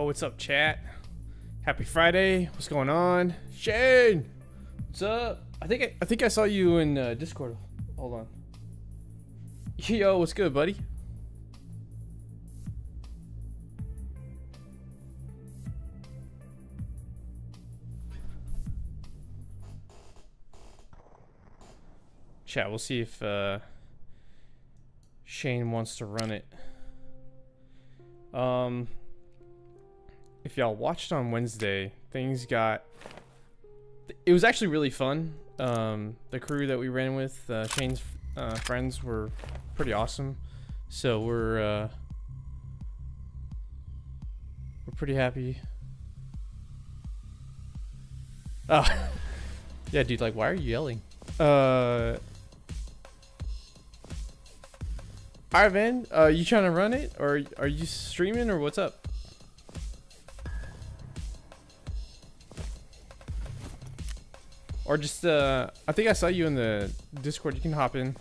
What's up, chat? Happy Friday. What's going on? Shane! What's up? I think I, I think I saw you in uh, Discord. Hold on. Yo, what's good, buddy? Chat, we'll see if uh, Shane wants to run it. Um, if y'all watched on Wednesday, things got. It was actually really fun. Um, the crew that we ran with, uh, Shane's uh, friends, were pretty awesome. So we're uh, we're pretty happy. Oh, yeah, dude. Like, why are you yelling? Uh. Arvin, uh, you trying to run it, or are you streaming, or what's up? Or just, uh, I think I saw you in the Discord. You can hop in.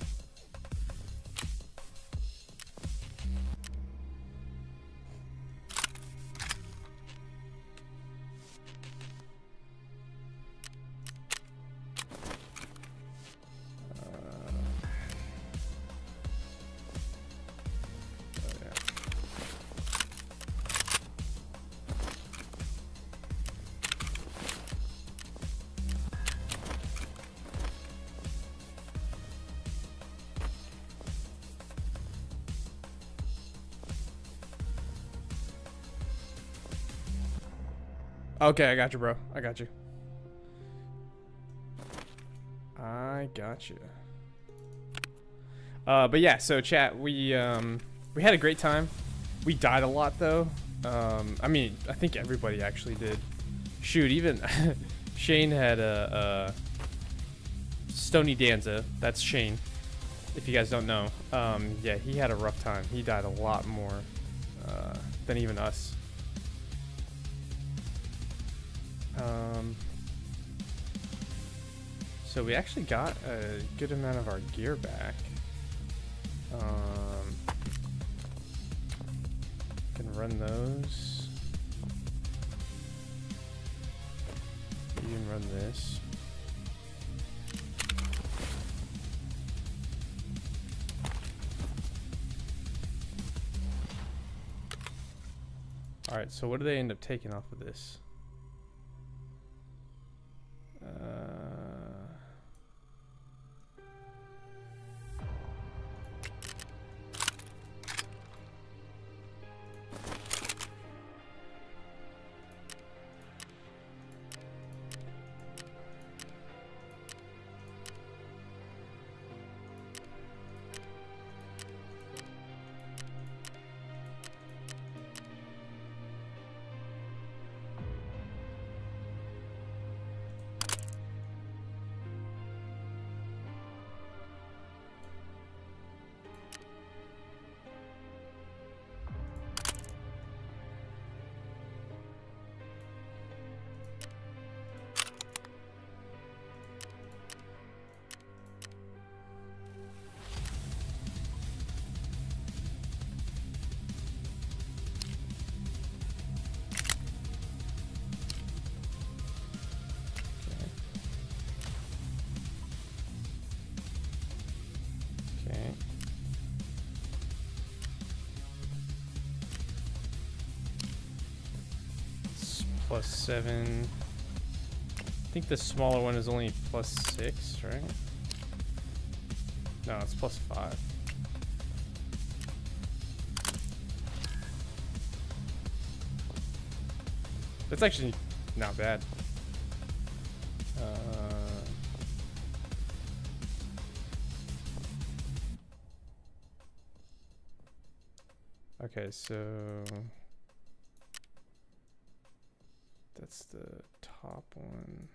Okay, I got you, bro. I got you. I got you. Uh, but yeah, so chat, we um, we had a great time. We died a lot though. Um, I mean, I think everybody actually did. Shoot, even Shane had a, a Stony Danza. That's Shane. If you guys don't know, um, yeah, he had a rough time. He died a lot more uh, than even us. Um, so we actually got a good amount of our gear back. Um, can run those. You can run this. Alright, so what do they end up taking off of this? Uh, plus seven. I think the smaller one is only plus six, right? No, it's plus five. That's actually not bad. Uh, Okay, so that's the top one.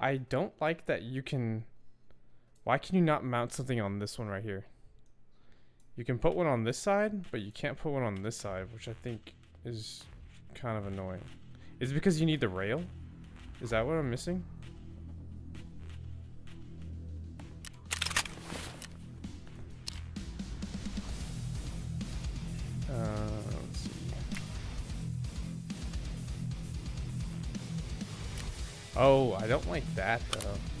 I don't like that you can why can you not mount something on this one right here? You can put one on this side, but you can't put one on this side, which I think is kind of annoying. Is it because you need the rail? Is that what I'm missing? Don't like that though.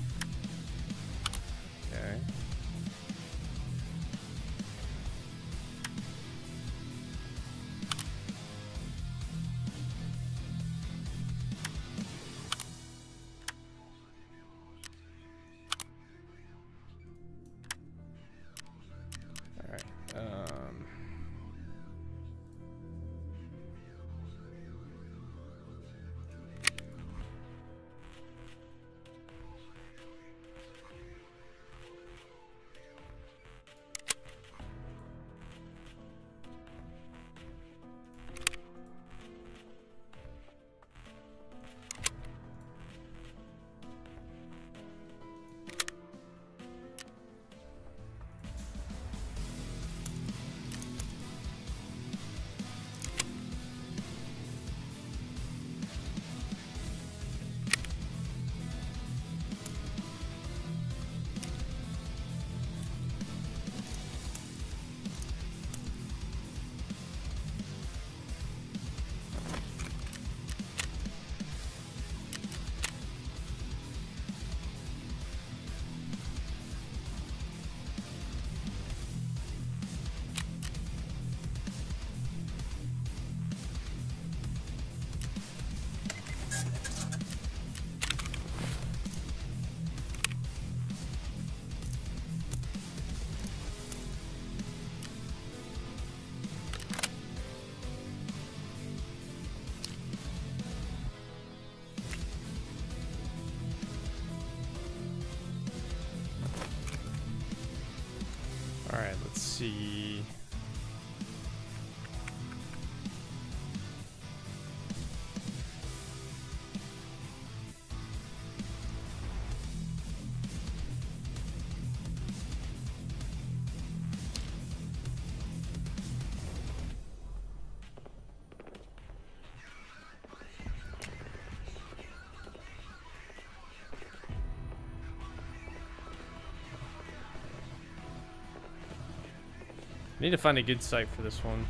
Need to find a good sight for this one.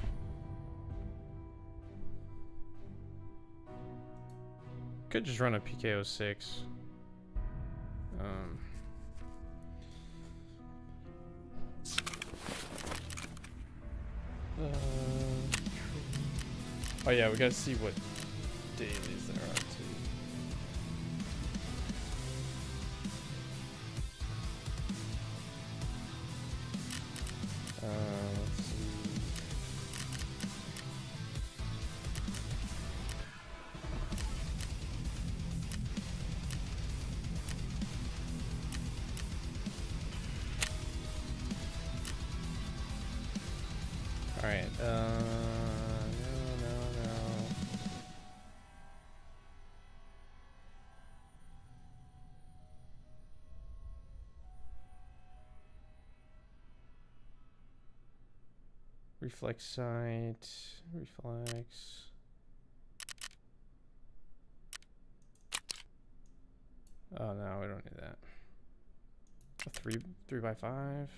Could just run a PKO6. Um, uh, oh yeah, we gotta see what they're up Reflex sight, reflex. Oh no, we don't need that. A three three by five.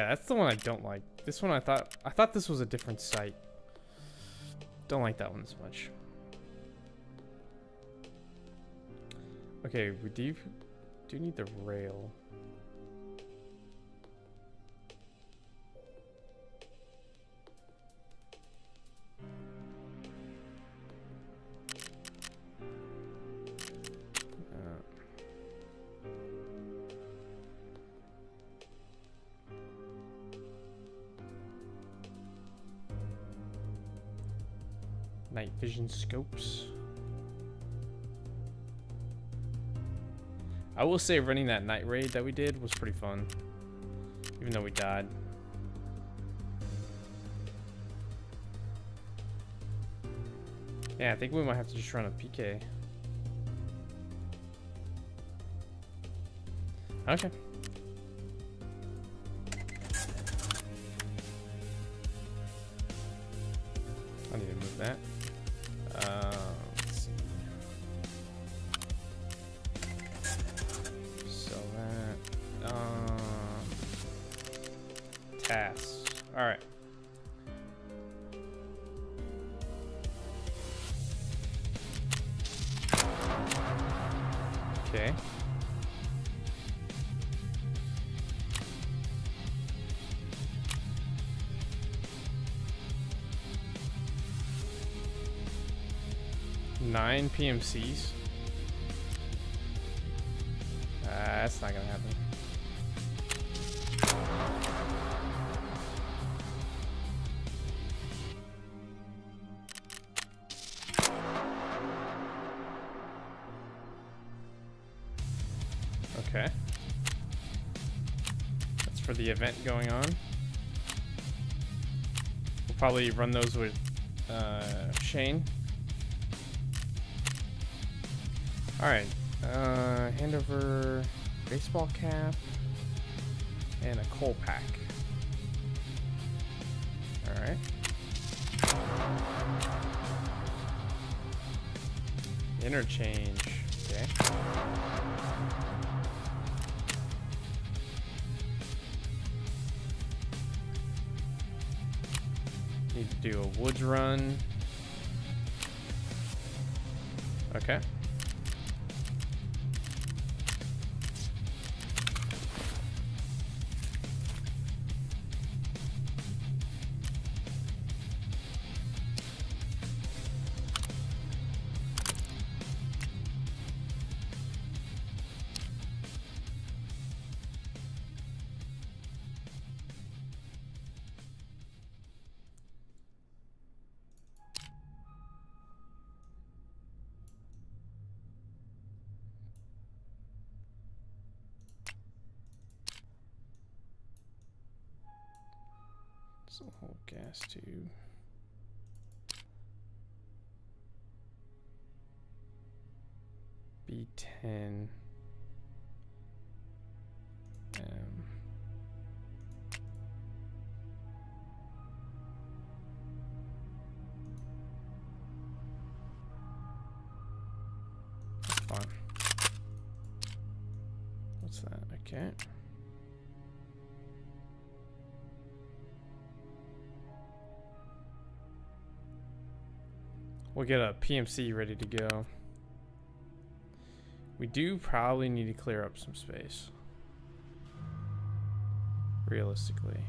Yeah, that's the one I don't like. This one I thought I thought this was a different sight. Don't like that one as much. Okay, we do do need the rail. Scopes. I will say running that night raid that we did was pretty fun. Even though we died. Yeah, I think we might have to just run a PK. Okay. Nine Uh, that's not gonna happen. Okay. That's for the event going on. We'll probably run those with uh, Shane. Alright. Uh, hand over baseball cap and a coal pack. Alright. Interchange. Okay. Need to do a woods run. Gas tube. Get a PMC ready to go. We do probably need to clear up some space. Realistically.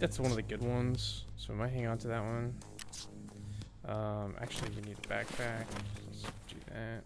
That's one of the good ones, so I might hang on to that one. Um, actually, you need a backpack. Let's do that.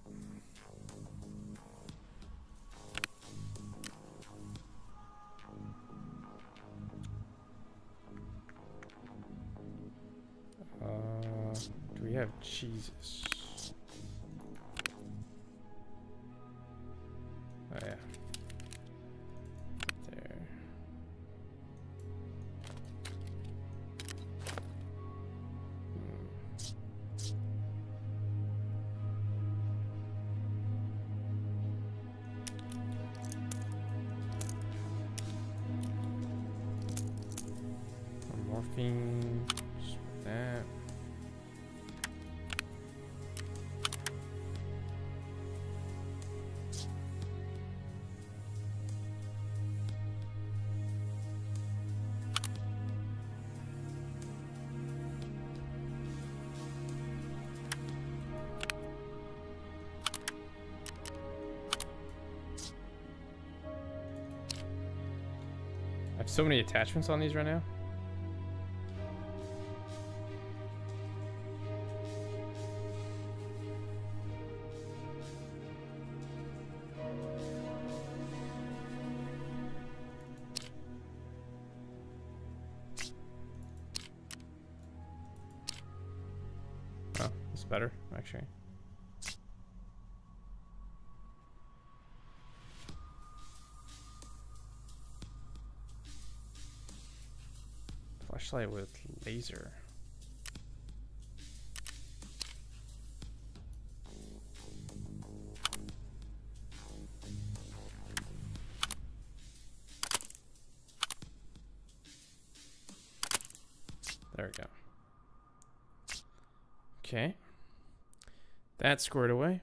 So many attachments on these right now. Flashlight with laser. There we go. Okay. That's squared away.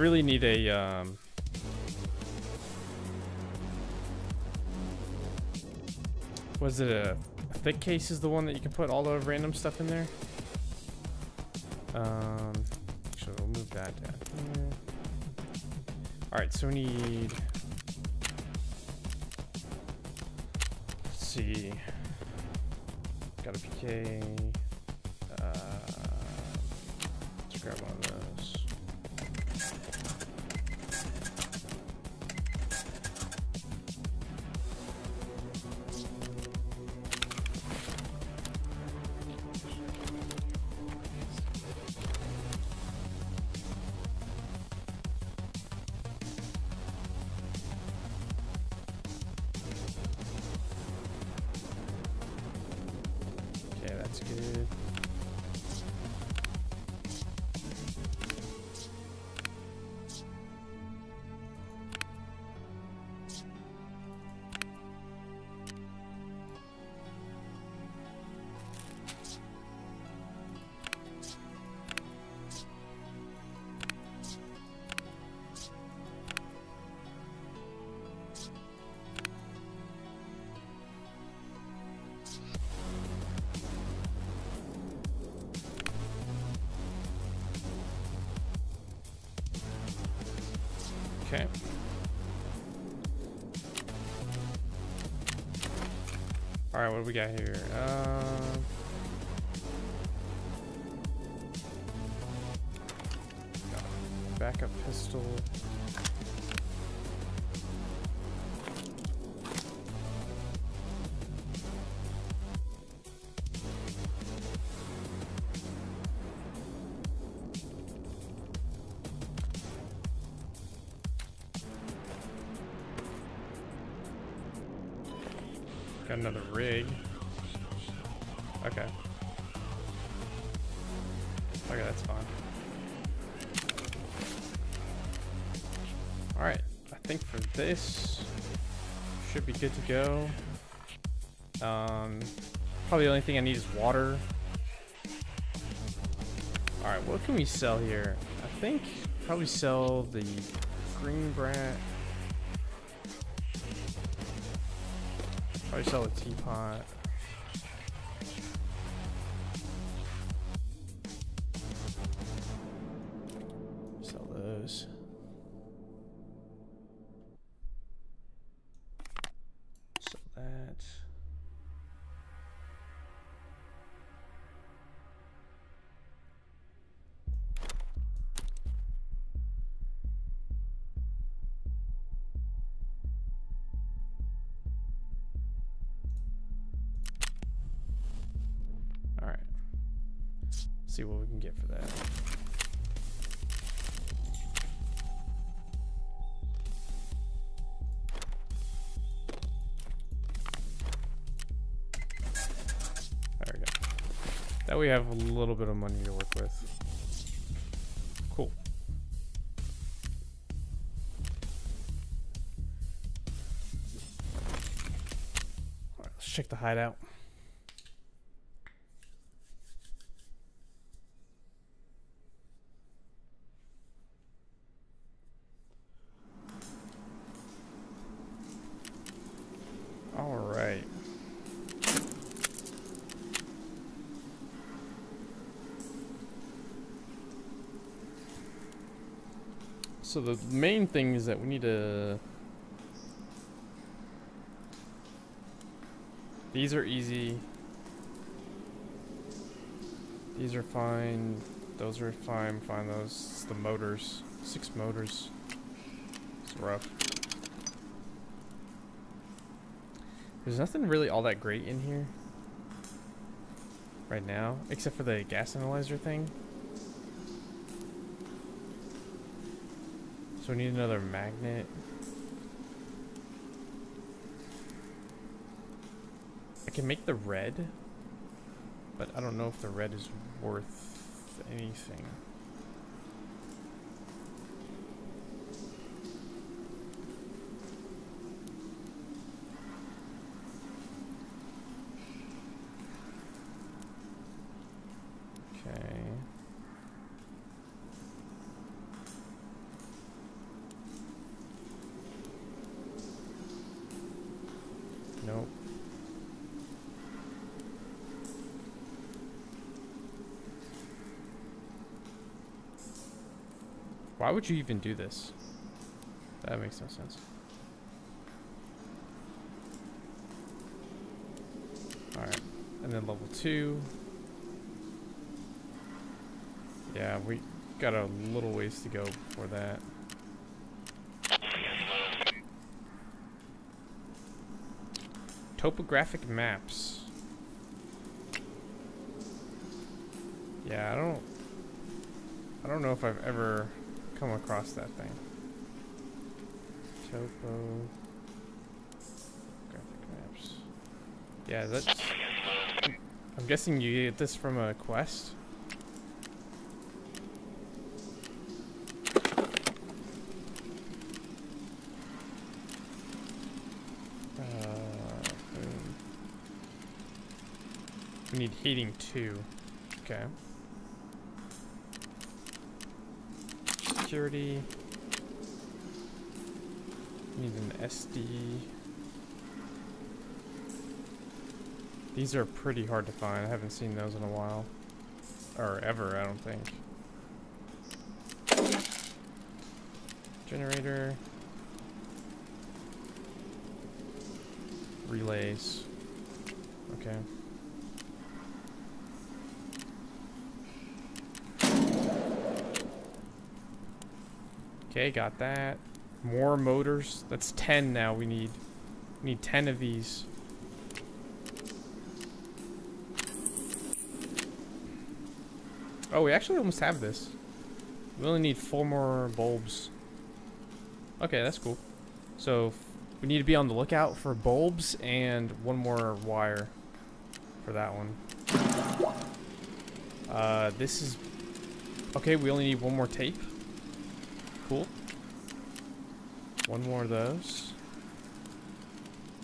Really need a, um... Was it a, a thick case is the one that you can put all the random stuff in there? Um, actually, we'll move that down here. Alright, so we need... Let's see. Got a PK. What do we got here? Um, this, should be good to go. Um, probably the only thing I need is water. Alright, what can we sell here? I think probably sell the green brat. Probably sell a teapot. We have a little bit of money to work with. Cool. All right, let's check the hideout. All right. So the main thing is that we need to... These are easy. These are fine. Those are fine. Fine those. It's the motors. Six motors. It's rough. There's nothing really all that great in here. Right now. Except for the gas analyzer thing. So we need another magnet. I can make the red, but I don't know if the red is worth anything. Okay. Nope. Why would you even do this? That makes no sense. Alright, and then level 2. Yeah, we got a little ways to go before that. Topographic maps. Yeah, I don't I don't know if I've ever come across that thing. Topo graphic maps. Yeah, that's I'm guessing you get this from a quest. Uh, boom. We need heating too. Okay. Security. Need an SD. These are pretty hard to find. I haven't seen those in a while. Or ever, I don't think. Generator. Relays. Okay. Okay, got that. More motors. That's 10 now we need. We need 10 of these. Oh, we actually almost have this. We only need four more bulbs. Okay, that's cool. So, we need to be on the lookout for bulbs and one more wire for that one. Uh, this is... Okay, we only need one more tape. Cool. One more of those.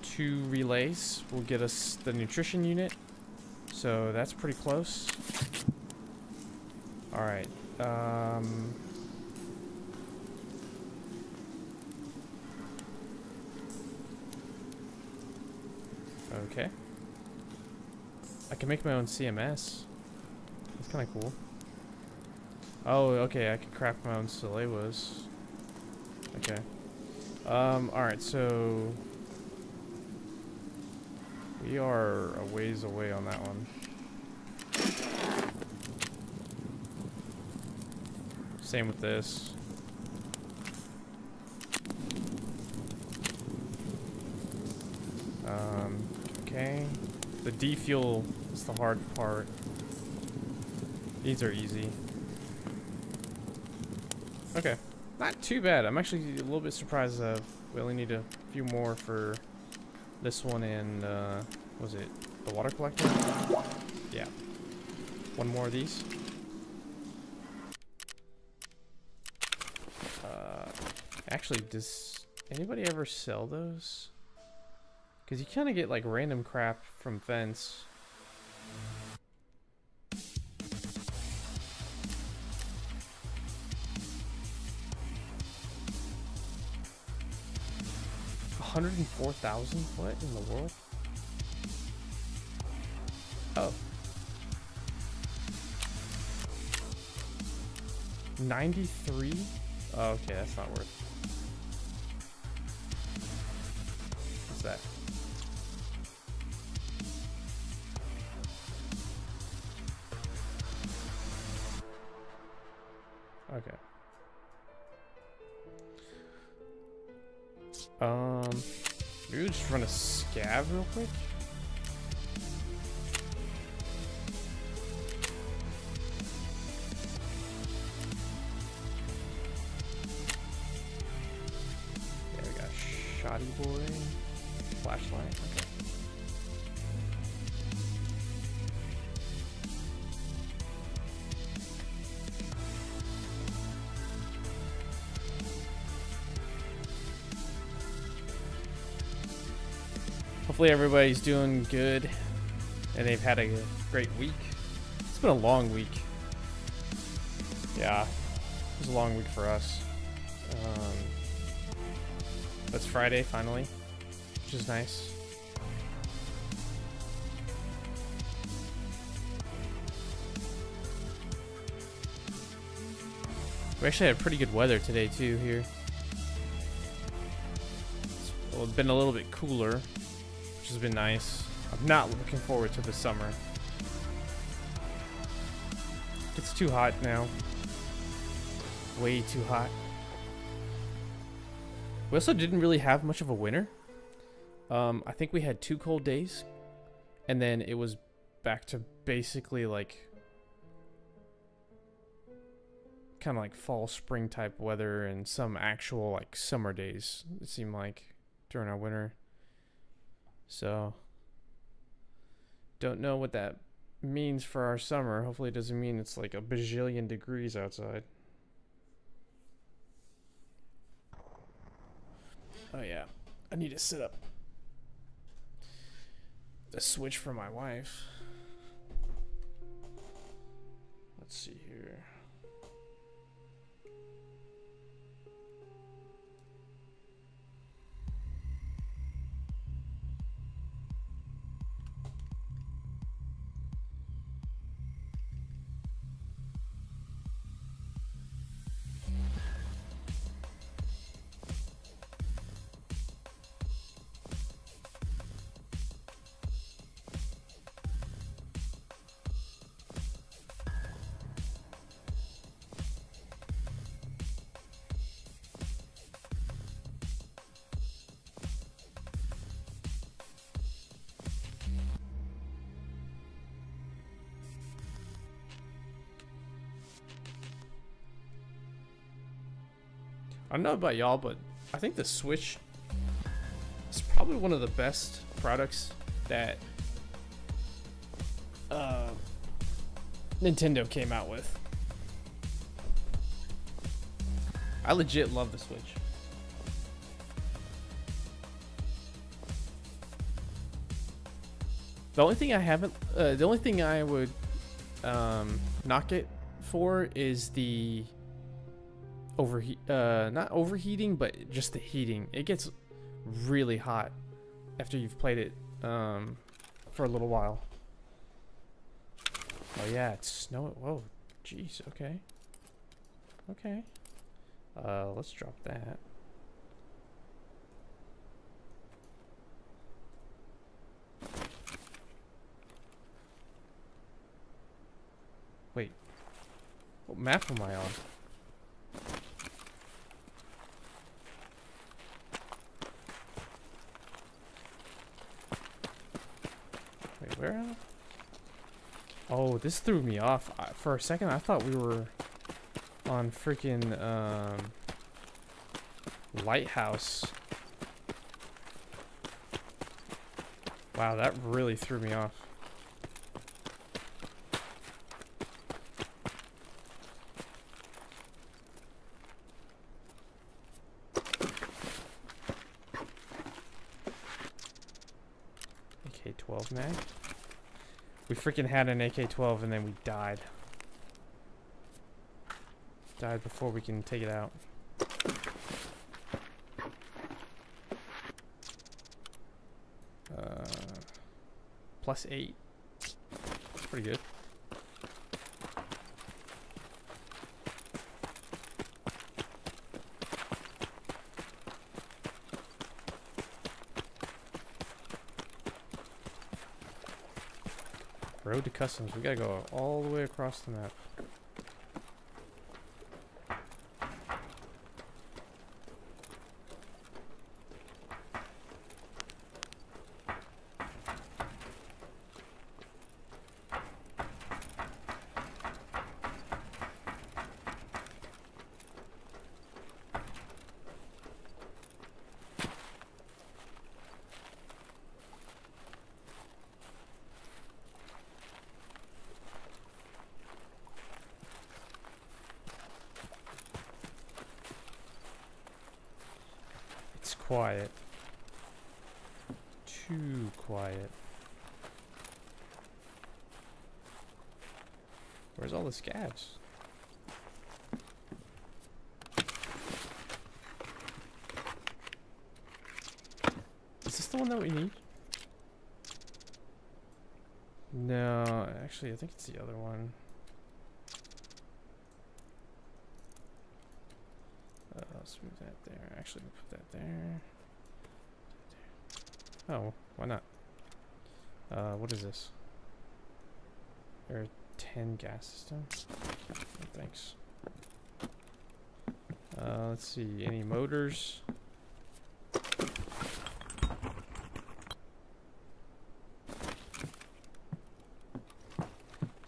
Two relays will get us the nutrition unit. So that's pretty close. Alright. Um... Okay. I can make my own CMS. That's kind of cool. Oh, okay, I can craft my own Salewas. Okay. Um, alright, so... We are a ways away on that one. Same with this. Um, okay. The defuel is the hard part. These are easy. Okay. Not too bad. I'm actually a little bit surprised that we only need a few more for this one and, uh, was it the water collector? Yeah. One more of these. Uh, actually, does anybody ever sell those? Because you kind of get like random crap from Fence. 104,000? What in the world? Oh. 93? Oh, okay, that's not worth. What's that? Real quick. Hopefully everybody's doing good and they've had a great week. It's been a long week. Yeah, it was a long week for us. Um, that's Friday finally, which is nice. We actually had pretty good weather today too here. It's been a little bit cooler, which has been nice. I'm not looking forward to the summer. It's too hot now. Way too hot. We also didn't really have much of a winter. Um, I think we had two cold days, and then it was back to basically like kind of like fall spring type weather and some actual like summer days it seemed like during our winter so don't know what that means for our summer. Hopefully it doesn't mean it's like a bajillion degrees outside. Oh yeah. I need to sit up. The switch for my wife. Let's see here I don't know about y'all, but I think the Switch is probably one of the best products that uh, Nintendo came out with. I legit love the Switch. The only thing I haven't, uh, the only thing I would um, knock it for is the overheat uh not overheating but just the heating. It gets really hot after you've played it um for a little while. Oh yeah it's snow whoa jeez okay. Okay. Uh let's drop that. Wait. What map am I on where? Oh, this threw me off. I, for a second, I thought we were on freaking um, lighthouse. Wow, that really threw me off. freaking had an AK-12 and then we died. Died before we can take it out. Uh, plus eight. That's pretty good. Customs. We gotta go all the way across the map. It's quiet. Too quiet. Where's all the scavs? Is this the one that we need? No, actually, I think it's the other one. Uh, let's move that there. Actually, put that there. Oh, why not? Uh, what is this? There are 10 gas systems. Oh, thanks. Uh, let's see. Any motors?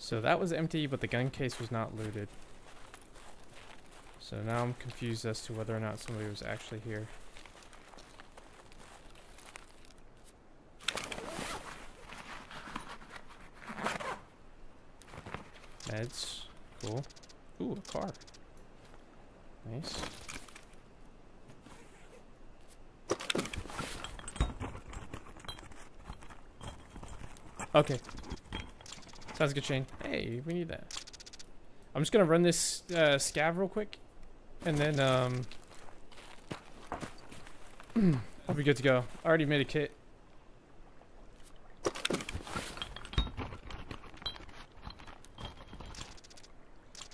So that was empty, but the gun case was not looted. So now I'm confused as to whether or not somebody was actually here. Meds. Cool. Ooh, a car. Nice. Okay. Sounds good, Shane. Hey, we need that. I'm just gonna run this uh, scav real quick, and then um, I'll be good to go. I already made a kit.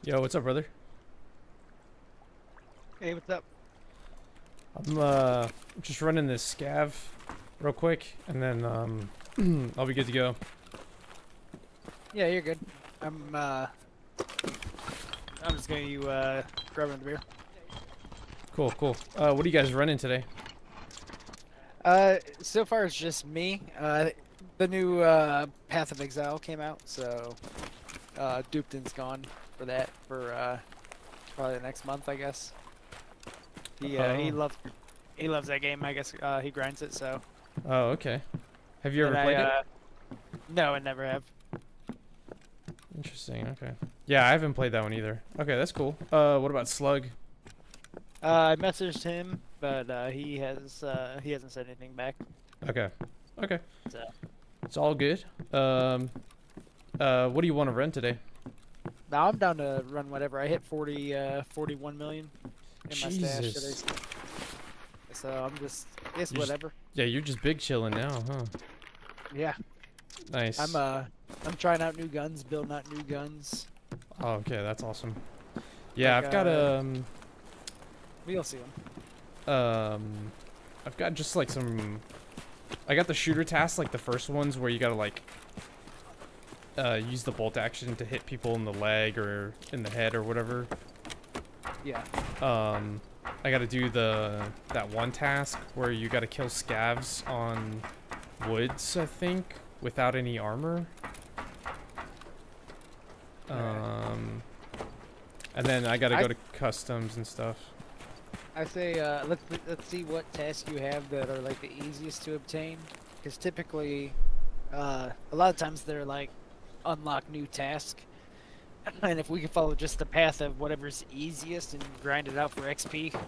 Yo, what's up, brother? Hey, what's up? I'm uh just running this scav real quick, and then um, I'll be good to go. Yeah, you're good. I'm uh I'm just going to you, uh grab another beer. Cool, cool. Uh, what are you guys running today? Uh so far it's just me. Uh the new uh Path of Exile came out, so uh Dupton's gone for that for uh probably the next month, I guess. He uh, he Oh. loves he loves that game. I guess uh, he grinds it, so Oh, okay. Have you ever And I, played it? uh, No, I never have. Interesting. Okay. Yeah, I haven't played that one either. Okay, that's cool. Uh, what about Slug? Uh, I messaged him, but uh, he has uh, he hasn't said anything back. Okay. Okay. So It's all good. Um, uh, what do you want to run today? now I'm down to run whatever. I hit 40, uh, 41 million in my stash today. So I'm just it's You just- whatever. Yeah, you're just big chilling now, huh? Yeah, Nice. I'm uh I'm trying out new guns, building out new guns. Oh, okay, that's awesome. Yeah, Like, I've got uh, um We'll see them. um I've got just like some I got the shooter tasks like the first ones where you gotta like uh use the bolt action to hit people in the leg or in the head or whatever. Yeah. Um I gotta do the that one task where you gotta kill scavs on woods, I think, without any armor. Alright. Um and then I gotta I- go to customs and stuff. I say uh let's let's see what tasks you have that are like the easiest to obtain, because typically, uh a lot of times they're like unlock new task. And if we can follow just the path of whatever's easiest and grind it out for XP,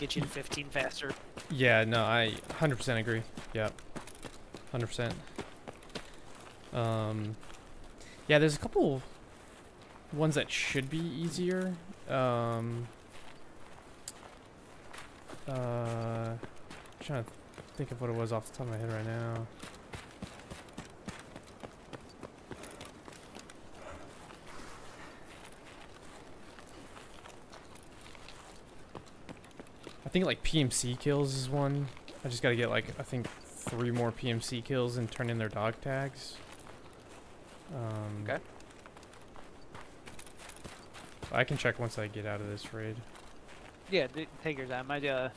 get you to 15 faster. Yeah, no, I 100% agree. Yep. 100%. Um, yeah, there's a couple ones that should be easier. Um, uh, I'm trying to think of what it was off the top of my head right now. I think like PMC kills is one. I just gotta get like, I think three more PMC kills and turn in their dog tags. Um, okay. I can check once I get out of this raid. Yeah, d- take your time. I uh,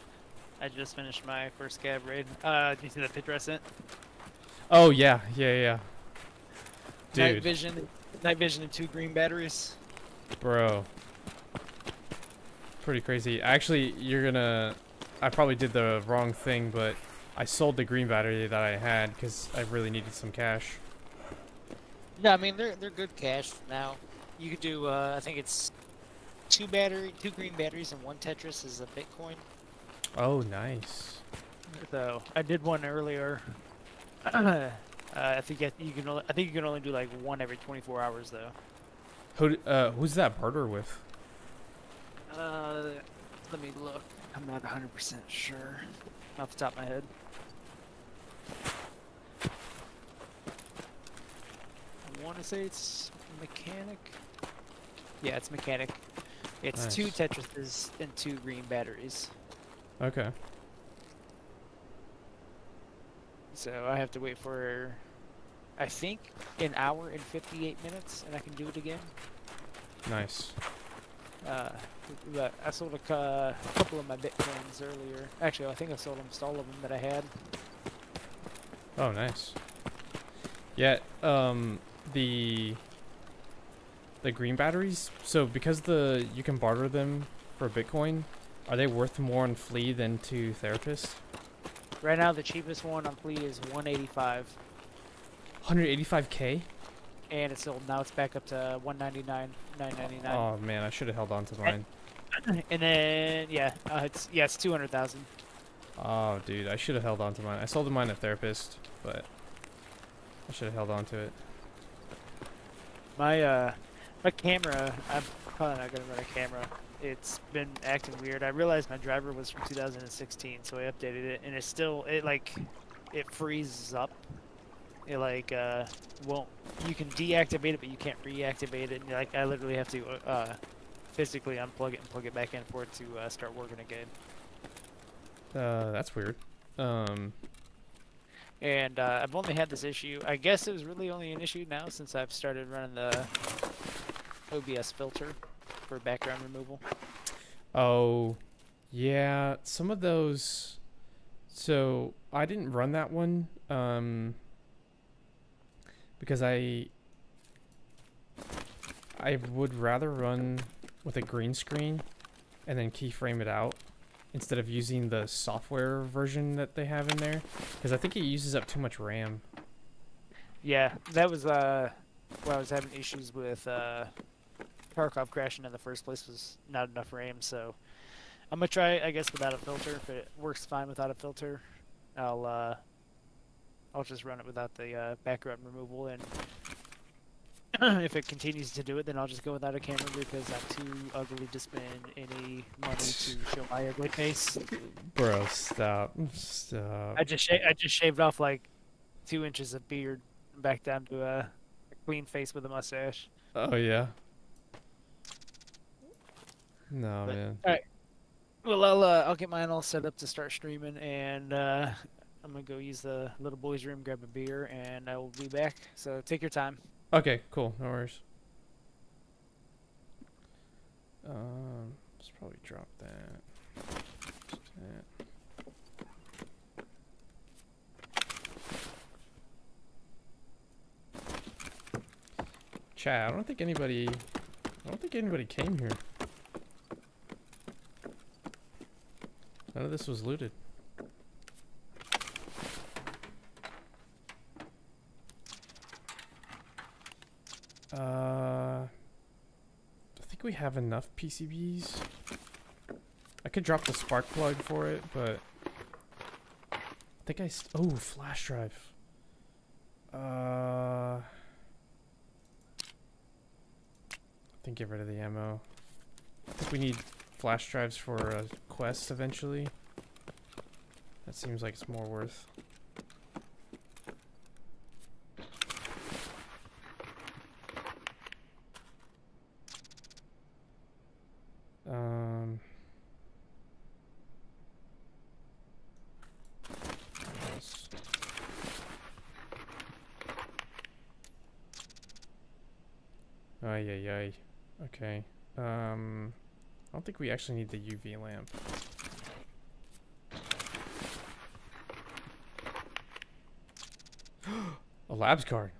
I just finished my first scav raid. Uh, do you see that picture I sent? Oh yeah, yeah, yeah. Night Dude, vision, night vision, and two green batteries. bro. Pretty crazy. Actually, you're gonna. I probably did the wrong thing, but I sold the green battery that I had because I really needed some cash. Yeah, I mean they're they're good cash now. You could do. Uh, I think it's two battery, two green batteries, and one Tetris is a Bitcoin. Oh, nice. So I did one earlier. uh, I think you can. Only, I think you can only do like one every 24 hours though. Who? Uh, who's that barter with? Uh, let me look. I'm not 100% sure off the top of my head. I want to say it's mechanic. Yeah, it's mechanic. It's two Nice. Tetrises and two green batteries. Okay. So I have to wait for, I think, an hour and 58 minutes, and I can do it again. Nice. Uh, but I sold a couple of my bitcoins earlier. Actually, I think I sold almost all of them that I had. Oh, nice. Yeah, um, the the green batteries. So because the you can barter them for Bitcoin, are they worth more on Flea than to Therapist? Right now, the cheapest one on Flea is 185, 185k. and it's sold now. It's back up to 199, 999. Oh man, I should have held on to mine. And then yeah, uh, it's yeah, it's 200,000. Oh, dude, I should have held on to mine. I sold the mine at Therapist, but I should have held on to it. My uh, my camera. I'm probably not gonna run a camera. It's been acting weird. I realized my driver was from 2016, so I updated it, and it's still it like it freezes up. It like uh won't. You can deactivate it, but you can't reactivate it. And, like I literally have to uh physically unplug it and plug it back in for it to uh, start working again. Uh, that's weird. Um, And uh, I've only had this issue. I guess it was really only an issue now since I've started running the OBS filter for background removal. Oh, yeah. Some of those. So I didn't run that one um, because I I would rather run with a green screen and then keyframe it out instead of using the software version that they have in there because I think it uses up too much RAM. Yeah, that was uh, why I was having issues with uh, Tarkov crashing in the first place was not enough RAM. So I'm gonna try, I guess, without a filter. If it works fine without a filter, I'll uh, I'll just run it without the uh, background removal. And if it continues to do it, then I'll just go without a camera because I'm too ugly to spend any money to show my ugly face. Bro, stop, stop. I just I just shaved off like two inches of beard, back down to a, a clean face with a mustache. Oh yeah. No But- man. Well, I'll uh, I'll get mine all set up to start streaming, and uh, I'm gonna go use the little boy's room, grab a beer, and I will be back. So take your time. Okay, cool. No worries. Um, let's probably drop that. That. Chat, I don't think anybody I don't think anybody came here. None of this was looted. Uh, I think we have enough PCBs. I could drop the spark plug for it, but I think I oh flash drive. Uh, I think get rid of the ammo. I think we need flash drives for a quest eventually. That seems like it's more worth. Um, Ay, yeah, yeah. Okay. Um don't think we actually need the UV lamp. A labs card.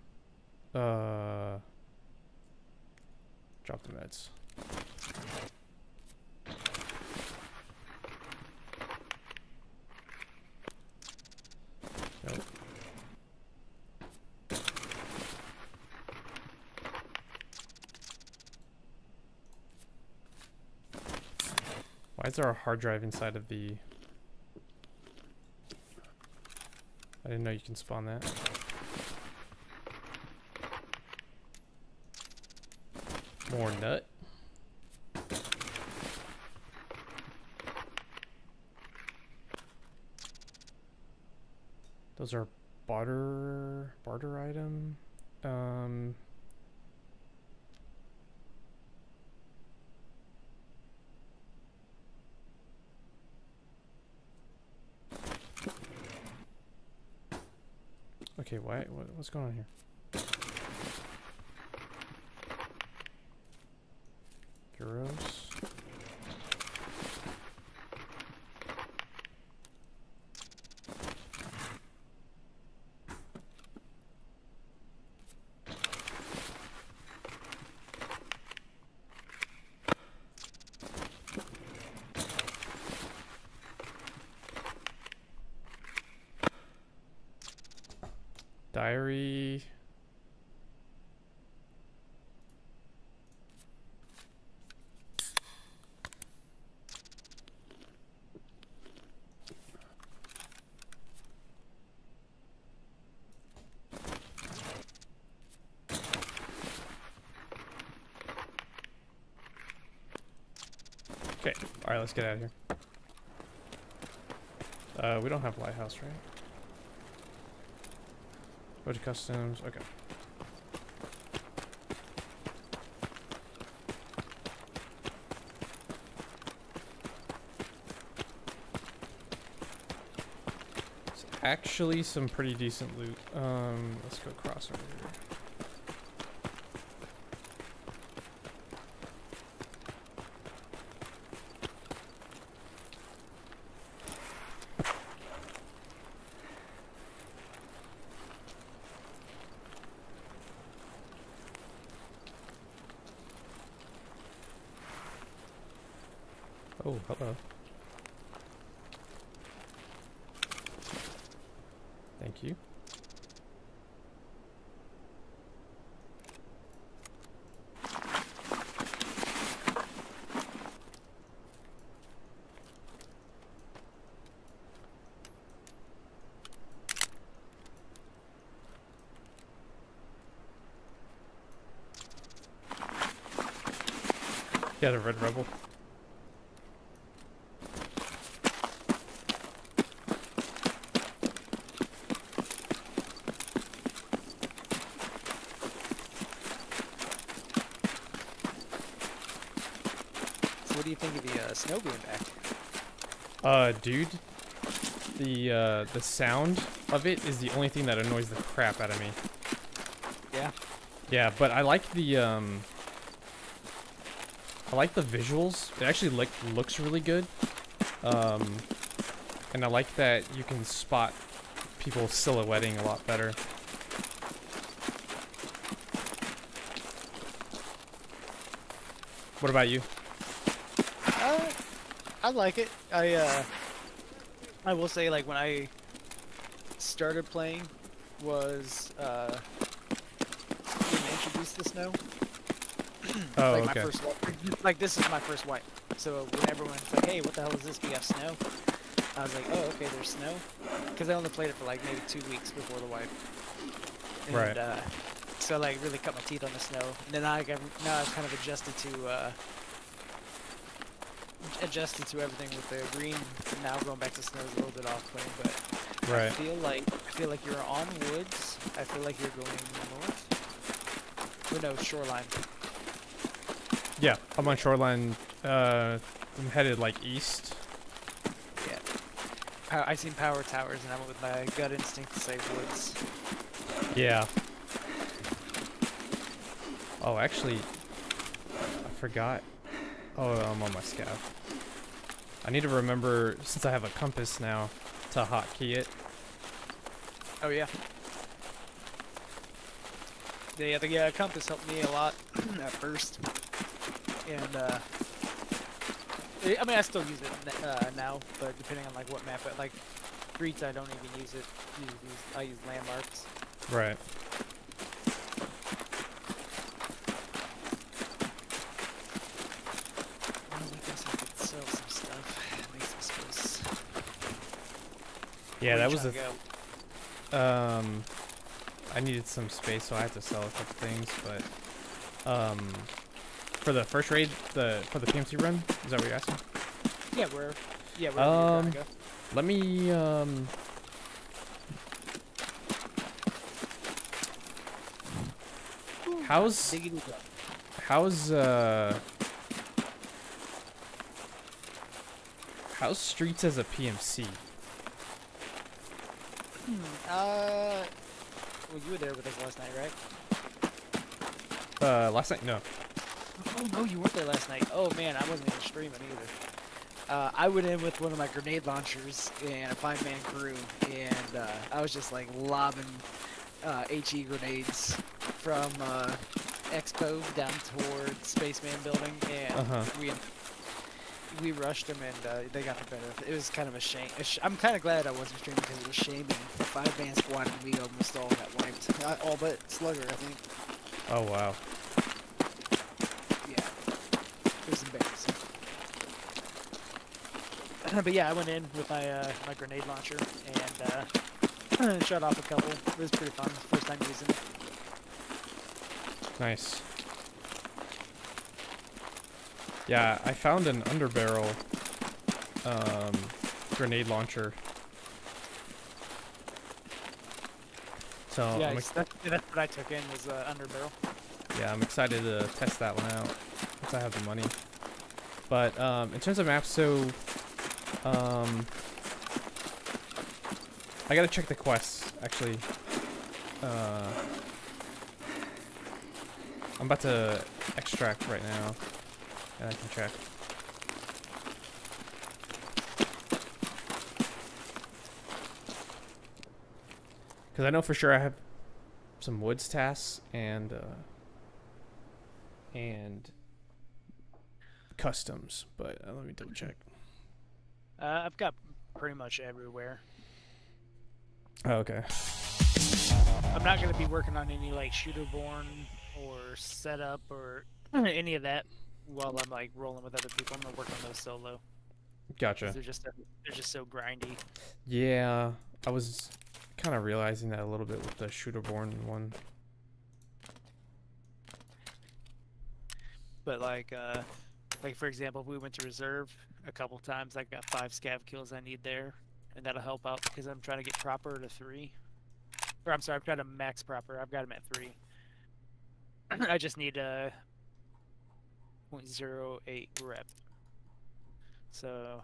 Uh, drop the meds. Nope. Why is there a hard drive inside of the... I didn't know you can spawn that. More nut. Those are barter barter item. Um Okay, why what, what's going on here? Alright, let's get out of here. Uh, we don't have lighthouse, right? Go to customs, okay. It's actually some pretty decent loot. Um, let's go cross over here. Oh, hello. Thank you. Yeah, the Red Rebel. So what do you think of the uh, snow being back? Uh, dude, the uh, the sound of it is the only thing that annoys the crap out of me. Yeah. Yeah, but I like the um, I like the visuals. It actually like looks really good. Um, and I like that you can spot people silhouetting a lot better. What about you? Uh, I like it. I uh, I will say like when I started playing was uh, introduced the snow. Oh, like okay. my first wipe. like this is my first wipe. So when everyone's like, "Hey, what the hell is this? Do you have snow?" I was like, "Oh, okay, there's snow," because I only played it for like maybe two weeks before the wipe. And, Right. Uh, so like really cut my teeth on the snow, and then I got, now I've kind of adjusted to uh, adjusted to everything with the green. and Now going back to snow is a little bit off-putting, but I feel like I feel like you're on woods. I feel like you're going north. Or no, shoreline. I'm on shoreline. Uh, I'm headed like east. Yeah. Pow- I seen power towers, and I went with my gut instinct to say woods. Yeah. Oh, actually, I forgot. Oh, I'm on my scav. I need to remember, since I have a compass now, to hotkey it. Oh yeah. Yeah, the uh, compass helped me a lot at first, and uh, I mean I still use it uh, now, but depending on like what map, but like streets I don't even use it. Use, use, I use landmarks. Right. Well, I guess I could sell some stuff. Make some space. Yeah, that was Th um, I needed some space, so I had to sell a couple things. But um, for the first raid, the for the PMC run, is that what you're asking? Yeah, we're Yeah, where Um, you trying to go? Let me um. How's how's uh how's streets as a PMC? Uh, well, you were there with us last night, right? Uh, last night no. Oh no, you weren't there last night. Oh man, I wasn't even streaming either. Uh, I went in with one of my grenade launchers and a five-man crew, and uh, I was just like lobbing uh, HE grenades from uh, Expo down toward Spaceman Building, and Uh-huh. we we rushed them, and uh, they got the better. of it. It was kind of a shame. a sh- I'm kind of glad I wasn't streaming because it was shaming. Five-man squad and we almost all got wiped. Uh, all but Slugger, I think. Oh wow. Yeah. It was embarrassing. but yeah, I went in with my uh, my grenade launcher and uh, shot off a couple. It was pretty fun. First time using it. Nice. Yeah, I found an underbarrel um, grenade launcher. So yeah, I'm ex- that, that's what I took in was uh, underbarrel. yeah, I'm excited to test that one out once I have the money. But um, in terms of maps, so um, I gotta check the quests actually. Uh, I'm about to extract right now, and I can check. Because I know for sure I have some woods tasks and uh, and customs, but uh, let me double check. Uh, I've got pretty much everywhere. Oh, okay. I'm not gonna be working on any like shooter born or setup or any of that while I'm like rolling with other people. I'm gonna work on those solo. Gotcha. They're just they're just so grindy. Yeah, I was kind of realizing that a little bit with the shooterborn one. But like, uh, like for example, if we went to reserve a couple times, I got five scav kills I need there, and that'll help out because I'm trying to get Prapor to three. Or I'm sorry, I'm trying to max Prapor. I've got him at three. I just need a 0.08 rep. So,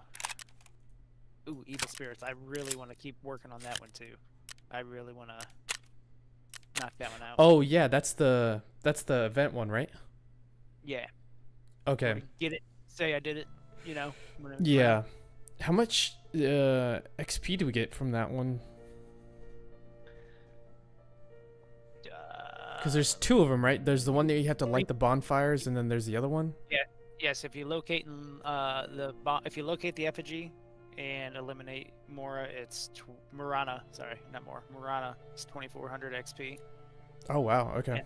ooh, evil spirits. I really want to keep working on that one too. I really want to knock that one out. Oh yeah, that's the that's the event one, right? yeah. Okay. Get it? Say I did it. You know. when it- when Yeah. How much uh, XP do we get from that one? Because there's two of them, right? There's the one that you have to light the bonfires, and then there's the other one. Yeah. Yes, if you locate uh, the if you locate the effigy and eliminate Mora, it's Murana. Sorry, not Mora. Murana. It's 2,400 XP. Oh wow. Okay. And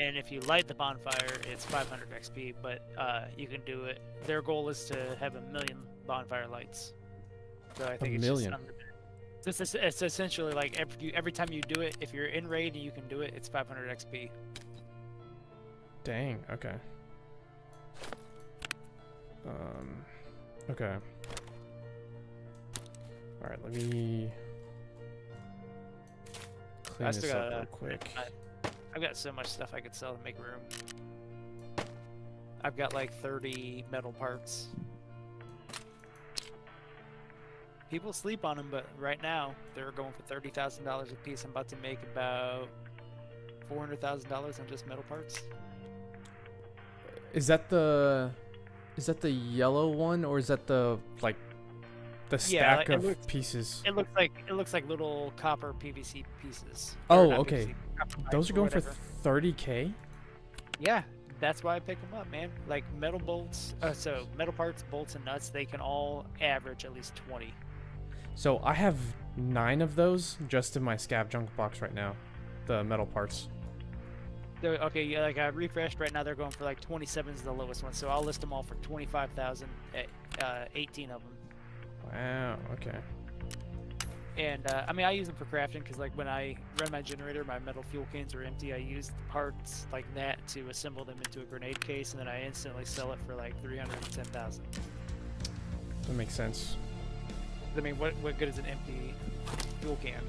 if you light the bonfire, it's 500 XP. But uh, you can do it. Their goal is to have a million bonfire lights. So I think it's million. just. It's, it's, essentially like every you, every time you do it, if you're in raid and you can do it, it's 500 XP. Dang. Okay. Um. Okay. All right. Let me clean I this up real quick. I've got so much stuff I could sell to make room. I've got like 30 metal parts. People sleep on them, but right now they're going for thirty thousand dollars a piece. I'm about to make about four hundred thousand dollars on just metal parts. Is that the is that the yellow one or is that the like the Yeah, stack it of looks- pieces? It looks like it looks like little copper PVC pieces. Oh, okay. PVC, Those are going for 30k? Yeah, that's why I pick them up, man. Like metal bolts, uh, so metal parts, bolts, and nuts, they can all average at least 20. So I have 9 of those just in my scav junk box right now. The metal parts. They're, okay, yeah, like I refreshed right now, they're going for like 27 is the lowest one, so I'll list them all for 25,000, at, uh, 18 of them. Wow, okay. And uh, I mean, I use them for crafting because, like, when I run my generator, my metal fuel cans are empty. I use the parts like that to assemble them into a grenade case, and then I instantly sell it for like 310,000. That makes sense. I mean, what what good is an empty fuel can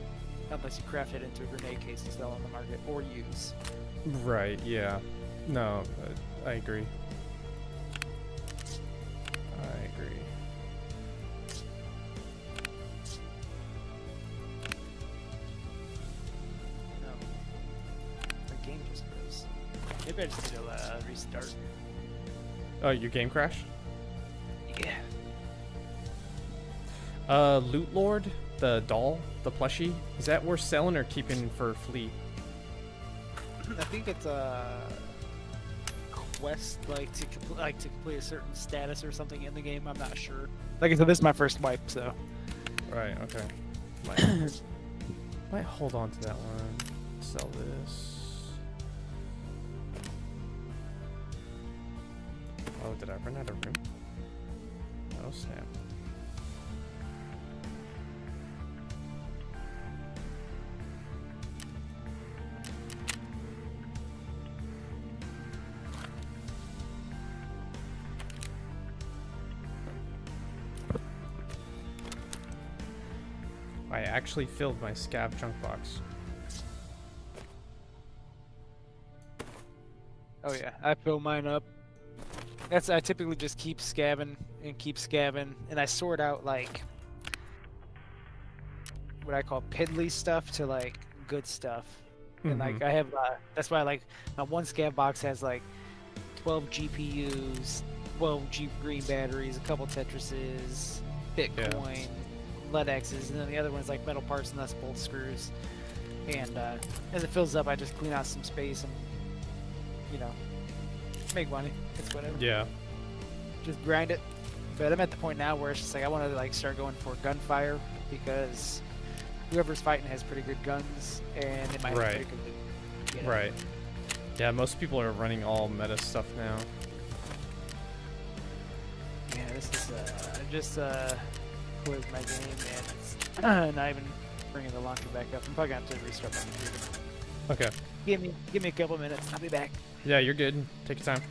unless you craft it into a grenade case to sell on the market or use? Right, yeah. No, uh, I agree. I agree. Maybe I just need to uh, restart. Oh, your game crashed? Yeah. Uh, Loot Lord, the doll, the plushie, is that worth selling or keeping for fleet? I think it's a quest, like to like to complete a certain status or something in the game. I'm not sure. Like I said, this is my first wipe, so Right, okay. Might, might hold on to that one. Sell this. Oh, did I run out of room? Oh, snap. I actually filled my scav junk box. oh yeah, I fill mine up. That's I typically just keep scavving and keep scavving, and I sort out like what I call piddly stuff to like good stuff. And like Mhm. I have, uh, that's why like my one scav box has like 12 GPUs, 12 Jeep green batteries, a couple Tetrises, Bitcoin, LEDX's, and then the other one's like metal parts, and nuts, bolts, screws. And uh, as it fills up, I just clean out some space and you know make money. It's whatever. Yeah. Just grind it. But I'm at the point now where it's just like I want to like start going for gunfire because whoever's fighting has pretty good guns and it might Right. have pretty good you know? Right. Yeah, most people are running all meta stuff now. Yeah, this is uh, just uh, closed my game and it's not even bringing the launcher back up. I'm probably gonna have to restart my computer. Okay. Give me, give me a couple minutes. I'll be back. Yeah, you're good. Take your time.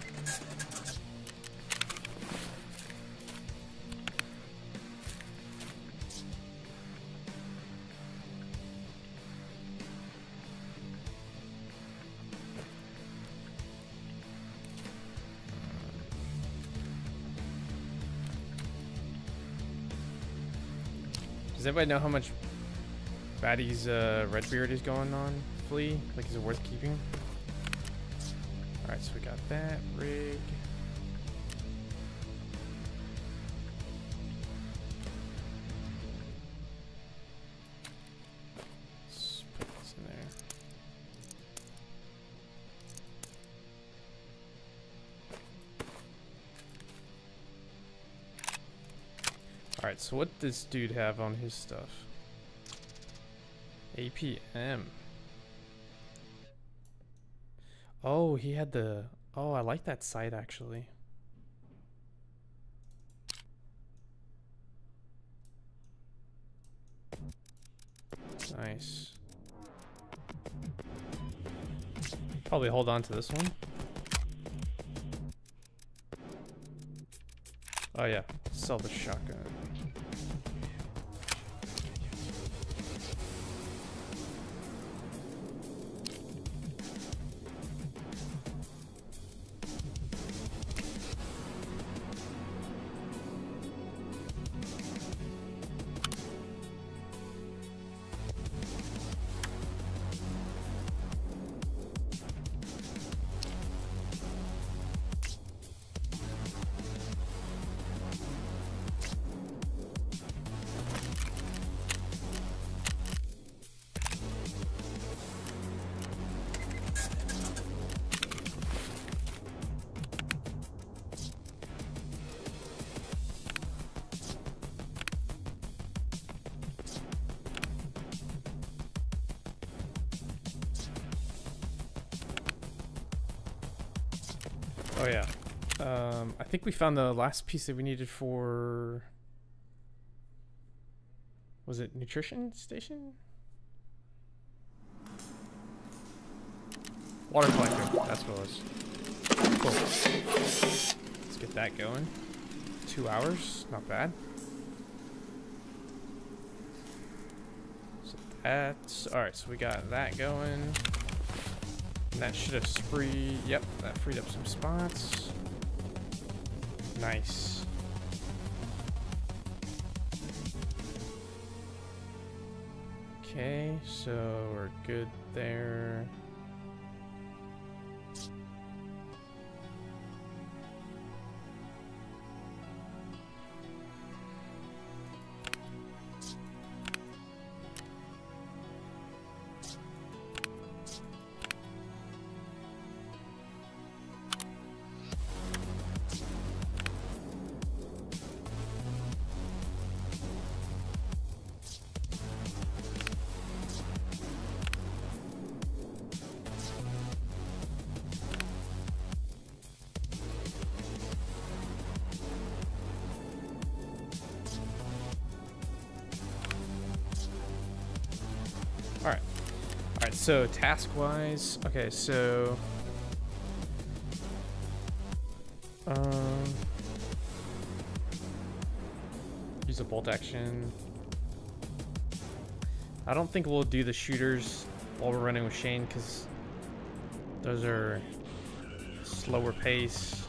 Does everybody know how much Baddie's uh, Redbeard is going on, Flea? Like, is it worth keeping? Alright, so we got that rig. Put this in there. Alright, so what does dude have on his stuff? APM. Oh, he had the. Oh, I like that sight actually. Nice. Probably hold on to this one. Oh yeah, sell the shotgun. Think we found the last piece that we needed for. Was it nutrition station? Water collector. That's what it was. Cool. Let's get that going. Two hours. Not bad. So that's alright. So we got that going. And that should have freed. Yep, that freed up some spots. Nice. Okay, so we're good there. So task-wise, okay, so... Um... Use a bolt action. I don't think we'll do the shooters while we're running with Shane, because those are slower pace.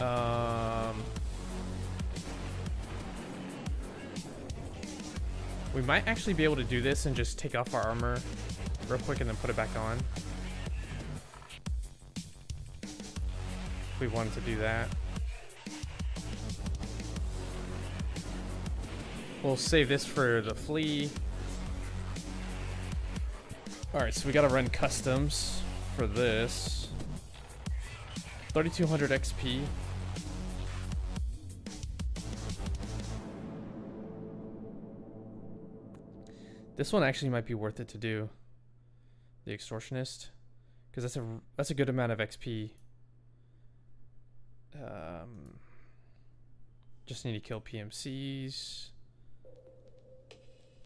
Um... We might actually be able to do this and just take off our armor real quick and then put it back on. If we wanted to do that. We'll save this for the flea. Alright, so we gotta run customs for this. 3200 XP. This one actually might be worth it to do. The extortionist, because that's a that's a good amount of XP. Um, just need to kill PMCs.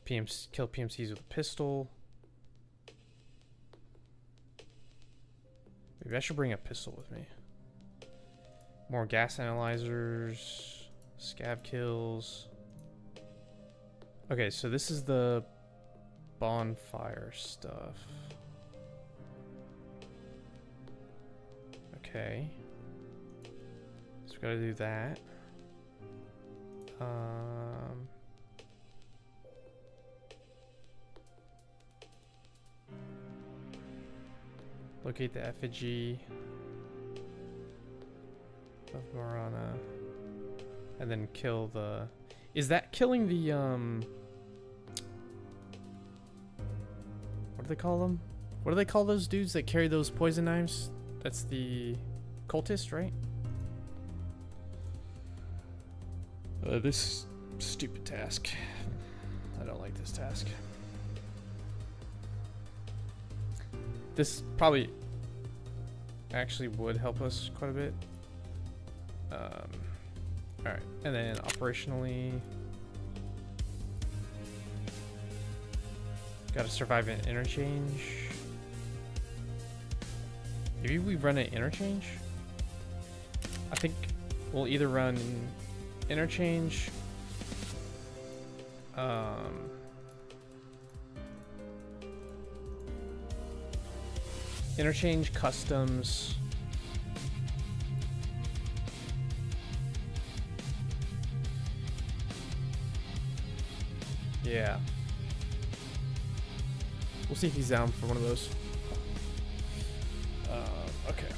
PMC kill PMCs with a pistol. Maybe I should bring a pistol with me. More gas analyzers, scav kills. Okay, so this is the bonfire stuff. Okay. So we gotta do that. Um... Locate the effigy of Marana. And then kill the... Is that killing the, um... they call them? What do they call those dudes that carry those poison knives? That's the cultist, right? Uh, this stupid task. I don't like this task. This probably actually would help us quite a bit. Um, Alright, and then operationally... Gotta survive an interchange. Maybe we run an interchange? I think we'll either run interchange um, interchange customs yeah We'll see if he's down for one of those. Uh, okay.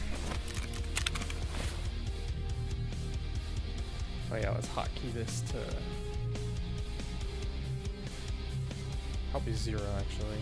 Oh yeah, let's hotkey this to probably zero actually.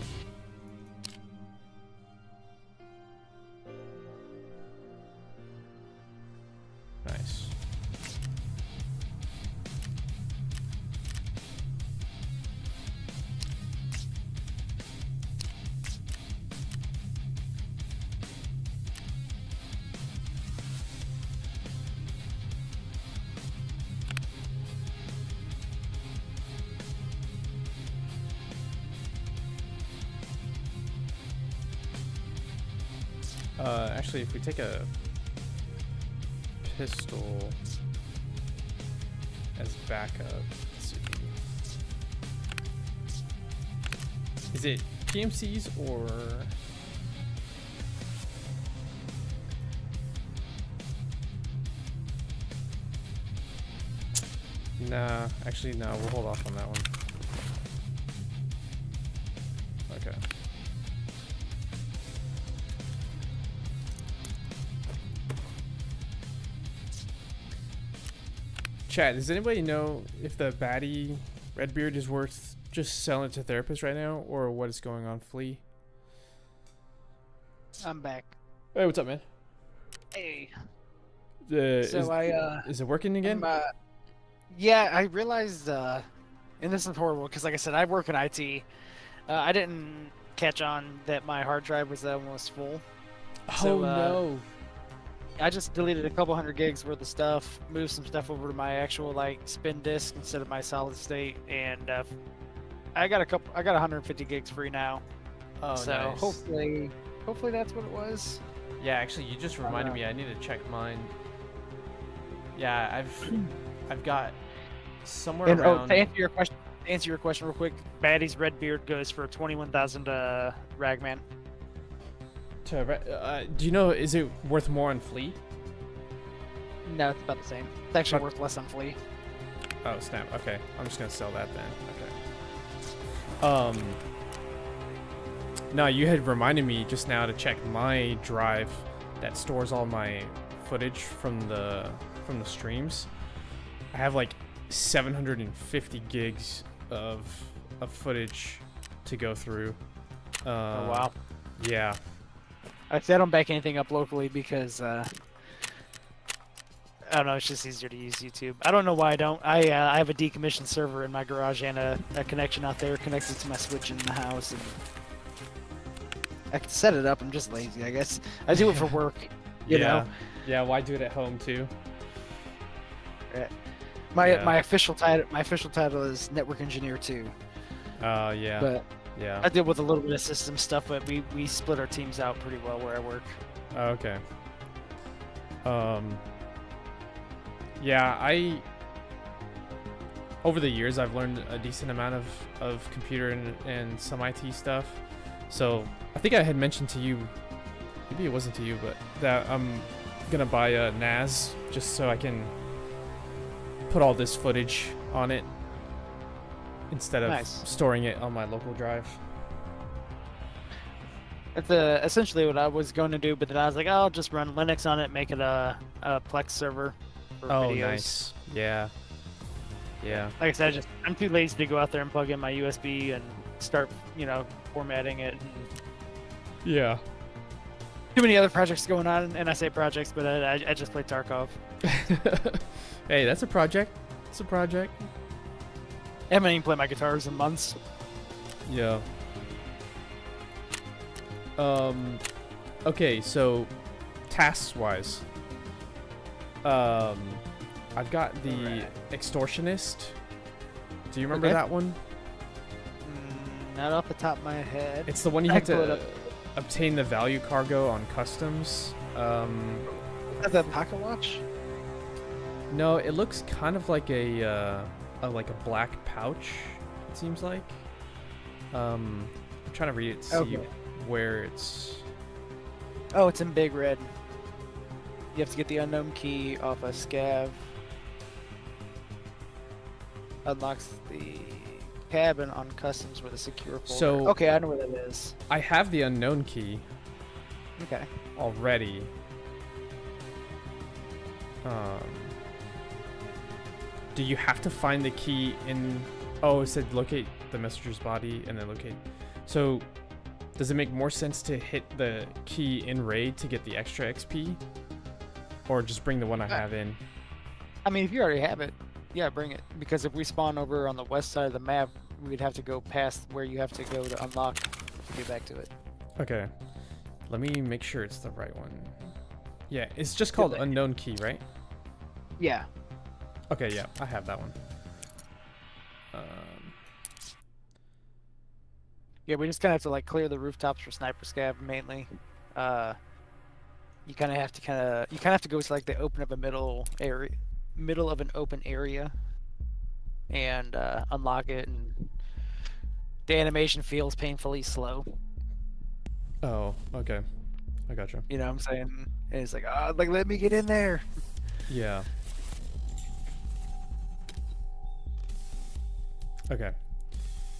We take a pistol as backup. Is it PMCs or? Nah, actually, no. We'll hold off on that one. Chat, does anybody know if the baddie Redbeard is worth just selling it to therapists right now, or what is going on, Flea? I'm back. Hey, what's up, man? Hey. Uh, So is, I uh, is it working again? uh, yeah, I realized, uh, and this is horrible because, like I said, I work in IT. Uh, I didn't catch on that my hard drive was almost full. oh so, uh, no! I just deleted a couple hundred gigs worth of stuff, moved some stuff over to my actual like spin disk instead of my solid state, and uh, I got a couple. I got 150 gigs free now. Oh, so nice. hopefully, hopefully that's what it was. Yeah, actually, you just reminded Uh, me. I need to check mine. Yeah, I've I've got somewhere And oh, around. to answer your question, to answer your question real quick, Baddie's Red Beard goes for 21,000 uh, Ragman. To uh, do you know? Is it worth more on Flea? No, it's about the same. It's actually But- worth less on Flea. Oh snap! Okay, I'm just gonna sell that then. Okay. Um. No, you had reminded me just now to check my drive that stores all my footage from the from the streams. I have like 750 gigs of of footage to go through. Uh, oh wow. Yeah. I say I don't back anything up locally because uh, I don't know. It's just easier to use YouTube. I don't know why I don't. I uh, I have a decommissioned server in my garage and a, a connection out there connected to my switch in the house, and I can set it up. I'm just lazy, I guess. I do it for work. You yeah. know, Yeah. Why do it at home too? my Yeah. my official title my official title is network engineer too. Uh. Yeah. But yeah. I deal with a little bit of system stuff, but we we split our teams out pretty well where I work. Oh, Okay. Um. Yeah, I. Over the years, I've learned a decent amount of of computer and, and some IT stuff. So I think I had mentioned to you, maybe it wasn't to you, but that I'm gonna buy a NAS just so I can put all this footage on it instead of Nice. storing it on my local drive. That's uh, essentially what I was going to do, but then I was like, oh, I'll just run Linux on it, make it a, a Plex server for Oh, videos. nice. Yeah. Yeah. Like I said, I just I'm too lazy to go out there and plug in my USB and start, you know, formatting it. And Yeah. too many other projects going on, and I say projects, but I, I, I just play Tarkov. hey, that's a project. It's a project. I haven't even played my guitars in months. Yeah. Um. Okay, so tasks wise, um, I've got the Alright. extortionist. Do you remember Okay. that one? Mm, not off the top of my head. It's the one you I have to obtain the value cargo on customs. Um, Is that Pocket Watch? no, it looks kind of like a, uh, a like a black pouch. It seems like. Um, I'm trying to read it to see where it's. Oh, it's in big red. You have to get the unknown key off a scav. Unlocks the cabin on customs with a secure folder. So- okay, I know where that is. I have the unknown key. Okay. already. Um, do you have to find the key in? Oh, it said locate the messenger's body and then locate. So, does it make more sense to hit the key in raid to get the extra XP, or just bring the one I Uh, have in? I mean, if you already have it, yeah, bring it. Because if we spawn over on the west side of the map, we'd have to go past where you have to go to unlock to get back to it. Okay, let me make sure it's the right one. Yeah, it's just called unknown key, right? Yeah. Okay, yeah, I have that one. Um, Yeah, we just kind of have to like clear the rooftops for sniper scav mainly. Uh, you kind of have to kind of you kind of have to go to like the open of a middle area, middle of an open area, and uh, unlock it. And the animation feels painfully slow. Oh, okay. I gotcha. You You know what I'm saying? And it's like, oh, like let me get in there. Yeah. Okay.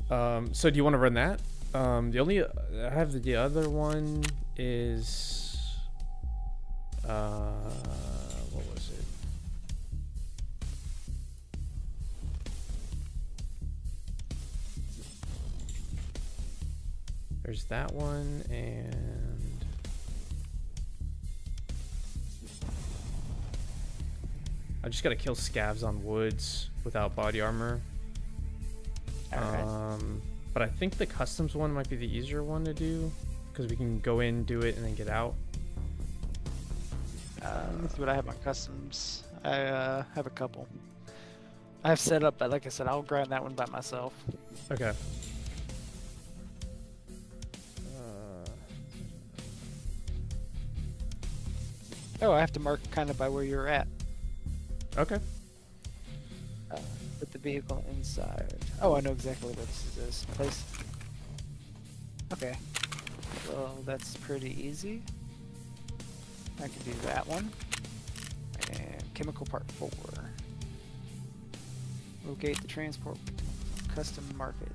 Um, so do you want to run that? Um, the only I have the other one is uh, what was it? There's that one and I just gotta kill scavs on woods without body armor. Alright. Um, but I think the customs one might be the easier one to do because we can go in, do it, and then get out. Uh, let me see what I have on customs. I uh, have a couple. I have set up, but like I said, I'll grind that one by myself. Okay. Uh, Oh, I have to mark kind of by where you're at. okay. Uh, put the vehicle inside. Oh, I know exactly where this is. Place. Okay. Well, that's pretty easy. I can do that one. And chemical part four. Locate the transport custom market.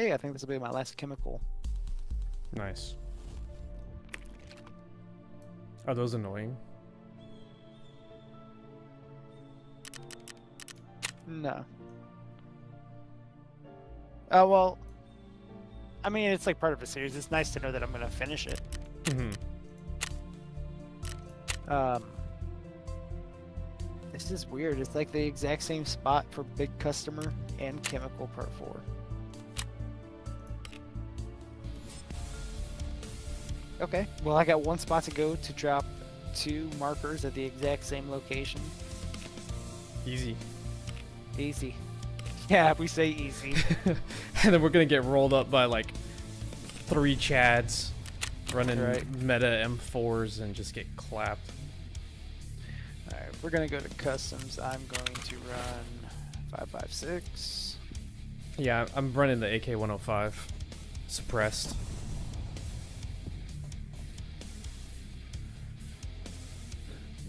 Hey, I think this will be my last chemical. Nice. Are those annoying? No. Oh well. I mean, it's like part of a series. It's nice to know that I'm gonna finish it. Mm-hmm. Um, this is weird. It's like the exact same spot for big customer and chemical part four. Okay. Well, I got one spot to go to drop two markers at the exact same location. Easy. Easy. Yeah, we say easy. and then we're gonna get rolled up by like three Chads running Right. meta M4s and just get clapped. Alright, we're gonna go to customs. I'm going to run 556. Yeah, I'm running the AK-105 suppressed.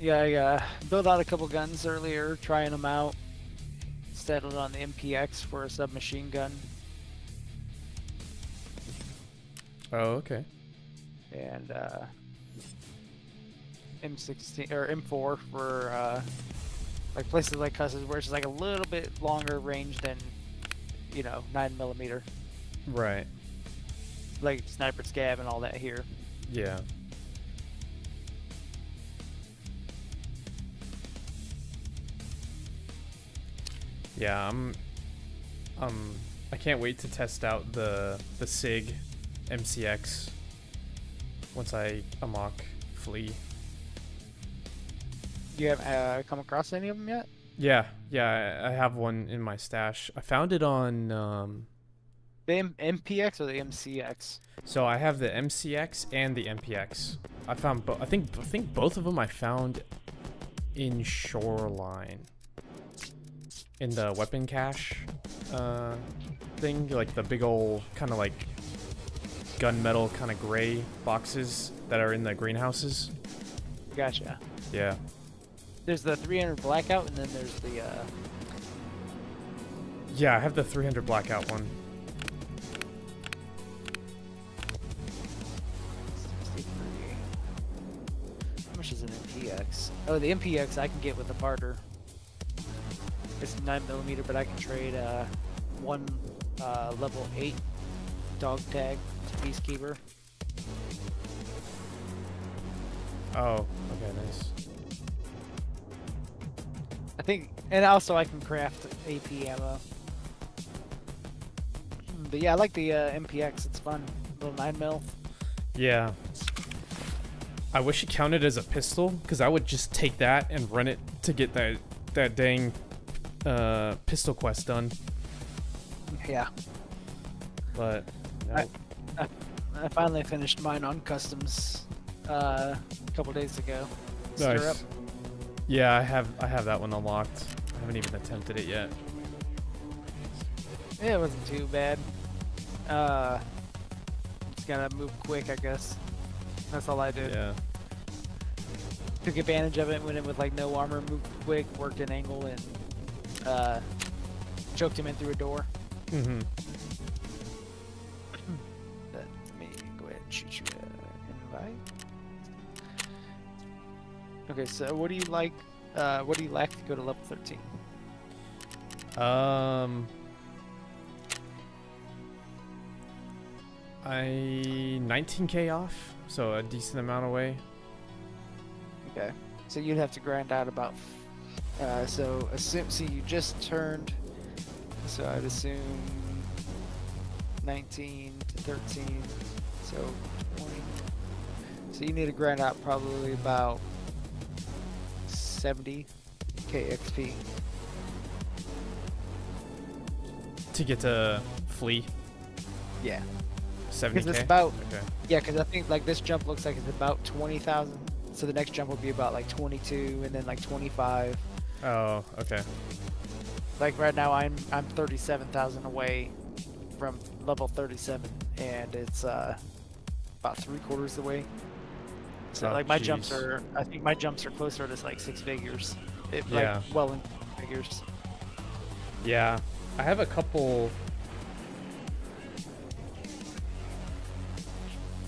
Yeah, I uh, built out a couple guns earlier, trying them out. Settled on the MPX for a submachine gun, Oh, okay. and uh, M16 or M4 for uh, like places like customs where it's like a little bit longer range than, you know, nine millimeter, Right. like sniper scav and all that here. Yeah. Yeah, I'm um I can't wait to test out the the SIG MCX once I unlock Flea. You haven't uh, come across any of them yet? Yeah, yeah, I I have one in my stash. I found it on um The M- MPX or the MCX? so I have the MCX and the MPX. I found bo- I think I think both of them I found in Shoreline. In the weapon cache uh thing, like the big old kind of like gunmetal kind of gray boxes that are in the greenhouses. Gotcha. Yeah. There's the 300 blackout, and then there's the uh, Yeah, I have the 300 blackout one. 63. How much is an MPX? Oh, the MPX I can get with the barter. It's 9 millimeter, but I can trade uh, one uh, level 8 dog tag to Peacekeeper. Oh, okay, nice. I think, and also I can craft AP ammo. Hmm, But yeah, I like the uh, MPX. It's fun. Little 9 mil. Yeah. I wish it counted as a pistol, because I would just take that and run it to get that that dang uh, pistol quest done. Yeah. But I- I finally finished mine on customs uh, a couple days ago. Stir Nice. up. yeah, I have I have that one unlocked. I haven't even attempted it yet. Yeah, it wasn't too bad. Uh, just gotta move quick, I guess. That's all I did. Yeah. Took advantage of it, went in with like no armor, moved quick, worked an angle, and uh, choked him in through a door. Mm-hmm. Let me go ahead and shoot you an invite. Okay, so what do you like? Uh, what do you lack to go to level 13? Um, I 19k off, so a decent amount away. Okay. So you'd have to grind out about. Uh, so assume. See, you just turned. So I'd assume. 19 to 13. So 20. So you need to grind out probably about 70 KXP. To get to Flea Yeah. 70k. Because it's about. okay. Yeah, because I think like this jump looks like it's about 20,000. So the next jump will be about like 22 and then like 25. Oh, okay. Like right now, I'm I'm 37,000 away from level 37, and it's uh about three quarters of the way. So Oh, like my jumps are, I think my jumps are closer to like six figures. It, Yeah. Like well in figures. Yeah, I have a couple.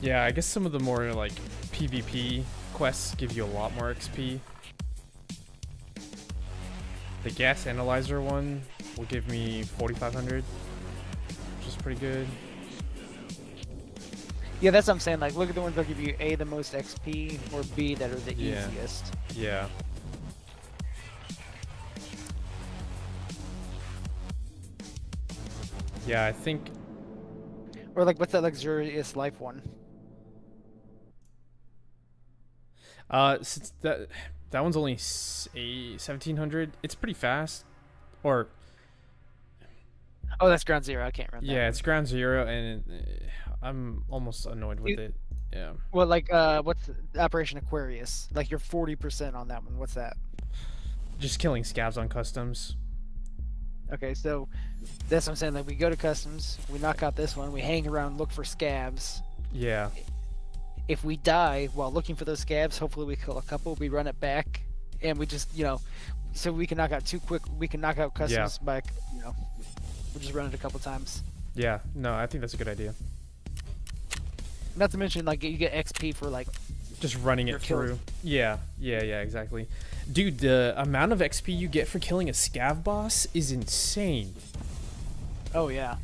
Yeah, I guess some of the more like PvP quests give you a lot more XP. The gas analyzer one will give me 4,500, which is pretty good. Yeah, that's what I'm saying. Like, look at the ones that give you a the most XP or b that are the Yeah. easiest. Yeah. Yeah, I think Or like, what's that luxurious life one? Uh, since that that one's only s- a seventeen hundred. It's pretty fast, or Oh, that's ground zero. I can't remember. yeah, it's ground zero, and uh, I'm almost annoyed with You- it. Yeah, Well, like, uh, what's Operation Aquarius? Like, you're 40% on that one. What's that? just killing scavs on customs. Okay, so that's what I'm saying. Like, we go to customs, we knock out this one, we hang around, look for scavs. Yeah, If we die while looking for those scavs, hopefully we kill a couple. We run it back, and we just, you know, so we can knock out two quick. We can knock out customs by, you know, we just run it a couple times. yeah. No, I think that's a good idea. Not to mention, like, you get XP for like, Just running it kills. through. Yeah, yeah, yeah. Exactly, dude. The amount of XP you get for killing a scav boss is insane. oh yeah.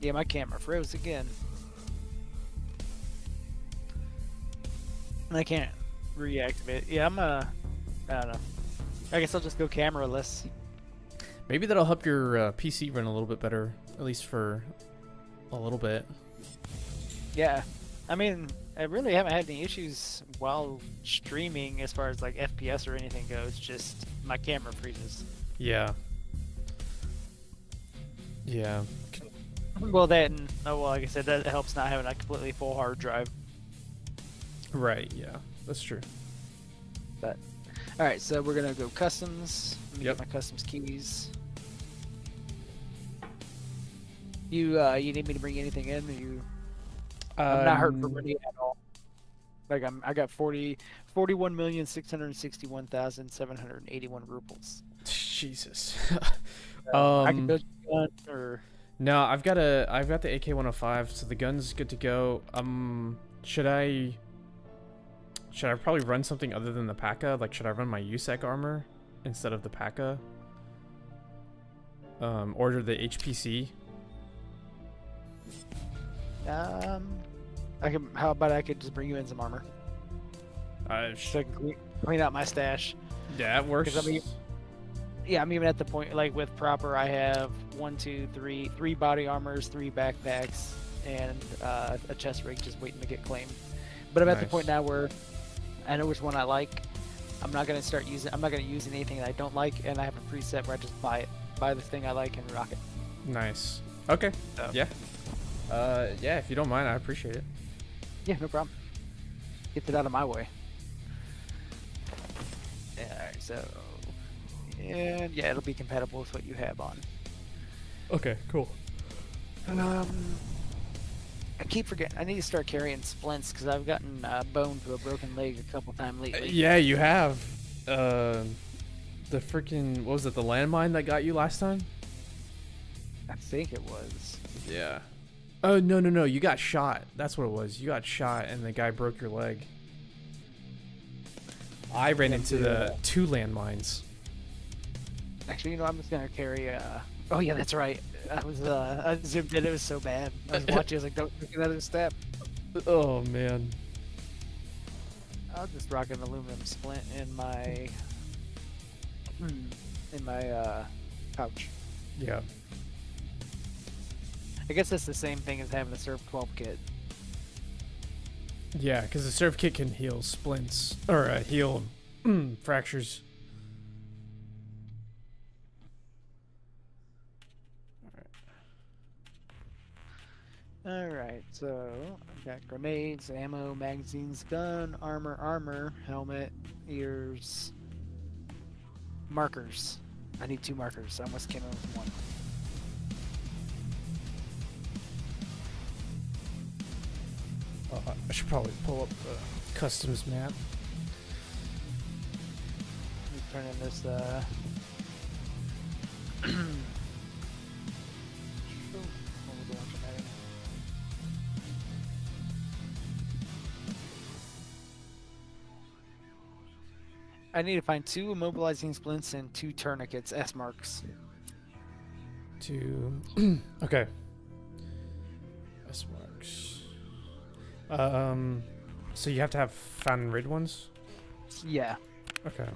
Yeah, my camera froze again. I can't reactivate. Yeah, I'm uh, I don't know. I guess I'll just go cameraless. Maybe that'll help your uh, PC run a little bit better, at least for a little bit. Yeah, I mean, I really haven't had any issues while streaming as far as like FPS or anything goes. Just my camera freezes. Yeah. Yeah. Well, that and oh well, like I said, that helps not having a completely full hard drive. Right. Yeah. That's true. But all right, so we're gonna go customs. Let me Yep. get my customs keys. You uh, you need me to bring anything in? You, I'm not hurt for Um, money at all. Like I'm, I got 40, 41,661,781 rubles. Jesus. Uh, I can Um, build you a gun or no, I've got a I've got the AK-105, so the gun's good to go. Um, should I should I probably run something other than the PACA? Like, should I run my USEC armor instead of the PACA? Um, order the HPC. um, I can. How about I could just bring you in some armor Uh, so I can clean, clean out my stash. yeah, it works. I mean- Yeah, I'm even at the point like with Prapor. I have one, two, three, three body armors, three backpacks, and uh, a chest rig just waiting to get claimed. But I'm at the point now where I know which one I like. I'm not gonna start using. I'm not gonna use anything that I don't like, and I have a preset where I just buy it, buy the thing I like, and rock it. Nice. Okay. So- Yeah. Uh, yeah. If you don't mind, I appreciate it. Yeah, no problem. Get it out of my way. Yeah. Alright, so. And yeah, it'll be compatible with what you have on. Okay. Cool. Um, I keep forgetting. I need to start carrying splints because I've gotten uh, boned to a broken leg a couple times lately. Yeah, you have. Uh, the freaking what was it? The landmine that got you last time? I think it was. Yeah. Oh no no no! You got shot. That's what it was. You got shot, and the guy broke your leg. I ran into the two landmines. Actually, you know, I'm just gonna carry. Uh... Oh yeah, that's right. I was. Uh, I zoomed in. It was so bad. I was watching. I was like, don't take another step. Oh man. I'll just rock an aluminum splint in my. Hmm, in my uh, pouch. Yeah. I guess that's the same thing as having a Surv12 kit. Yeah, because the Surv kit can heal splints or uh, heal fractures. Alright, so I've got grenades, ammo, magazines, gun, armor, armor, helmet, ears, markers. I need two markers. I almost came in with one. Uh, I should probably pull up the customs map. Let me turn in this, uh... I need to find two immobilizing splints and two tourniquets, Esmarchs. Two. okay. Esmarchs. Um, so you have to have fan rid ones. Yeah. Okay.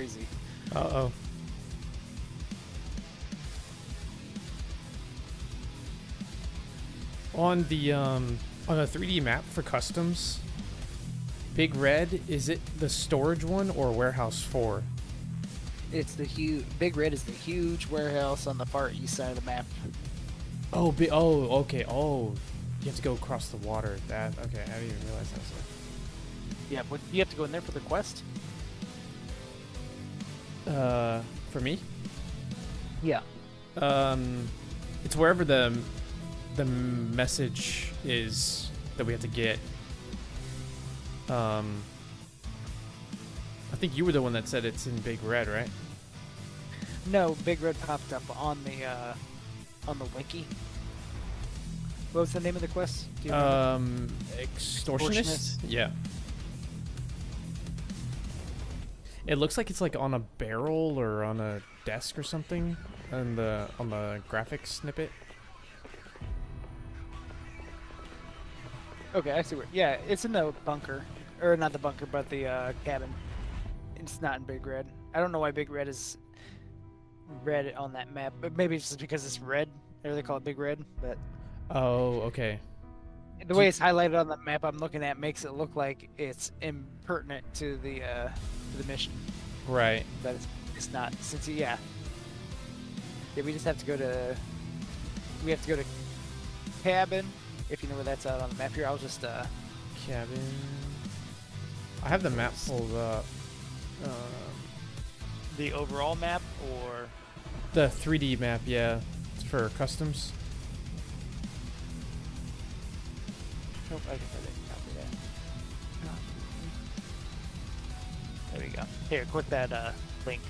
Crazy. Uh oh. On the um on a 3D map for customs, Big Red is it the storage one or warehouse four? It's the huge Big Red is the huge warehouse on the far east side of the map. Oh, bi- oh, okay. Oh, you have to go across the water. That okay? I didn't even realize that. Was Yeah, but you have to go in there for the quest. Uh, for me, Yeah. um, it's wherever the the message is that we have to get. Um, I think you were the one that said it's in Big Red, right? No, Big Red popped up on the uh, on the wiki. What was the name of the quest? Do you? Um, extortionist. Extortionist. Yeah. It looks like it's like on a barrel or on a desk or something, on the on the graphic snippet. okay, I see where. Yeah, it's in the bunker, or not the bunker, but the uh, cabin. It's not in Big Red. I don't know why Big Red is red on that map, but maybe it's just because it's red. Or they call it Big Red, but Oh, okay. The way it's highlighted on the map I'm looking at makes it look like it's impertinent to the uh, to the mission. Right. but it's, it's not since yeah yeah we just have to go to we have to go to cabin if you know where that's out on the map here I'll just uh Cabin. I have the map pulled up. Um, the overall map or the 3D map, yeah, it's for customs. Nope I can I didn't copy that there we go here click that uh link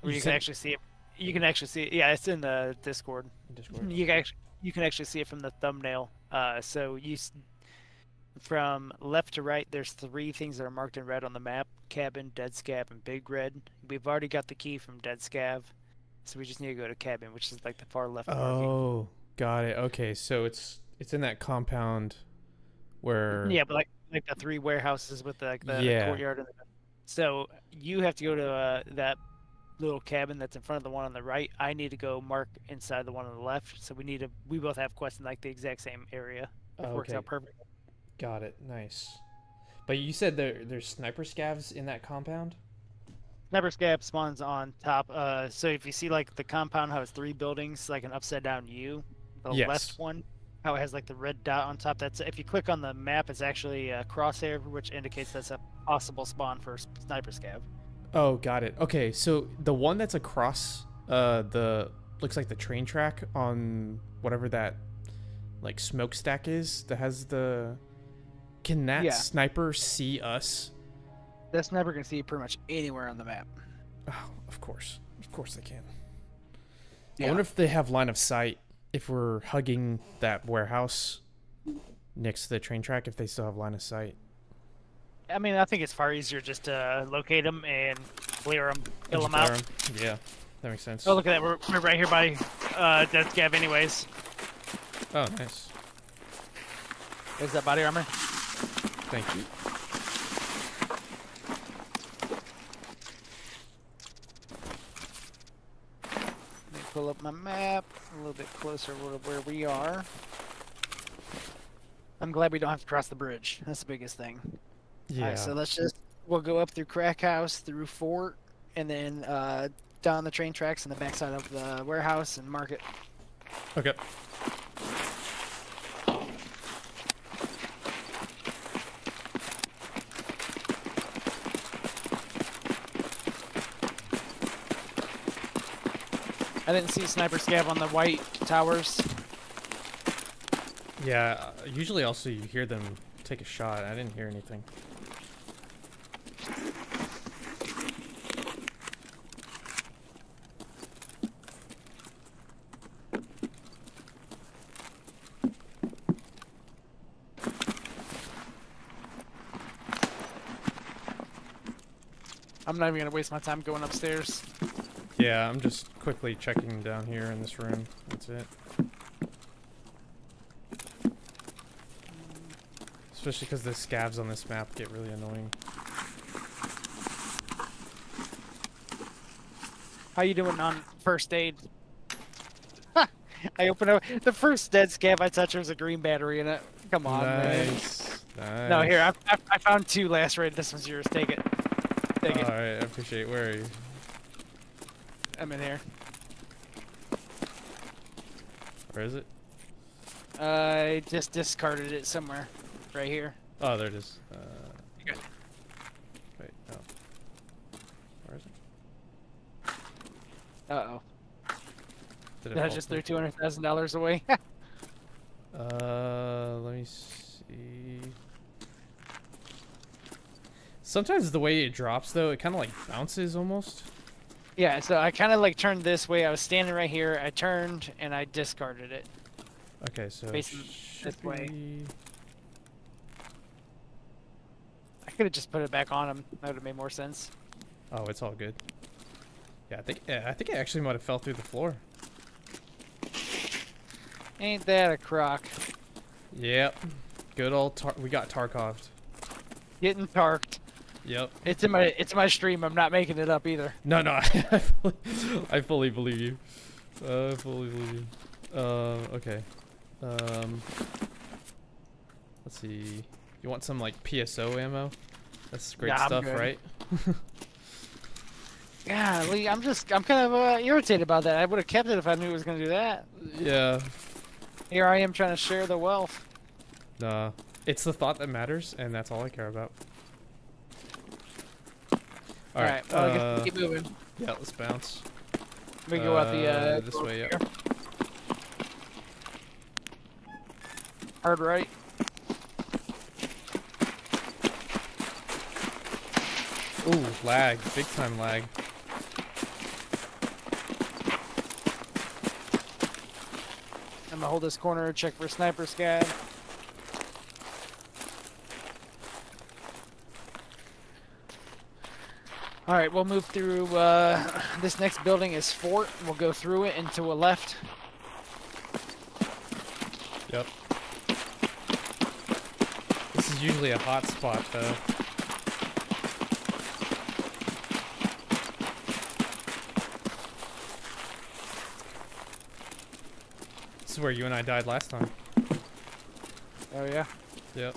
where You you, can said- actually see it You can actually see it. Yeah, it's in the Discord. Discord. You can actually you can actually see it from the thumbnail. Uh, so you from left to right, there's three things that are marked in red on the map: cabin, dead scav, and big red. We've already got the key from dead scav, so we just need to go to cabin, which is like the far left. marking. Oh, got it. Okay, so it's it's in that compound where Yeah, but like like the three warehouses with the, like the Yeah. courtyard. And the, so you have to go to uh, that little cabin that's in front of the one on the right. I need to go mark inside the one on the left. So we need to. We both have quests in like the exact same area. It works out perfect. Got it. Nice. But you said there there's sniper scavs in that compound? Sniper scav spawns on top. Uh, so if you see like the compound how it's three buildings, like an upside down U, the Yes. left one, how it has like the red dot on top. That's if you click on the map, it's actually a crosshair, which indicates that's a possible spawn for sniper scav. Oh, got it. Okay, so the one that's across uh the looks like the train track on whatever that like smokestack is that has the can that Yeah. sniper see us? That sniper can see pretty much anywhere on the map. Oh, of course. Of course they can. I wonder if they have line of sight if we're hugging that warehouse next to the train track if they still have line of sight. I mean, I think it's far easier just to locate them and clear them, kill them out. flare 'em. Yeah, that makes sense. Oh, look at that. We're, we're right here by uh, Death Scab, anyways. Oh, nice. There's that body armor. Thank you. Pull up my map a little bit closer to where we are. I'm glad we don't have to cross the bridge. That's the biggest thing. Yeah. Alright, so let's just we'll go up through Crack House, through Fort, and then uh, down the train tracks and the backside of the warehouse and market. okay. I didn't see sniper scav on the white towers. Yeah. Usually, also you hear them take a shot. I didn't hear anything. I'm not even gonna waste my time going upstairs. Yeah, I'm just quickly checking down here in this room. That's it. Especially because the scavs on this map get really annoying. How you doing on first aid? I open up the first dead scav I touch. There's a green battery in it. Come on, man. nice. Nice. No, here I, I, I found two last lacerated. This one's yours. Take it. Take it. Alright, I appreciate it. Where are you? I'm in here. Where is it? I just discarded it somewhere, right here. Oh, there it is. Uh, You wait, no. Where is it? Uh oh. Did Did I just through? threw two hundred thousand dollars away? Uh, let me see. Sometimes the way it drops, though, it kind of like bounces almost. Yeah. So I kind of like turned this way. I was standing right here. I turned and I discarded it. Okay, so Facing this way. be- I could have just put it back on him. That would have made more sense. Oh, it's all good. Yeah, I think yeah, I think it actually might have fell through the floor. Ain't that a crock? Yep. Good old Tar- we got Tarkoved. Getting tarked. Yep. It's in my it's my stream. I'm not making it up either. No, no, I fully, I fully believe you. Uh, I fully believe you. Uh, okay. Um, let's see. You want some like PSO ammo? That's great Nah, stuff, right? Yeah, Lee, I'm just I'm kind of uh, irritated about that. I would have kept it if I knew it was gonna do that. yeah. Here I am trying to share the wealth. Nah. It's the thought that matters, and that's all I care about. All right. All right. Well, keep moving. Yeah, let's bounce. We go out the uh, uh, this way. Yeah. Hard right. Ooh, lag. Big time lag. I'm gonna hold this corner, check for sniper scav. All right, we'll move through. Uh, this next building is fort. We'll go through it into a left. Yep. This is usually a hot spot, though. This is where you and I died last time. Oh yeah. Yep.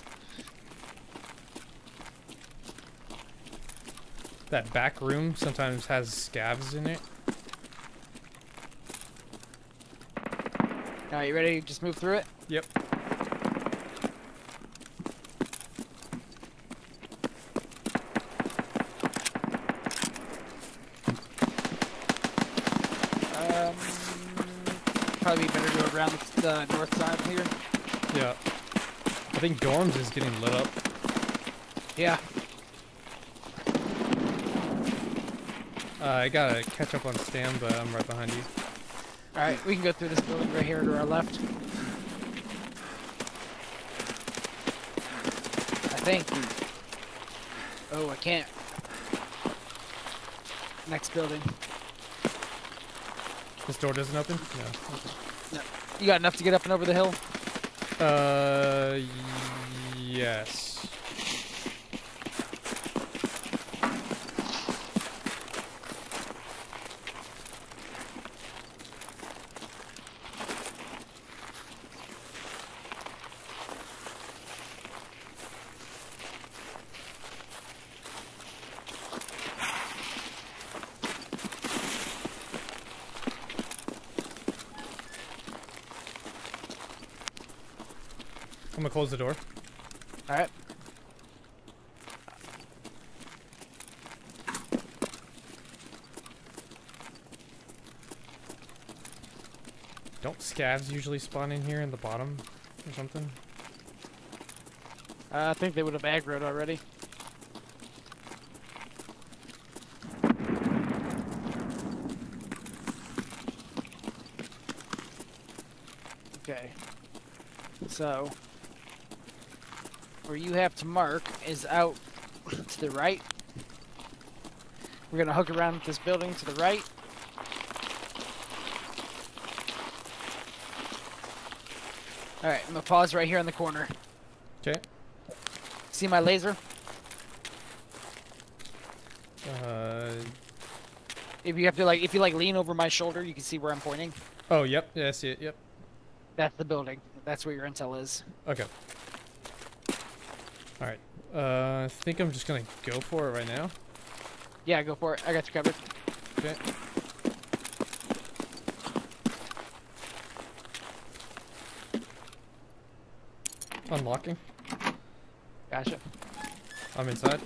That back room sometimes has scavs in it. Right, you ready? Just move through it. Yep. Um, probably better to go around the, the north side here. Yeah. I think dorms is getting lit up. Yeah. Uh, I gotta catch up on Stan, but I'm right behind you. All right, we can go through this building right here to our left. I think. Oh, I can't. Next building. This door doesn't open? No. You got enough to get up and over the hill? Uh, yes. Close the door. All right. Don't scavs usually spawn in here in the bottom or something? Uh, I think they would have aggroed already. Okay. So, where you have to mark is out to the right. We're gonna hook around this building to the right. Alright, I'm gonna pause right here in the corner. Okay. See my laser? Uh, If you have to like, if you like lean over my shoulder, you can see where I'm pointing. oh, yep. Yeah, I see it. Yep. That's the building. That's where your intel is. Okay. Alright. Uh, I think I'm just gonna go for it right now. Yeah, go for it. I got you covered. Okay. Unlocking. Gotcha. I'm inside.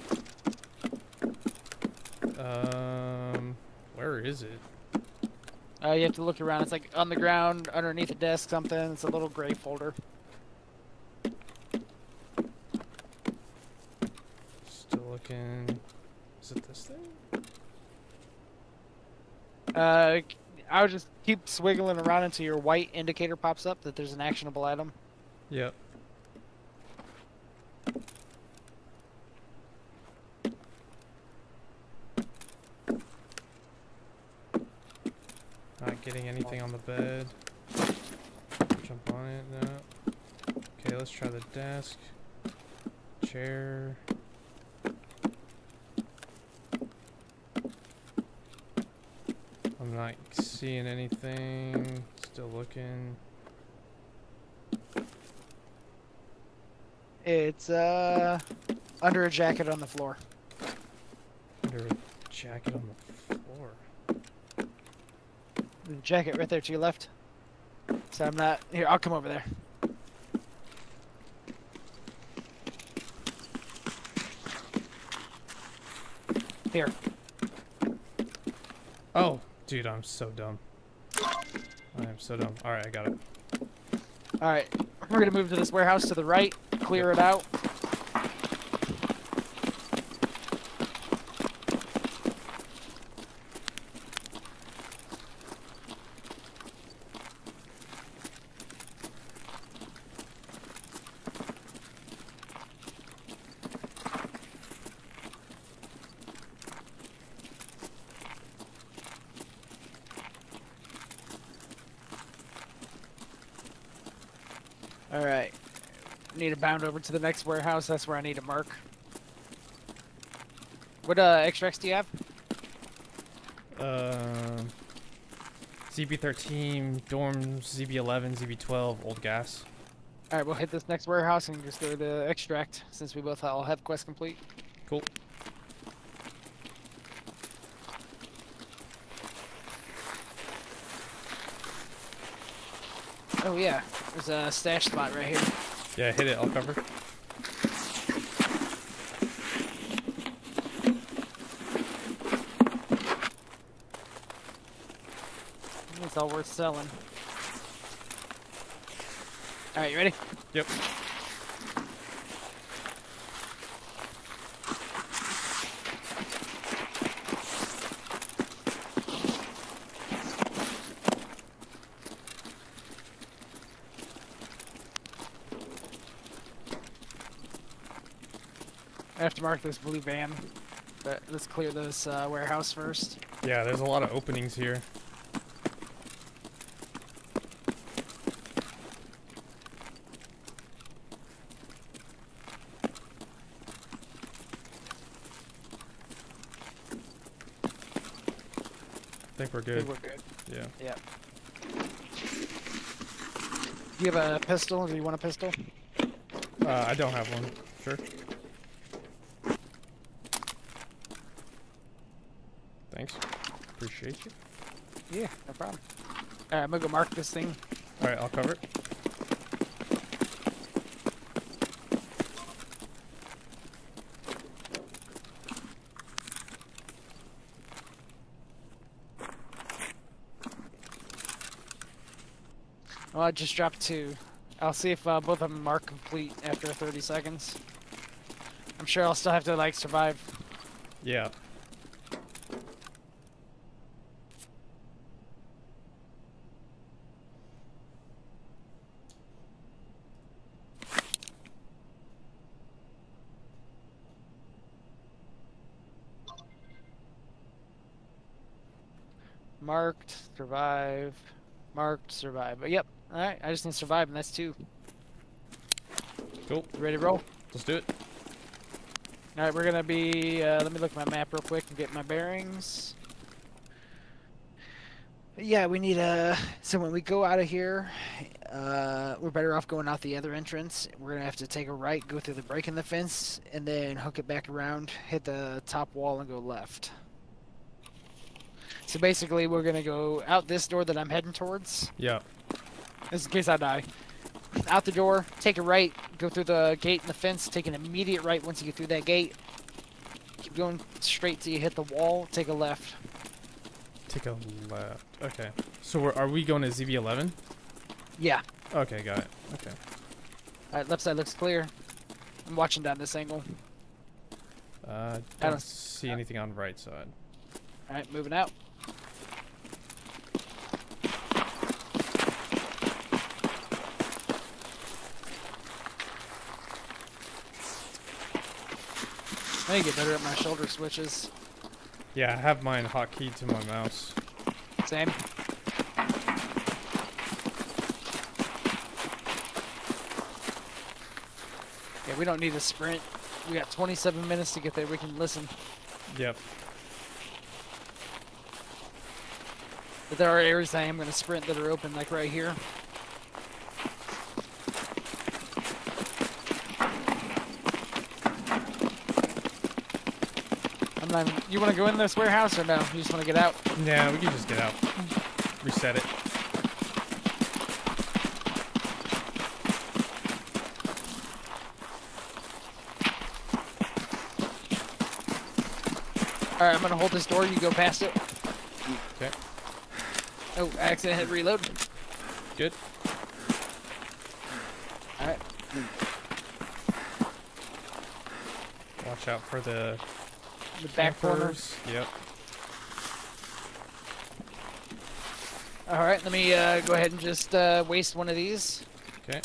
Um, where is it? Uh, you have to look around. It's like on the ground, underneath a desk, something. It's a little gray folder. Still looking. Is it this thing? Uh, I would just keep swiggling around until your white indicator pops up that there's an actionable item. Yep. Not getting anything on the bed. Jump on it, no. Okay, let's try the desk. Chair. I'm not seeing anything. Still looking. It's uh under a jacket on the floor. Under a jacket on the floor. The jacket right there to your left. So I'm not here. I'll come over there. Here. Oh, dude, I'm so dumb. I am so dumb. Alright, I got it. All right, we're gonna move to this warehouse to the right. Clear it out. All right. Bound over to the next warehouse. That's where I need to mark. What uh, extracts do you have? Um, ZB13, dorms, ZB11, ZB12, old gas. All right, we'll hit this next warehouse and just go to extract since we both all have quest complete. Cool. Oh yeah, there's a stash spot right here. Yeah, hit it. I'll cover. It's all worth selling. All right, you ready? Yep. Mark this blue van, but let's clear this uh, warehouse first. Yeah, there's a lot of openings here. I think we're good. we're good. Yeah. Yeah. Do you have a pistol? Do you want a pistol? Uh, I don't have one. Sure. Thanks. Appreciate you. Yeah, no problem. Alright, I'm gonna go mark this thing. All right, I'll cover it. Well, I just dropped two. I'll see if uh, both of them are complete after 30 seconds. I'm sure I'll still have to like survive. Yeah. Marked, survive, marked, survive. But yep, alright, I just need to survive and that's two. Cool. You ready to roll? Let's do it. Alright, we're gonna be, uh, let me look at my map real quick and get my bearings. Yeah, we need a, so when we go out of here, uh, we're better off going out the other entrance. We're gonna have to take a right, go through the break in the fence, and then hook it back around, hit the top wall and go left. So basically, we're gonna go out this door that I'm heading towards, Yeah. just in case I die. Out the door, take a right, go through the gate in the fence, take an immediate right once you get through that gate. Keep going straight till you hit the wall, take a left. Take a left. Okay. So we're, are we going to ZB11? Yeah. Okay, got it. Okay. Alright, left side looks clear. I'm watching down this angle. Uh, I don't don't- see anything on right side. Alright, moving out. I need to get better at my shoulder switches. Yeah, I have mine hotkeyed to my mouse. Same. Yeah, we don't need a sprint. We got 27 minutes to get there. We can listen. Yep. But there are areas I am going to sprint that are open, like right here. I'm not even, you want to go in this warehouse or no? You just want to get out? Yeah, we can just get out. Reset it. Alright, I'm going to hold this door. You go past it. Okay. Oh, I accidentally hit reload. Good. Alright. Watch out for the The back corner. Yep. Alright, let me uh, go ahead and just uh, waste one of these. Okay.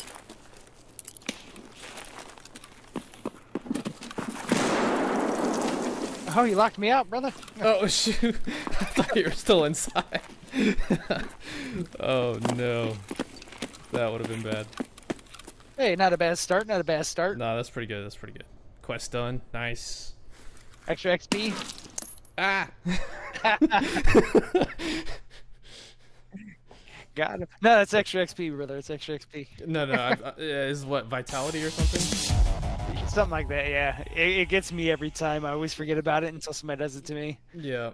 Oh, you locked me out, brother. Oh shoot! I thought you were still inside. oh no, that would have been bad. Hey, not a bad start. Not a bad start. No, that's pretty good. That's pretty good. Quest done. Nice. Extra XP. Ah. Got him. No, that's extra XP, brother. It's extra XP. no, no. I, I, is what vitality or something? Something like that. Yeah. It, it gets me every time. I always forget about it until somebody does it to me. Yeah.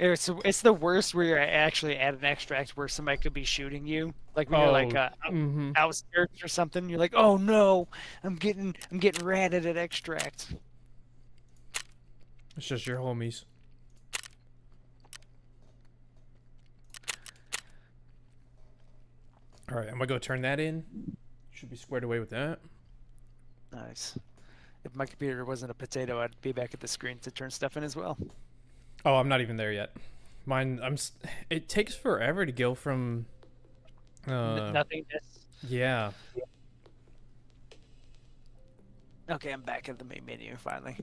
It's it's the worst where you're actually at an extract where somebody could be shooting you, like when you're like Oh, uh, out- Mm-hmm. outskirts or something. You're like, oh no, I'm getting I'm getting ratted at extract. It's just your homies. All right, I'm gonna go turn that in. Should be squared away with that. Nice. If my computer wasn't a potato, I'd be back at the screen to turn stuff in as well. Oh, I'm not even there yet. Mine, I'm. It takes forever to go from. Uh, Nothingness. yeah. Okay, I'm back at the main menu finally.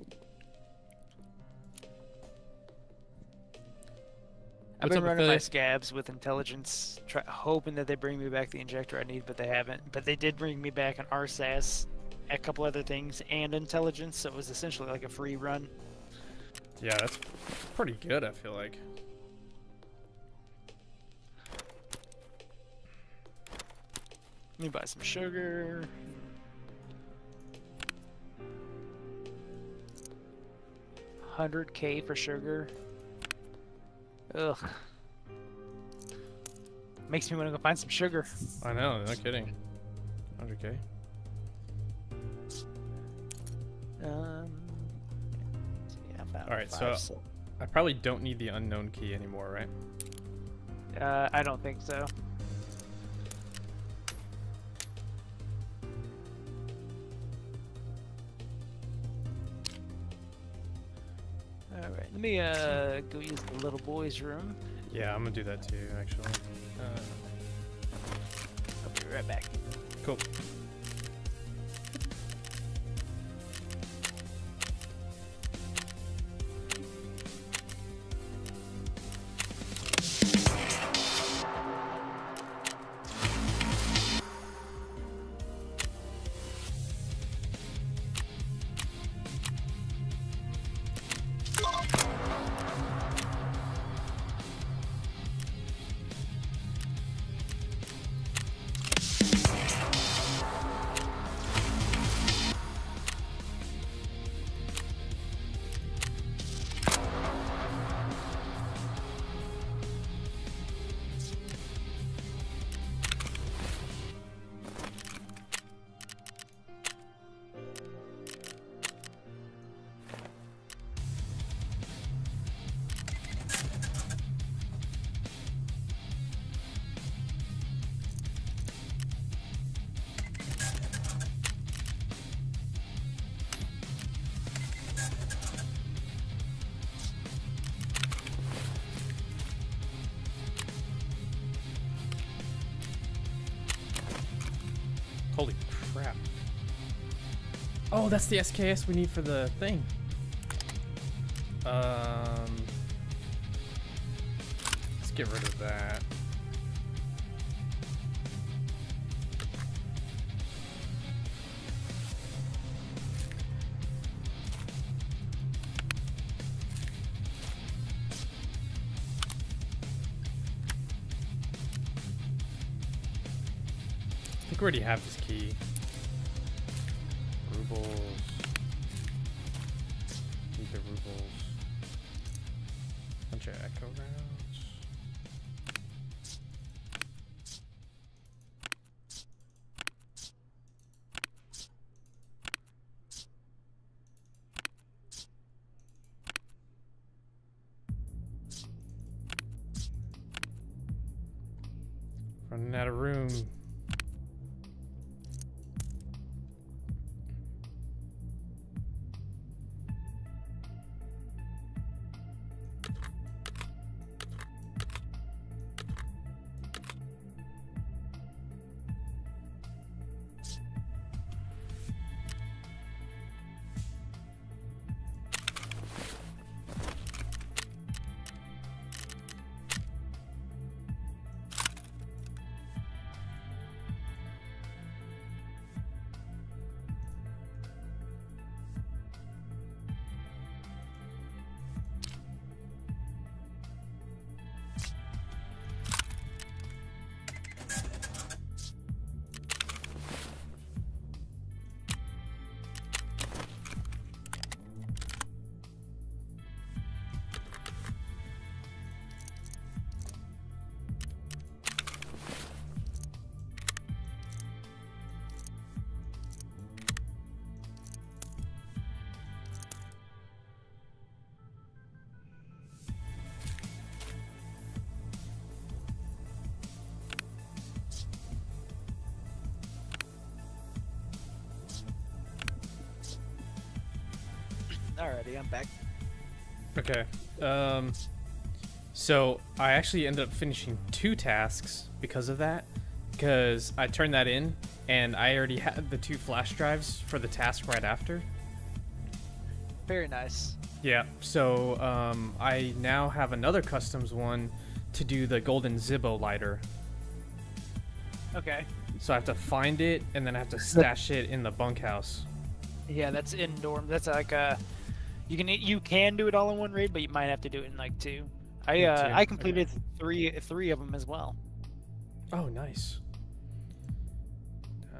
I've been running my scavs with intelligence, try, hoping that they bring me back the injector I need, but they haven't. But they did bring me back an RSAS, a couple other things, and intelligence, so it was essentially like a free run. Yeah, that's pretty good. I feel like. Let me buy some sugar. Hundred K for sugar. Ugh. Makes me want to go find some sugar. I know. No kidding. 100k. Um. Yeah, about All right, five, so- I probably don't need the unknown key anymore, right? Uh, I don't think so. Let me uh go use the little boy's room. Yeah, I'm gonna do that too. Actually. Uh, I'll be right back. cool. Oh, that's the SKS we need for the thing. Um, let's get rid of that. I think we already have this Alrighty, I'm back. Okay. Um, so I actually ended up finishing two tasks because of that, because I turned that in, and I already had the two flash drives for the task right after. Very nice. Yeah. So um, I now have another customs one to do the golden Zippo lighter. Okay. So I have to find it, and then I have to stash it in the bunkhouse. Yeah, that's in dorm. That's like uh, you can you can do it all in one raid, but you might have to do it in like two. I In uh, two, I completed three three of them as well. Oh, nice.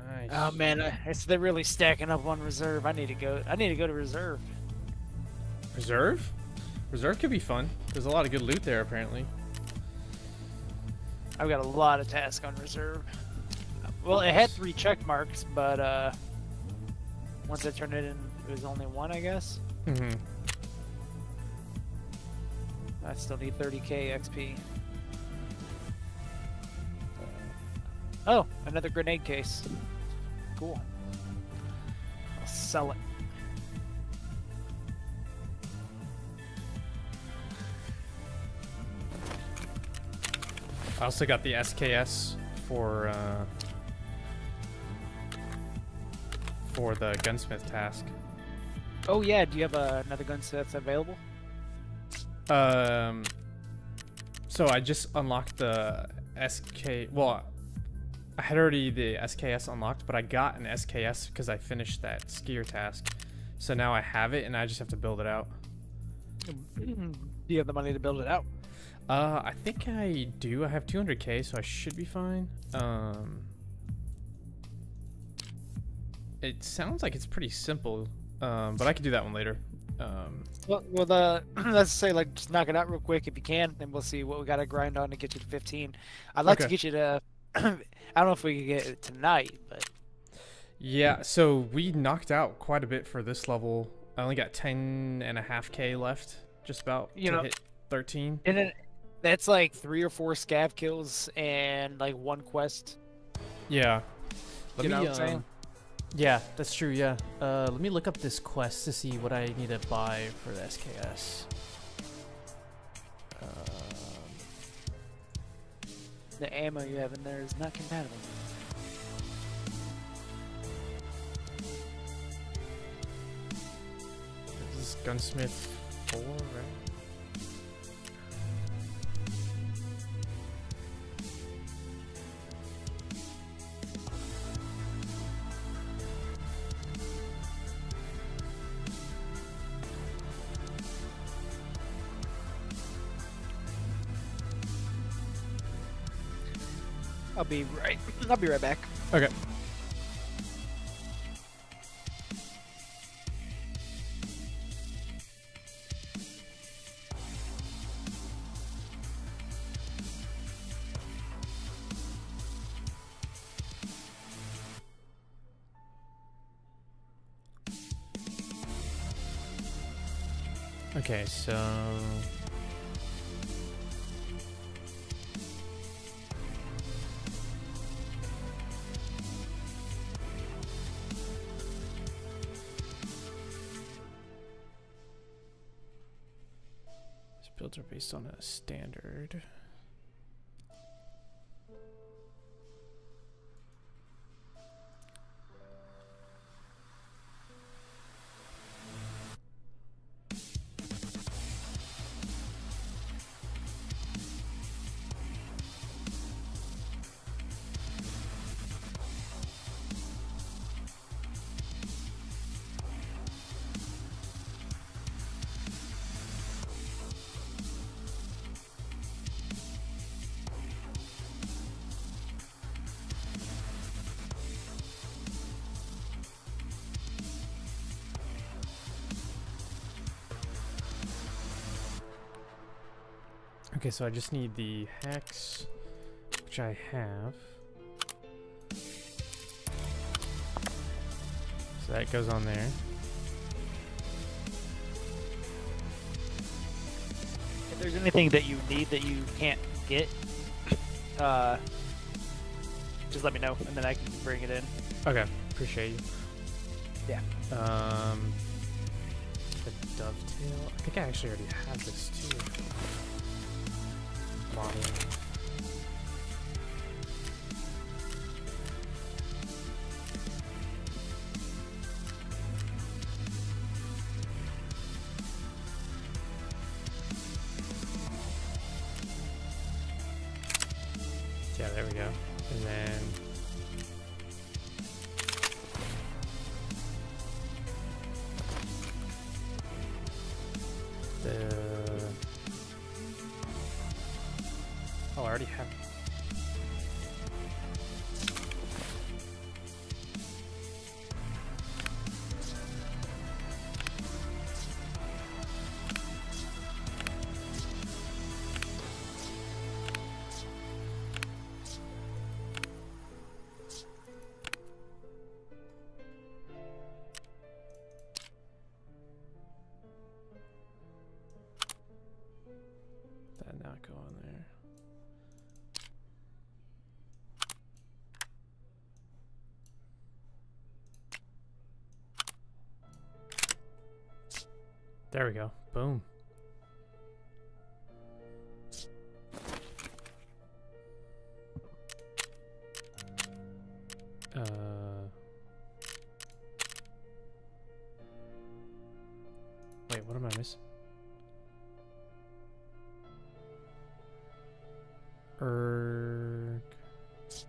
Nice. Oh man, I- it's they're really stacking up on reserve. I need to go. I need to go to reserve. Reserve? Reserve could be fun. There's a lot of good loot there, apparently. I've got a lot of tasks on reserve. Well, it had three check marks, but uh, once I turned it in, it was only one, I guess. Mm-hmm. I still need 30k XP. Oh, another grenade case. Cool. I'll sell it. I also got the SKS for uh, for the gunsmith task. Oh yeah, do you have uh, another gun set that's available? Um, so I just unlocked the SK. Well, I had already the SKS unlocked, but I got an SKS because I finished that skier task. So now I have it, and I just have to build it out. Do you have the money to build it out? Uh, I think I do. I have 200k, so I should be fine. Um, it sounds like it's pretty simple, um, but I can do that one later. Um, Well, well the, let's say like just knock it out real quick if you can, and we'll see what we got to grind on to get you to 15. I'd like to get you to. I don't know if we can get it tonight, but yeah, so we knocked out quite a bit for this level. I only got 10 and a half k left, just about You to know- hit 13. and then that's like three or four scav kills and like one quest. Yeah. Let You know what I'm saying? Yeah, that's true. Yeah. Uh, let me look up this quest to see what I need to buy for the SKS. Um, The ammo you have in there is not compatible. This is Gunsmith 4, right? I'll be right. I'll be right back. Okay. Okay, so based on a standard. Okay, so I just need the hex, which I have. So that goes on there. If there's anything that you need that you can't get, uh, just let me know, and then I can bring it in. Okay, appreciate you. Yeah. Um, The dovetail. I think I actually already have this too. Model. There we go. Boom. Uh Wait, what am I missing? Erg. It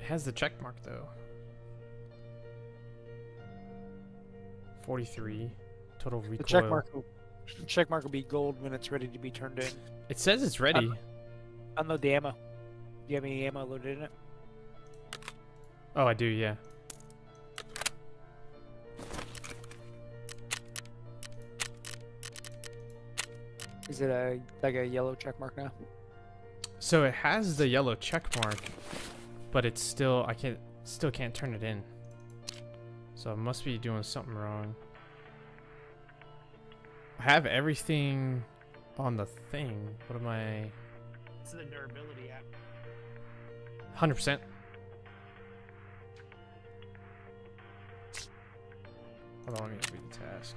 has the check mark though. 43 total recoil. The check mark will the check mark will be gold when it's ready to be turned in. It says it's ready. Unload the ammo. Do you have any ammo loaded in it? Oh, I do, yeah. Is it a like a yellow check mark now? So it has the yellow check mark, but it's still I can't still can't turn it in. So I must be doing something wrong. I have everything on the thing. What am I? It's the durability app. Hundred percent. Hold on, let me read the task.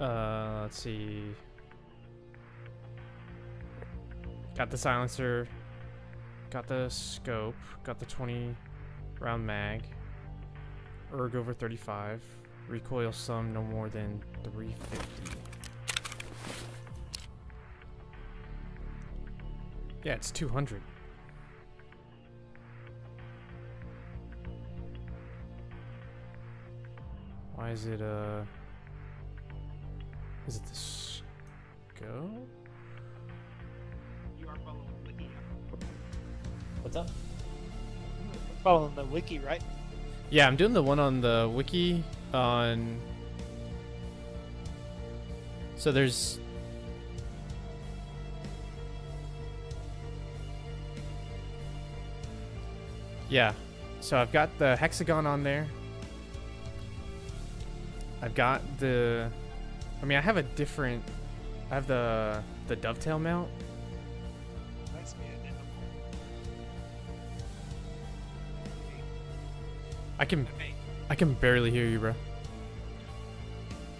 Oh. Uh, let's see. Got the silencer. Got the scope. Got the 20 round mag. Erg over 35. Recoil sum no more than 350. Yeah, it's 200. Why is it, uh... Is it the scope? Up? Following the wiki, right? Yeah, I'm doing the one on the wiki on. So there's. Yeah, so I've got the hexagon on there. I've got the. I mean, I have a different. I have the the dovetail mount. I can I can barely hear you, bro.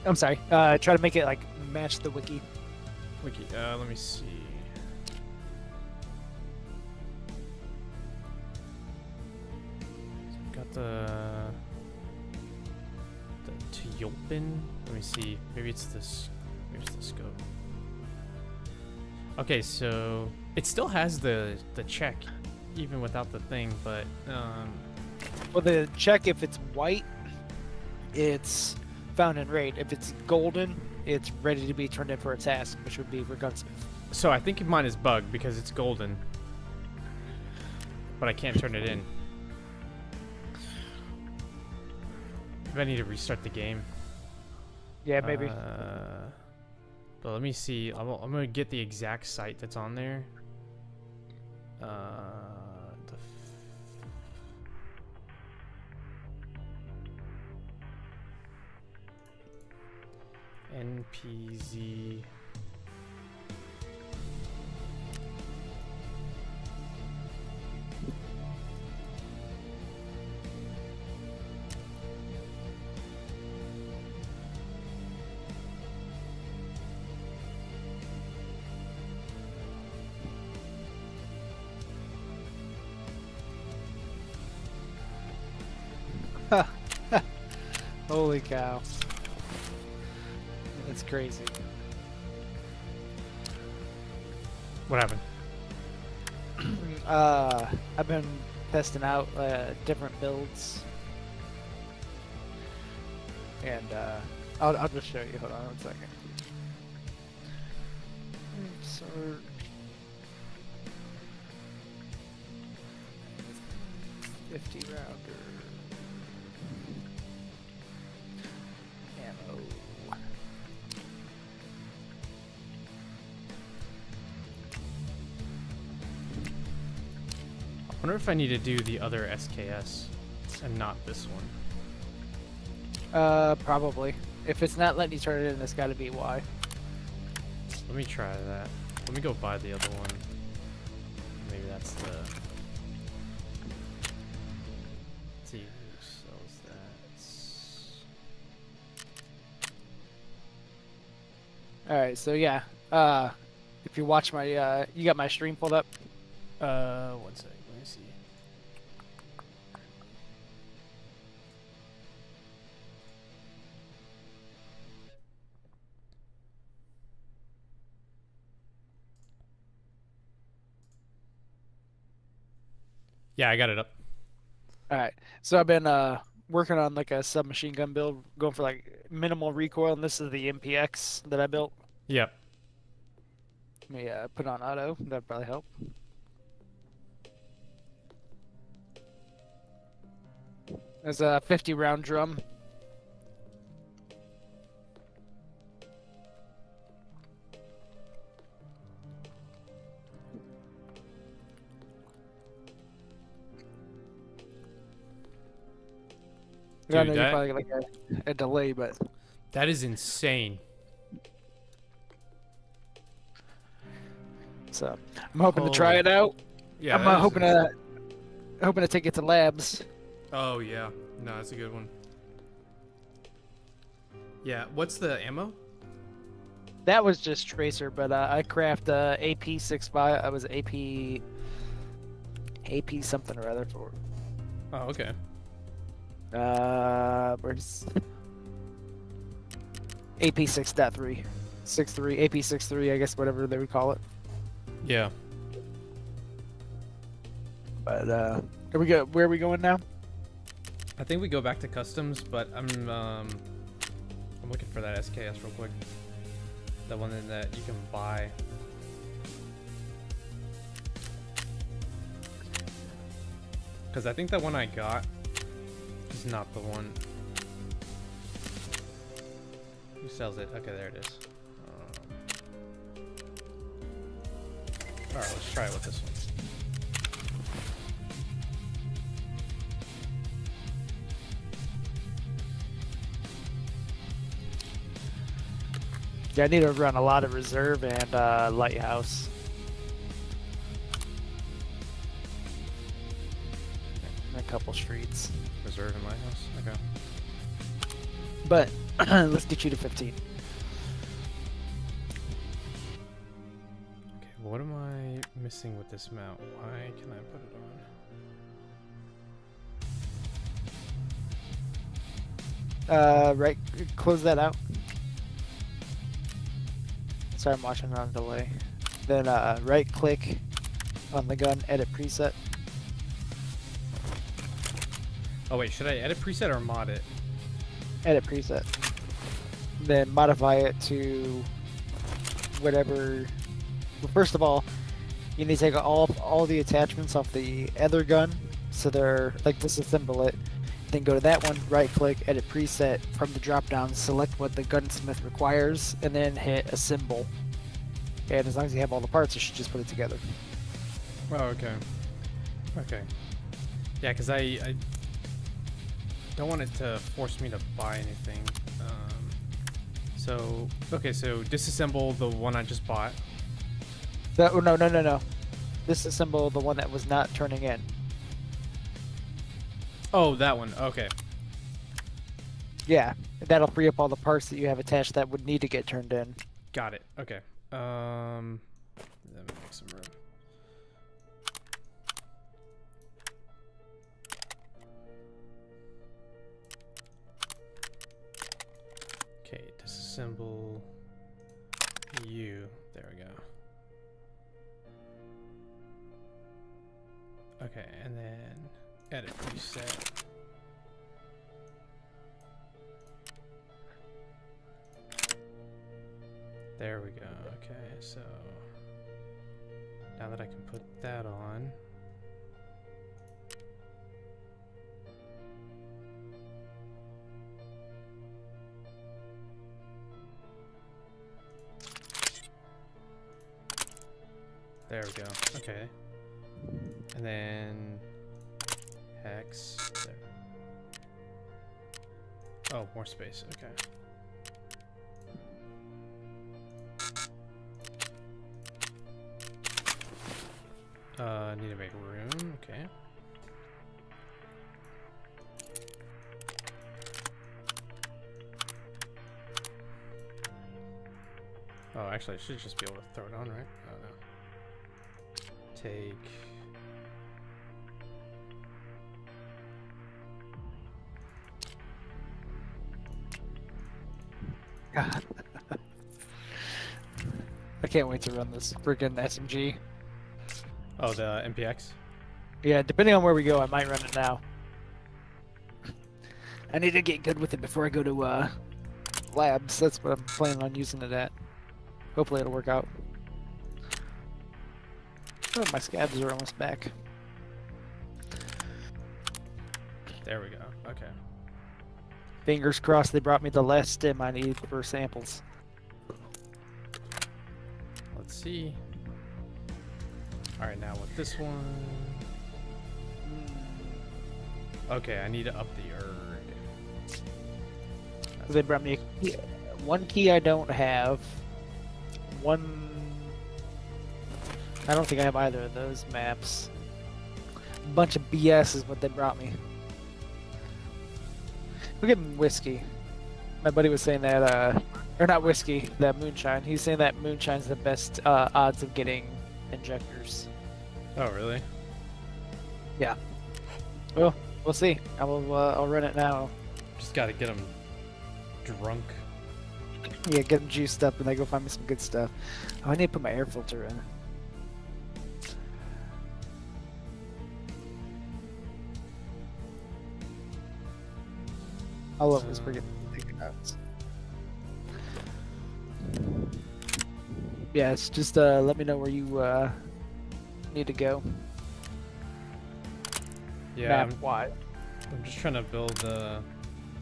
I'm sorry. Uh, try to make it like match the wiki. Wiki. Uh, let me see. Got the the Tjolpin. Let me see. Maybe it's this. Maybe it's the scope. Okay, so it still has the the check, even without the thing. But um, Well, the check if it's white, it's found in raid. If it's golden, it's ready to be turned in for a task, which would be for gunsmith. so I think mine is bugged because it's golden, but I can't turn it in. Maybe I need to restart the game. Yeah, maybe. Uh, but let me see. I'm, I'm gonna get the exact sight that's on there. Uh, NPZ Holy cow. That's crazy. What happened? Uh, I've been testing out uh, different builds. And uh, I'll, I'll just show you. Hold on one second. Fifty rounder. Wonder if I need to do the other SKS and not this one. Uh, probably. If it's not letting you turn it in, it's got to be why. Let me try that. Let me go buy the other one. Maybe that's the. Let's see who sells that. All right, so yeah. Uh, if you watch my, uh, you got my stream pulled up. Uh, one sec. Yeah, I got it up. All right, so I've been uh working on like a submachine gun build, going for like minimal recoil, and this is the MPX that I built. Yep. Let me uh, put on auto. That'd probably help. There's a 50 round drum. Dude, know you that- probably get, like a, a delay, but That is insane. so I'm hoping to try it out. Yeah. I'm uh, hoping to hoping to take it to labs. Oh yeah, no, that's a good one. Yeah, what's the ammo? That was just tracer, but uh, I craft uh, AP six five. I was AP AP something or other for. Oh, okay. Uh, where's AP six dot three, six three AP six three. I guess whatever they would call it. Yeah. But uh, are we go? Where are we going now? I think we go back to customs, but I'm um I'm looking for that SKS real quick. The one that you can buy. Cause I think that one I got is not the one. Who sells it? Okay, there it is. Um, all right, let's try it with this one. Yeah, I need to run a lot of reserve and uh, lighthouse. A couple streets. Reserve in my house. Okay. But let's get you to 15. Okay, what am I missing with this mount? Why can I put it on? Uh, right, close that out. Sorry, I'm watching on delay. Then uh, right click on the gun, edit preset. Oh wait, should I edit preset or mod it? Edit preset. Then modify it to whatever. Well, first of all, you need to take all all the attachments off the other gun, so they're like disassemble it. Then go to that one, right click, edit preset from the drop down, select what the gunsmith requires, and then hit assemble. And as long as you have all the parts, you should just put it together. Oh, okay. Okay. Yeah, because I, I don't want it to force me to buy anything. Um, so, okay, so disassemble the one I just bought. That, oh, no, no, no, no. Disassemble the one that was not turning in. Oh, that one. Okay. Yeah, that'll free up all the parts that you have attached that would need to get turned in. Got it. Okay. Um, let me make some room. Symbol U. There we go. Okay, and then edit preset. There we go. Okay, so now that I can put that on. There we go. Okay. And then hex there. Oh, more space. Okay. Uh, need to make room. Okay. Oh, actually, I should just be able to throw it on, right? Oh, no. Take. God. I can't wait to run this freaking SMG. Oh, the MPX. Yeah, depending on where we go, I might run it now. I need to get good with it before I go to uh, labs. That's what I'm planning on using it at. Hopefully it'll work out. Oh, my scavs are almost back. There we go. Okay. Fingers crossed they brought me the last stem I need for samples. Let's see. All right, now with this one. Okay, I need to up the erg. That's They brought me a key, one key I don't have. One. I don't think I have either of those maps. A bunch of BS is what they brought me. We're getting whiskey. My buddy was saying that, uh, or not whiskey, that moonshine. He's saying that moonshine's the best uh, odds of getting injectors. Oh, really? Yeah. Well, we'll see. I will. Uh, I'll run it now. Just got to get them drunk. Yeah, get them juiced up and then go find me some good stuff. Oh, I need to put my air filter in. I'll always forget to take notes. It's just uh, let me know where you uh, need to go. Yeah, Map I'm, wide. I'm just trying to build the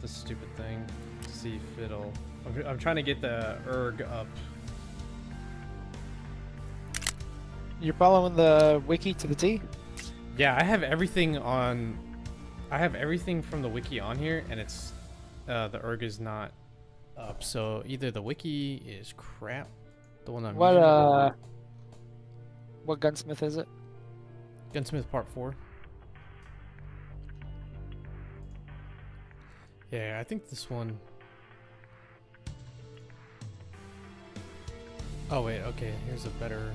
the stupid thing to see if it'll. I'm, I'm trying to get the erg up. You're following the wiki to the T. Yeah, I have everything on. I have everything from the wiki on here, and it's uh, the erg is not up. So either the wiki is crap, the one I'm What using, uh? What gunsmith is it? Gunsmith Part Four. Yeah, I think this one. Oh wait, okay. Here's a better.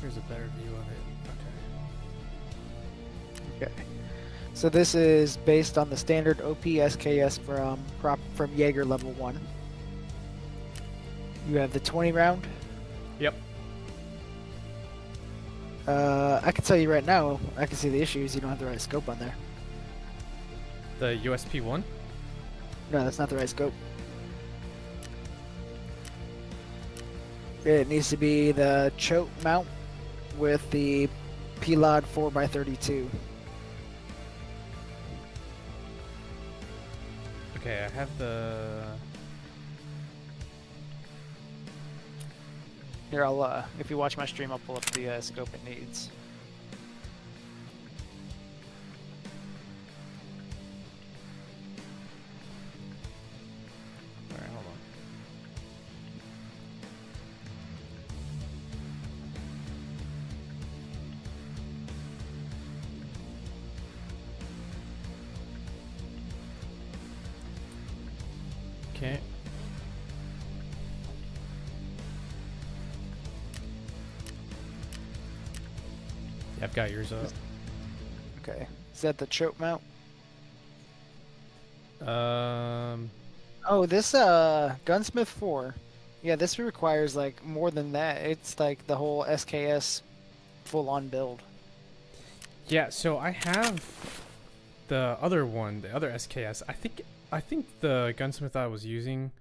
Here's a better view of it. Okay. Okay. So this is based on the standard OP SKS from prop from Jaeger level one. You have the 20 round. Yep. Uh, I can tell you right now, I can see the issues. You don't have the right scope on there. The USP one. No, that's not the right scope. It needs to be the choke mount with the Pilad 4x32. Okay, I have the. Here, I'll, uh, if you watch my stream, I'll pull up the uh, scope it needs. I've got yours up. Okay. Is that the choke mount? Um, Oh, this uh Gunsmith 4. Yeah, this requires like more than that. It's like the whole SKS full on build. Yeah, so I have the other one, the other SKS. I think I think the gunsmith I was using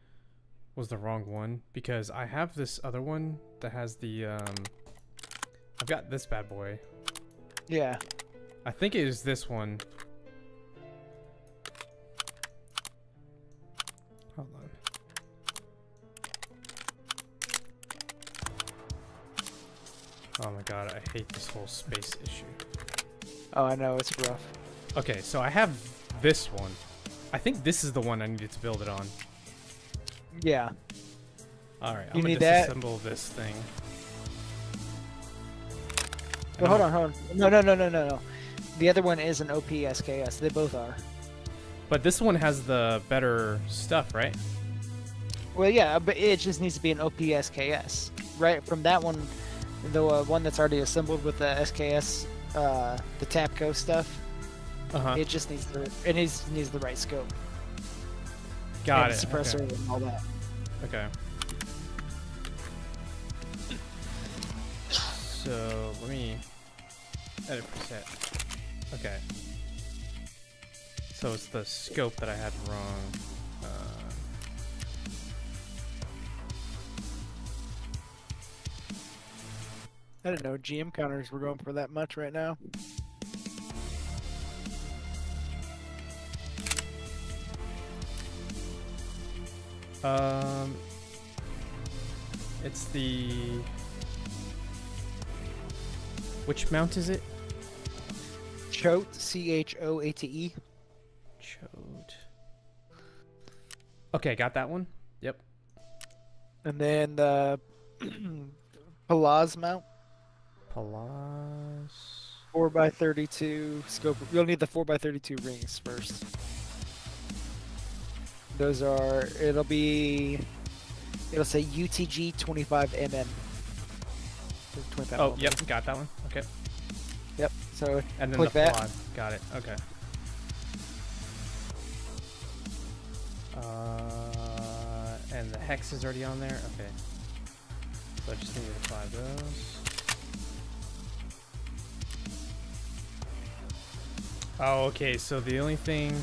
was the wrong one because I have this other one that has the um I've got this bad boy. Yeah. I think it is this one. Hold on. Oh my god, I hate this whole space issue. Oh, I know it's rough. Okay, so I have this one. I think this is the one I needed to build it on. Yeah. All right, You I'm gonna that? disassemble this thing. But hold on, hold on. No, no, no, no, no, no. The other one is an OP SKS. They both are. But this one has the better stuff, right? Well, yeah, but it just needs to be an OP SKS, right? From that one, the uh, one that's already assembled with the SKS, uh, the Tapco stuff. Uh huh. It just needs the it needs needs the right scope. Got and it. Suppressor Okay. and all that. okay. So let me edit preset. Okay. So it's the scope that I had wrong. Uh, I didn't know GM counters were going for that much right now. Um, it's the which mount is it? Choate, C H O A T E. Chode. Okay, got that one. Yep. And then the Palaz mount, Palas. 4x32 scope. You'll need the 4x32 rings first. Those are, it'll be, it'll say UTG 25mm. 25 Oh, yep, got that one. Okay. Yep, so And then Click the that. quad. Got it. Okay. Uh, and the hex is already on there. Okay. So I just need to apply those. Oh, okay. So the only thing,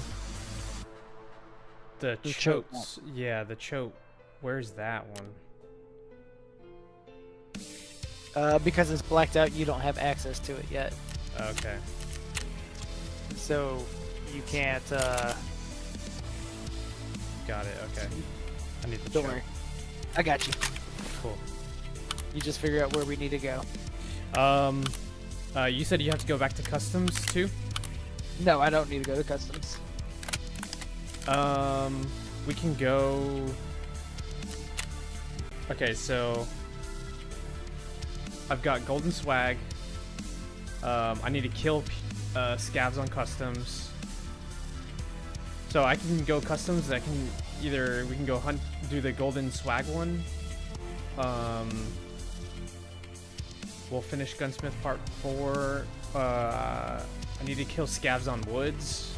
the The choke chokes. Yeah, the choke. Where's that one? Uh, because it's blacked out, you don't have access to it yet. Okay. So you can't, uh, Got it. Okay. I need the don't choke. worry. I got you. Cool. You just figure out where we need to go. Um, uh, you said you have to go back to customs too. No, I don't need to go to customs. Um, we can go. Okay, so I've got golden swag. Um, I need to kill uh, scavs on customs. So I can go customs. I can either we can go hunt, do the golden swag one. Um, we'll finish gunsmith part four. Uh, I need to kill scavs on woods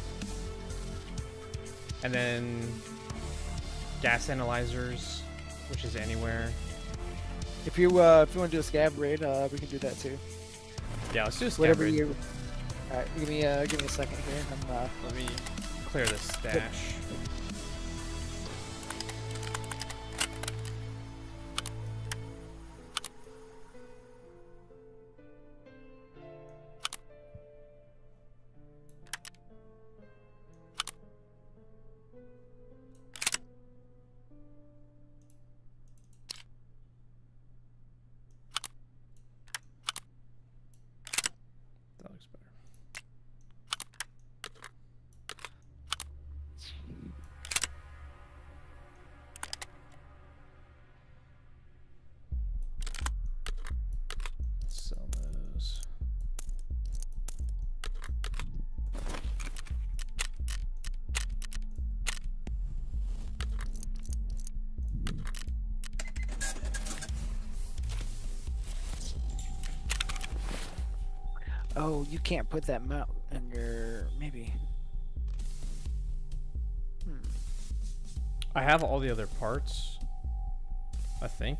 and then gas analyzers, which is anywhere. If you uh, if you want to do a scav raid, uh, we can do that too. Yeah, let's do a scav Whatever raid. you. All right, give me uh, give me a second here. I'm uh, Let me clear this stash. Oh, you can't put that mount in your maybe. Hmm. I have all the other parts. I think.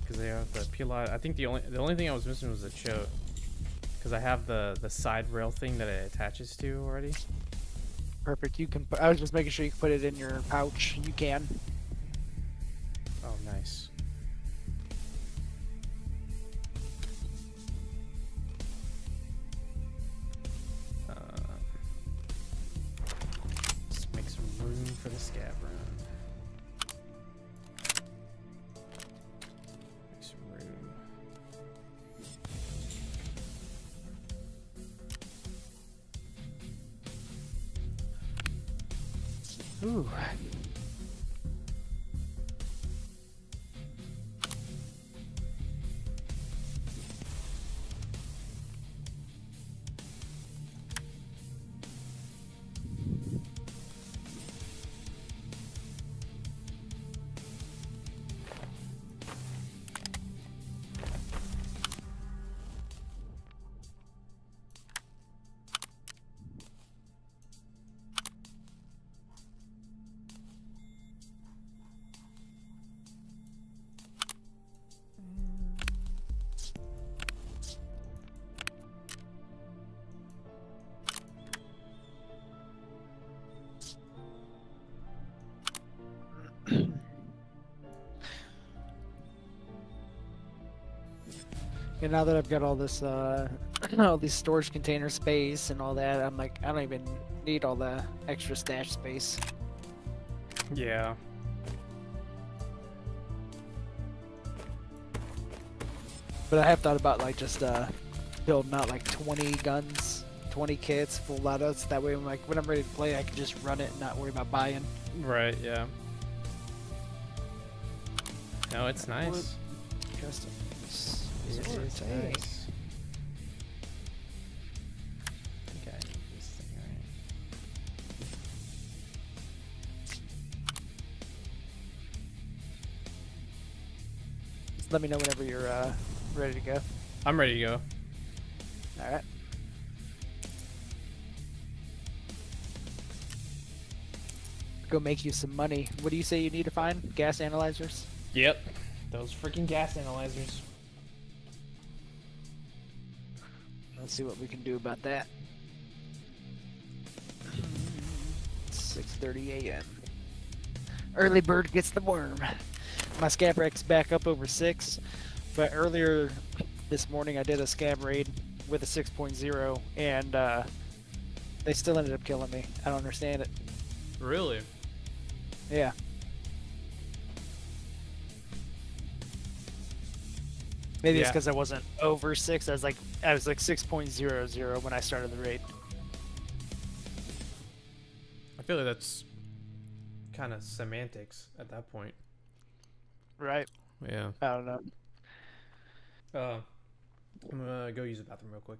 Because they have the pilot. I think the only the only thing I was missing was the choke. Because I have the the side rail thing that it attaches to already. Perfect. You can. I was just making sure you put it in your pouch. You can. And now that I've got all this, uh, all these storage container space and all that, I'm like, I don't even need all the extra stash space. Yeah. But I have thought about like just uh, building out like 20 guns, 20 kits, full loadouts. That way, I'm like, when I'm ready to play, I can just run it and not worry about buying. Right, yeah. No, it's nice. Customs. It is Resort, hey. nice. I I thing, right? Let me know whenever you're uh, ready to go. I'm ready to go. All right. Go make you some money. What do you say you need to find? Gas analyzers? Yep. Those freaking gas analyzers. Let's see what we can do about that. 6:30 a.m. Early bird gets the worm. My scav rack's back up over six, but earlier this morning I did a scav raid with a 6.0, and uh, they still ended up killing me. I don't understand it. Really? Yeah. Maybe it's because I wasn't over six. I was like, I was like 6.00 when I started the raid. I feel like that's kind of semantics at that point. Right. Yeah. I don't know. Uh, I'm gonna go use the bathroom real quick.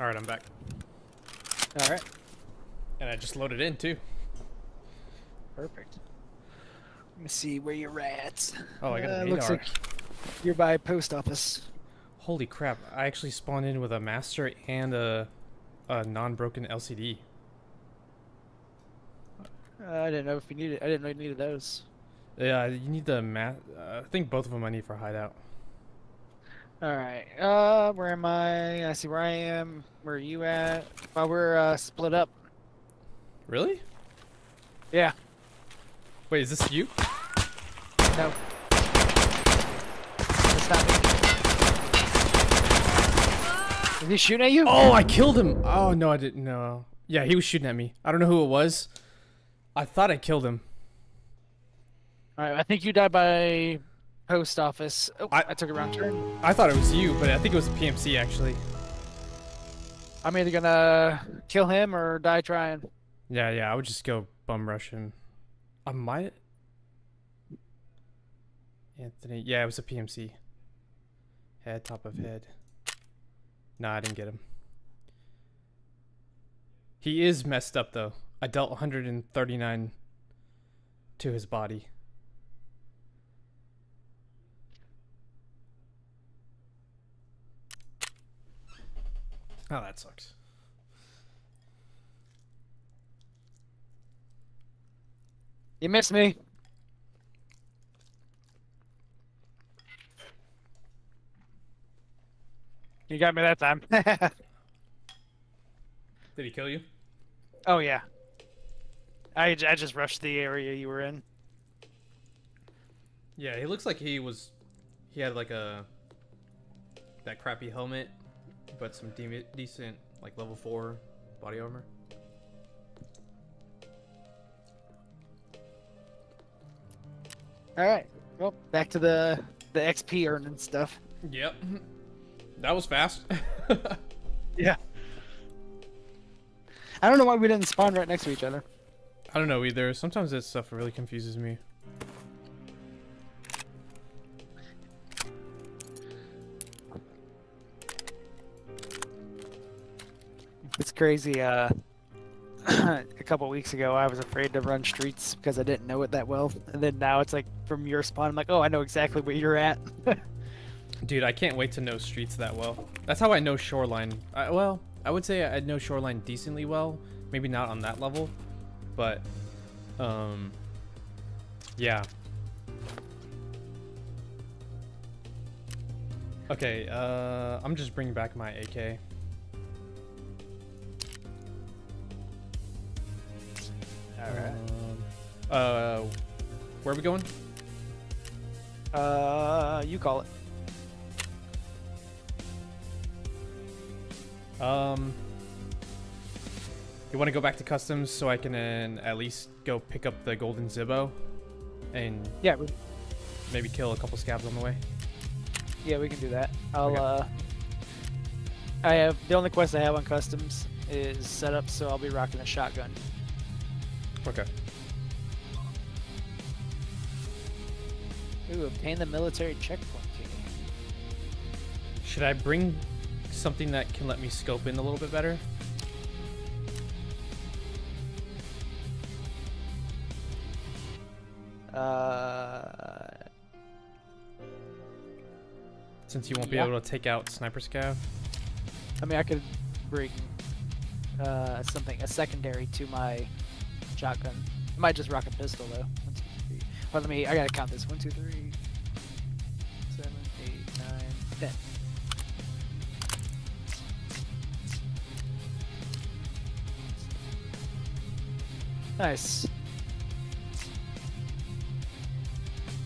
All right, I'm back, All right. and I just loaded in too. Perfect. Let me see where you're at. Oh, I got Uh, an looks AR. like you're by post office. Holy crap! I actually spawned in with a master and a, a non-broken LCD. Uh, I didn't know if you needed. I didn't know you needed those. Yeah, you need the ma- uh, I think both of them I need for hideout. All right. Uh, where am I? I see where I am. Where are you at? While we're uh, split up. Really? Yeah. Wait, is this you? No. That's not me. Is he shooting at you? Oh, I killed him. Oh no, I didn't know. Yeah, he was shooting at me. I don't know who it was. I thought I killed him. All right. I think you died by post office. Oh, I, I- took a round turn. I thought it was you, but I think it was a PMC actually. I'm either gonna kill him or die trying. Yeah, yeah. I would just go bum rush him. I might. Anthony. Yeah, it was a PMC. Head, top of head. Nah, I didn't get him. He is messed up though. I dealt 139 to his body. Oh, that sucks. You missed me. You got me that time. Did he kill you? oh yeah. I, I just rushed the area you were in. Yeah, he looks like he was. He had like a that crappy helmet, but some de- decent like level four body armor. All right. Well, back to the the XP earning stuff. Yep, that was fast. Yeah. I don't know why we didn't spawn right next to each other. I don't know either. Sometimes this stuff really confuses me. Crazy. Uh, a couple weeks ago, I was afraid to run streets because I didn't know it that well, and then now it's like from your spawn, I'm like, oh, I know exactly where you're at. Dude, I can't wait to know streets that well. That's how I know shoreline. I, well, I would say I know shoreline decently well. Maybe not on that level, but um, yeah. Okay, uh, I'm just bringing back my AK. All right. Um, uh, where are we going? Uh, you call it. Um, you want to go back to customs so I can uh, at least go pick up the golden Zippo and Yeah, we, maybe kill a couple scavs on the way? yeah, we can do that. I'll. Okay. Uh, I have the only quest I have on customs is set up, so I'll be rocking a shotgun. Okay. Ooh, obtain the military checkpoint key. Should I bring something that can let me scope in a little bit better? Uh, Since you won't be Yeah. able to take out sniper scav. I mean, I could bring uh, something a secondary to my shotgun. I might just rock a pistol though. One, two, three. Well, let me. I gotta count this. One, two, three, seven, eight, nine, ten. Nice.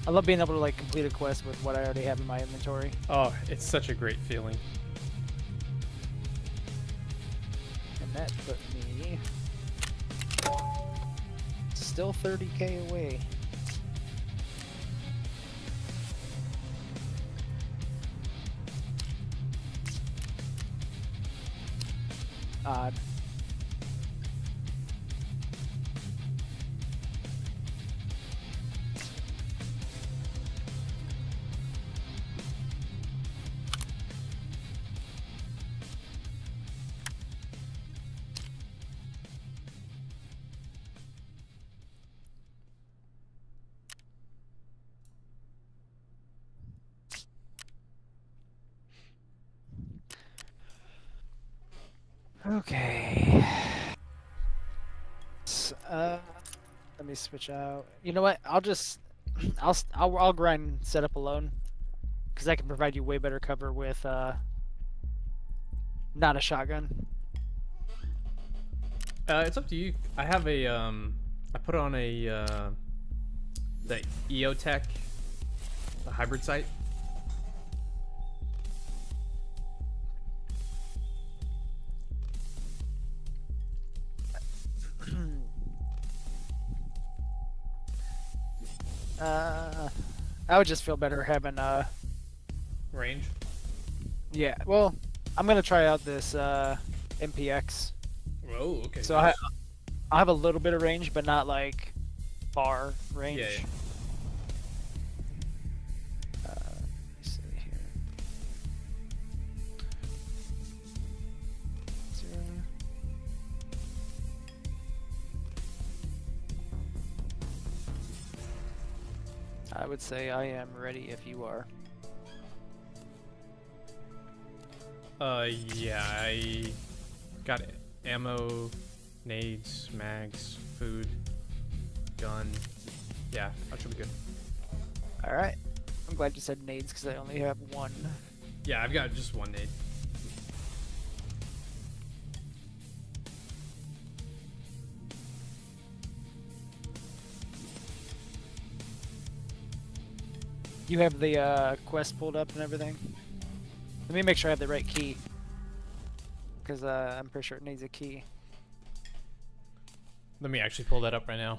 I love being able to like complete a quest with what I already have in my inventory. Oh, it's such a great feeling. And that still 30k away. Odd. Me switch out. You know what? I'll just, I'll, I'll, I'll grind setup alone, because I can provide you way better cover with uh, not a shotgun. Uh, it's up to you. I have a um, I put on a uh, the EOTech, the hybrid sight. Uh, I would just feel better having uh, Range. yeah. Well, I'm gonna try out this uh, MPX. Oh, okay. So I, I have a little bit of range, but not like far range. Yeah, yeah. I would say I am ready if you are. Uh, yeah, I got ammo, nades, mags, food, gun. Yeah, that should be good. All right. I'm glad you said nades because I only have one. Yeah, I've got just one nade. You have the uh, quest pulled up and everything. Let me make sure I have the right key. Because uh, I'm pretty sure it needs a key. Let me actually pull that up right now.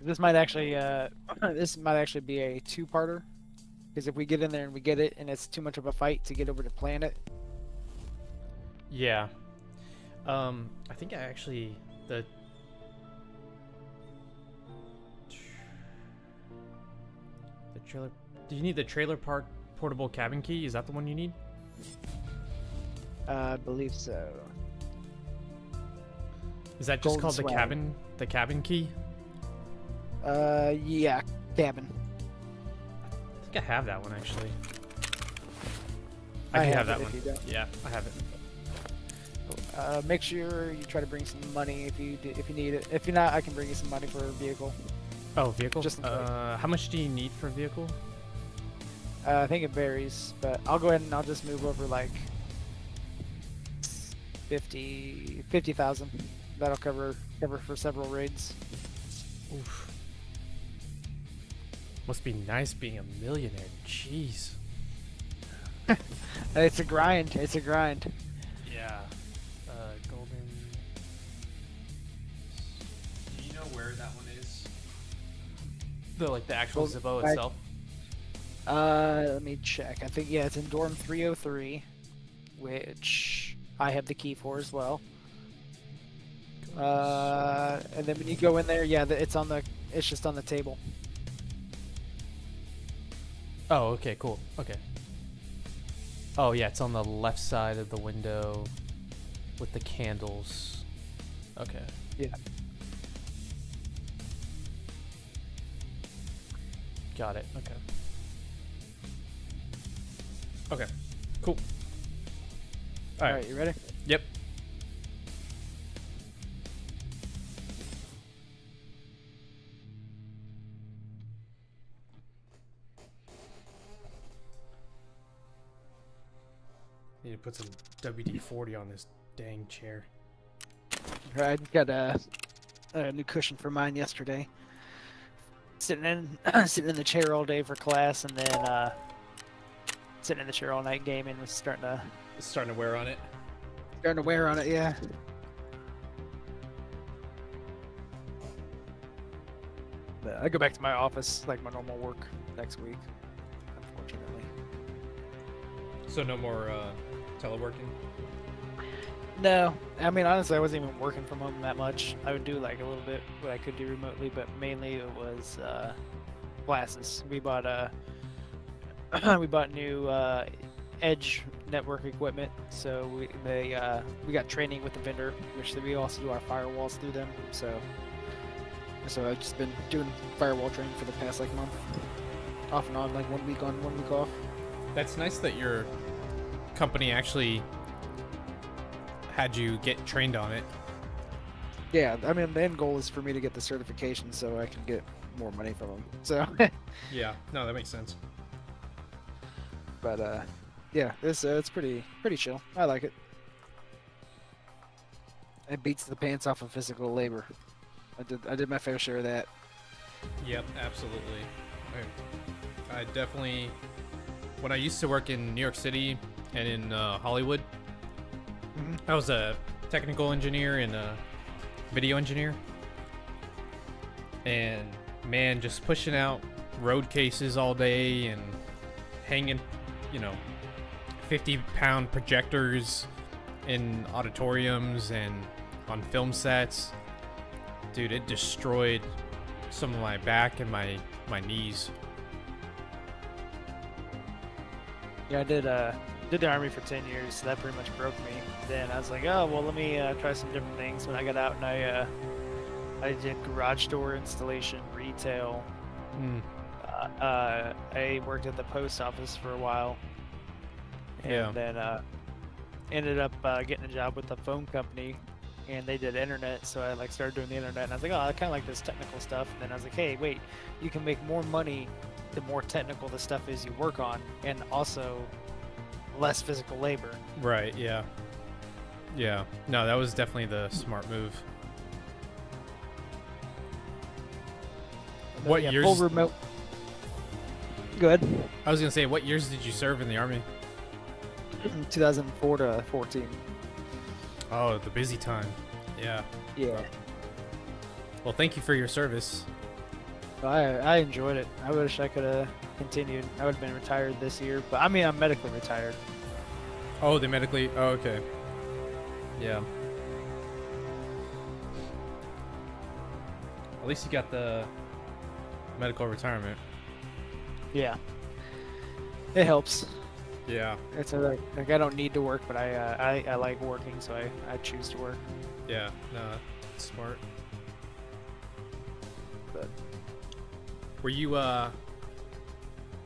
This might actually uh, this might actually be a two-parter. Because if we get in there and we get it, and it's too much of a fight to get over to planet, Yeah. Um, I think I actually the trailer. Do you need the trailer park portable cabin key? Is that the one you need? uh, I believe so. Is that just Golden called the cabin the cabin key? Uh, yeah, cabin. I think I have that one actually. I I, do have have, that one. Yeah, I have it. Uh, make sure you try to bring some money if you do, if you need it. If you're not, I can bring you some money for a vehicle. Oh, vehicle. Just uh, how much do you need for a vehicle? Uh, I think it varies, but I'll go ahead and I'll just move over like 50 50,000. That'll cover cover for several raids. Oof. Must be nice being a millionaire. Jeez. It's a grind. It's a grind. The like the actual Golden Zippo Flag. itself. Uh, let me check. I think yeah, it's in dorm 303, which I have the key for as well. Uh, and then when you go in there, yeah, it's on the it's just on the table. Oh, okay, cool. Okay. Oh, yeah, it's on the left side of the window with the candles. Okay. Yeah. Got it. Okay. Okay. Cool. All All right, right. you ready? Yep. Need to put some WD-40 on this dang chair. I got a, a new cushion for mine yesterday. Sitting in sitting in the chair all day for class, and then uh, sitting in the chair all night gaming was starting to It's starting to wear on it. starting to wear on it. Yeah. But I go back to my office like my normal work next week. Unfortunately. So no more uh, teleworking. No, I mean honestly, I wasn't even working from home that much. I would do like a little bit what I could do remotely, but mainly it was uh, classes. We bought a we bought new uh, Edge network equipment, so we they uh, we got training with the vendor, which we also do our firewalls through them. So so I've just been doing firewall training for the past like month, off and on, like one week on, one week off. That's nice that your company actually had you get trained on it. Yeah, I mean the end goal is for me to get the certification so I can get more money from them. So, Yeah, no, that makes sense. but uh, yeah, it's uh, it's pretty pretty chill. I like it. It beats the pants off of physical labor. I did I did my fair share of that. Yep, absolutely. I, I definitely, when I used to work in New York City and in uh, Hollywood. I was a technical engineer and a video engineer. And man, just pushing out road cases all day and hanging, you know, 50 pound projectors in auditoriums and on film sets. Dude, it destroyed some of my back and my my knees. Yeah, I did uh did the army for ten years, so that pretty much broke me. Then I was like, oh well, let me uh, try some different things. When I got out and I uh, I did garage door installation, retail. Mm, Uh, uh, I worked at the post office for a while, and Yeah. then uh, ended up uh, getting a job with a phone company, and they did internet. So I like started doing the internet, and I was like, oh, I kind of like this technical stuff. And then I was like, hey, wait, you can make more money the more technical the stuff is you work on, and also less physical labor. right, yeah. Yeah. No, that was definitely the smart move. Then, What yeah, years- Full remote. Good. I was gonna say, what years did you serve in the army? 2004 to 14. Oh, the busy time. Yeah. Yeah. Well, thank you for your service. I I enjoyed it. I wish I could have continued. I would have been retired this year, but I mean I'm medically retired. Oh, they medically. Oh, okay. Yeah. At least you got the medical retirement. Yeah. It helps. Yeah. It's a, like, like I don't need to work, but I uh, I, I like working, so I, I choose to work. Yeah. No, smart. But Were you uh?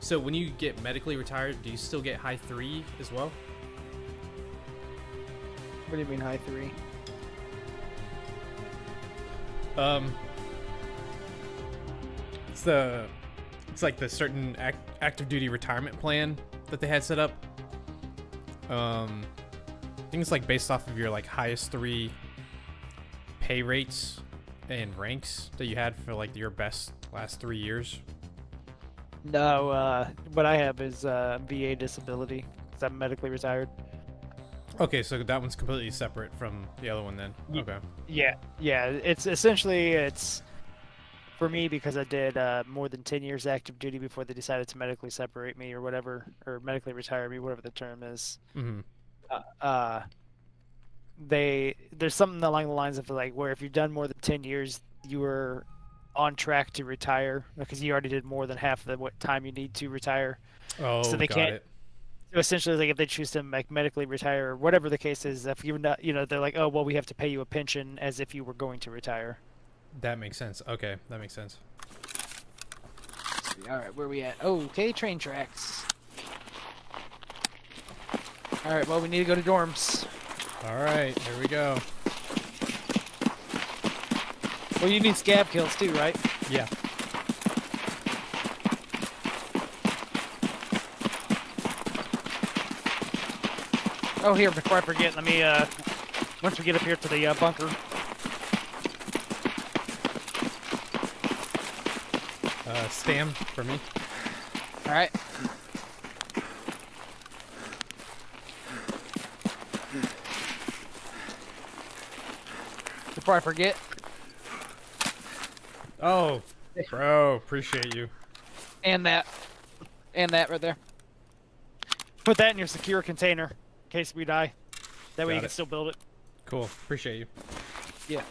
So when you get medically retired, do you still get high three as well? what do you mean high three? Um, it's the it's like the certain act, active duty retirement plan that they had set up. Um, I think it's like based off of your like highest three pay rates and ranks that you had for like your best last three years. No, uh, what I have is uh, VA disability. 'cause I'm medically retired. Okay, so that one's completely separate from the other one then. Okay. Yeah, yeah. It's essentially it's for me because I did uh, more than ten years active duty before they decided to medically separate me or whatever, or medically retire me, whatever the term is. Mm-hmm. Uh, uh, they there's something along the lines of like where if you've done more than ten years, you were on track to retire because you already did more than half of the what time you need to retire. Oh, they got can't- it. So essentially, like if they choose to like medically retire or whatever the case is, if you're not, you know, they're like, oh well, we have to pay you a pension as if you were going to retire. That makes sense. Okay, that makes sense. All right, where are we at? Oh, okay, train tracks. All right, well, we need to go to dorms. All right, here we go. Well, you need scav kills too, right? Yeah. Oh, here, before I forget, let me, uh, once we get up here to the uh, bunker, Uh, stam for me. all right. Before I forget, Oh, bro, appreciate you. and that, and that right there. Put that in your secure container in case we die. That way Got you can still build it. Cool, appreciate you. Yeah.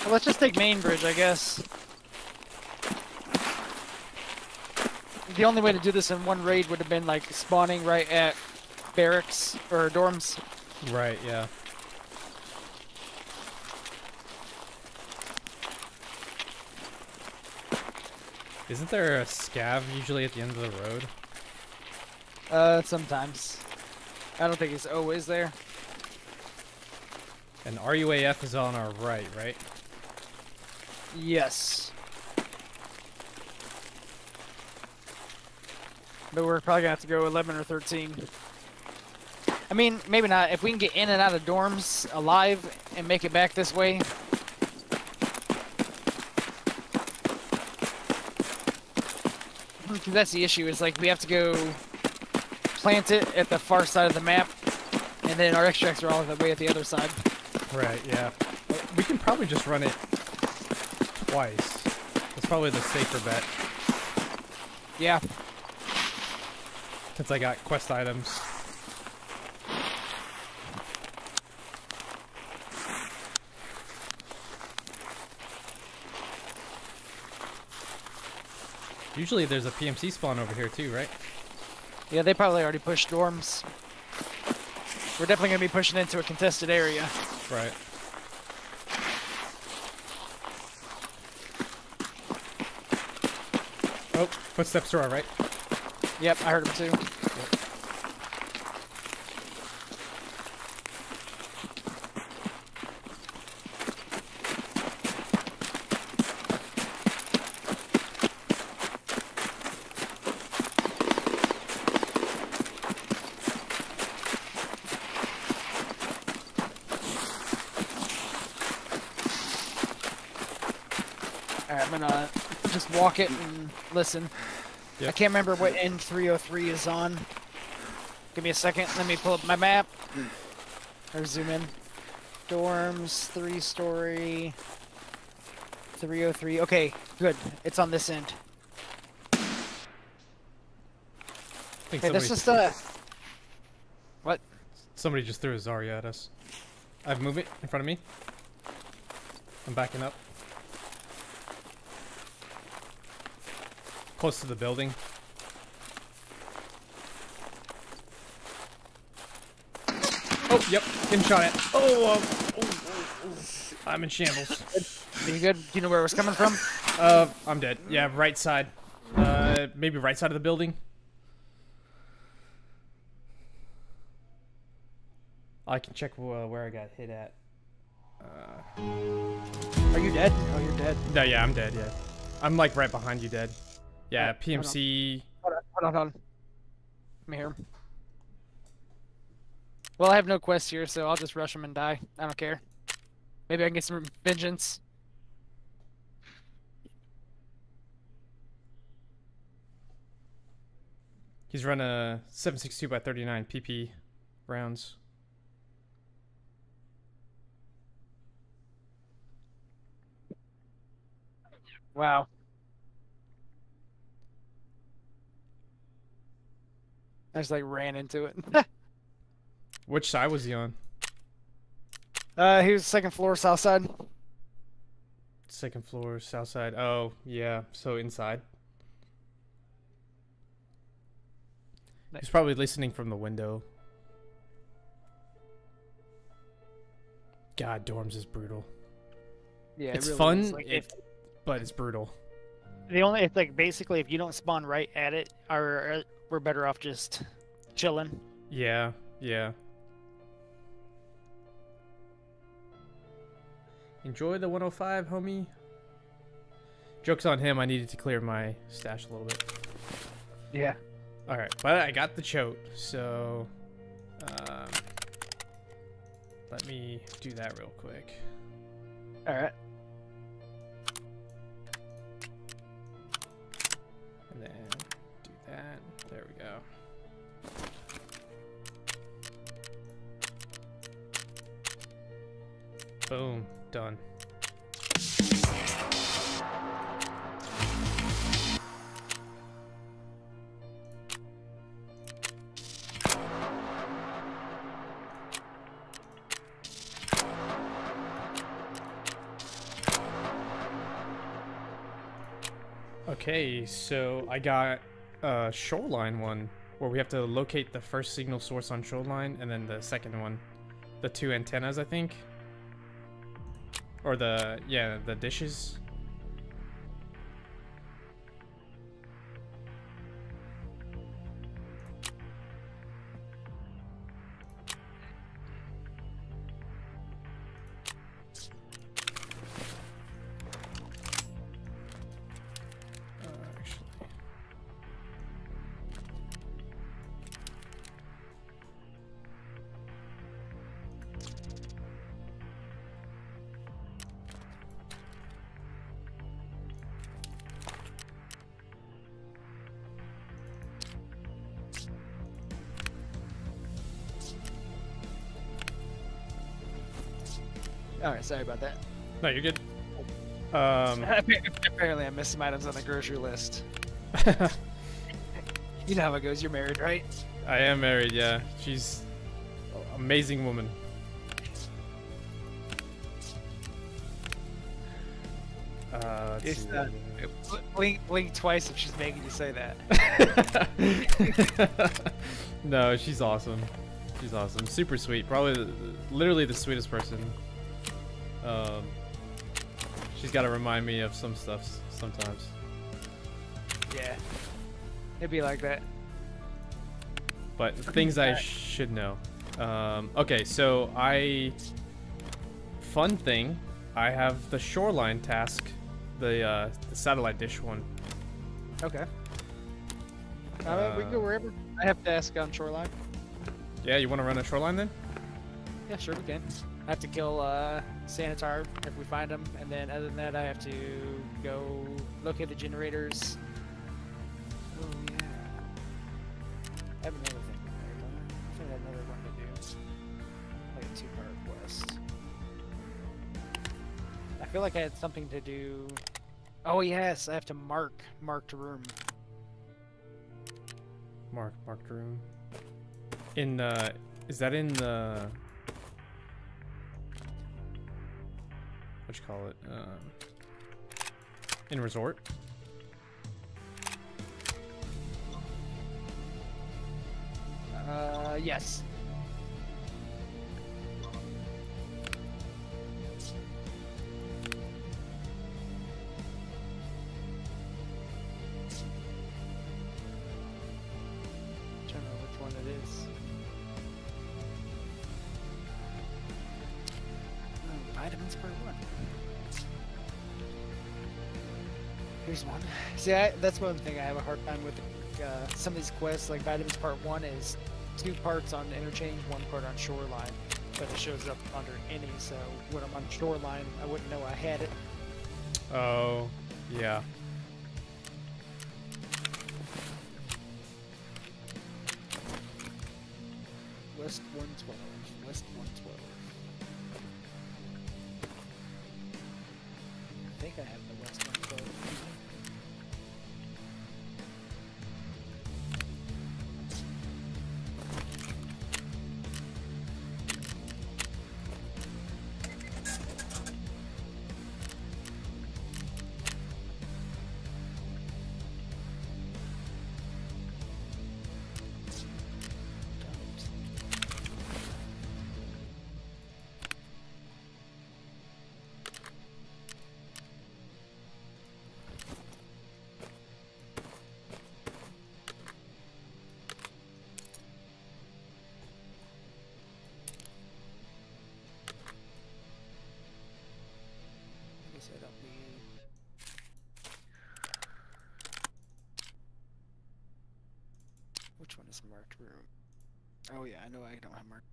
Well, let's just take main bridge, I guess. The only way to do this in one raid would have been like spawning right at barracks or dorms. Right, yeah. Isn't there a scav usually at the end of the road? Uh, sometimes. I don't think it's always there. And RUAF is on our right, right? Yes. But we're probably gonna have to go 11 or 13. I mean, maybe not. If we can get in and out of dorms alive and make it back this way. Because that's the issue, is like we have to go plant it at the far side of the map, and then our extracts are all the way at the other side. Right, yeah. We can probably just run it twice. That's probably the safer bet, Yeah. since I got quest items. Usually there's a PMC spawn over here too, right? Yeah, they probably already pushed dorms. We're definitely gonna be pushing into a contested area. Right. Oh, footsteps to our right. Yep, I heard him too. Alright, I'm gonna it and listen. I can't remember what N303 is on. Give me a second. Let me pull up my map. Or zoom in. Dorms, three story. 303. Okay, good. It's on this end. Hey, somebody, just uh. What? somebody just threw a Zarya at us. I have movement in front of me. I'm backing up. Close to the building. Oh, yep, getting shot at. Oh, oh, oh, oh. I'm in shambles. Are you good? Do you know where it was coming from? Uh, I'm dead. Yeah, right side. Uh, maybe right side of the building. I can check uh, where I got hit at. Uh, Are you dead? Oh, you're dead. no, yeah, I'm dead. Yeah, I'm like right behind you, dead. Yeah, on. PMC. Hold on, hold on, hold on. Let me hear him. Well, I have no quest here, so I'll just rush him and die. I don't care. Maybe I can get some vengeance. He's run a 762 by 39 PP rounds. Wow. I just like ran into it. Which side was he on? uh, he was second floor, south side. Second floor, south side. Oh, yeah. So inside. He's probably listening from the window. God, dorms is brutal, Yeah, It's it really fun. Like, if- but it's brutal. the only it's like basically if you don't spawn right at it, or we're better off just chilling. Yeah, yeah. Enjoy the 105, homie. Joke's on him. I needed to clear my stash a little bit. Yeah. All right, but I got the chote, so um, let me do that real quick. All right. Boom. Done. Okay, so I got a shoreline one where we have to locate the first signal source on shoreline and then the second one. The two antennas, I think. Or the, yeah, the dishes. Sorry about that. No, you're good. Um, Apparently, I missed some items on the grocery list. You know how it goes. You're married, right? I am married. Yeah, she's an amazing woman. Uh, It's, uh, Bl- Blink, blink twice if she's making you say that. no, she's awesome. She's awesome. Super sweet. Probably, the, literally the sweetest person. Um, she's got to remind me of some stuff sometimes. Yeah. It'd be like that. But things I Alright. should know. Um, okay, so I. Fun thing, I have the shoreline task, the uh, the satellite dish one. Okay. Uh, we can go Uh, wherever. I have to ask on shoreline. Yeah, you want to run a shoreline then? Yeah, sure we can. I have to kill uh, Sanitar if we find them, and then other than that, I have to go locate the generators. Oh yeah. I have another thing. I? Think I have another one to do. Like a two-part quest. I feel like I had something to do. Oh yes, I have to mark marked room. Mark, marked room. In uh, is that in the? What you call it? Um, in resort. Uh, yes. See, I, that's one thing I have a hard time with. Uh, some of these quests, like Vitamins Part 1, is two parts on interchange, one part on shoreline. But it shows up under any, so when I'm on shoreline, I wouldn't know I had it. Oh, yeah. West 112. West 112. I think I have Guess I. Which one is marked room? Oh yeah, I know I don't have marked.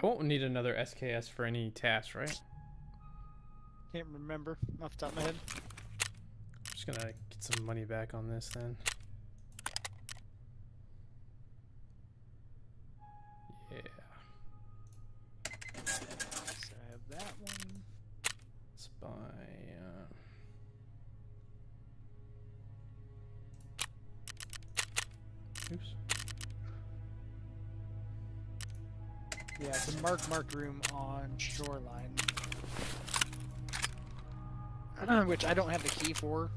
I won't need another SKS for any task, right? Can't remember off the top of my head. I'm just gonna get some money back on this then. Marked room on shoreline. Uh, which I don't have the key for.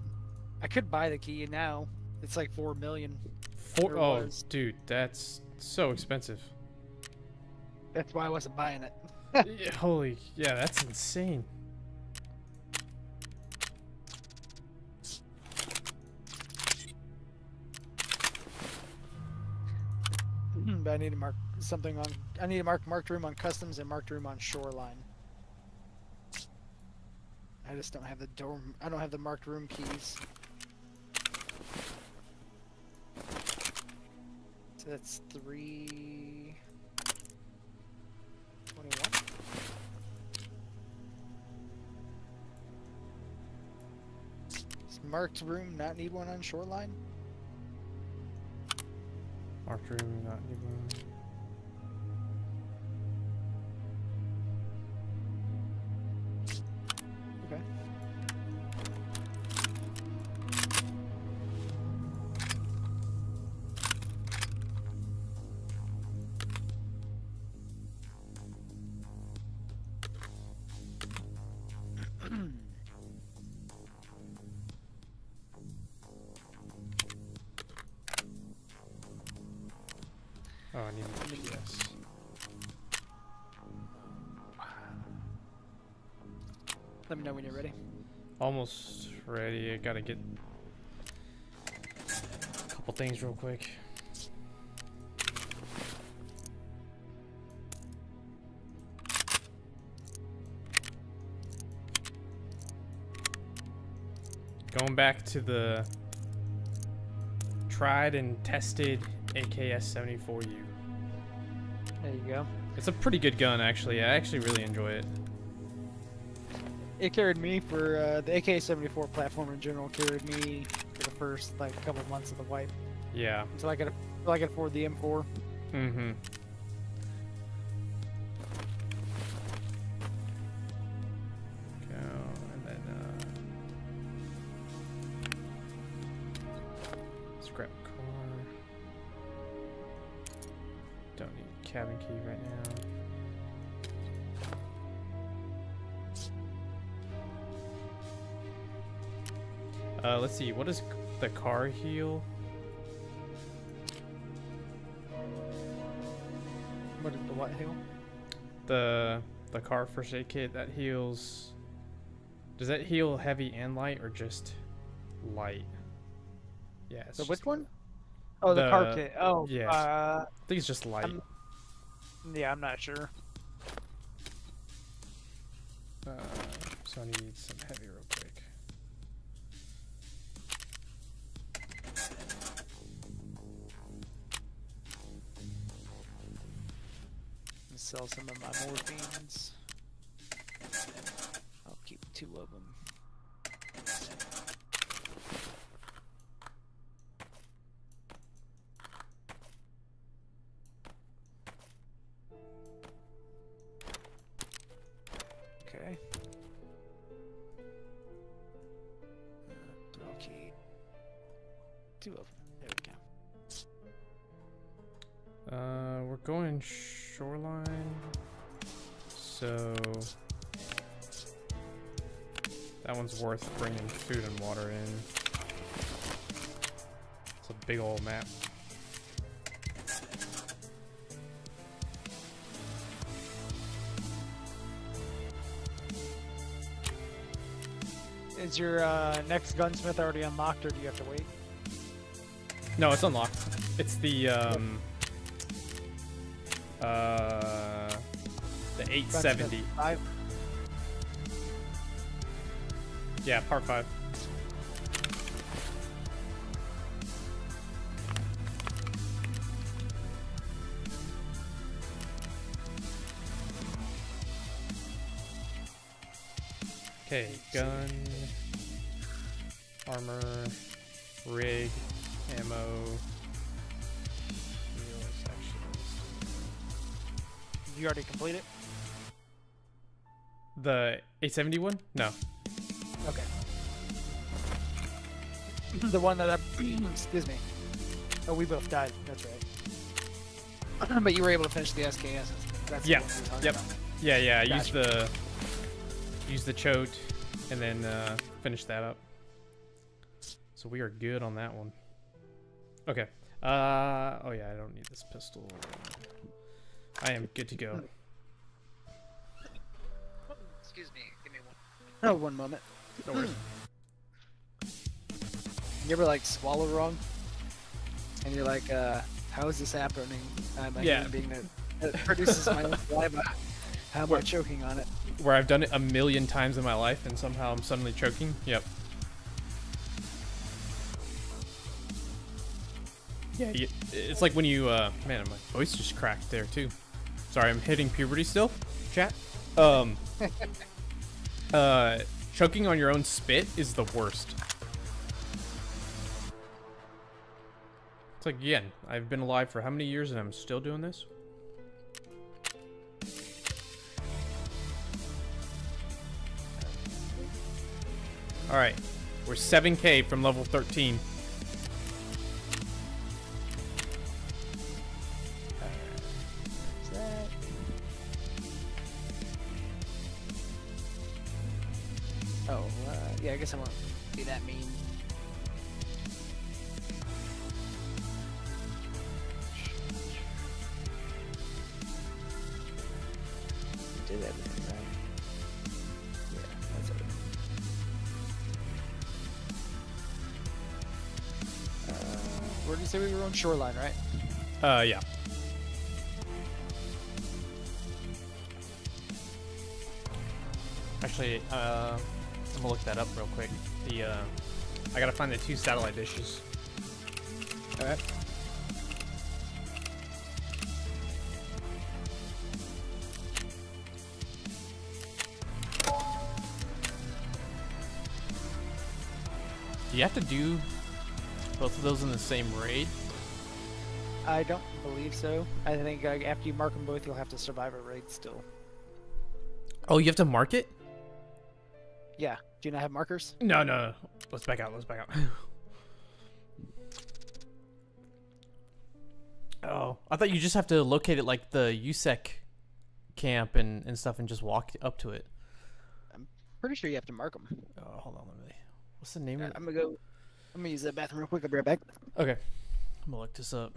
I could buy the key now. It's like four million. Four oh, was. dude, that's so expensive. That's why I wasn't buying it. Yeah, holy, yeah, that's insane. Something on. I need to mark marked room on customs and marked room on shoreline. I just don't have the dorm. I don't have the marked room keys. So that's three. Twenty-one. Does marked room not need one on shoreline? Marked room, not even. Me know when you're ready. Almost ready. I gotta get a couple things real quick. Going back to the tried and tested AKS 74U. There you go. It's a pretty good gun, actually. I actually really enjoy it. It carried me for uh, the AK-74 platform in general. Carried me for the first like couple months of the wipe Yeah. until I could until I could afford the M4. Mm-hmm. See. What does the car heal? What did the what heal? the the car first aid kit that heals does that heal heavy and light or just light yeah So which one? Oh, the, car kit. Oh, yeah. uh, i think it's just light I'm- yeah, I'm not sure. Sell some of my morphines. Big old map Is your uh, next gunsmith already unlocked, or do you have to wait? No, it's unlocked. It's the um uh the 870. Gunsmith Five. Yeah, part 5. Gun, armor, rig, ammo. Did you already complete it? The 871? No. Okay. the one that I, excuse me. Oh, we both died. That's right. but you were able to finish the SKS. That's Yeah. The one we were Yep. about. Yeah, yeah. Gotcha. used the use the chote and then uh, finish that up. So we are good on that one. Okay. Uh oh yeah, I don't need this pistol. I am good to go. Excuse me. Give me one. Oh, one moment. No worries. You ever like swallow wrong? And you're like, uh, how is this happening? I'm a Yeah. human being that, that produces my own saliva. How am I choking on it? Where I've done it a million times in my life and somehow I'm suddenly choking. Yep. Yeah, you, it's like when you uh man, my voice just cracked there too. Sorry, I'm hitting puberty still. Chat. Um uh choking on your own spit is the worst. It's like again, I've been alive for how many years and I'm still doing this? All right. We're 7k from level 13. Shoreline, right? Uh, yeah. Actually, uh, I'm gonna look that up real quick. The uh, I gotta find the two satellite dishes. All right. Do you have to do both of those in the same raid? I don't believe so. I think uh, after you mark them both, you'll have to survive a raid still. Oh, you have to mark it? Yeah. Do you not have markers? No, no, no. Let's back out. Let's back out. Oh, I thought you just have to locate it like the USEC camp and, and stuff and just walk up to it. I'm pretty sure you have to mark them. Oh, hold on, let me. What's the name I'm of it? I'm gonna go. I'm gonna use that bathroom real quick. I'll be right back. Okay. I'm gonna look this up.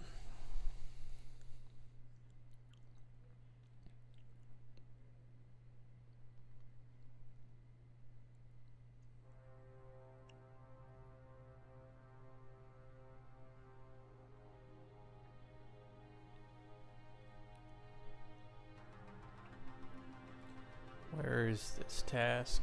Where is this task?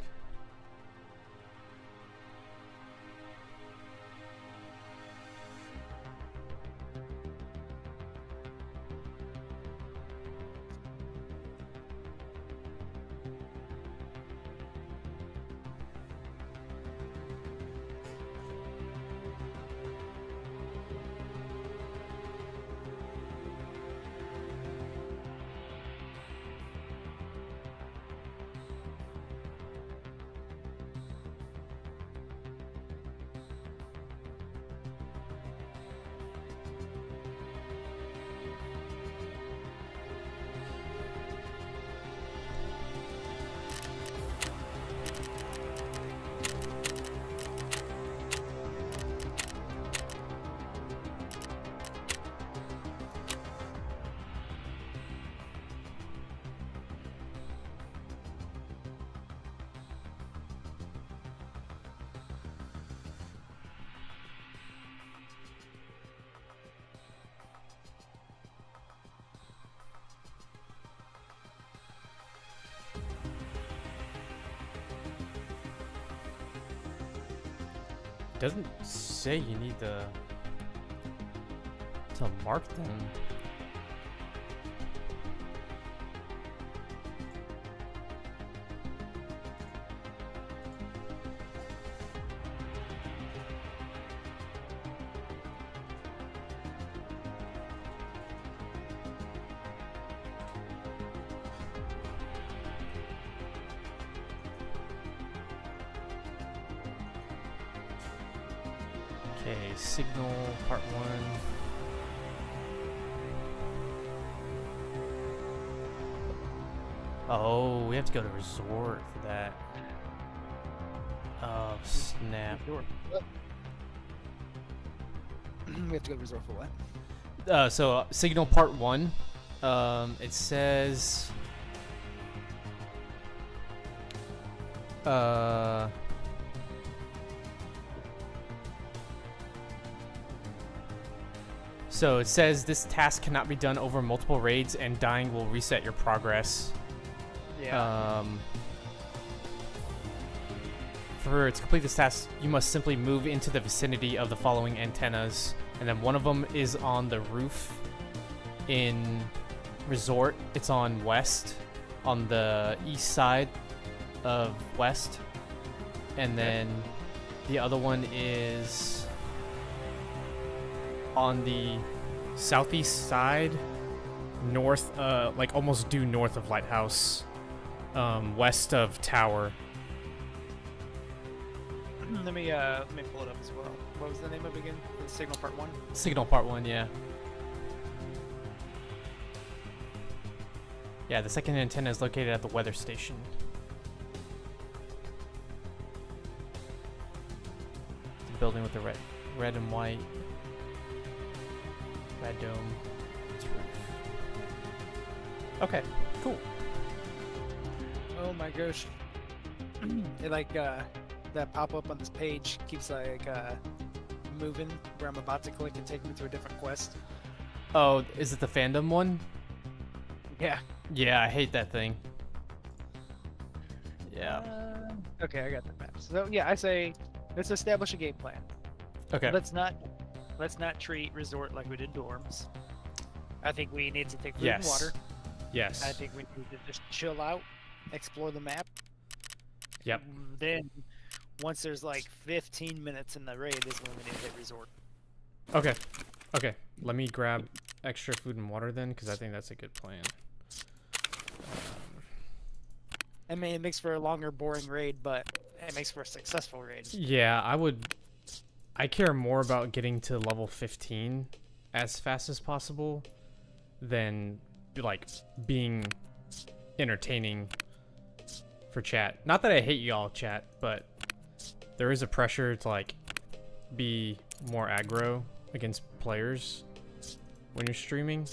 Say you need to to mark them. Have to go to resort for that. Oh snap! We have to go to resort for what? Uh, so uh, signal part one. Um, it says. Uh. So it says this task cannot be done over multiple raids, and dying will reset your progress. Um, for to complete this task, you must simply move into the vicinity of the following antennas, and then one of them is on the roof in Resort. It's on West, on the east side of West, and then the other one is On the southeast side, north, uh, like almost due north of Lighthouse, um, west of Tower. let me uh, let me pull it up as well. What was the name of it again? The signal part one. Signal part one, yeah. Yeah, the second antenna is located at the weather station. The building with the red, red and white, red dome. Roof. Okay, cool. It like uh that pop up on this page keeps like uh moving where I'm about to click and take me to a different quest. Oh, is it the fandom one? Yeah. Yeah, I hate that thing. Yeah. Uh, okay, I got the map. So yeah, I say let's establish a game plan. Okay. Let's not let's not treat resort like we did dorms. I think we need to take food Yes. and water. Yes. I think we need to just chill out, explore the map. Yep. Then once there's like 15 minutes in the raid is when we need to hit resort. Okay. Okay. Let me grab extra food and water then, because I think that's a good plan. Um, I mean, it makes for a longer, boring raid, but it makes for a successful raid. yeah, I would. I care more about getting to level 15 as fast as possible than like being entertaining for chat. Not that I hate y'all, chat, but there is a pressure to like be more aggro against players when you're streaming.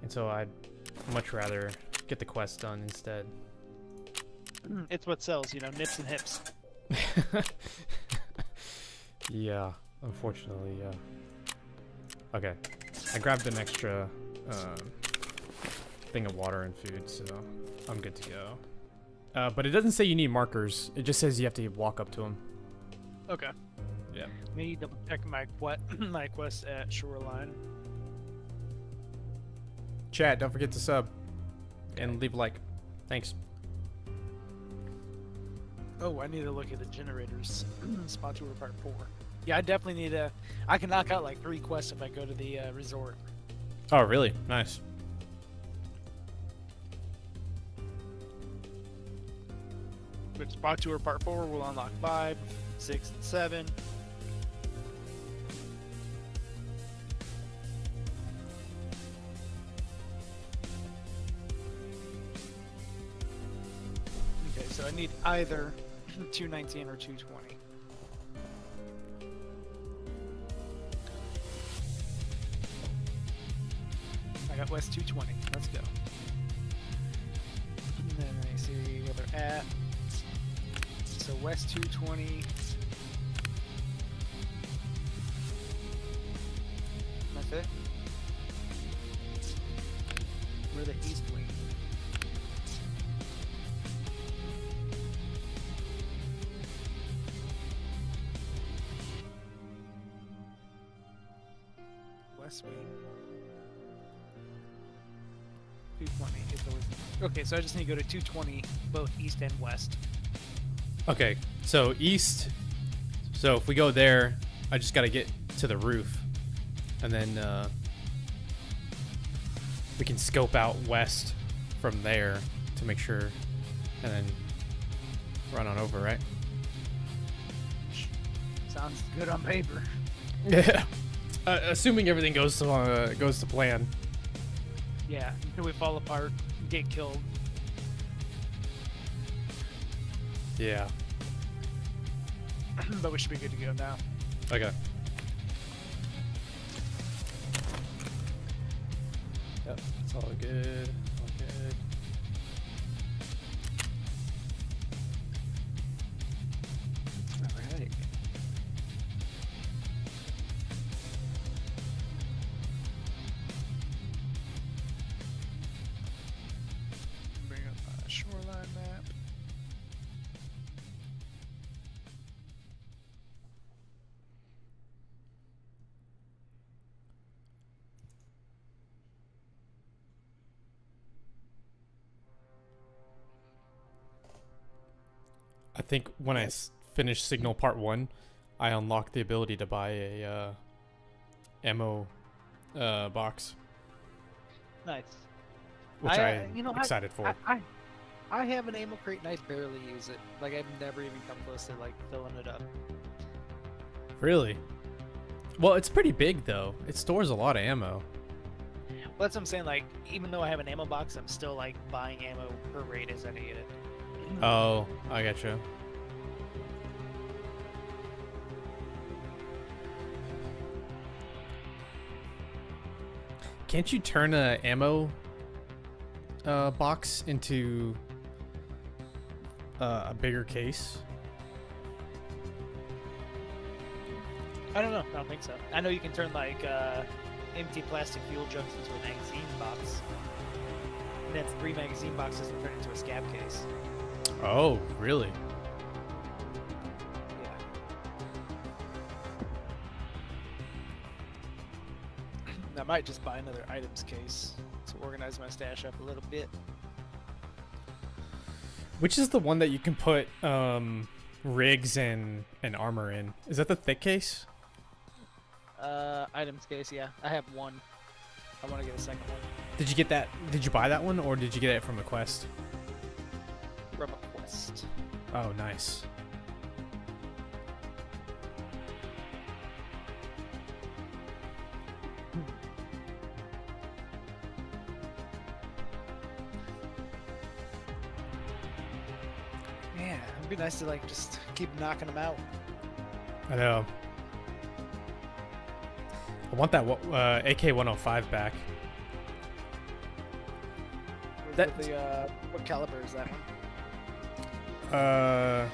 And so I'd much rather get the quest done instead. It's what sells, you know, nips and hips. yeah, unfortunately, yeah. Okay, I grabbed an extra um, thing of water and food, so I'm good to go. Uh, but it doesn't say you need markers. It just says you have to walk up to them. Okay. Yeah. Me need to double check my what my quest at Shoreline. Chat, don't forget to sub and leave a like. Thanks. Oh, I need to look at the generators. Spa Tour part four. Yeah, I definitely need to. I can knock out like three quests if I go to the uh, resort. Oh, really? Nice. But Spa Tour part four will unlock five, six, and seven. Okay, so I need either 219 or 220. I got West 220. Let's go. And then I see where they're at. So West 220. That's it. We're the east wing. West wing. 220 is always. Okay, so I just need to go to 220, both east and west. Okay, so east. So if we go there, I just got to get to the roof, and then uh, we can scope out west from there to make sure, and then run on over, right? Sounds good on paper. Yeah. Uh, assuming everything goes to uh, goes to plan. Yeah, until we fall apart, get killed. Yeah. but we should be good to go now. Okay. Yep, it's all good. All good. Think when I s- finish Signal Part One, I unlock the ability to buy a uh, ammo uh, box, Nice. which I, I, uh, am you know, I- excited for. I, I, I have an ammo crate and I barely use it. Like I've never even come close to like filling it up. really? Well, it's pretty big though. It stores a lot of ammo. Well, that's what I'm saying. Like even though I have an ammo box, I'm still like buying ammo per raid as I need it. Oh, I gotcha. Can't you turn a ammo uh, box into uh, a bigger case? I don't know. I don't think so. I know you can turn like uh, empty plastic fuel jugs into a magazine box. And then three magazine boxes and turn it into a scav case. Oh, really? Might just buy another items case to organize my stash up a little bit. Which is the one that you can put um, rigs and, and armor in? Is that the thick case? Uh, items case, yeah. I have one. I want to get a second one Did you get that? Did you buy that one, or did you get it from a quest? from a quest. Oh, nice. It'd be nice to like just keep knocking them out. I know. I want that uh, AK-105 back. That- the uh, what caliber is that one? Uh,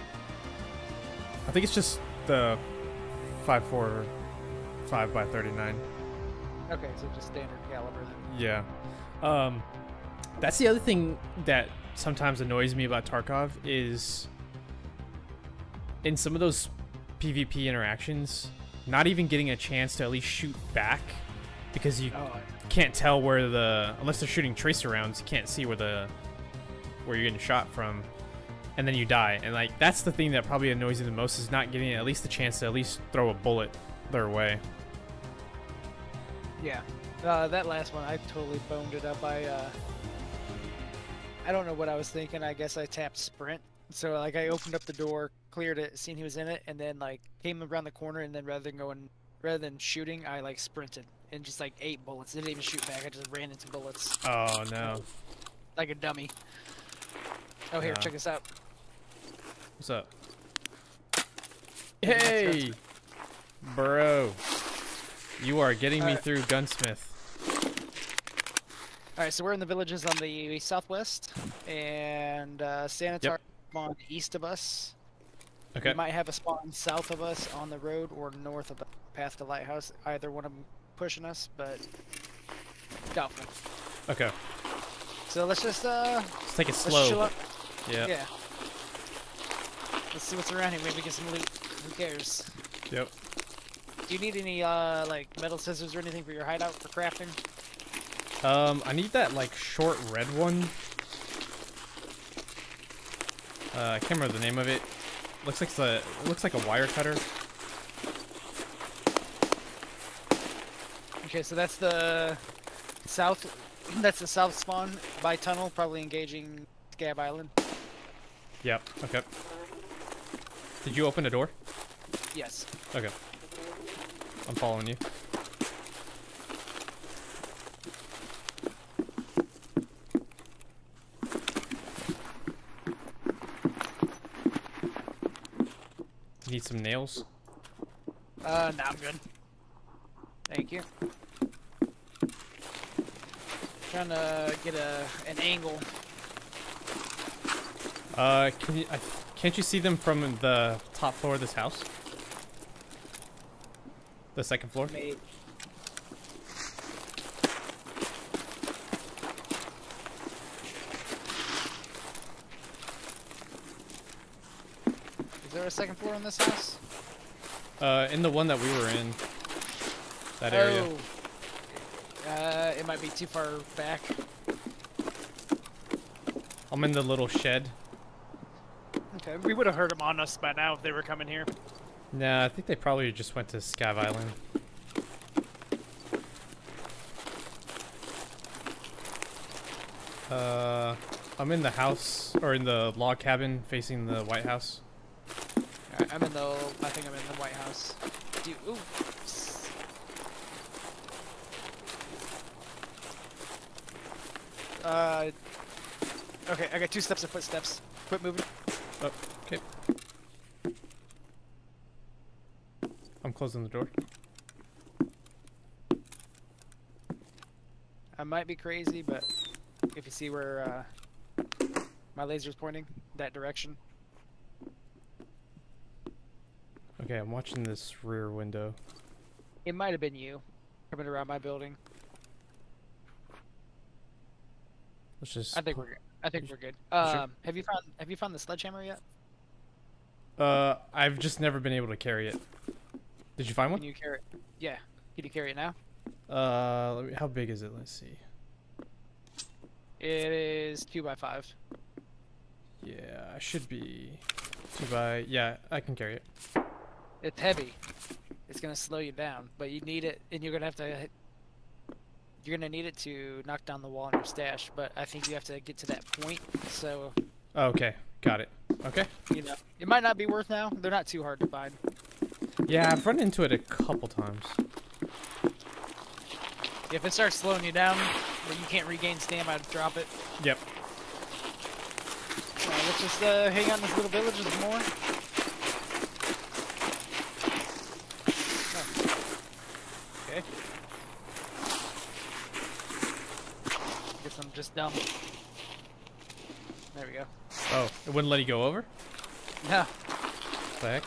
I think it's just the 545 by 39. Okay, so just standard caliber then. Yeah. Um, that's the other thing that sometimes annoys me about Tarkov is in some of those PvP interactions, not even getting a chance to at least shoot back because you Oh, can't tell where the unless they're shooting tracer rounds, you can't see where the where you're getting shot from, and then you die. And like that's the thing that probably annoys you the most is not getting at least the chance to at least throw a bullet their way. yeah. Uh, that last one, I totally boned it up. I uh, I don't know what I was thinking. I guess I tapped sprint. So like I opened up the door, cleared it, seen he was in it, and then like came around the corner, and then rather than going, rather than shooting, I like sprinted and just like eight bullets. Didn't even shoot back. I just ran into bullets Oh no. like a dummy. Oh here, Yeah. check this out. What's up? Hey, bro. You are getting me Alright. through gunsmith. All right, so we're in the villages on the southwest, and uh, Sanitar spawn east of us. Okay. We might have a spawn south of us on the road or north of the path to lighthouse. Either one of them pushing us, but doubtful. Okay. So let's just uh, Let's take it slow. up. Yeah. Yeah. Let's see what's around here. Maybe get some loot. Who cares? Yep. Do you need any uh like metal scissors or anything for your hideout for crafting? Um, I need that like short red one. Uh, I can't remember the name of it. Looks like the it looks like a wire cutter. Okay, so that's the south. That's the south spawn by tunnel, probably engaging Scav Island. Yep. Okay. Did you open a door? Yes. Okay. I'm following you. Need some nails? Uh, no, I'm good. Thank you. Trying to get a an angle. Uh, can you? I, can't you see them from the top floor of this house? The second floor. Made. There a second floor in this house? Uh, in the one that we were in. That area. Oh. Uh, it might be too far back. I'm in the little shed. Okay, we would have heard them on us by now if they were coming here. Nah, I think they probably just went to Scav Island. Uh, I'm in the house or in the log cabin facing the White House. I'm in the. I think I'm in the White House. Do you, ooh. Uh. Okay, I got two steps of footsteps. Quit moving. Oh, okay. I'm closing the door. I might be crazy, but if you see where uh, my laser's pointing, that direction, Okay, I'm watching this rear window. It might have been you coming around my building. Let's just. I think we're good. I think we're good. sure? Um, have you found Have you found the sledgehammer yet? Uh, I've just never been able to carry it. Did you find one? Can you carry it? Yeah. Can you carry it now? Uh, let me, how big is it? Let's see. It is two by five. Yeah, I should be two by. Yeah, I can carry it. It's heavy. It's gonna slow you down, but you need it, and you're gonna have to. You're gonna need it to knock down the wall in your stash, but I think you have to get to that point. So okay, got it. Okay. you know, it might not be worth now. They're not too hard to find. Yeah, I've run into it a couple times. If it starts slowing you down, where you can't regain stamina, drop it. Yep. Uh, let's just uh, hang out in this little village some more. Oh. Okay. Guess I'm just dumb. There we go. Oh, it wouldn't let you go over? No. The heck?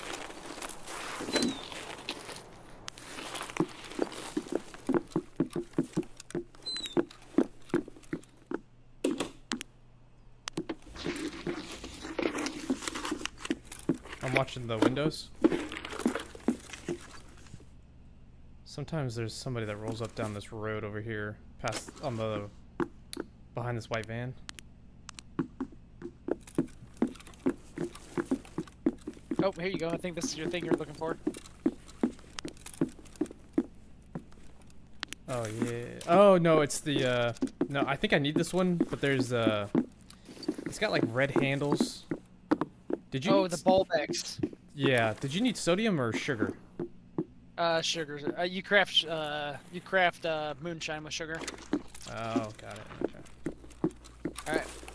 I'm watching the windows. Sometimes there's somebody that rolls up down this road over here, past on the behind this white van. Oh, here you go. I think this is your thing you're looking for. Oh yeah. Oh no, it's the uh no, I think I need this one, but there's uh it's got like red handles. Did you Oh, the Bulbex. Yeah, did you need sodium or sugar? Uh, sugars. Uh, you craft. Uh, you craft uh, moonshine with sugar. Oh, got it.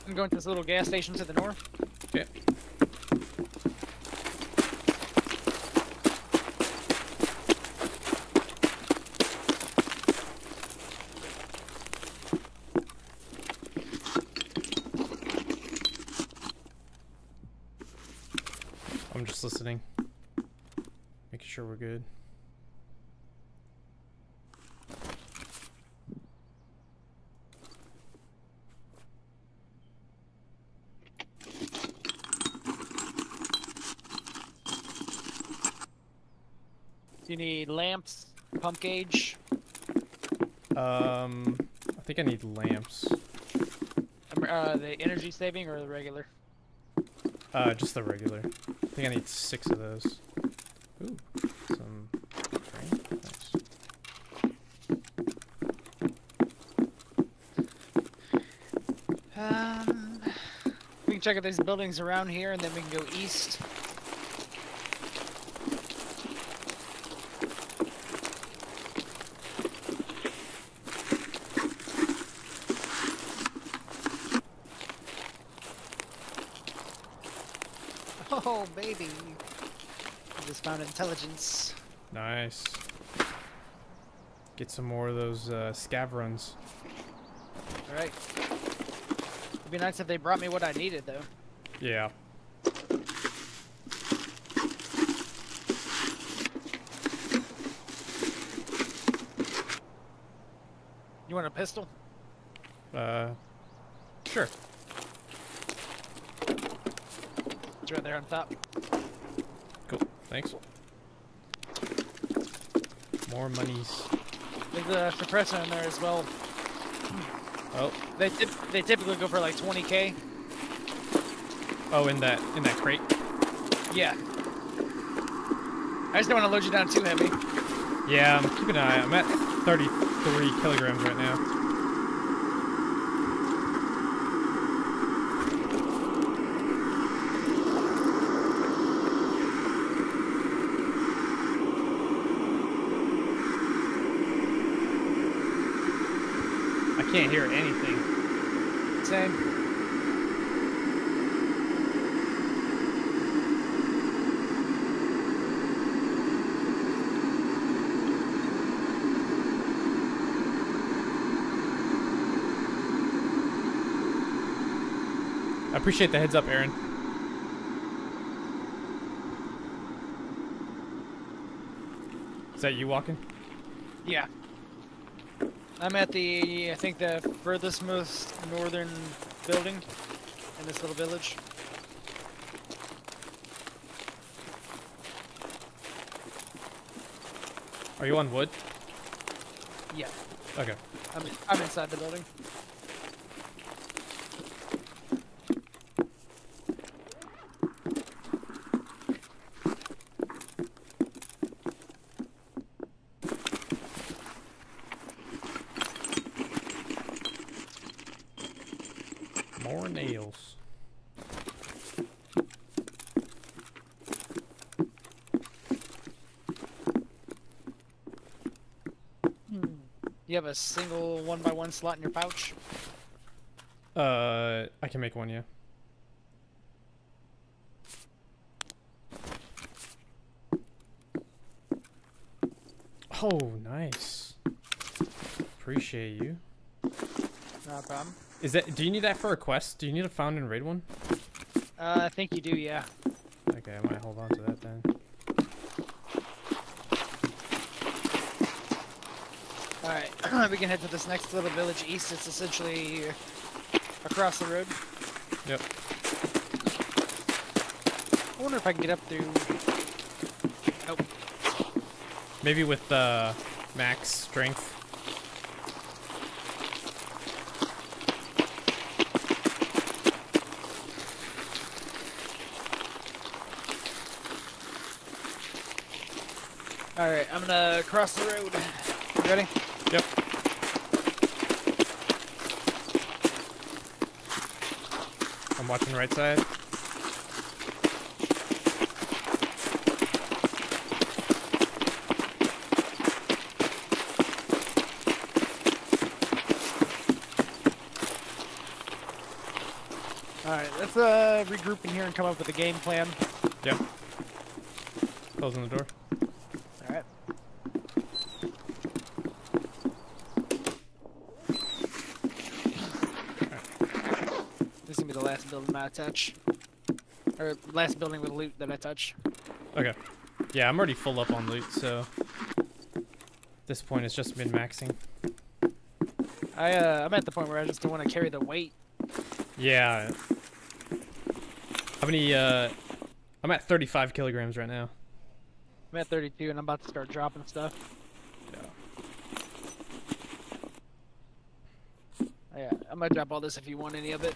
I'm going to this little gas station to the north. Okay. I'm just listening. Making sure we're good. You need lamps, pump gauge, Um, I think I need lamps. uh, the energy saving or the regular. Uh, just the regular. I think I need six of those. Ooh, some. Nice. Um, we can check out these buildings around here, and then we can go east. Oh, baby. I just found intelligence. Nice. Get some more of those uh, scav runs. Alright. It'd be nice if they brought me what I needed, though. Yeah. You want a pistol? Uh, sure. It's right there on top. Cool. Thanks. More monies. There's a suppressor in there as well. Oh, They they typically go for like 20k. oh, in that in that crate. Yeah. I just don't want to load you down too heavy. Yeah, I'm keeping an eye. I'm at 33 kilograms right now. Can't hear anything. Same. I appreciate the heads up, Aaron. Is that you walking? Yeah. I'm at the, I think the furthest most northern building in this little village. Are you on wood? Yeah. Okay. I'm, I'm inside the building. More nails. You have a single one by one slot in your pouch? Uh, I can make one, yeah. Oh, nice. Appreciate you. No problem. Is that? Do you need that for a quest? Do you need a found and raid one? Uh, I think you do, yeah. Okay, I might hold on to that then. Alright, we can head to this next little village east. It's essentially across the road. Yep. I wonder if I can get up through. Nope. Maybe with uh, max strength. Alright, I'm gonna cross the road. You ready? Yep. I'm watching right side. Alright, let's uh, regroup in here and come up with a game plan. Yep. Closing the door. Alright. This is gonna be the I touch. Or last building with loot that I touch. Okay. Yeah, I'm already full up on loot, so at this point it's just min maxing. I uh, I'm at the point where I just don't want to carry the weight. Yeah. How many? Uh, I'm at 35 kilograms right now. I'm at 32 and I'm about to start dropping stuff. Yeah. Yeah, I'm gonna drop all this if you want any of it.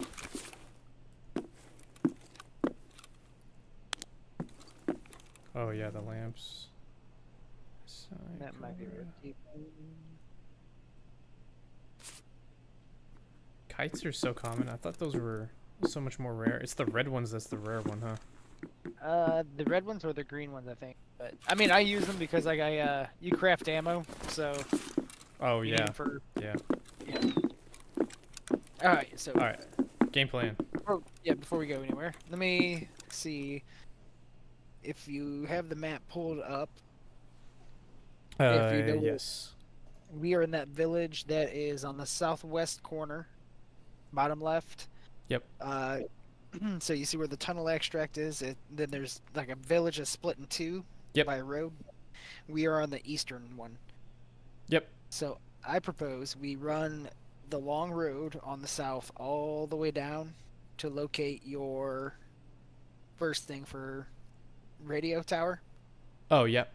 Oh yeah, the lamps. That might be risky. Kites are so common. I thought those were so much more rare. It's the red ones that's the rare one, huh? Uh, the red ones or the green ones, I think. But I mean, I use them because like I uh, you craft ammo, so Oh yeah. need yeah, for yeah. All right, so All right. Game plan. before, yeah, before we go anywhere, let me see if you have the map pulled up. Uh, If you know- yes. We are in that village that is on the southwest corner, bottom left. Yep. Uh, so you see where the tunnel extract is. It, then there's like a village that's split in two Yep. by a road. We are on the eastern one. Yep. So I propose we run the long road on the south all the way down to locate your first thing for radio tower. Oh yep.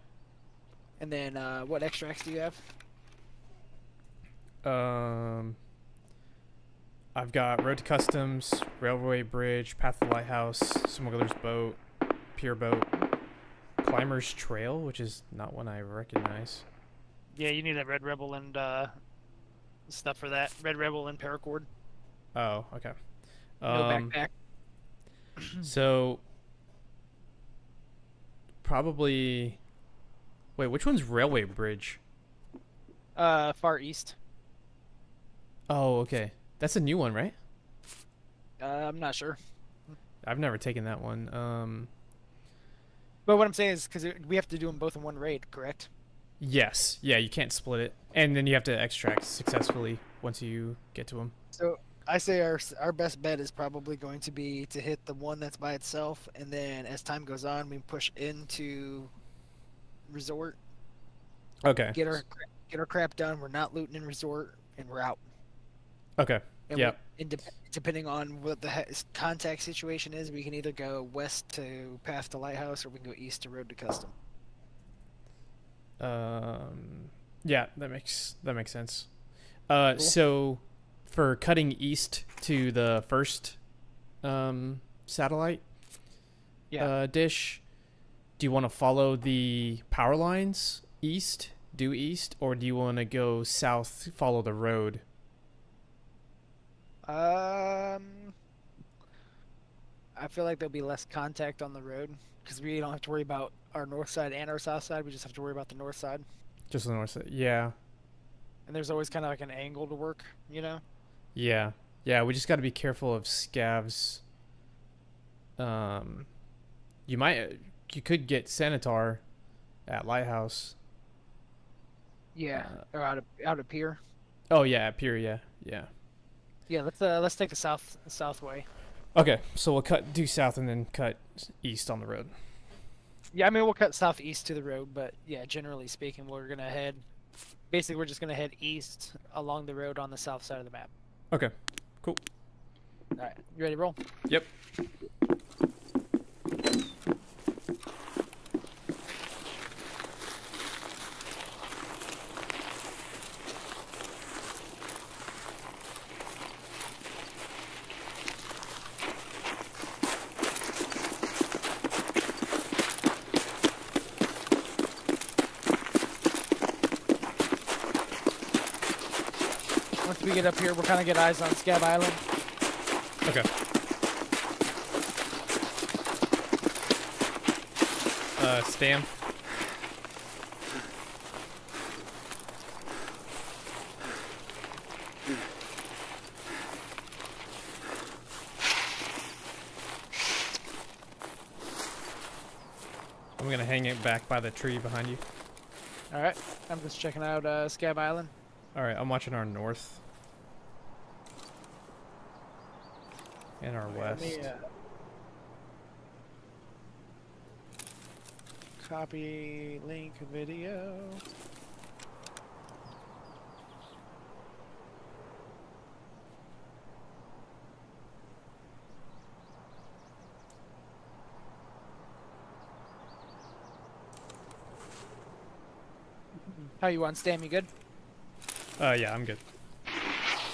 And then uh, what extracts do you have? Um, I've got Road to Customs, Railway Bridge, Path to the Lighthouse, Smuggler's Boat, Pier Boat, Climber's Trail, which is not one I recognize. Yeah, you need that Red Rebel and uh, stuff for that. Red Rebel and paracord. Oh, okay. No Um, backpack. so probably. Wait, which one's Railway Bridge? Uh, far east. Oh, okay. That's a new one, right? Uh, I'm not sure. I've never taken that one. Um, But what I'm saying is because we have to do them both in one raid, correct? yes. Yeah, you can't split it, and then you have to extract successfully once you get to them. So I say our our best bet is probably going to be to hit the one that's by itself, and then as time goes on, we push into resort. Okay. Get our get our crap done. We're not looting in resort, and we're out. Okay. And we- and dep- depending on what the he- contact situation is, we can either go west to Path to Lighthouse, or we can go east to Road to Custom. Um, yeah, that makes that makes sense. Uh, Cool. so for cutting east to the first um, satellite Yeah. uh, dish, do you want to follow the power lines east, due east, or do you want to go south, follow the road? Um, I feel like there'll be less contact on the road because we don't have to worry about our north side and our south side. We just have to worry about the north side, Just the north side. Yeah, and there's always kind of like an angle to work, you know. Yeah, yeah. We just got to be careful of scavs. Um, you might, you could get Sanitar at Lighthouse. Yeah, Uh, or out of out of pier. Oh yeah, at Pier, yeah, yeah. Yeah, let's uh let's take the south south way. Okay, so we'll cut due south and then cut east on the road. Yeah, I mean we'll cut southeast to the road, but yeah, generally speaking, we're gonna head. Basically, we're just gonna head east along the road on the south side of the map. Okay, cool. All right, you ready to roll? Yep. We get up here, we'll kind of get eyes on Scav Island. Okay. Uh, Stan. I'm gonna hang it back by the tree behind you. All right, I'm just checking out uh, Scav Island. All right, I'm watching our north and our west. me, uh, Copy link video. How you on, Stam? You good? Uh, yeah, I'm good.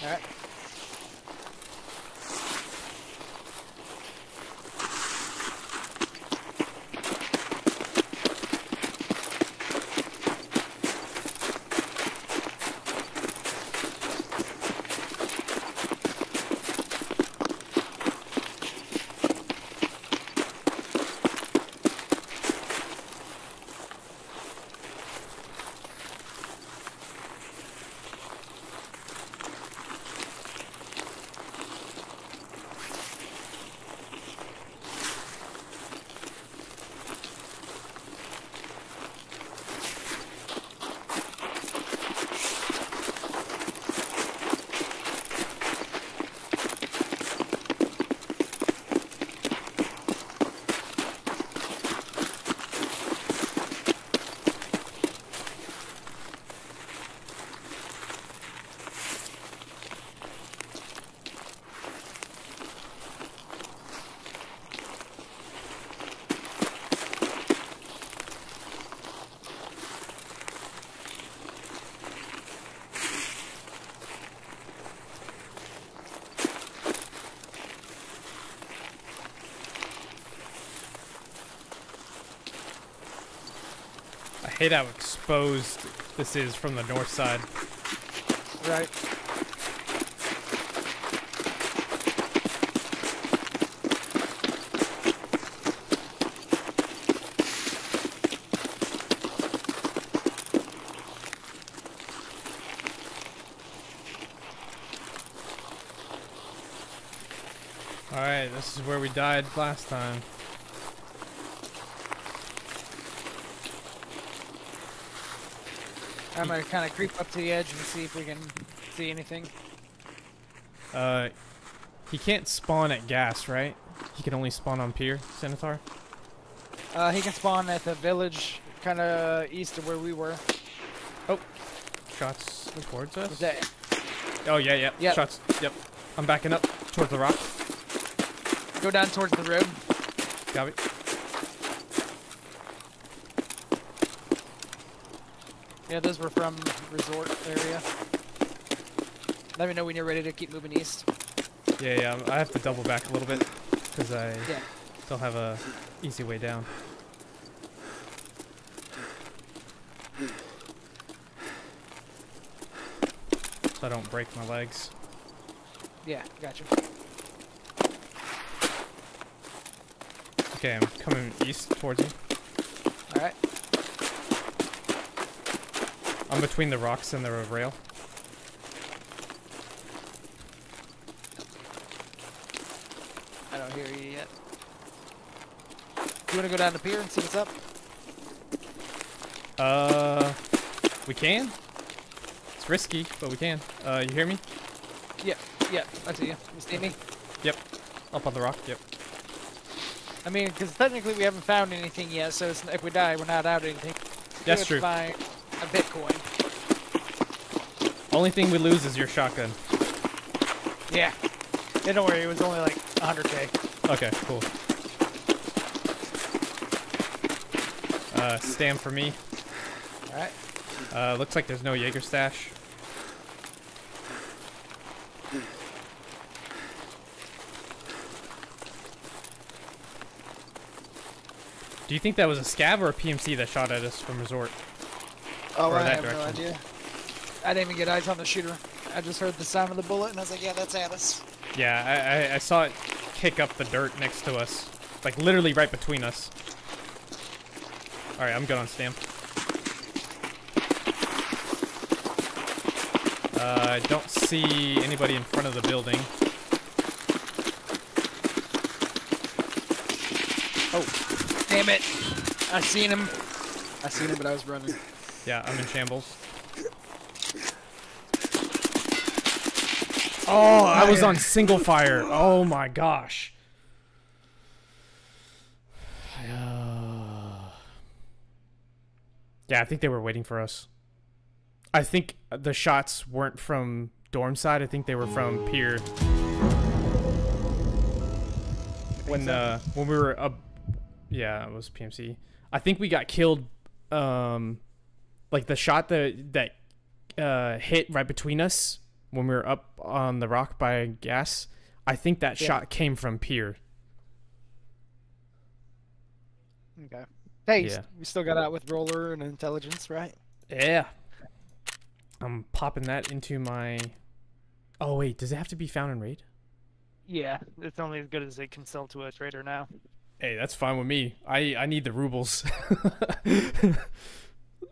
All right. Hate how exposed this is from the north side. Right. Alright, this is where we died last time. I'm gonna kind of creep up to the edge and see if we can see anything. Uh, he can't spawn at gas, right? He can only spawn on pier, Sanitar? Uh, he can spawn at the village, kind of east of where we were. Oh, shots towards us. Was that? Oh yeah, yeah. Yep. Shots. Yep. I'm backing up towards the rock. Go down towards the road. Got Yeah, those were from resort area. Let me know when you're ready to keep moving east. Yeah, yeah. I have to double back a little bit because I Yeah. don't have a easy way down. So I don't break my legs. Yeah, gotcha. Okay, I'm coming east towards you. All right. I'm between the rocks and the rail. I don't hear you yet. You want to go down the pier and see what's up? Uh, we can. It's risky, but we can. Uh, you hear me? Yeah, yeah, I see you. You see me? Yep. Up on the rock. Yep. I mean, because technically we haven't found anything yet, so it's, if we die, we're not out anything. That's true. Find a Bitcoin. Only thing we lose is your shotgun. Yeah. Yeah, don't worry, it was only like 100k. Okay, cool. Uh, stand for me. Alright. Uh, looks like there's no Jaeger stash. Do you think that was a scav or a PMC that shot at us from resort? Oh, Or I that have no direction. idea. I didn't even get eyes on the shooter. I just heard the sound of the bullet, and I was like, yeah, that's Alice. Yeah, I, I, I saw it kick up the dirt next to us. Like literally right between us. Alright, I'm good on stamp. Uh, I don't see anybody in front of the building. Oh, Damn it. I seen him. I seen him, but I was running. yeah, I'm in shambles. Oh, I was on single fire. Oh my gosh. Yeah, I think they were waiting for us. I think the shots weren't from dorm side. I think they were from pier. When the when we were up, yeah, it was PMC. I think we got killed. Um, like the shot that that uh, hit right between us when we were up on the rock by gas. I think that Yeah. shot came from pier. Okay. Hey, Yeah. we still got out with roller and intelligence, right? Yeah. I'm popping that into my. Oh wait, does it have to be found in raid? Yeah, it's only as good as it can sell to a trader now. Hey, that's fine with me. I I need the rubles.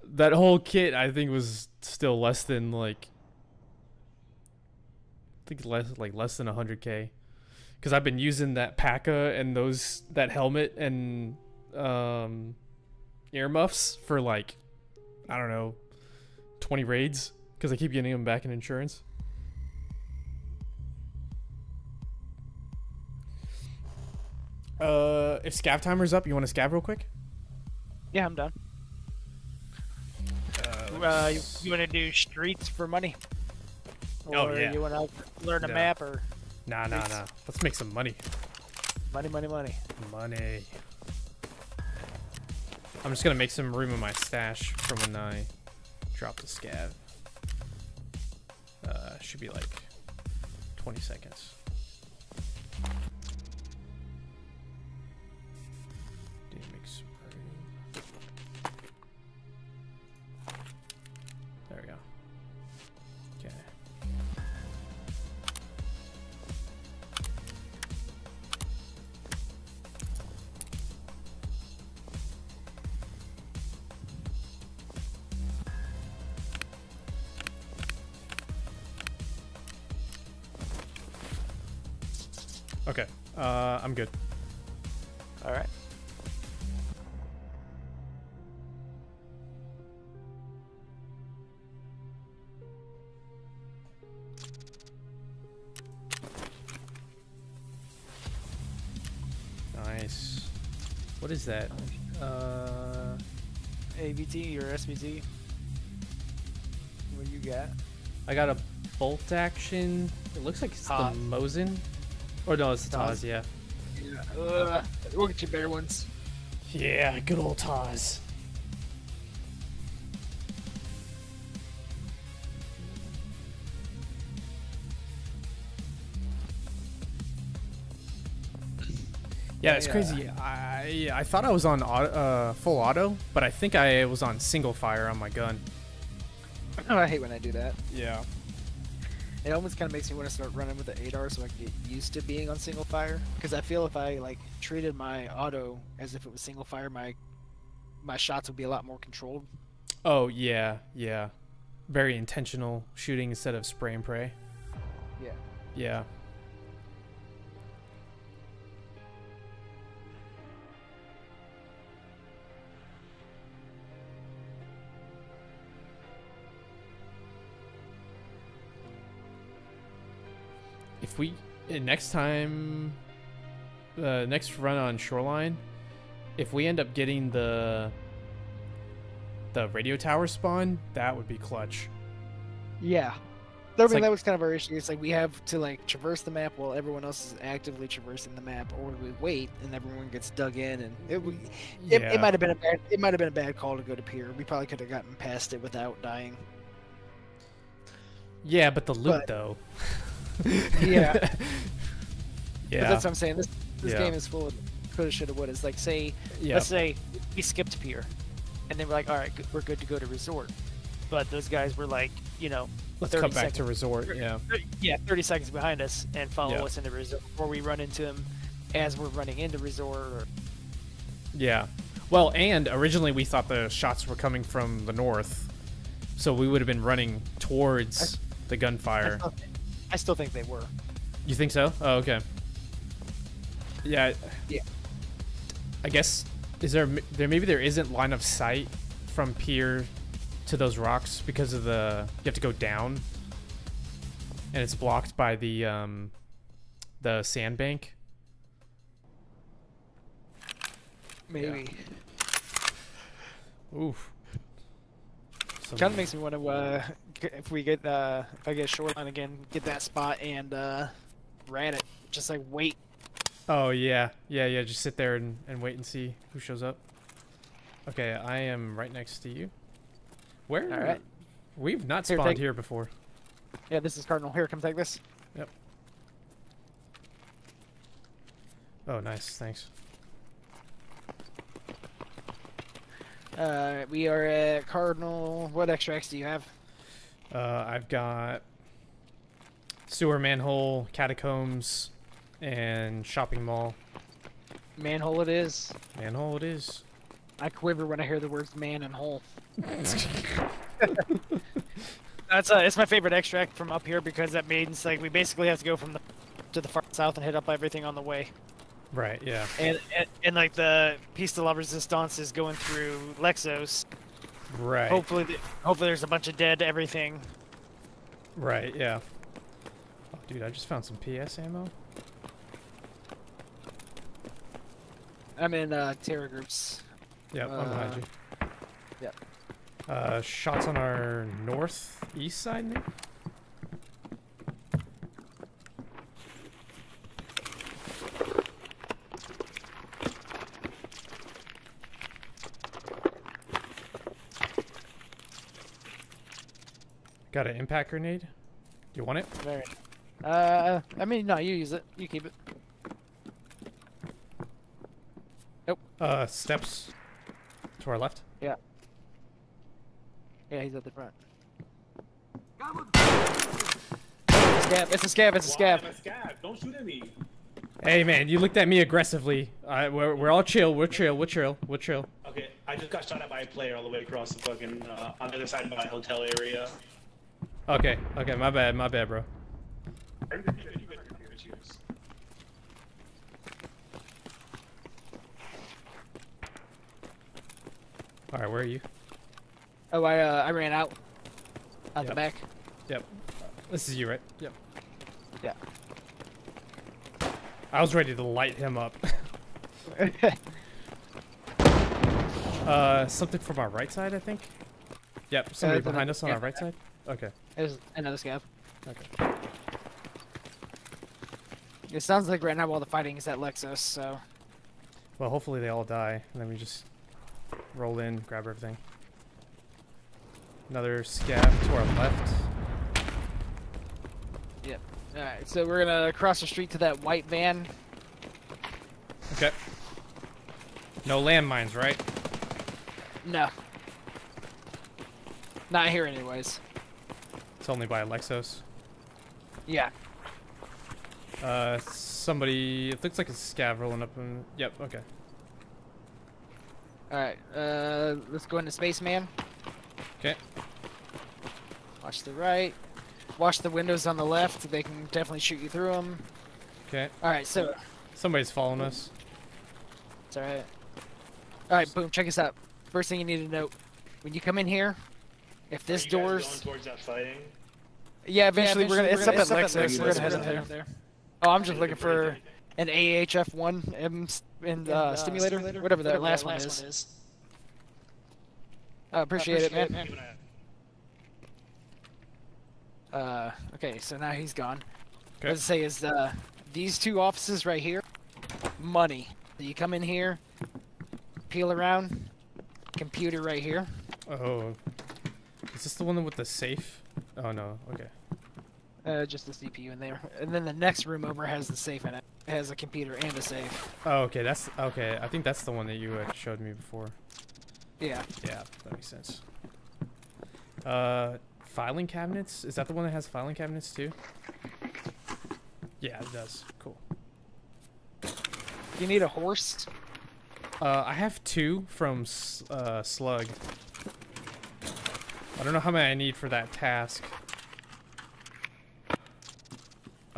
that whole kit I think was still less than like I think less like less than 100k cuz I've been using that PACA and those that helmet and um earmuffs for like I don't know 20 raids cuz I keep getting them back in insurance. Uh if scav timer's up, you want to scav real quick? Yeah, I'm done. Uh, you, you want to do streets for money? Oh, Or yeah. you want to learn a Yeah. map or Nah, nah, nah. Let's make some money. money, money, money? Money. I'm just gonna make some room in my stash from when I drop the scav. Uh, should be like 20 seconds. I'm good. All right. Nice. What is that? Uh, AVT or SVT? What do you you got? I got a bolt action. It looks like it's TOZ. the Mosin. Or no, it's the TOZ. TOZ, yeah. Uh, we'll get you better ones. Yeah, good old TOZ. Yeah, it's Yeah. crazy. I I thought I was on auto, uh, full auto, but I think I was on single fire on my gun. Oh, I hate when I do that. Yeah. It almost kind of makes me want to start running with the ADAR so I can get used to being on single fire. Because I feel if I like treated my auto as if it was single fire, my my shots would be a lot more controlled. Oh yeah, yeah. Very intentional shooting instead of spray and pray. Yeah. Yeah. If we uh, next time uh, next run on shoreline, if we end up getting the the radio tower spawn, that would be clutch. Yeah. I mean, like- that was kind of our issue. It's like we have to like traverse the map while everyone else is actively traversing the map, or we wait and everyone gets dug in, and it we, it, Yeah. it might have been a bad it might have been a bad call to go to pier. We probably could have gotten past it without dying. Yeah, but the loot But- though. Yeah. yeah. But that's what I'm saying. This this Yeah. game is full of coulda, shoulda, woulda. It's like say yeah. let's say we skipped pier, and then we're like, all right, we're good to go to resort. But those guys were like, you know, Let's come back to resort. Yeah. yeah, 30 seconds behind us and follow Yeah. us into resort, or we run into them as we're running into resort. Or Yeah. Well, and originally we thought the shots were coming from the north, so we would have been running towards the I gunfire. I still think they were. You think so? Oh, okay. Yeah. Yeah. I guess is there there maybe there isn't line of sight from pier to those rocks because of the you have to go down, and it's blocked by the um the sandbank. Maybe. Oof. Some- Kind of makes me want to, uh, if we get, uh, if I get shoreline again, get that spot and uh, rat it. Just like wait. Oh yeah, yeah, yeah. Just sit there and, and wait and see who shows up. Okay, I am right next to you. Where? All right. We've not Here, spawned take- here before. Yeah, this is Cardinal. Here, come take this. Yep. Oh, nice. Thanks. Uh, we are at Cardinal. What extracts do you have? Uh, I've got sewer manhole, catacombs, and shopping mall. Manhole it is. Manhole it is. I quiver when I hear the words man and hole. That's uh, it's my favorite extract from up here because that means like we basically have to go from the to the far south and hit up everything on the way. Right. Yeah. And and, and like the Piece de la Resistance is going through Lexos. Right. Hopefully, th- hopefully there's a bunch of dead everything. Right. Yeah. Oh, dude, I just found some PS ammo. I'm in uh, Terra groups. Yep, I'm behind Uh, you. yep. Uh, shots on our northeast side, maybe? Got an impact grenade? Do you want it? Very. Uh, I mean, no, you use it. You keep it. Nope. Uh, steps to our left. Yeah, Yeah, he's at the front. Scav. It's a scav. It's a scav. Why am I scav? Don't shoot at me. Hey, man, you looked at me aggressively. Uh, we're, we're all chill. We're chill. We're chill. We're chill. Okay, I just got shot at by a player all the way across the fucking uh, on the other side of my hotel area. Okay, okay, my bad, my bad, bro. All right, where are you? Oh, I uh, I ran out. Out the back. Yep. This is you, right? Yep. Yeah. I was ready to light him up. uh, something from our right side, I think. Yep, somebody I- behind us on yeah. our right side. Okay. There's another scav. Okay. It sounds like right now all the fighting is at Lexos, so Well, hopefully they all die, and then we just roll in, grab everything. Another scav to our left. Yep. Alright, so we're gonna cross the street to that white van. Okay. No landmines, right? No. Not here anyways. It's only by Alexos. Yeah. Uh, somebody. It looks like a scav rolling up. In, yep. Okay. Alright, uh let's go into Spaceman. Okay. Watch the right. Watch the windows on the left. They can definitely shoot you through them. Okay. Alright, so Somebody's following us. It's alright. Alright, boom, check this out. First thing you need to know when you come in here, if this Are you guys door's going towards that fighting. Yeah, eventually, we're gonna it's up at Lexos, Lexos, we're gonna head we're up there. Oh, I'm just looking for an AHF one M s- and uh, stimulator, whatever that last one is. I appreciate it, man. Keep an. Uh, okay, so now he's gone. Okay. What I say is uh, these two offices right here, money. You come in here, peel around, computer right here. Oh. Is this the one with the safe? Oh no. Okay. Uh, just the CPU in there, and then the next room over has the safe in it. It has a computer and a safe. Oh, okay. That's okay. I think that's the one that you showed me before. Yeah. Yeah, that makes sense. Uh, filing cabinets. Is that the one that has filing cabinets too? Yeah, it does. Cool. You need a horse. Uh, I have two from uh, Slug. I don't know how many I need for that task.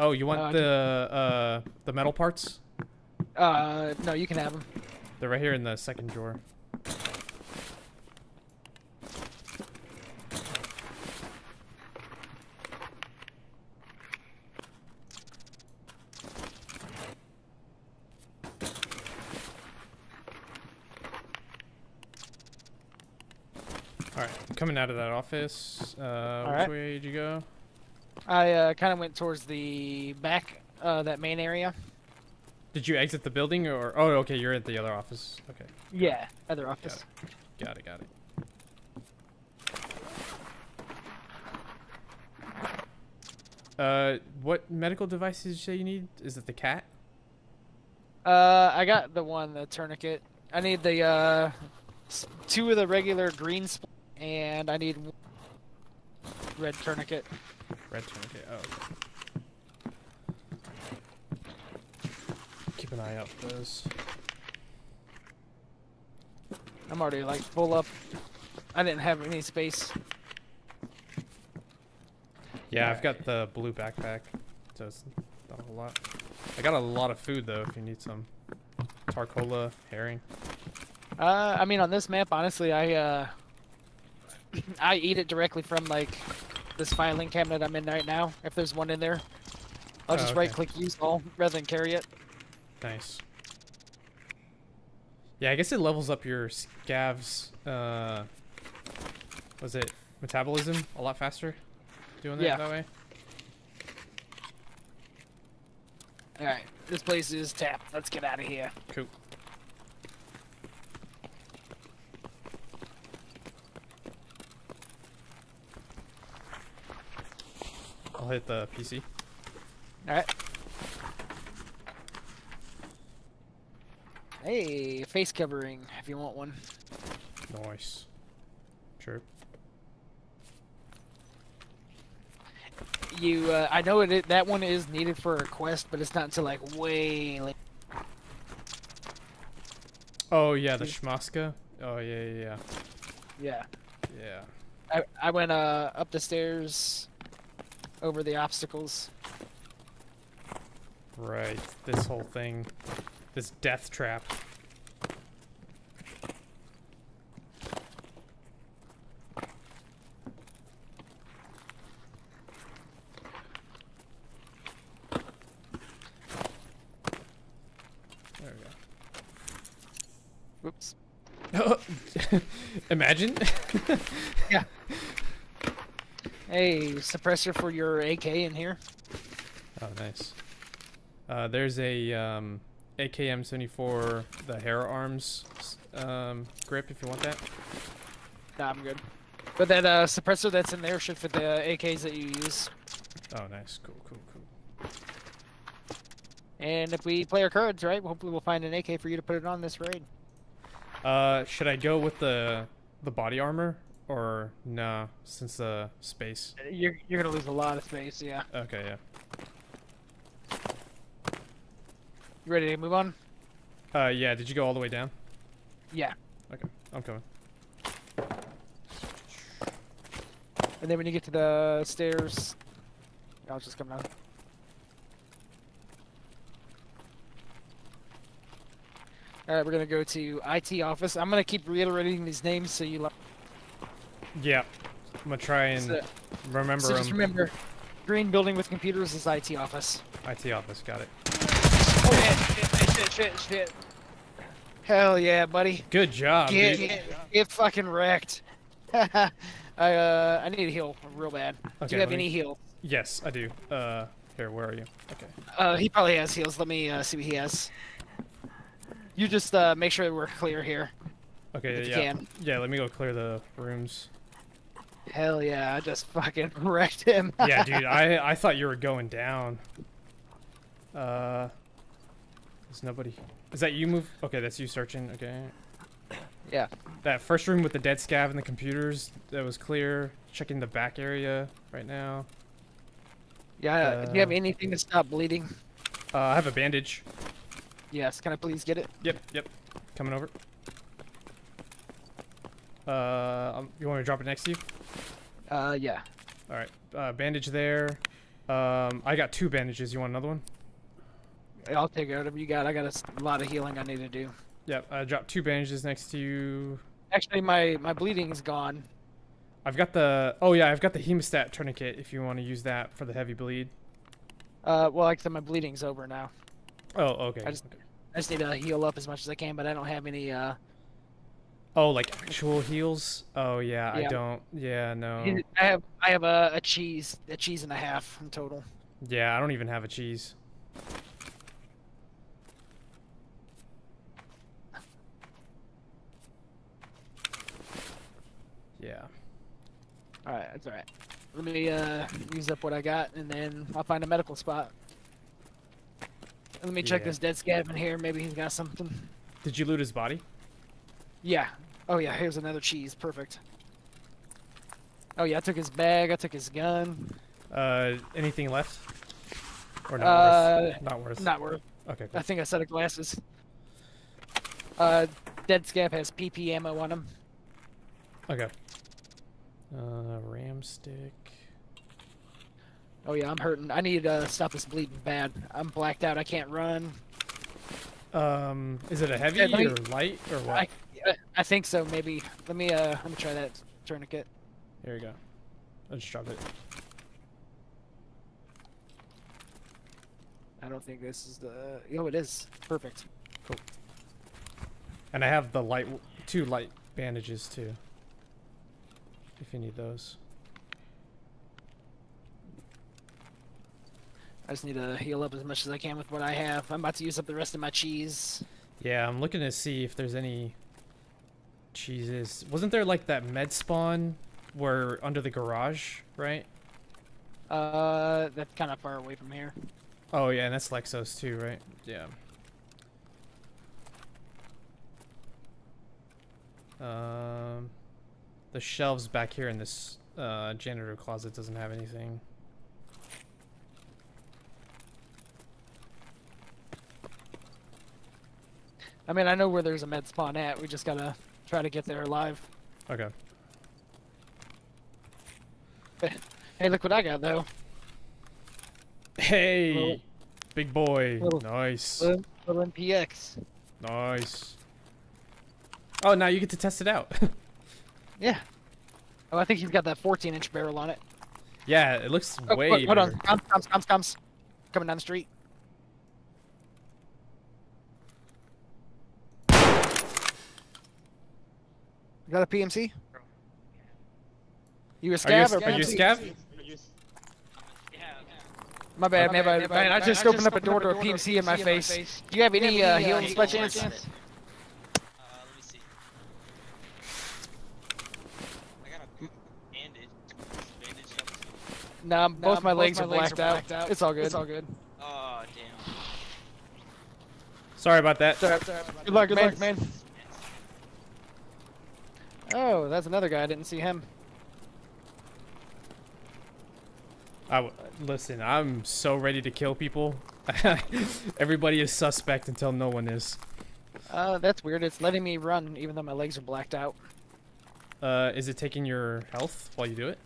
Oh, you want Uh, the uh the metal parts? Uh, no, you can have them. They're right here in the second drawer. Alright, coming out of that office. Uh, which right. way did you go? I uh, kind of went towards the back, uh, that main area. Did you exit the building or? Oh, okay, you're at the other office. Okay, Yeah, other office. got it, got it. Uh, what medical devices did you say you need? Is it the cat? Uh, I got the one, the tourniquet. I need the uh, two of the regular green, sp- and I need one red tourniquet. Red tourniquet. Oh. Okay. Keep an eye out for those. I'm already like full up. I didn't have any space. Yeah, I've got the blue backpack, so it's not a whole lot. I got a lot of food though, if you need some. Tarcola, herring. Uh, I mean, on this map, honestly, I uh, I eat it directly from like this filing cabinet I'm in right now. If there's one in there, I'll Oh, just okay. right-click use all rather than carry it. Nice. Yeah, I guess it levels up your scavs. Uh, was it metabolism a lot faster? Doing that Yeah. that way. All right, this place is tapped. Let's get out of here. Cool. I'll hit the PC. All right. Hey, face covering if you want one. Nice. Sure. You, uh, I know it, that one is needed for a quest, but it's not until like way late. Oh yeah, the Schmaska. Oh yeah, yeah, yeah. Yeah. Yeah. I, I went uh, up the stairs, over the obstacles. Right. This whole thing. This death trap. There we go. Imagine. Yeah. Hey, suppressor for your AK in here. Oh, nice. Uh, there's a um, AKM-74, the Hera Arms um, grip if you want that. Nah, I'm good. But that uh, suppressor that's in there should fit the AKs that you use. Oh, nice. Cool, cool, cool. And if we play our cards right, hopefully we'll find an AK for you to put it on this raid. Uh, should I go with the the body armor or nah? Since the space. You're you're gonna lose a lot of space. Yeah. Okay, yeah. You ready to move on? Uh, yeah. Did you go all the way down? Yeah. Okay, I'm coming. And then when you get to the stairs, I'll just come down. All right, we're gonna go to IT office. I'm gonna keep reiterating these names so you. Like, Yeah. I'm gonna try and so, remember so just them. remember, green building with computers is IT office. IT office. Got it. Oh shit! Shit! Shit! Shit! shit. Hell yeah, buddy. Good job, Get, dude. get, get fucking wrecked. I uh I need a heal real bad. Do you have me- any heal? Yes, I do. Uh, here, where are you? Okay. Uh, he probably has heals. Let me uh, see what he has. You just uh, make sure we're clear here. Okay, yeah. can. Yeah, let me go clear the rooms. Hell yeah, I just fucking wrecked him. Yeah, dude, I I thought you were going down. Uh, there's nobody. Is that you move? Okay, that's you searching. Okay. Yeah. That first room with the dead scav and the computers, that was clear. Checking the back area right now. Yeah, uh, do you have Uh, anything to stop bleeding? Uh, I have a bandage. Yes, can I please get it? Yep, yep. Coming over. Uh, um, you want me to drop it next to you? Uh, yeah. All right. Uh, bandage there. Um, I got two bandages. You want another one? I'll take whatever you got. I got a lot of healing I need to do. Yep. I dropped two bandages next to you. Actually, my, my bleeding is gone. I've got the. Oh yeah, I've got the hemostat tourniquet. If you want to use that for the heavy bleed. Uh, well, like I said, my bleeding's over now. Oh, okay. I just- okay. I just need to heal up as much as I can, but I don't have any, uh... Oh, like actual heels? Oh yeah, I don't. Yeah, no. I have I have a, a cheese, a cheese and a half in total. Yeah, I don't even have a cheese. Yeah. Alright, that's alright. Let me uh, use up what I got, and then I'll find a medical spot. Let me check Yeah. this dead scav in here. Maybe he's got something. Did you loot his body? Yeah. Oh yeah, here's another cheese. Perfect. Oh yeah, I took his bag. I took his gun. Uh, anything left? Or not Uh, worth? Not worth. Not worth. Okay. I think I set of glasses. Uh, dead scav has PP ammo on him. Okay. Uh, ram stick. Oh yeah, I'm hurting. I need to stop this bleeding bad. I'm blacked out. I can't run. Um, is it a heavy Yeah, me- or light or what? I, I, think so. Maybe. Let me uh, let me try that tourniquet. Here we go. Just drop it. I don't think this is the. Oh, it is. Perfect. Cool. And I have the light, two light bandages too. If you need those. I just need to heal up as much as I can with what I have. I'm about to use up the rest of my cheese. Yeah, I'm looking to see if there's any cheeses. Wasn't there like that med spawn where under the garage, right? Uh, that's kind of far away from here. Oh yeah, and that's Lexos too, right? Yeah. Um, the shelves back here in this uh, janitor closet doesn't have anything. I mean, I know where there's a med spawn at. We just gotta try to get there alive. Okay. Hey, look what I got though. Hey, Little- big boy. little- nice. Little, little MPX. Nice. Oh, now you get to test it out. Yeah. Oh, I think he's got that 14 inch barrel on it. yeah, it looks Oh, way hold, hold on. Comes, comes, comes, comes. Coming down the street. Got a PMC? You a Are you a, scav are you a PMC? scav? My bad, my bad, man. I just opened up a door to a PMC in my face. Do you have any uh, healing by chance? Uh, let me see. I got a bandage. Bandage up. Nah, both my legs are blacked out. It's all good. It's all good. Oh, damn. Sorry about that. Good luck, good luck, man. Oh, that's another guy. I didn't see him. I w- listen, I'm so ready to kill people. Everybody is suspect until no one is. Uh, that's weird. It's letting me run even though my legs are blacked out. Uh, is it taking your health while you do it?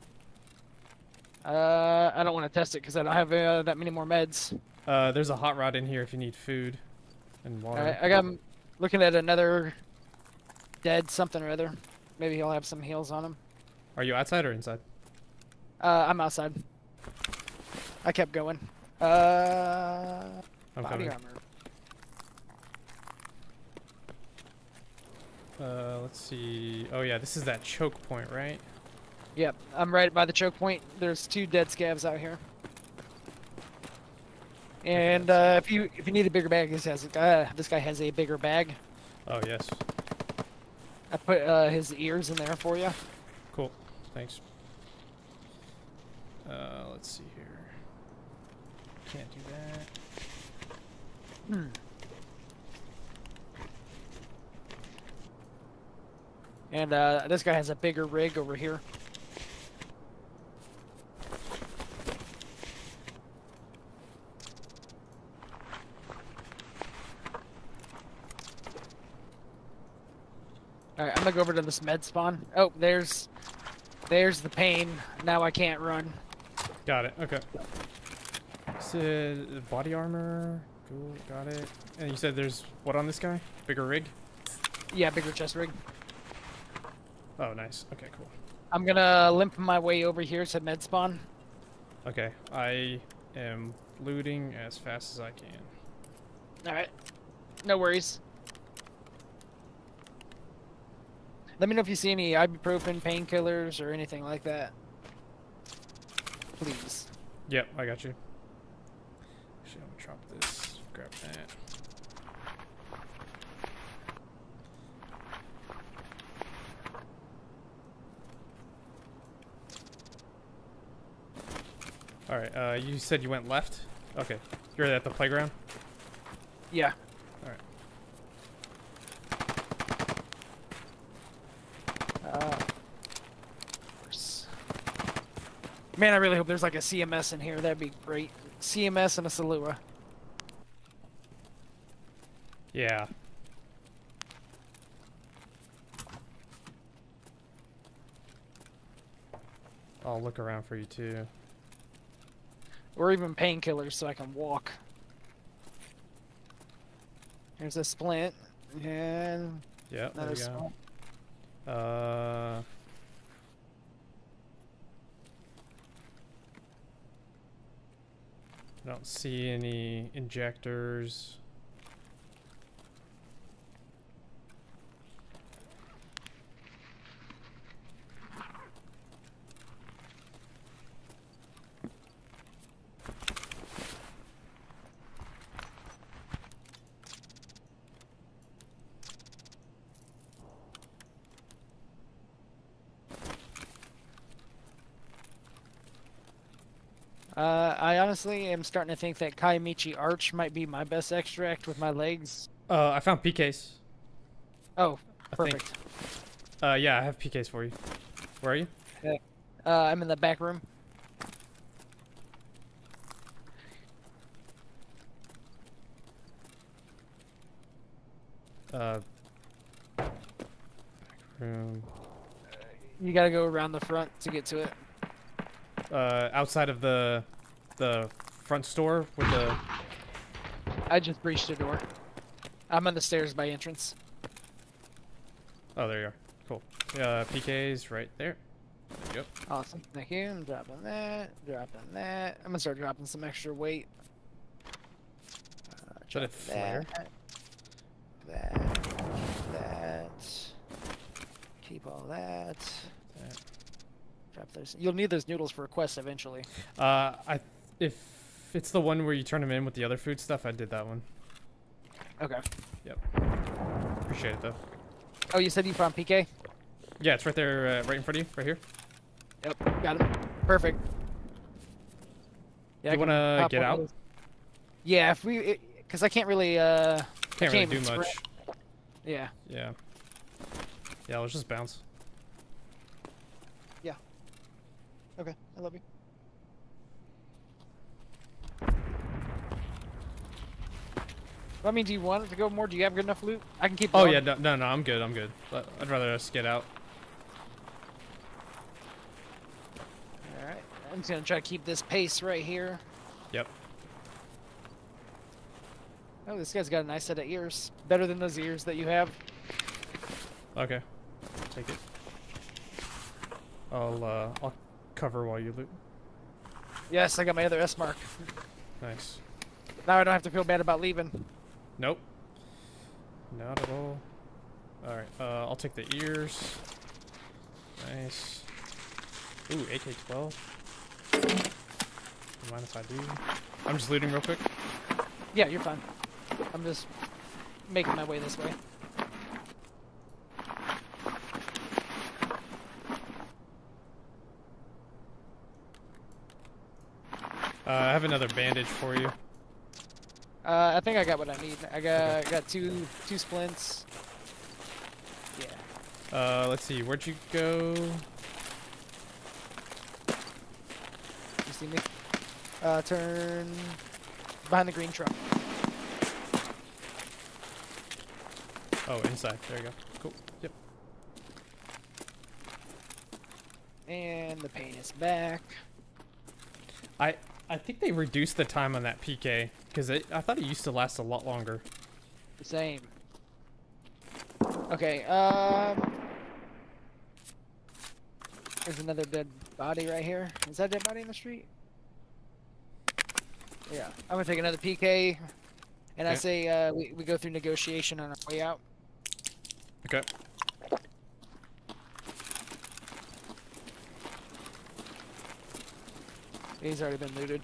Uh, I don't want to test it because I don't have uh, that many more meds. Uh, there's a hot rod in here if you need food and water. Alright, I got him looking at another dead something or other. Maybe he'll have some heals on him. Are you outside or inside? Uh, I'm outside. I kept going. Uh, I'm body coming. armor. Uh, let's see. Oh yeah, this is that choke point, right? Yep, I'm right by the choke point. There's two dead scavs out here. And uh, if you if you need a bigger bag, this has uh, this guy has a bigger bag. Oh yes. I put uh, his ears in there for you. Cool. Thanks. Uh, let's see here. Can't do that. Hmm. And uh, this guy has a bigger rig over here. Alright, I'm gonna go over to this med spawn. Oh, there's there's the pain. Now I can't run. Got it. Okay. Said body armor. Cool. Got it. And you said there's what on this guy? Bigger rig. Yeah, bigger chest rig. Oh, nice. Okay, cool. I'm gonna limp my way over here to med spawn. Okay, I am looting as fast as I can. Alright. No worries. Let me know if you see any ibuprofen, painkillers, or anything like that. Please. Yep, I got you. Actually, I'm gonna drop this. Grab that. All right. Uh, you said you went left. Okay. You're at the playground. Yeah. All right. Uh, of course. Man, I really hope there's like a CMS in here. That'd be great. CMS and a Salewa. Yeah. I'll look around for you too. Or even painkillers so I can walk. Here's a splint. And Yeah, there we splint. go. Uh, I don't see any injectors. Uh, I honestly am starting to think that Kaimichi Arch might be my best extract with my legs. Uh, I found PKs. Oh, I think. perfect. Uh, yeah, I have PKs for you. Where are you? Uh, I'm in the back room. Uh, back room. You gotta go around the front to get to it. Uh, outside of the the front store with the. I just breached a door. I'm on the stairs by entrance. Oh, there you are. Cool. Uh, PKs right there. Go. Awesome. Thank you. I'm dropping that. Dropping that. I'm gonna start dropping some extra weight. Uh, a drop flare? That. That. That. Keep all that. That. Drop those. You'll need those noodles for a quest eventually. Uh, I if it's the one where you turn them in with the other food stuff, I did that one. Okay. Yep. Appreciate it though. Oh, you said you found PK? Yeah, it's right there, uh, right in front of you, right here. Yep. Got him. Perfect. you I can wanna get out? Yeah, if we, because I can't really. uh Can't really do much. spread. Yeah. Yeah. Yeah, let's just bounce. Yeah. Okay. I love you. I mean, do you want it to go more? Do you have good enough loot? I can keep. Oh yeah, no, no, no, I'm good, I'm good. But I'd rather us get out. All right. I'm just gonna try to keep this pace right here. Yep. Oh, this guy's got a nice set of ears. Better than those ears that you have. Okay. Take it. I'll uh, I'll cover while you loot. Yes, I got my other Esmarch. Nice. Now I don't have to feel bad about leaving. Nope. Not at all. Alright, uh, I'll take the ears. Nice. Ooh, AK-12. Mind if I do? I'm just looting real quick. Yeah, you're fine. I'm just making my way this way. Uh, I have another bandage for you. Uh, I think I got what I need. I got got two two splints. Yeah. Uh, let's see, where'd you go? You see me? Uh, turn behind the green truck. Oh, inside. There you go. Cool. Yep. And the paint is back. I I think they reduced the time on that PK because I thought it used to last a lot longer. The same. Okay, um... There's another dead body right here. Is that a dead body in the street? Yeah. I'm gonna take another PK. And I say uh, we, we go through negotiation on our way out. Okay. He's already been looted.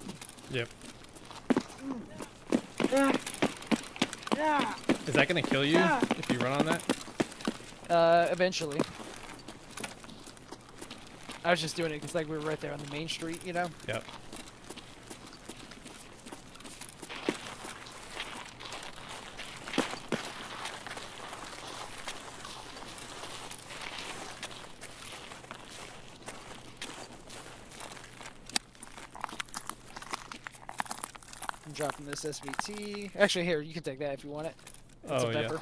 Yep. Is that gonna kill you if you run on that? Uh, eventually. I was just doing it because like we were right there on the main street, you know? Yep. I'm dropping this SVT. Actually, here, you can take that if you want it. It's Oh a yeah. pepper.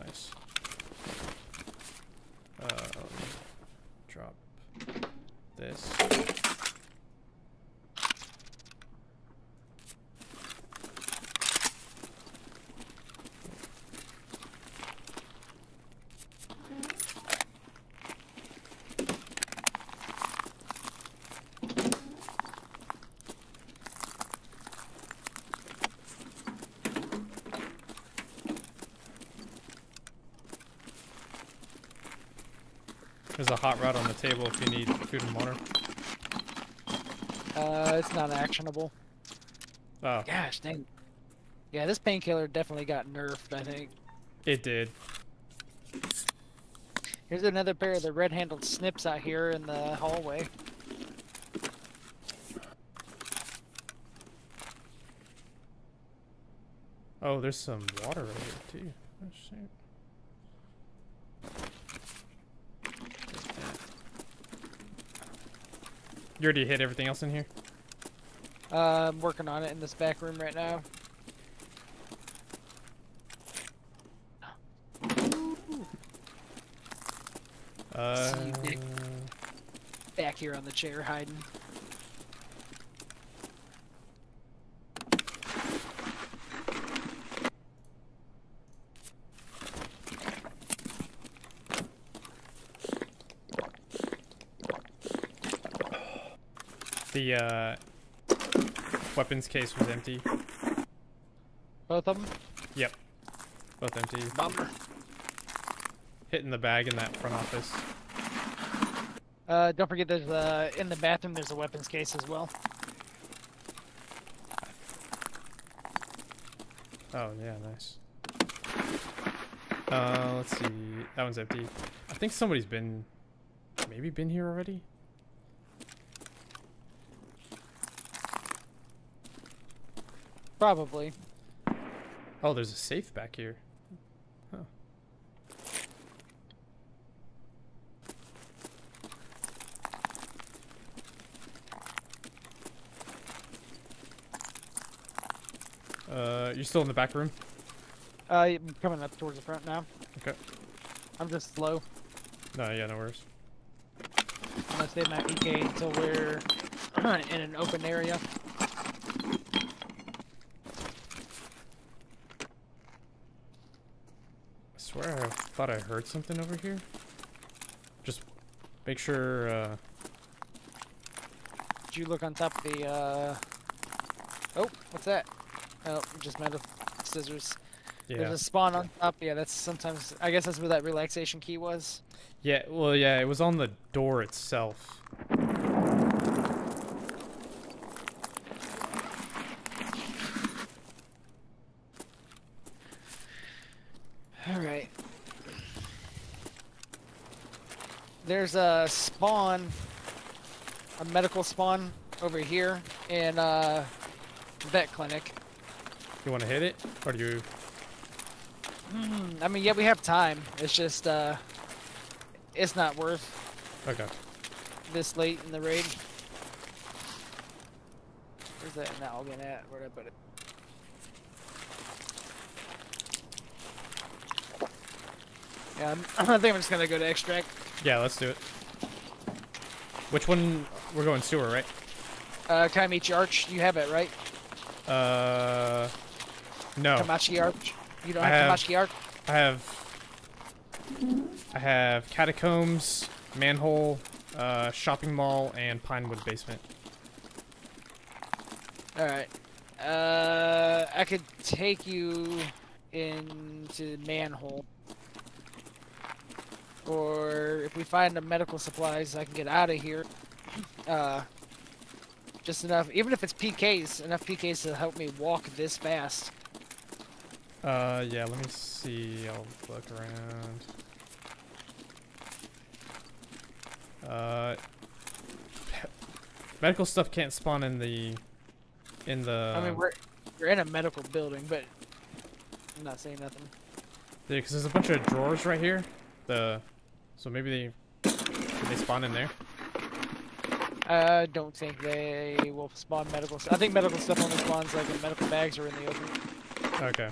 Nice. Um, drop this. There's a hot rod on the table if you need food and water. Uh, it's not actionable. Oh, Gosh, dang. Yeah, this painkiller definitely got nerfed, I think. it did. Here's another pair of the red-handled snips out here in the hallway. Oh, there's some water right here too. Oh shoot. You already hit everything else in here? Uh, I'm working on it in this back room right now. Uh. Back here on the chair hiding. The uh, weapons case was empty. Both of them? Yep. Both empty. Bummer. Hitting the bag in that front office. Uh, don't forget there's uh in the bathroom there's a weapons case as well. Oh yeah, nice. Uh, let's see. That one's empty. I think somebody's been, maybe been here already. Probably. Oh, there's a safe back here. Huh. Uh, you still in the back room? Uh, I'm coming up towards the front now. Okay. I'm just slow. No, yeah, no worries. I'm gonna save my PK until we're in an open area. I swear I thought I heard something over here. Just make sure, uh, Did you look on top of the, uh... Oh, what's that? Oh, just metal scissors. yeah. There's a spawn on top. Yeah, that's sometimes... I guess that's where that relaxation key was. Yeah, well, yeah, it was on the door itself. Alright. There's a spawn, a medical spawn over here in uh, vet clinic. You want to hit it, or do you? Hmm, I mean, yeah, we have time. It's just, uh, it's not worth Okay. this late in the raid. Where's that Nalgan at? Where'd I put it? Yeah, I'm, I think I'm just gonna go to extract. Yeah, let's do it. Which one? We're going sewer, right? Uh, can I meet you, Arch? You have it, right? Uh, no. Kamachi Arch? You don't I have, have- Kamachi Arch? I have. I have catacombs, manhole, uh, shopping mall, and Pinewood basement. Alright. Uh, I could take you into manhole. Or if we find the medical supplies, I can get out of here. Uh, just enough, even if it's PKs, enough PKs to help me walk this fast. Uh, yeah. Let me see. I'll look around. Uh, medical stuff can't spawn in the. In the. I mean, we're we're in a medical building, but I'm not saying nothing. Yeah, because there's a bunch of drawers right here. The, so maybe they, they spawn in there. I don't think they will spawn medical. St- I think medical stuff only spawns like in medical bags or in the open. Okay.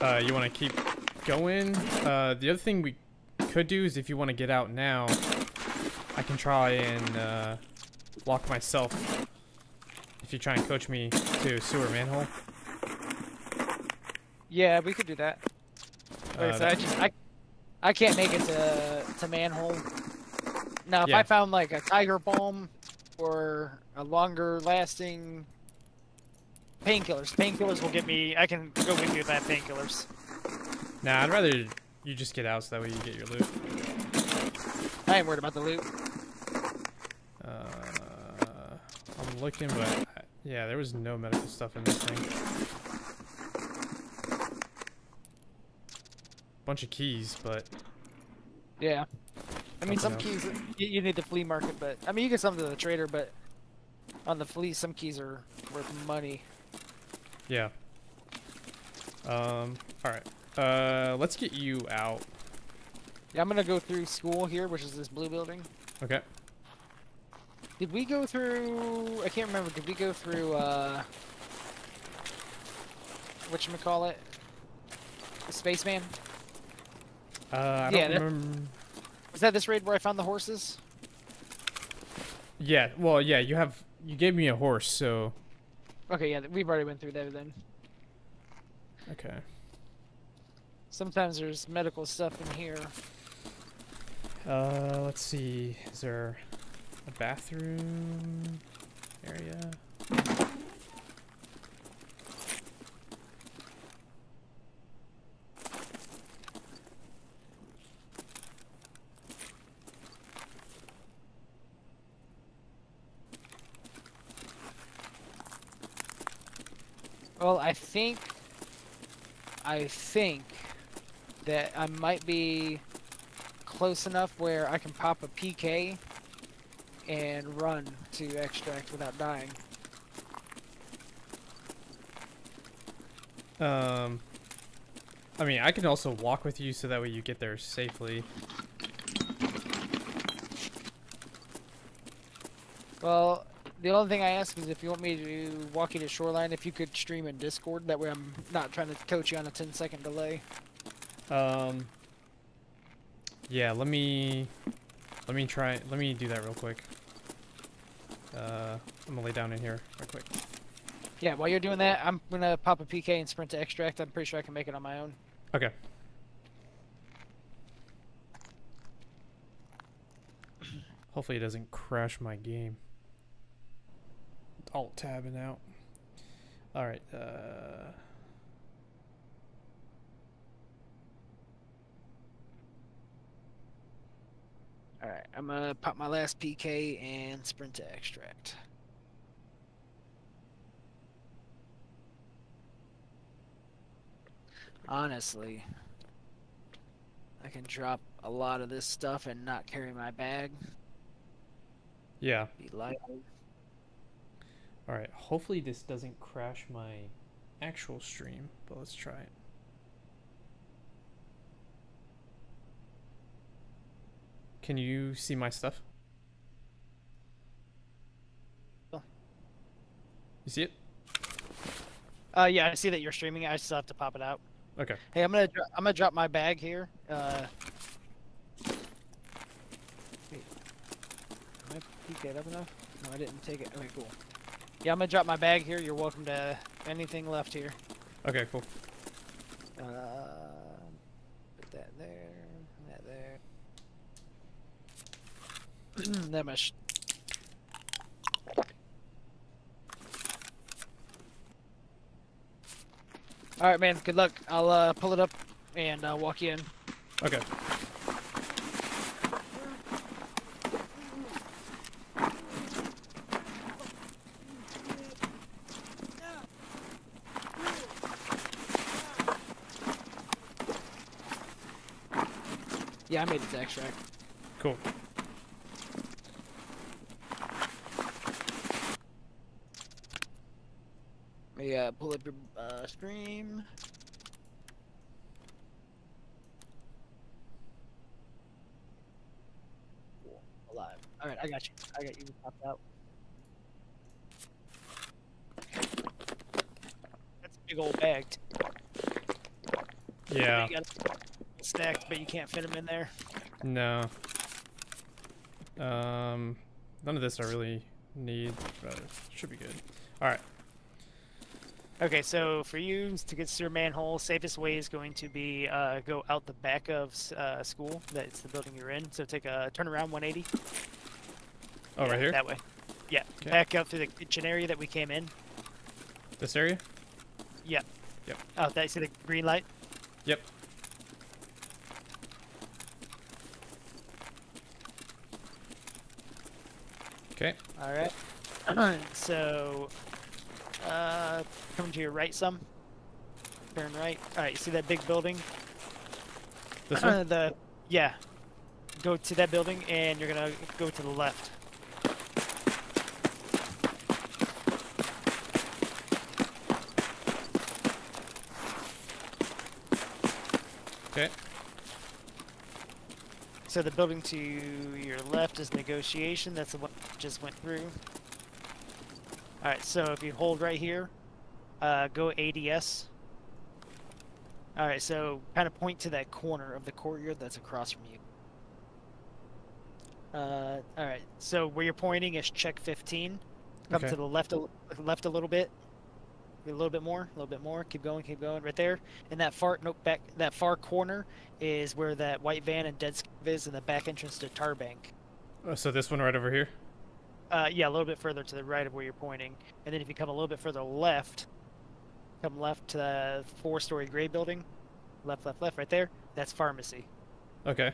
Uh, you want to keep going? Uh, the other thing we could do is if you want to get out now, I can try and uh, walk myself. If you try and coach me to sewer manhole. Yeah, we could do that. Like I Uh, said, I just I, I can't make it to to manhole. Now, if Yeah. I found like a tiger balm or a longer lasting painkillers, painkillers will get me. I can go with you with that painkillers. Nah, I'd rather you just get out so that way you get your loot. I ain't worried about the loot. Uh, I'm looking, but I- yeah, there was no medical stuff in this thing. Bunch of keys, but Yeah. I mean, some Something keys you, you need the flea market, but I mean, you get some to the trader, but on the flea, some keys are worth money. yeah. Um. All right. Uh, let's get you out. Yeah, I'm gonna go through school here, which is this blue building. Okay. Did we go through? I can't remember. Did we go through? uh... What you call it? Spaceman. Uh, I Yeah, remember. Was that this raid where I found the horses? Yeah. Well, yeah. You have. You gave me a horse, so. Okay, yeah, we've already went through there then. Okay. Sometimes there's medical stuff in here. Uh, let's see. Is there a bathroom area? Well, I think, I think that I might be close enough where I can pop a PK and run to extract without dying. Um, I mean, I can also walk with you so that way you get there safely. Well, the only thing I ask is if you want me to walk you to Shoreline, if you could stream in Discord. That way I'm not trying to coach you on a 10 second delay. Um, yeah, let me, let me try, let me do that real quick. Uh, I'm gonna lay down in here real quick. Yeah, while you're doing that, I'm gonna pop a PK and sprint to extract. I'm pretty sure I can make it on my own. Okay. Hopefully it doesn't crash my game. Alt tabbing out. Alright, uh... Alright, I'm gonna pop my last PK and sprint to extract. Honestly, I can drop a lot of this stuff and not carry my bag. Yeah. Be light. Alright, hopefully this doesn't crash my actual stream, but let's try it. Can you see my stuff? Oh. You see it? Uh, yeah, I see that you're streaming. I still have to pop it out. Okay. Hey, I'm gonna I'm gonna drop my bag here. Uh, wait, am I PK'd up enough? No, I didn't take it. Okay, cool. Yeah, I'm gonna drop my bag here. You're welcome to anything left here. Okay, cool. Uh, put that there, that there. that much. All right, man. Good luck. I'll uh, pull it up and uh, walk you in. Okay. Yeah, I made it to extract. Cool. Me uh, pull up your uh, stream. Cool. Alive. All right, I got you. I got you popped out. That's a big old bag. Yeah. You got it stacked, but you can't fit them in there. No. Um, none of this I really need, but it should be good. Alright. Okay, so for you to get to your manhole, safest way is going to be uh, go out the back of uh, school. That's the building you're in. So take a turn around 180. Oh, Yeah, right here? That way. Yeah. Okay. Back up through the kitchen area that we came in. This area? Yeah. Yep. Oh, that see the green light? Yep. Okay. All right. so, uh, come to your right some. Turn right. All right. You see that big building? This one? the yeah. Go to that building, and you're gonna go to the left. Okay. So the building to your left is negotiation. That's the one we just went through. All right. So if you hold right here, uh, go ADS. All right. So kind of point to that corner of the courtyard that's across from you. Uh, all right. So where you're pointing is check 15. Come Okay. to the left, a, left a little bit. A little bit more, a little bit more. Keep going, keep going. Right there, in that far nope back that far corner is where that white van and dead is, in the back entrance to Tarbank. Uh, so this one right over here? Uh, yeah, a little bit further to the right of where you're pointing, and then if you come a little bit further left, come left to the four-story gray building, left, left, left, right there. That's pharmacy. Okay.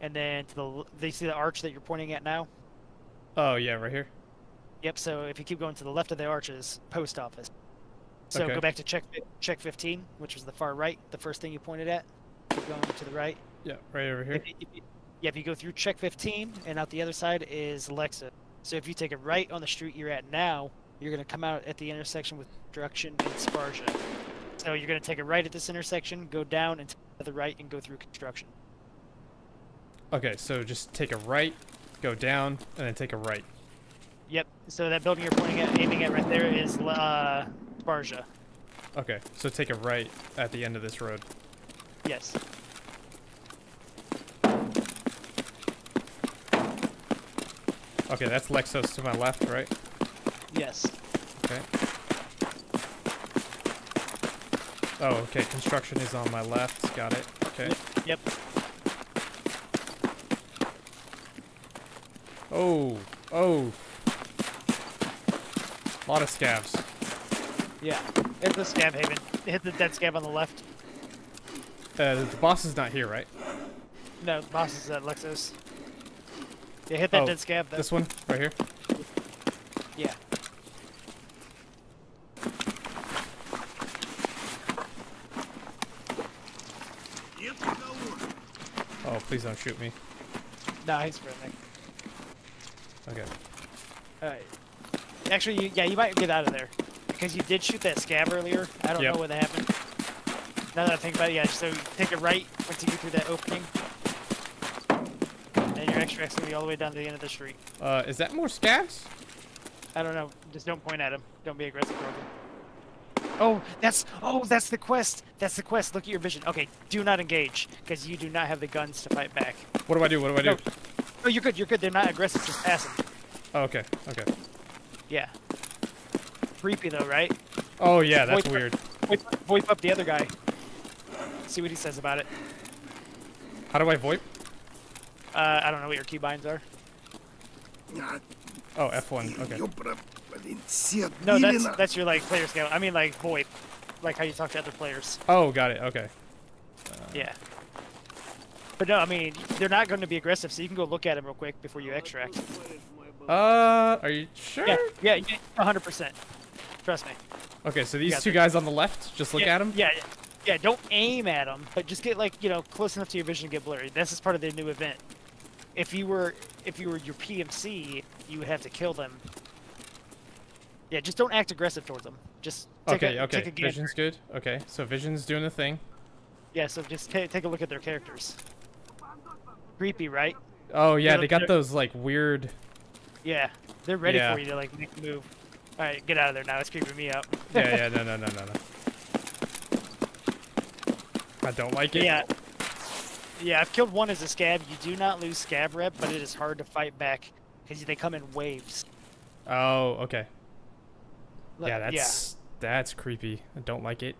And then to the you see the arch that you're pointing at now? Oh, yeah, right here. Yep. So if you keep going to the left of the arches, post office. So Okay. go back to check check 15, which was the far right, the first thing you pointed at. Keep going to the right. Yeah, right over here. If you- if you- yeah, if you go through check 15 and out the other side is Lexos. So if you take a right on the street you're at now, you're going to come out at the intersection with Construction and Sparja. So you're going to take a right at this intersection, go down and to the right and go through Construction. Okay, so just take a right, go down, and then take a right. Yep. So that building you're pointing at, aiming at right there is uh, Sparja. Okay, so take a right at the end of this road. Yes. Okay, that's Lexos to my left, right? Yes. Okay. Oh, okay. Construction is on my left. Got it. Okay. Yep. Oh, oh. A lot of scavs. Yeah. Hit the scav haven. Hit the dead scav on the left. Uh, the boss is not here, right? No, the boss is at Lexos. Yeah, hit that Oh, dead scav. Though. This one, right here. Yeah. Oh, please don't shoot me. No, he's sprinting. Okay. Alright. Actually, you, yeah, you might get out of there. Because you did shoot that scav earlier. I don't Yep. know what happened. Now that I think about it, yeah, so take it right once you get through that opening. And your extract's gonna be all the way down to the end of the street. Uh, is that more scavs? I don't know. Just don't point at him. Don't be aggressive towards him. Oh, that's oh, that's the quest. That's the quest. Look at your vision. Okay, do not engage because you do not have the guns to fight back. What do I do? What do I do? No. Oh, you're good. You're good. They're not aggressive. Just passive. Oh, okay. Okay. Yeah. Creepy though, right? Oh yeah, that's Wait, weird. Voice, voice up the other guy. See what he says about it. How do I VoIP? Uh, I don't know what your keybinds are. Oh, F1. Okay. No, that's that's your like player scale. I mean like VoIP, like how you talk to other players. Oh, got it. Okay. Yeah. But no, I mean they're not going to be aggressive, so you can go look at them real quick before you extract. Uh, are you sure? Yeah, yeah, yeah, 100%. Trust me. Okay, so these two guys on the left, just look yeah, at them. Yeah, yeah, yeah. Don't aim at them, but just get like you know close enough to your vision to get blurry. This is part of the new event. If you were if you were your PMC, you would have to kill them. Yeah, just don't act aggressive towards them. Just take Okay, a, okay. Take a. Vision's good. Okay, so Vision's doing the thing. Yeah, so just ta take a look at their characters. Creepy, right? Oh yeah, they got those like weird. Yeah, they're ready Yeah. for you to like make a move. All right, get out of there now. It's creeping me out. Yeah, yeah, no, no, no, no, no. I don't like it. Yeah. Yeah, I've killed one as a scav. You do not lose scav rep, but it is hard to fight back because they come in waves. Oh, okay. Like- Yeah, that's that's creepy. I don't like it.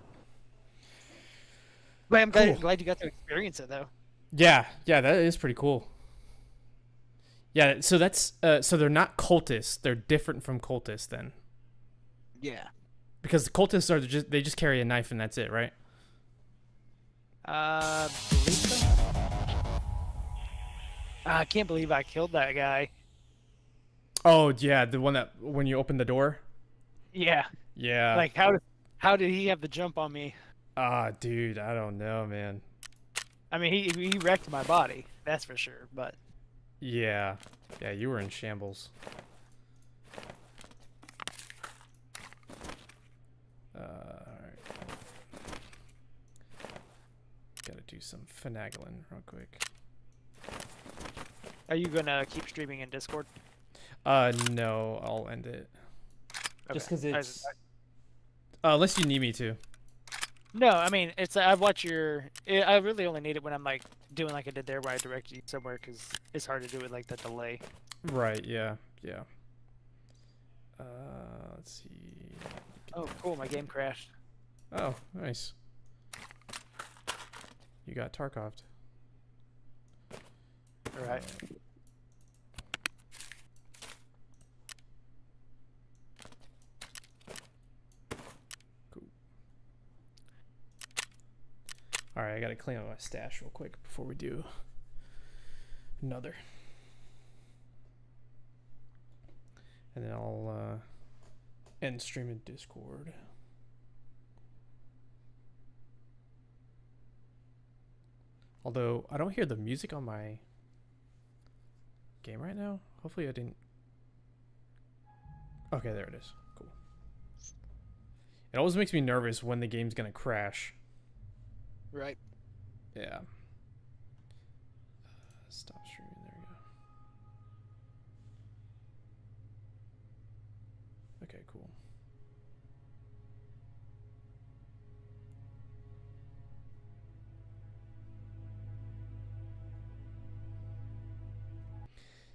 But I'm glad, Cool. glad you got to experience it though. Yeah, yeah, that is pretty cool. Yeah, so that's uh, so they're not cultists. They're different from cultists then, Yeah. because the cultists are just they just carry a knife and that's it, right? Uh, believe so? I can't believe I killed that guy. Oh yeah, the one that when you open the door. Yeah. Yeah. like how did how did he have the jump on me? ah, dude, I don't know, man. I mean, he he wrecked my body. That's for sure. But Yeah, yeah, you were in shambles. Uh, alright. Gotta do some finagling real quick. are you gonna keep streaming in Discord? Uh, no, I'll end it. Just because it's- Uh, unless you need me to. No, I mean it's. I watch your. I I really only need it when I'm like doing like I did there, where I direct you somewhere, because it's hard to do with like the delay. Right, yeah, yeah. Uh, let's see. Oh, cool! My game crashed. Oh, nice. You got Tarkoved. Alright. Cool. Alright, I gotta clean up my stash real quick before we do another. And then I'll uh, end stream in Discord. Although I don't hear the music on my game right now. Hopefully I didn't. Okay, there it is. Cool. It always makes me nervous when the game's gonna crash. Right. Yeah. Uh, stop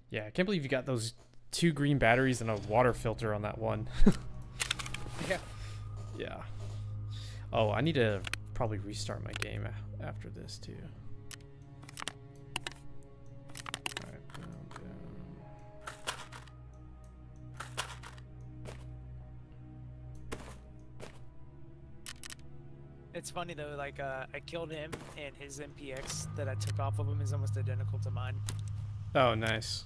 Yeah, I can't believe you got those two green batteries and a water filter on that one. Yeah. Yeah. Oh, I need to probably restart my game after this too. Alright, boom, boom. It's funny though, like uh, I killed him, and his MPX that I took off of him is almost identical to mine. Oh, nice.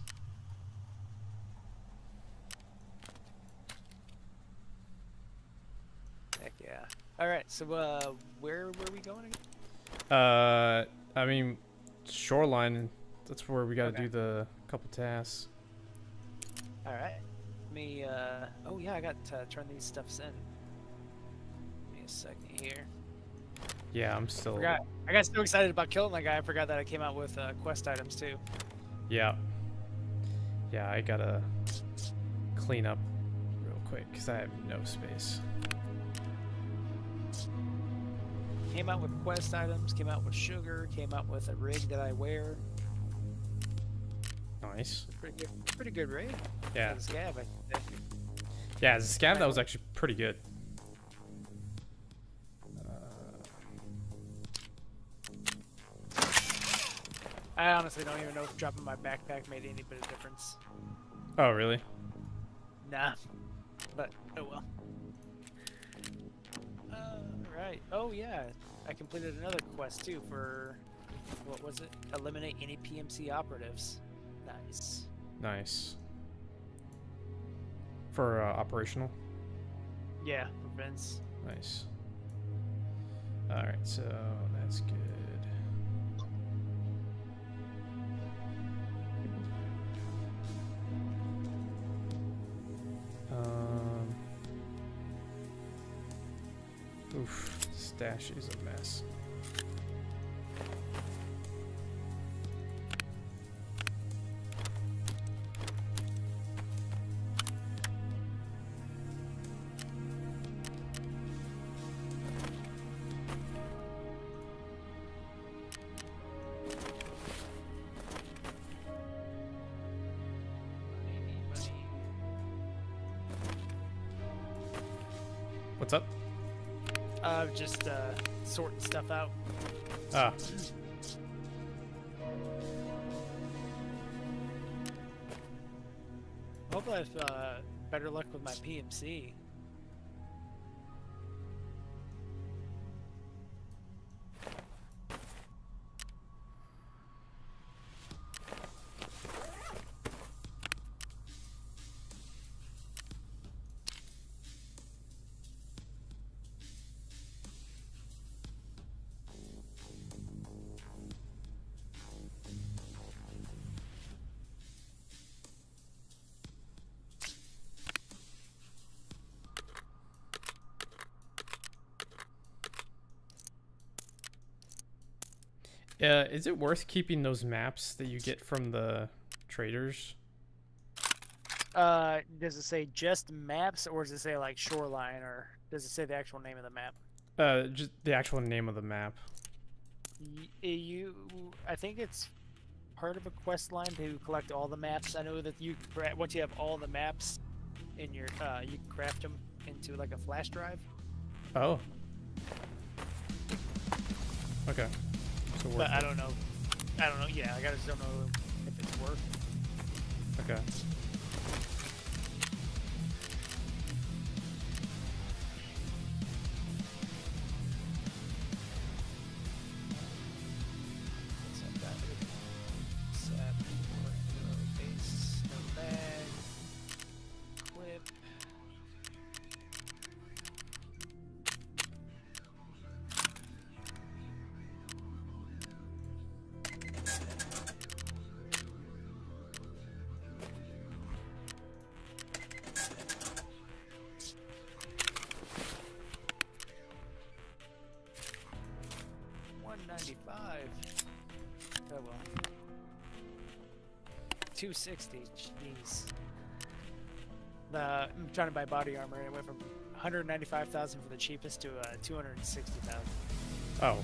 Heck yeah! All right, so uh, where were we going again? Uh, I mean, shoreline. That's where we gotta Okay. do the couple tasks. All right, me. Uh, oh yeah, I got to turn these stuffs in. Give me a second here. Yeah, I'm still. Forgot. I got so excited about killing that guy. I forgot that I came out with uh, quest items too. Yeah. Yeah, I gotta clean up real quick because I have no space. Came out with quest items. Came out with sugar. Came out with a rig that I wear. Nice. Pretty good. Pretty good rig. Yeah. For the Scav, I. Yeah, as a scav, that was actually pretty good. I honestly don't even know if dropping my backpack made any bit of difference. Oh, really? Nah. But oh well. Uh, right. Oh yeah, I completed another quest too for what was it? Eliminate any PMC operatives. Nice. Nice. For uh, operational? Yeah, for Vince. Nice. Alright, so that's good. Um. Oof, stash is a mess. Uh, just uh, sorting stuff out. Ah, Hopefully, I have uh, better luck with my PMC. Yeah. Is it worth keeping those maps that you get from the traders? Uh, does it say just maps, or does it say like shoreline, or does it say the actual name of the map? Uh, just the actual name of the map. Y- You, I think it's part of a quest line to collect all the maps. I know that you once you have all the maps in your, uh, you craft them into like a flash drive. Oh. Okay. So But I don't know. I don't know. Yeah, I just don't know if it's worth. Okay. 260. Jeez. The I'm trying to buy body armor. and It went from 195,000 for the cheapest to uh, 260,000. Oh,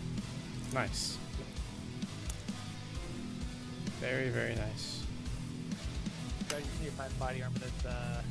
nice. Very, very nice. So I just need to find body armor that's uh,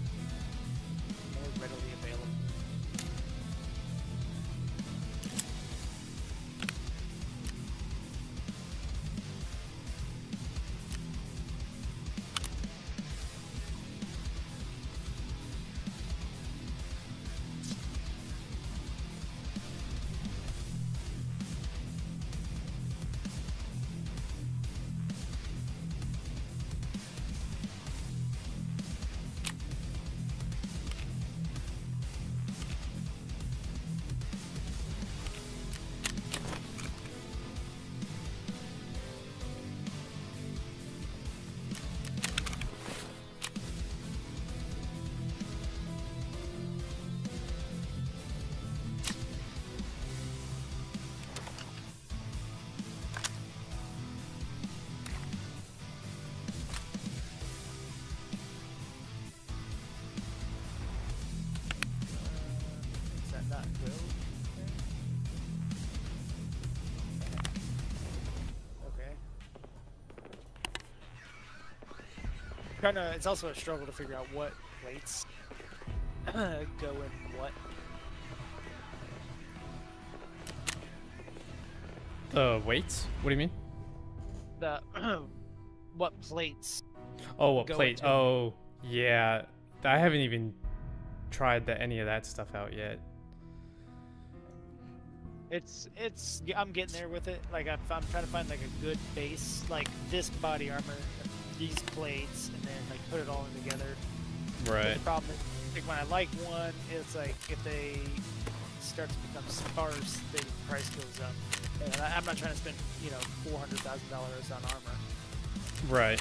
Kind of. It's also a struggle to figure out what plates go in what. The weights? What do you mean? The what plates? Oh, what plate? Oh, yeah. I haven't even tried the, any of that stuff out yet. It's it's. I'm getting there with it. Like I'm, I'm trying to find like a good base, like this body armor, these plates, and then like put it all in together. Right. The problem is, like when I like one, it's like if they start to become sparse, the price goes up. And I, I'm not trying to spend, you know, four hundred thousand dollars on armor Right.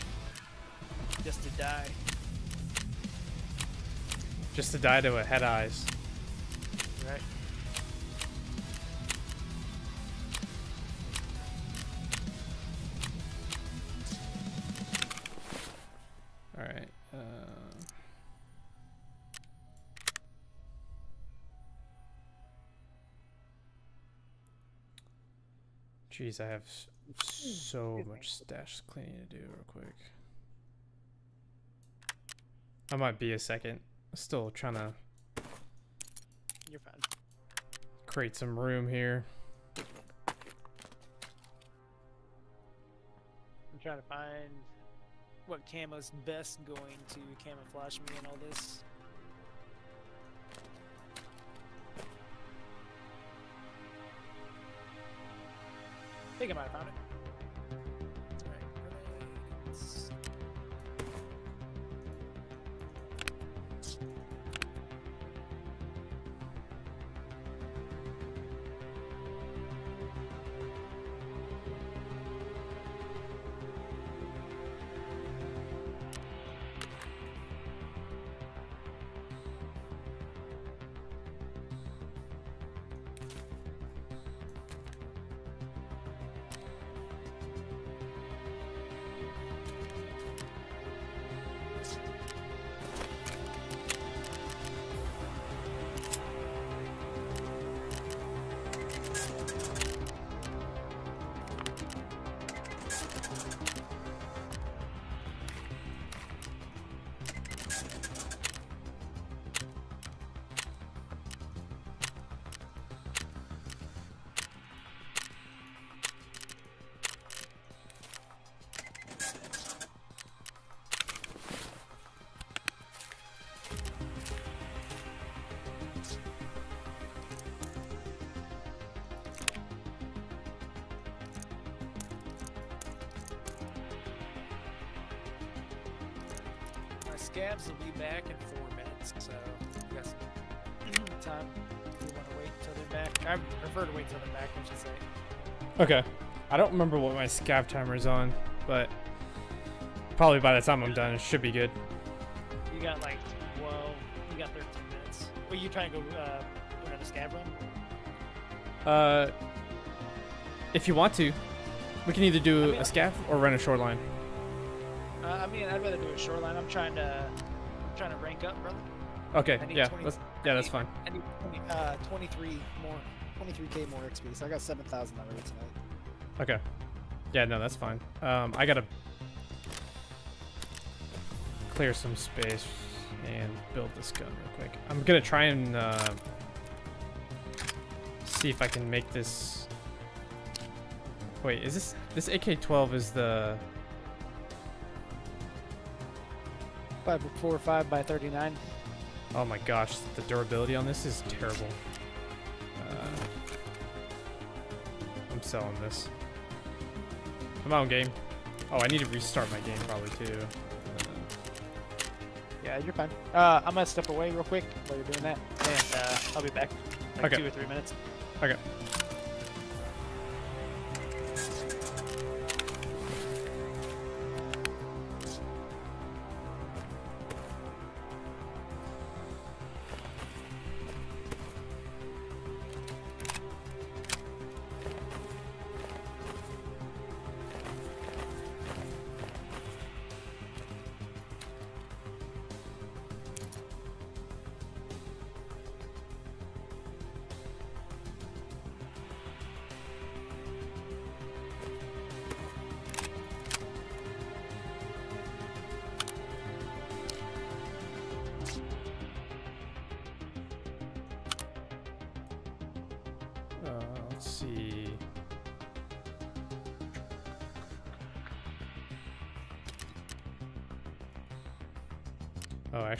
just to die. Just to die to a head eyes. Jeez, I have so hmm. much stash cleaning to do real quick. I might be a second. Still trying to You're fine. create some room here. I'm trying to find what camo's best going to camouflage me in all this. Think I might have found it. Scavs will be back in four minutes, so you got some time. If you want to wait until they're back, I prefer to wait till they're back. I should say. Okay. I don't remember what my scav timer is on, but probably by the time I'm done, it should be good. You got like 12. You got 13 minutes. Well, you trying to go uh, another scav run? Uh, if you want to, we can either do I mean, a scav or run a shoreline. Shoreline. I'm trying to, I'm trying to rank up, brother. Okay, yeah, 20 that's, yeah, that's I fine. I need 20, uh, 23 more, 23k more XP. So I got 7,000 already tonight. Okay. Yeah, no, that's fine. Um, I gotta clear some space and build this gun real quick. I'm gonna try and uh, see if I can make this. Wait, is this this AK-12 is the? Five four five by 39. Oh my gosh, the durability on this is terrible. Uh, I'm selling this. Come on, game. Oh, I need to restart my game probably too. Uh, Yeah, you're fine. Uh, I'm gonna step away real quick while you're doing that, and uh, I'll be back. Like Okay. two or three minutes. Okay.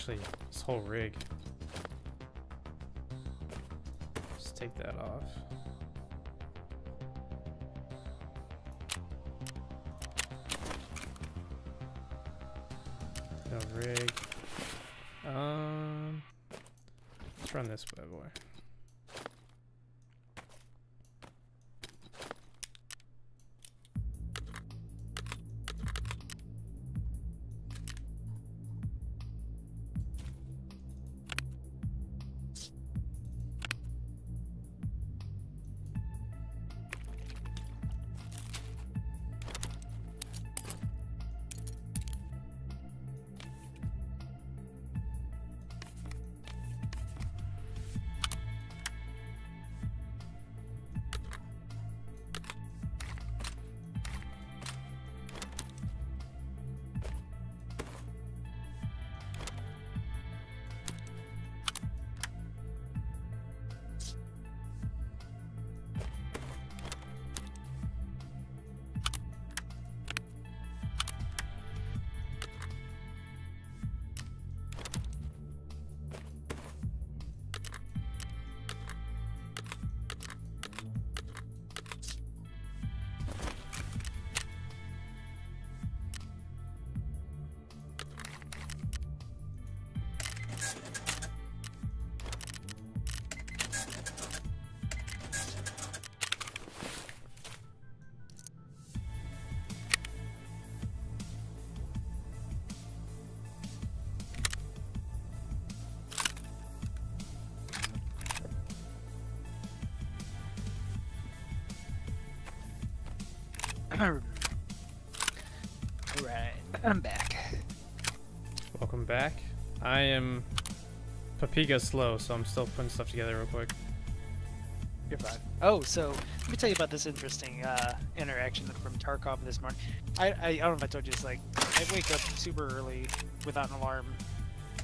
Actually, this whole rig. Just take that off. Alright, I'm back. Welcome back. I am Papiga slow, so I'm still putting stuff together real quick. You're fine. Oh, so let me tell you about this interesting uh, interaction from Tarkov this morning. I, I, I don't know if I told you this. Like, I wake up super early without an alarm.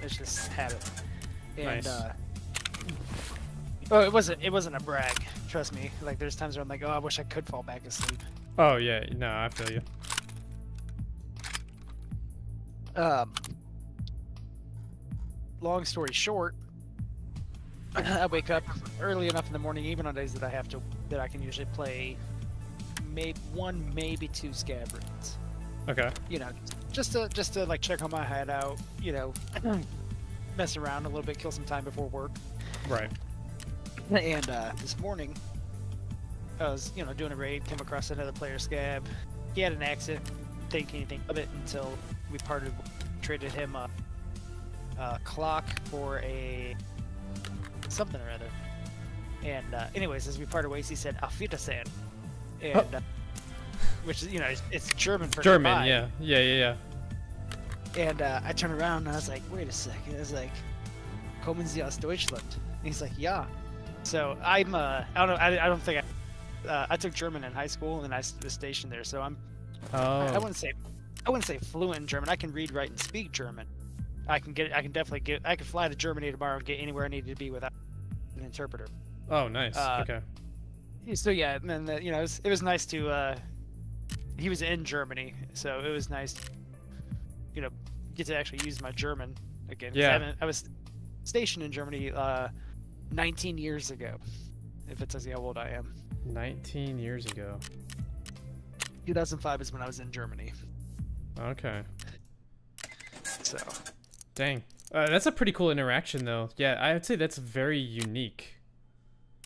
It's just habit. And Nice. uh, oh, it wasn't it wasn't a brag. Trust me. Like, there's times where I'm like, oh, I wish I could fall back asleep. Oh yeah, no, I feel you. Um, long story short, I wake up early enough in the morning, even on days that I have to, that I can usually play, maybe one, maybe two scav. Okay. You know, just to just to like check on my head out. You know, mess around a little bit, kill some time before work. Right. And uh, this morning, I was, you know, doing a raid, came across another player scav. He had an accident, didn't think anything of it until we parted, traded him a, a clock for a something or other. And uh, anyways, as we parted ways, he said "Auf Wiedersehen," and uh, which is, you know, it's, it's German for German, goodbye. yeah, yeah, yeah, yeah. And uh, I turned around and I was like, wait a second. I was like, kommen Sie aus Deutschland? And he's like, yeah. So I'm uh, I don't know. I, I don't think I, uh, I took German in high school and I was stationed there. So I'm Oh. I, I wouldn't say I wouldn't say fluent in German. I can read, write, and speak German. I can get I can definitely get I could fly to Germany tomorrow and get anywhere I need to be without an interpreter. Oh, nice. uh, okay. So yeah, and then uh, you know it was, it was nice to. Uh, he was in Germany, so it was nice, you know, get to actually use my German again. I, Yeah. haven't- I was stationed in Germany uh, 19 years ago. If it tells you how old I am, 19 years ago. 2005 is when I was in Germany. Okay. So Dang. Uh, that's a pretty cool interaction, though. Yeah, I would say that's very unique.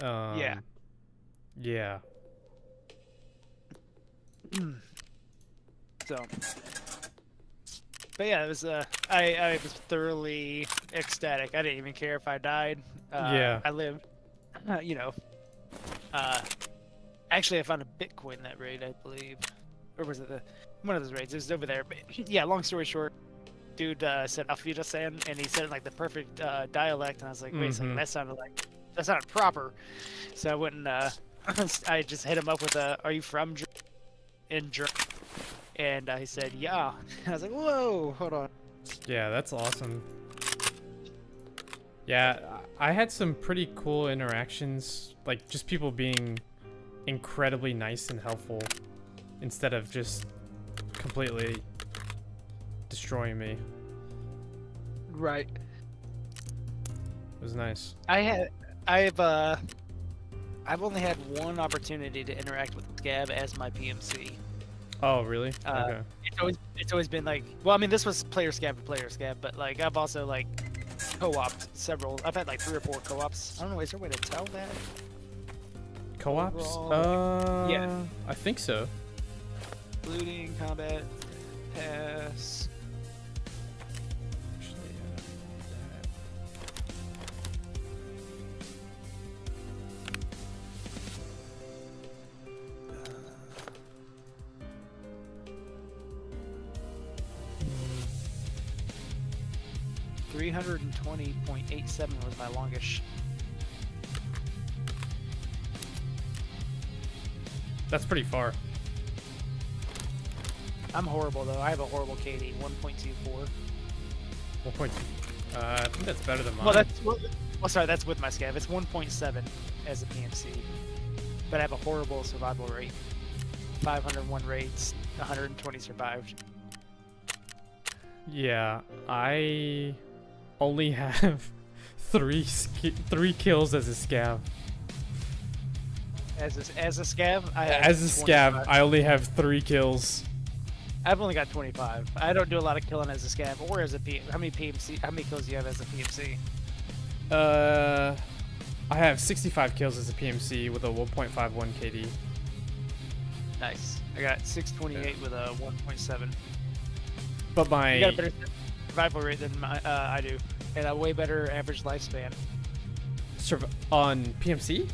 Um, Yeah. Yeah. so. But yeah, it was. Uh, I I was thoroughly ecstatic. I didn't even care if I died. Uh, Yeah. I lived. Uh, you know. Uh, actually, I found a Bitcoin that raid, I believe, or was it the one of those raids? It was over there. But yeah, long story short, dude uh, said Auf Wiedersehen, and he said it in, like the perfect uh, dialect, and I was like, wait a second, Mhm. that sounded like that sounded proper. So I went and uh, I just hit him up with a, "Are you from Ger- in Germany?" And uh, he said, "Yeah." I was like, "Whoa, hold on." Yeah, that's awesome. Yeah, I had some pretty cool interactions, like just people being incredibly nice and helpful instead of just completely destroying me. Right. It was nice. I had, I've, uh, I've only had one opportunity to interact with Scav as my PMC. Oh, really? Uh, okay. It's always, it's always been like, well, I mean, this was player Scav to player Scav, but like, I've also like co-opted several. I've had like three or four co-ops. I don't know. Is there a way to tell that? Co-ops? Uh, yeah. I think so. Looting, combat, pass. Actually, uh, Three hundred and twenty point eight seven was my longest. That's pretty far. I'm horrible though. I have a horrible KD, one point two four. 1.2. Uh, I think that's better than mine. Well, that's well, well, sorry, that's with my scav. It's 1.7 as a PMC, but I have a horrible survival rate. 501 raids, 120 survived. Yeah, I only have three three kills as a scav. As a, as a scav, I As a scav, I only have three kills. I've only got 25. I don't do a lot of killing as a scav or as a. How many PMC? How many kills do you have as a PMC? Uh, I have 65 kills as a PMC with a 1.51 KD. Nice. I got 628 with a 1.7. But my You got a better survival rate than my, uh, I do, and a way better average lifespan. surv- on PMC,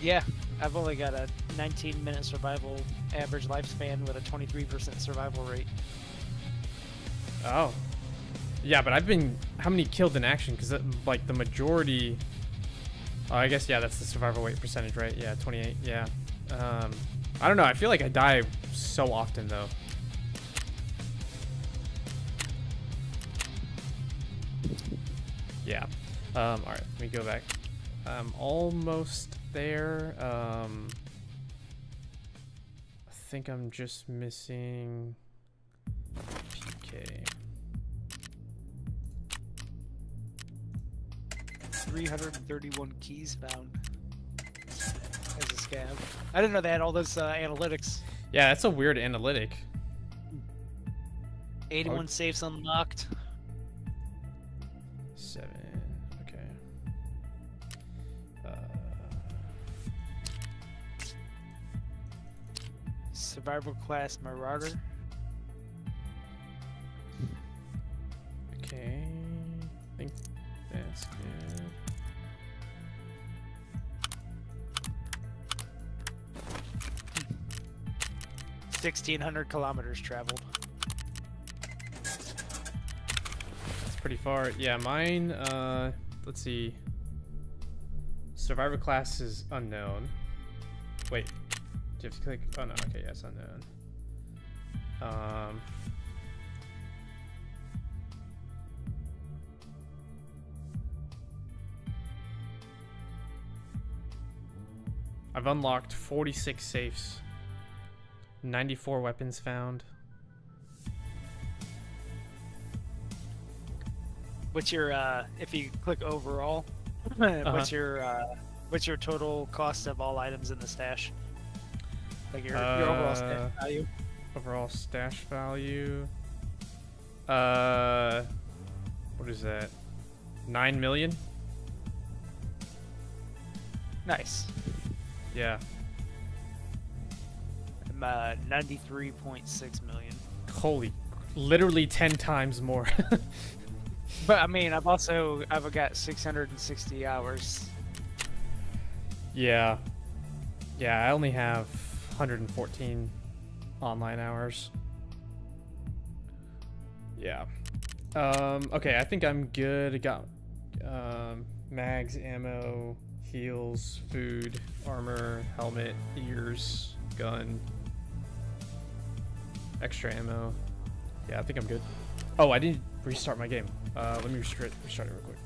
Yeah, I've only got a 19 minute survival average lifespan with a 23% survival rate. oh, yeah, but I've been how many killed in action? Because like the majority. Oh, I guess yeah, that's the survival rate percentage, right? Yeah, 28. Yeah. Um, I don't know. I feel like I die so often though. Yeah. Um, all right, let me go back. I'm almost there. Um, I think I'm just missing PK. 331 keys found as a scav. I didn't know they had all those uh, analytics. Yeah, that's a weird analytic. 81 safes unlocked. Survival class Marauder. okay. I think that's good. Sixteen hundred kilometers traveled. That's pretty far, yeah, mine. Uh, let's see. Survivor class is unknown. You have to click? Oh no, okay, yes, unknown. Um. I've unlocked 46 safes. 94 weapons found. What's your uh, if you click overall? Uh-huh. What's your uh, what's your total cost of all items in the stash? Like your, your overall Uh, stash value? Overall stash value. Uh, what is that? Nine million. Nice. Yeah. I'm uh, 93.6 million. Holy, literally ten times more. But I mean, I've also I've got 660 hours. yeah. Yeah, I only have 114 online hours. Yeah. Um, okay, I think I'm good. I got um, mags, ammo, heals, food, armor, helmet, ears, gun, extra ammo. Yeah, I think I'm good. Oh, I didn't restart my game. Uh, let me restart, restart it real quick.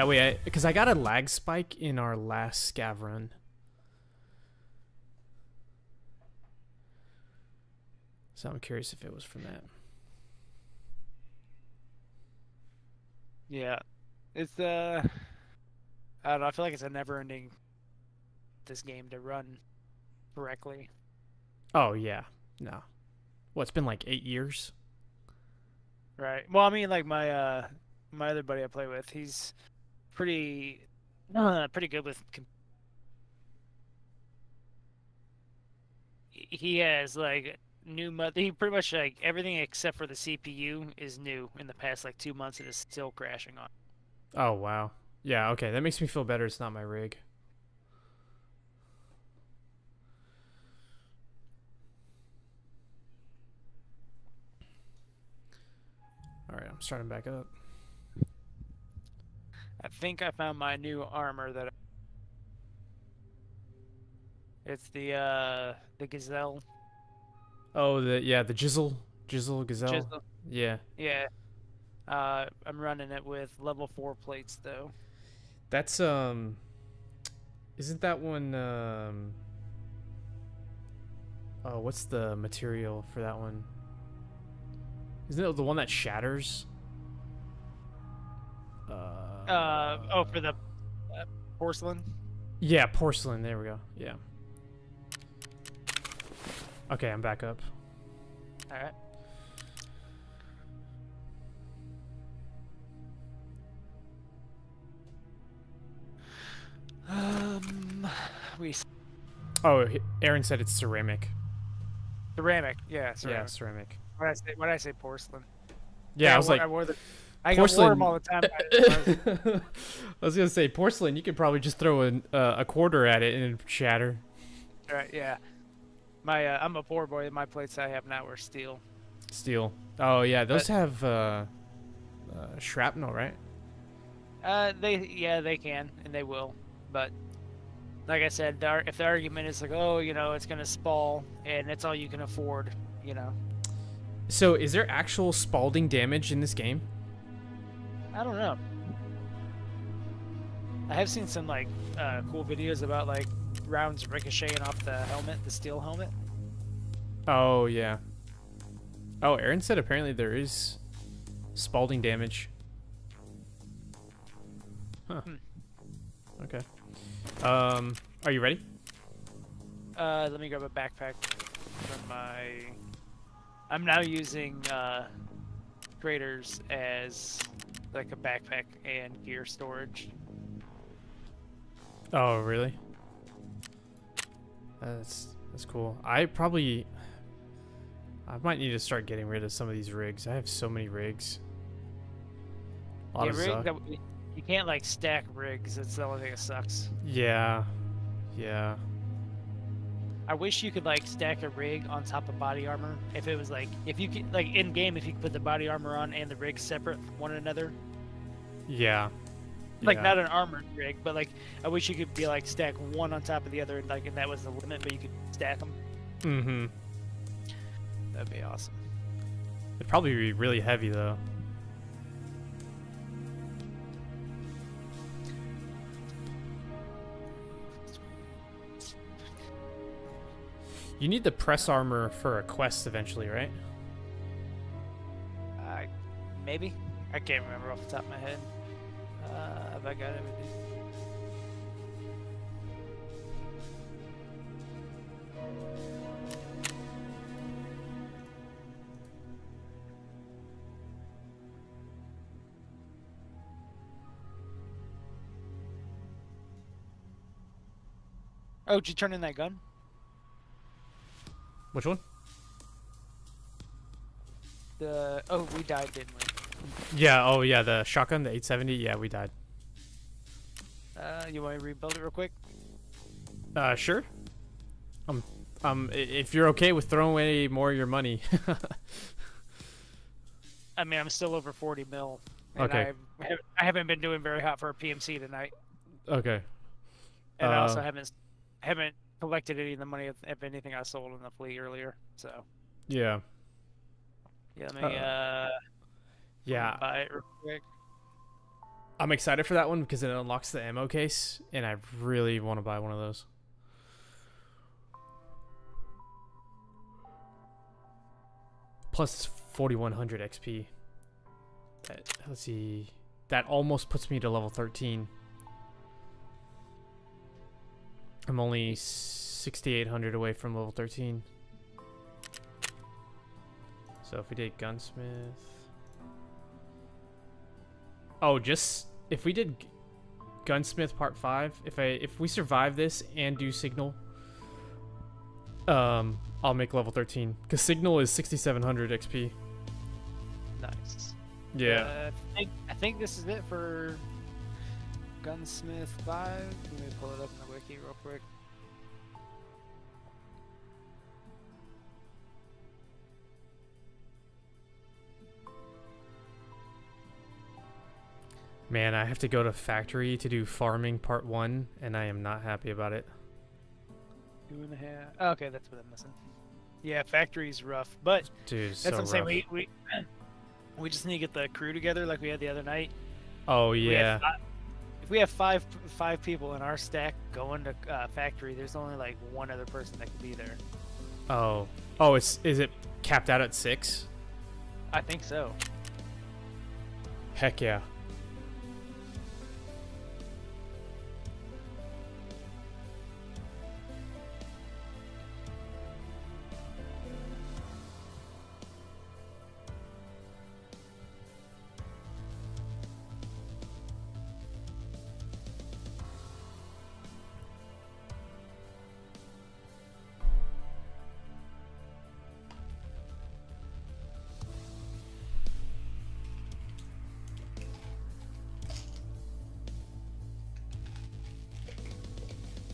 That way, I because I got a lag spike in our last scav run. So I'm curious if it was from that. Yeah, it's uh, I don't know. I feel like it's a never-ending this game to run correctly. Oh yeah, no. Well, it's been like eight years. Right. Well, I mean, like my uh, my other buddy I play with, he's pretty, uh, pretty good with. He has like new he pretty much like everything except for the CPU is new in the past like two months. It is still crashing on. Oh wow. Yeah. Okay, that makes me feel better. It's not my rig. All right, I'm starting back up. I think I found my new armor that. It's the uh the gazelle. Oh, the yeah, the Jizzle, Jizzle Gazelle. Chisel. Yeah, Yeah. Uh, I'm running it with level four plates though. that's um. Isn't that one um? Oh, what's the material for that one? Isn't it the one that shatters? Uh. Uh oh, for the uh, porcelain. Yeah, porcelain. There we go. Yeah. Okay, I'm back up. All right. Um, we Oh, Aaron said it's ceramic. ceramic. Yeah, Yeah, ceramic. ceramic. When I say when I say porcelain. Yeah, I was wore, like, I wore the. I porcelain. all the time. I- was gonna say porcelain. You could probably just throw an, uh, a quarter at it and it'd shatter. Right, yeah. My uh, I'm a poor boy. My plates I have now are steel. Steel. Oh yeah, those But- have uh, uh, shrapnel, right? Uh, they yeah they can and they will, but like I said, the, if the argument is like, oh, you know, it's gonna spall and that's all you can afford, you know, So, is there actual spalling damage in this game? I don't know. I have seen some like uh, cool videos about like rounds ricocheting off the helmet, the steel helmet. Oh yeah. Oh, Aaron said apparently there is spalling damage. Huh. Hmm. Okay. Um, are you ready? Uh, let me grab a backpack from my. I'm now using uh, craters as like a backpack and gear storage. Oh, really? That's that's cool. I probably I might need to start getting rid of some of these rigs. I have so many rigs. A lot yeah, of rig, that, You can't like stack rigs. That's the only thing that sucks. Yeah. Yeah. I wish you could like stack a rig on top of body armor. If it was like if you could like in game if you could put the body armor on and the rig separate from one another. Yeah. Like yeah. not an armored rig, but like I wish you could be like stack one on top of the other, and like and that was the limit, but you could stack them. Mm-hmm. That'd be awesome. It'd probably be really heavy though. You need the press armor for a quest eventually, right? I maybe I can't remember off the top of my head. Uh, have I got everything? Oh, did you turn in that gun? Which one? The oh, we died, didn't we? Yeah, oh yeah, the shotgun, the 870. Yeah, we died. Uh, you want to rebuild it real quick? Uh, sure. Um, um, if you're okay with throwing away more of your money. I mean, I'm still over 40 mil. And Okay. I haven't, I haven't been doing very hot for a PMC tonight, okay. and I also Uh, haven't haven't collected any of the money of, of anything I sold in the Flea earlier. So Yeah. yeah, let me Uh, uh, Yeah. buy it real quick. I'm excited for that one because it unlocks the ammo case, and I really want to buy one of those. Plus 4100 XP. That, let's see. That almost puts me to level 13. I'm only 6800 away from level 13. So if we did gunsmith. Oh, just if we did Gunsmith Part Five, if I if we survive this and do Signal, um, I'll make level thirteen because Signal is sixty seven hundred XP. Nice. Yeah. Uh, I think I think this is it for Gunsmith Five. Let me pull it up in real quick. Man, I have to go to factory to do farming part one, and I am not happy about it. Two and a half. Okay, that's what I'm missing. Yeah, factory's rough, but Dude, that's so what I'm saying. rough. We we we just need to get the crew together like we had the other night. Oh We have yeah. If we have five five people in our stack going to uh, factory, there's only like one other person that could be there. Oh. Oh, it's is it capped out at six? I think so. Heck yeah.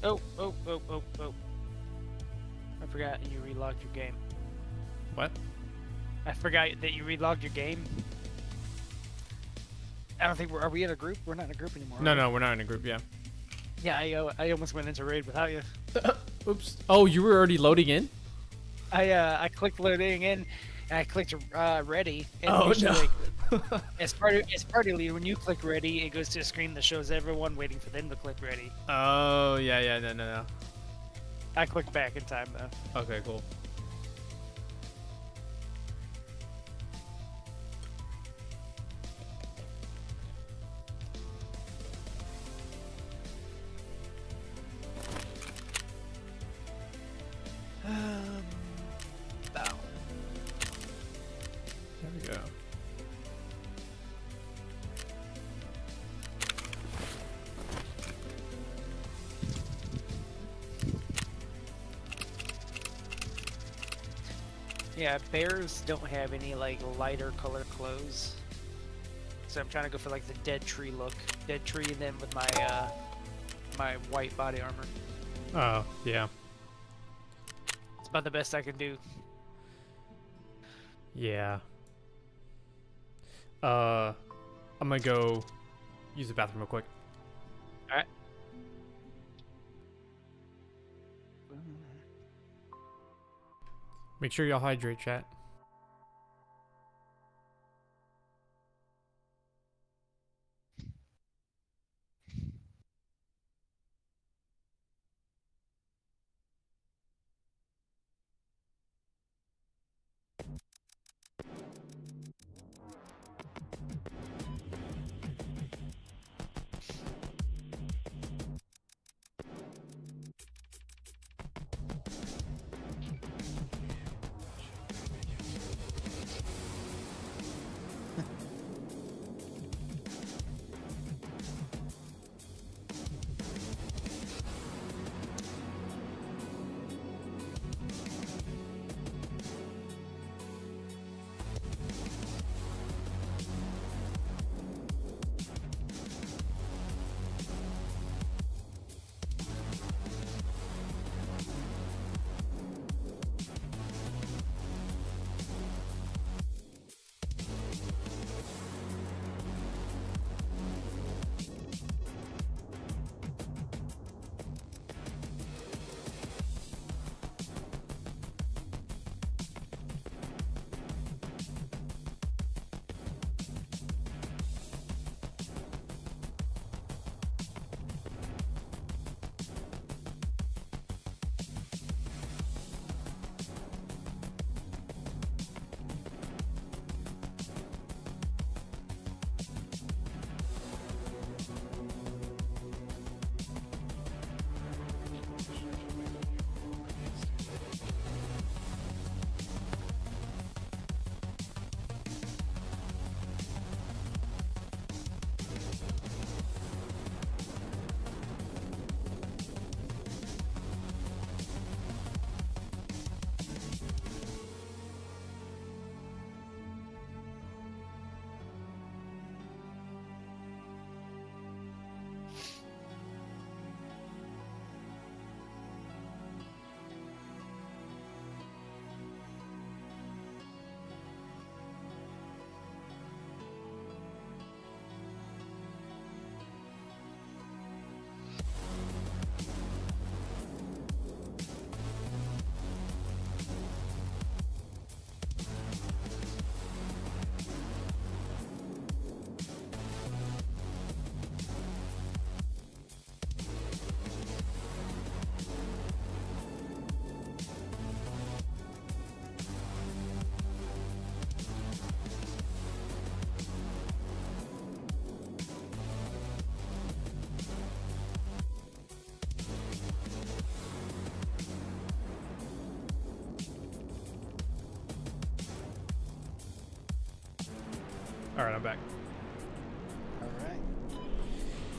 Oh oh oh oh oh. I forgot you relogged your game. What? I forgot that you relogged your game. I don't think we're. Are we in a group? We're not in a group anymore. No, we? no, we're not in a group. Yeah. Yeah, I, uh, I almost went into raid without you. Oops. Oh, you were already loading in. I uh, I clicked loading in, and I clicked uh, ready. And Oh, usually, no. like, as part of as party lead, when you click ready, it goes to a screen that shows everyone waiting for them to click ready. Oh yeah, yeah, no, no, no. I clicked back in time though. Okay, cool. Yeah, bears don't have any like lighter color clothes. So I'm trying to go for like the dead tree look. dead tree and then with my uh, my white body armor. Oh, yeah. It's about the best I can do. Yeah. Uh, I'm gonna go use the bathroom real quick. Make sure y'all hydrate, chat.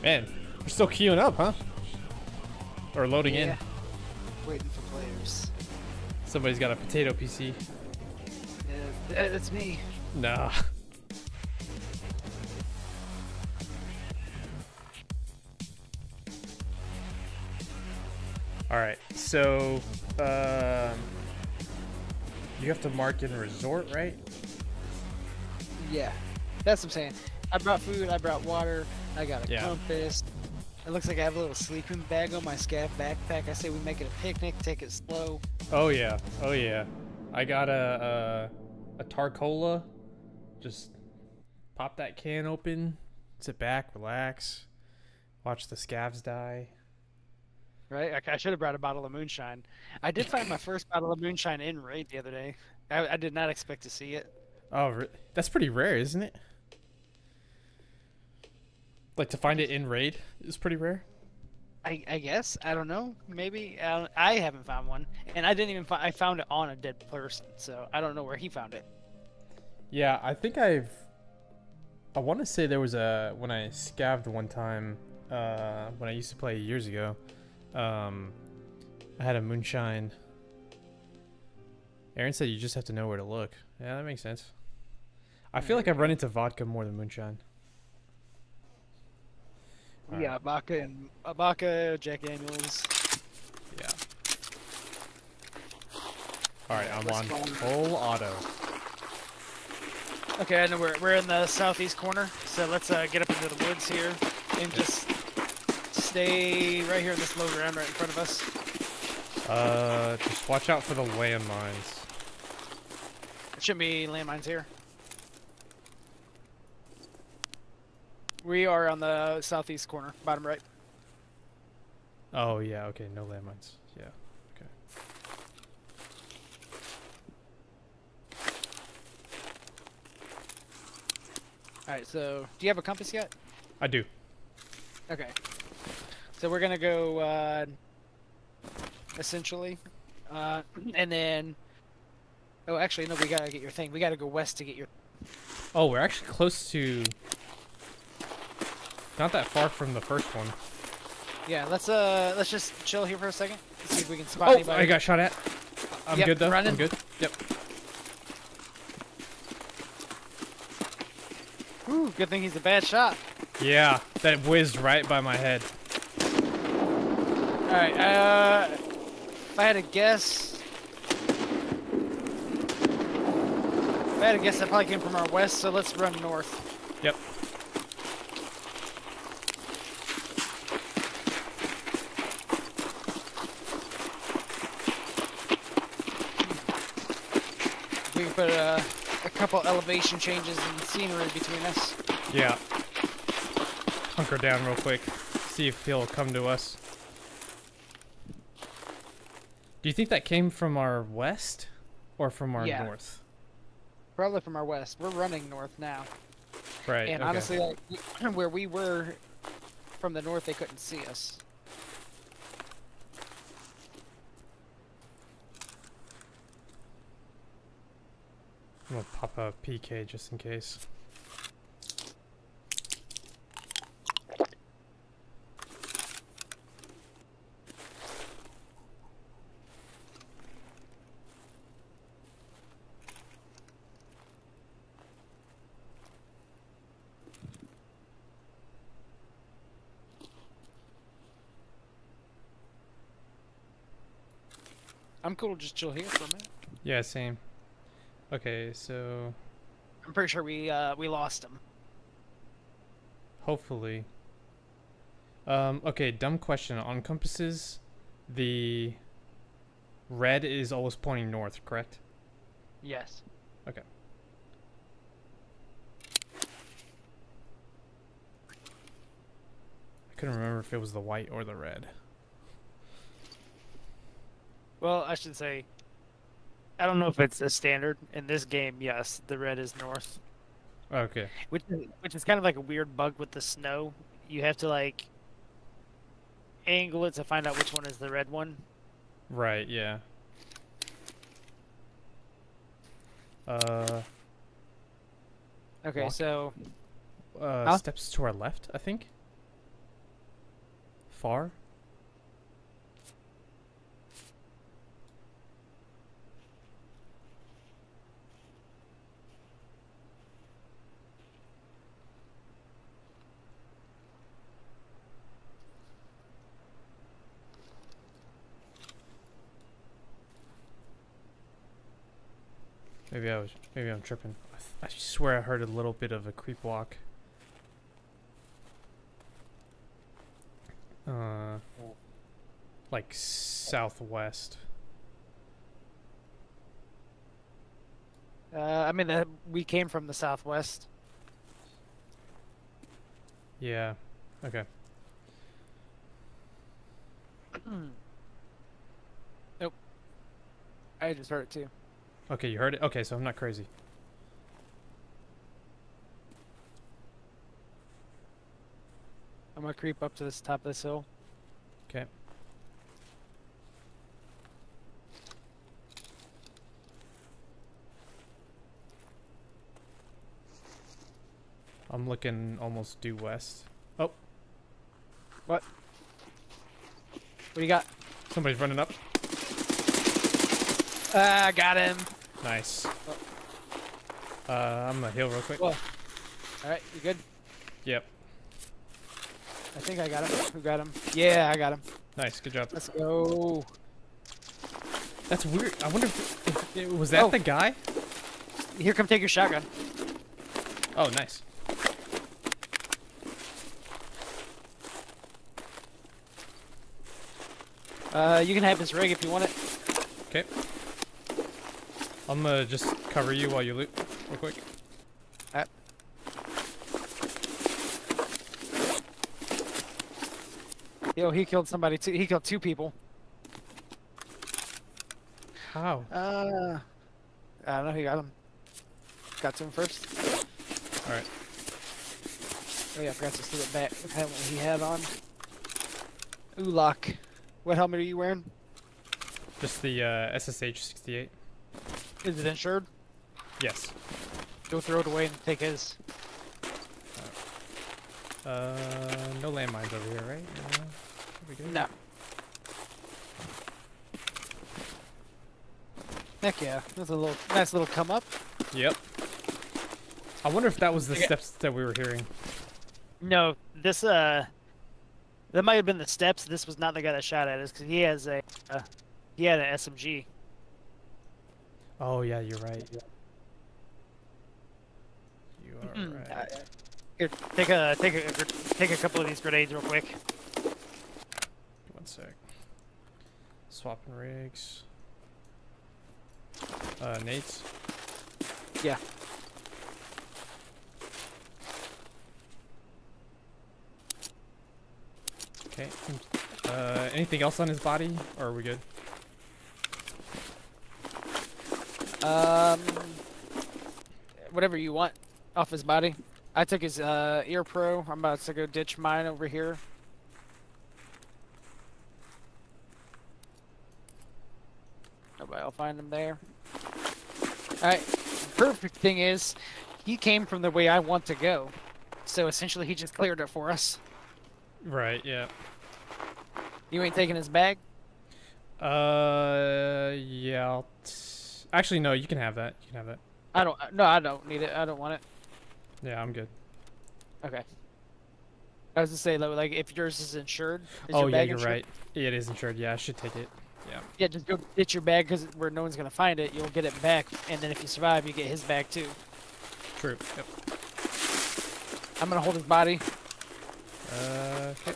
Man, we're still queuing up, huh? Or loading in. Waiting for players. Somebody's got a potato PC. Yeah, that's me. Nah. All right, so um, you have to mark in resort, right? Yeah, that's what I'm saying. I brought food. I brought water. I got a Yeah. compass. It looks like I have a little sleeping bag on my scav backpack. I say we make it a picnic. Take it slow. Oh yeah, oh yeah. I got a a, a Tarcola. Just pop that can open, sit back, relax, watch the scavs die. Right? I, I should have brought a bottle of moonshine. I did find my first bottle of moonshine in raid the other day. I, I did not expect to see it. Oh, that's pretty rare, isn't it? Like to find it in raid is pretty rare. I, I guess I don't know. Maybe uh, I haven't found one, and I didn't even find. I found it on a dead person, so I don't know where he found it. Yeah, I think I've. I want to say there was a when I scaved one time uh, when I used to play years ago. Um, I had a moonshine. Aaron said you just have to know where to look. Yeah, that makes sense. I feel like I've run into vodka more than moonshine. All yeah, right. Baca and uh, Baca, Jack Daniels. Yeah. All right, I'm on full auto. Okay, and we're we're in the southeast corner, so let's uh, get up into the woods here and just stay right here in this low ground right in front of us. Uh, just watch out for the landmines. There shouldn't be landmines here. We are on the southeast corner, bottom right. Oh yeah, okay, no landmines. Yeah, okay. All right, so do you have a compass yet? I do. Okay. So we're gonna go uh, essentially, uh, and then. Oh, actually, no. We gotta get your thing. We gotta go west to get your. Oh, we're actually close to. Not that far from the first one. Yeah, let's uh, let's just chill here for a second. See if we can spot Oh, anybody. I got shot at. I'm Yep, good though. running. I'm good. Yep. Ooh, good thing he's a bad shot. Yeah, that whizzed right by my head. All right. Uh, if I had to guess, if I had to guess, that probably came from our west. So let's run north. Yep. Put uh, a couple elevation changes and scenery between us. Yeah. Hunker down real quick. See if he'll come to us. Do you think that came from our west or from our Yeah. north? Probably from our west. We're running north now. Right. And okay. honestly, like where we were from the north, they couldn't see us. I'm gonna pop a PK just in case. I'm cool to just chill here for a minute. Yeah, same. Okay, so I'm pretty sure we uh, we lost him. hopefully. Um, okay, dumb question. On compasses, the red is always pointing north, correct? Yes. Okay. I couldn't remember if it was the white or the red. Well, I should say, I don't know if it's a standard in this game. Yes, the red is north, Okay. which is, which is kind of like a weird bug with the snow. You have to like angle it to find out which one is the red one. Right, yeah. Uh, Okay, Walk. so uh steps to our left, I think. Far? Maybe I was. Maybe I'm tripping. I, swear I heard a little bit of a creep walk. Uh, like southwest. uh, I mean, that we came from the southwest. Yeah. Okay. nope. I just heard it too. Okay, you heard it. Okay, so I'm not crazy. I'm gonna creep up to this top of this hill. Okay. I'm looking almost due west. Oh, What What do you got? somebody's running up. Ah, got him. Nice. Uh, I'm gonna heal real quick. Whoa. All right, you good? Yep. I think I got him. Who got him? Yeah, I got him. Nice, good job. Let's go. That's weird. I wonder if, if it, was that Oh. the guy? Here, come take your shotgun. Oh, nice. Uh, you can have this rig if you want it. Okay. I'm gonna just cover you while you loot, real quick. Yo, he killed somebody too. He killed two people. How? Uh, I don't know. He got him. Got to him first. All right. Oh yeah, I forgot to see the back what helmet he had on. Ulach. What helmet are you wearing? Just the uh, SSH 68. Is it insured? Yes. Go throw it away and take his. Uh, no landmines over here, right? Uh, we good? No. Heck yeah, that's a little nice little come up. Yep. I wonder if that was the Okay. steps that we were hearing. No, this uh, that might have been the steps. This was not the guy that shot at us because he has a, uh, he had an SMG. Oh yeah, you're right. You are Mm, right. uh, Here, take a take a take a couple of these grenades real quick. One sec. Swapping rigs. Uh, Nate's. Yeah. Okay. Uh, anything else on his body, or are we good? Um, whatever you want off his body. I took his uh, ear pro. I'm about to go ditch mine over here. Nobody will find him there. Alright, perfect thing is, he came from the way I want to go. So essentially, he just cleared it for us. Right. Yeah. You ain't taking his bag? Uh, yeah. I'll Actually, no. You can have that. You can have that. I don't. No, I don't need it. I don't want it. Yeah, I'm good. Okay. I was to say, like, if yours is insured, is oh yeah, you're insured? right. It is insured. Yeah, I should take it. Yeah. Yeah, just go ditch your bag because where no one's gonna find it, you'll get it back, and then if you survive, you get his bag too. True. Yep. I'm gonna hold his body. Uh, okay.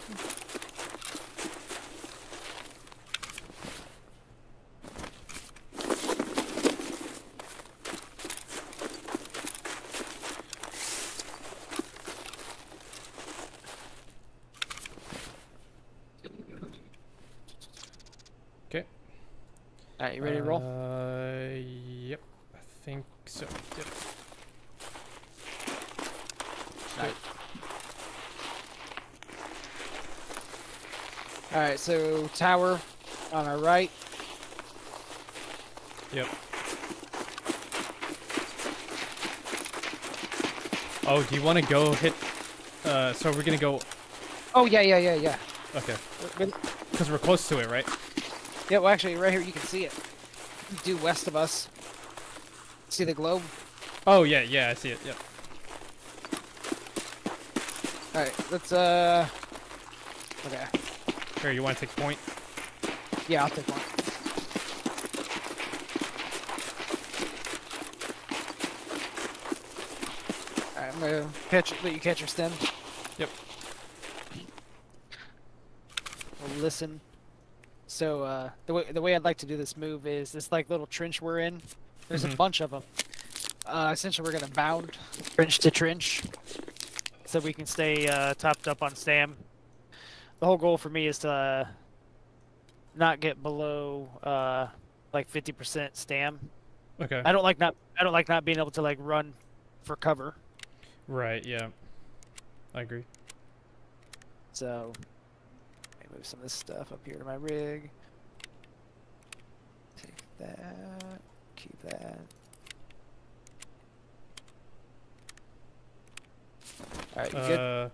You ready to roll? Uh, yep. I think so. Yep. Alright. All right, so tower on our right. Yep. Oh, do you want to go hit? Uh, so we're gonna go. Oh yeah, yeah, yeah, yeah. Okay. Because we're close to it, right? Yeah, well, actually, right here you can see it. Due west of us. See the globe? Oh yeah, yeah, I see it. Yep. All right, let's uh. Okay. Here, you want to take point? Yeah, I'll take one. Alright, I'm gonna catch let you catch your stem. Yep. We'll listen. So uh, the way the way I'd like to do this move is this like little trench we're in. There's a Mhm. bunch of them. Uh, essentially, we're gonna bound trench to trench. so we can stay uh, topped up on stam. The whole goal for me is to uh, not get below uh, like 50% stam. Okay. I don't like not I don't like not being able to like run for cover. Right. Yeah. I agree. So, move some of this stuff up here to my rig. Take that. Keep that. Alright, you good? Uh,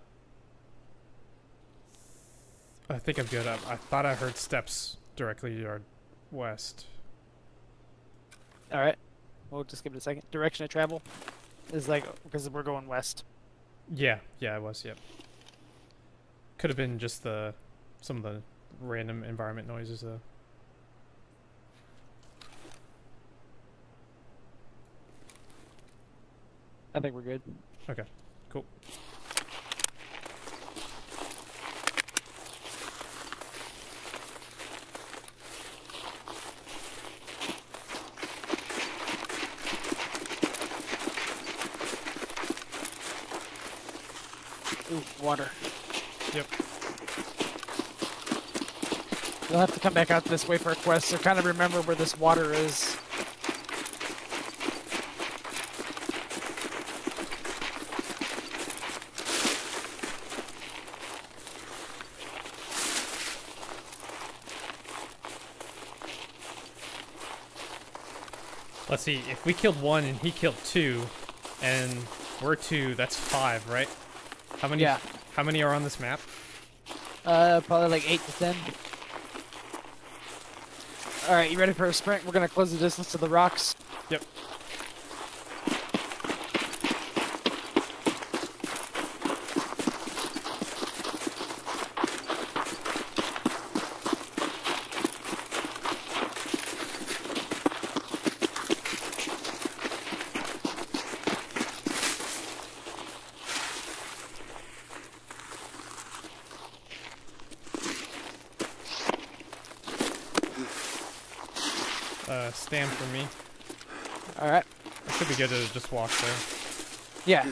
I think I'm good. I, I thought I heard steps directly to our west. Alright. We'll just give it a second. Direction of travel is like, because we're going west. Yeah. Yeah, I was. Yep. Could have been just the some of the random environment noises though. I think we're good. Okay, cool. Ooh, water. Yep. You'll have to come back out this way for a quest, so kind of remember where this water is. Let's see. If we killed one and he killed two, and we're two, that's five, right? How many? Yeah. How many are on this map? Uh, probably like 8 to 10. Alright, you ready for a sprint? We're gonna close the distance to the rocks. Yep. Uh, stand for me. Alright. It should be good to just walk there. Yeah.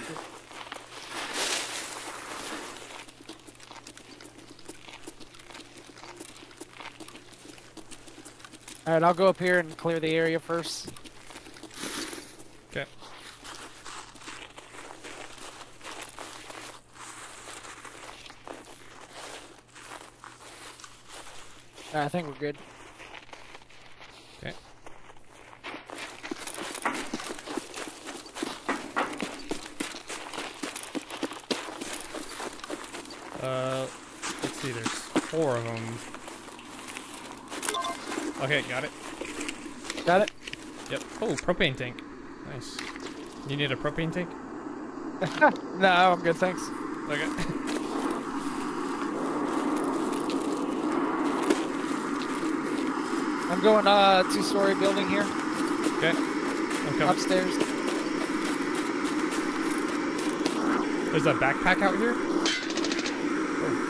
Alright, I'll go up here and clear the area first. Okay. Alright, I think we're good. Okay. Uh, let's see. There's four of them. Okay, got it. Got it? Yep. Oh, propane tank. Nice. You need a propane tank? No, I'm good, thanks. Okay. I'm going uh two-story building here, okay. I'm coming. upstairs. There's a backpack out here.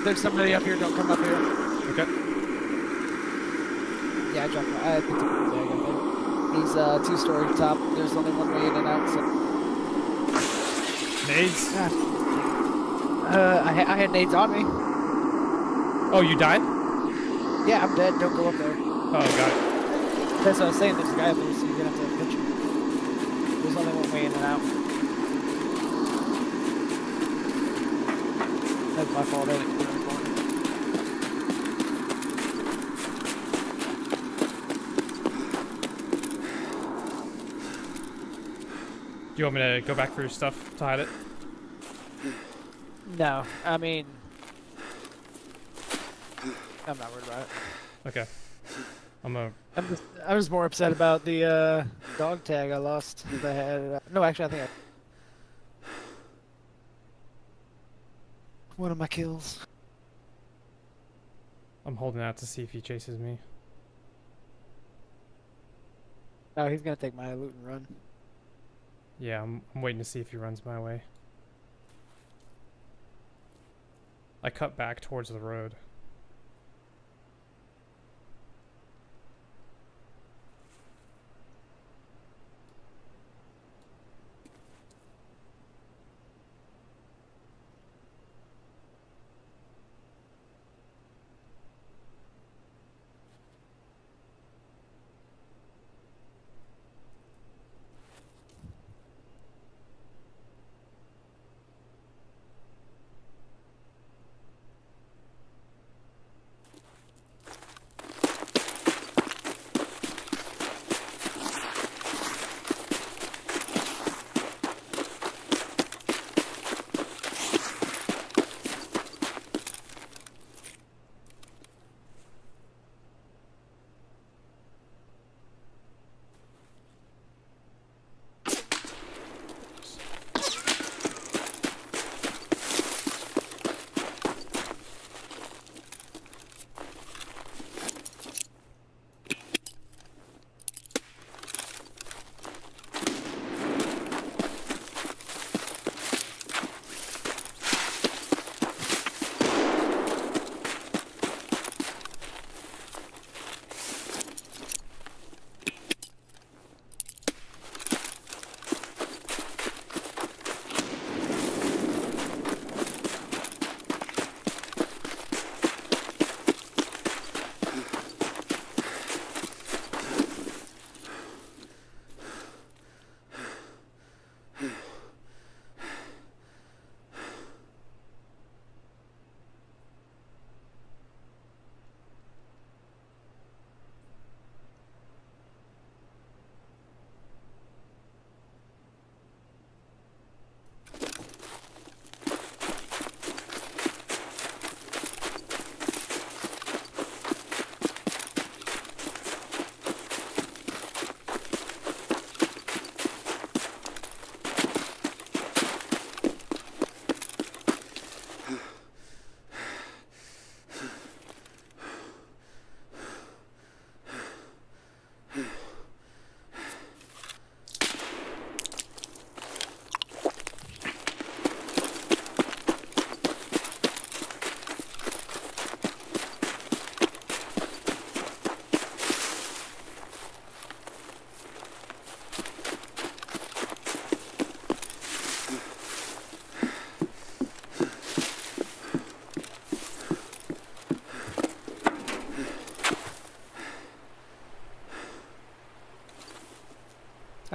There's somebody up here. Don't come up here. I dropped. My, I picked up a bag. I think. He's uh two-story top. There's only one way in and out. So. Nades. Uh, I, I had nades on me. Oh, you died? Yeah, I'm dead. Don't go up there. Oh, got it. That's what I was saying. There's a guy up there, so you're gonna have to pitch him. There's only one way in and out. That's my fault clear the corner. Do you want me to go back for your stuff to hide it? No, I mean, I'm not worried about it. Okay. I'm a. I'm just, I was more upset about the uh, dog tag I lost. I had. Uh, no, actually, I think I. One of my kills. I'm holding out to see if he chases me. Oh, he's gonna take my loot and run. Yeah, I'm, I'm waiting to see if he runs my way. I cut back towards the road.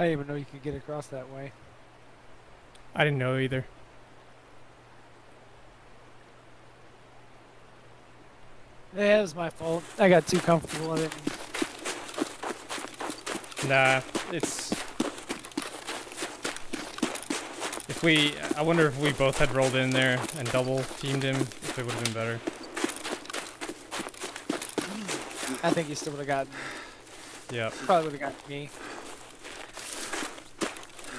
I didn't even know you could get across that way. I didn't know either. Yeah, it was my fault. I got too comfortable. in didn't. Nah, it's. If we, I wonder if we both had rolled in there and double teamed him, if it would have been better. I think he still would have gotten. Yeah. Probably would have gotten me.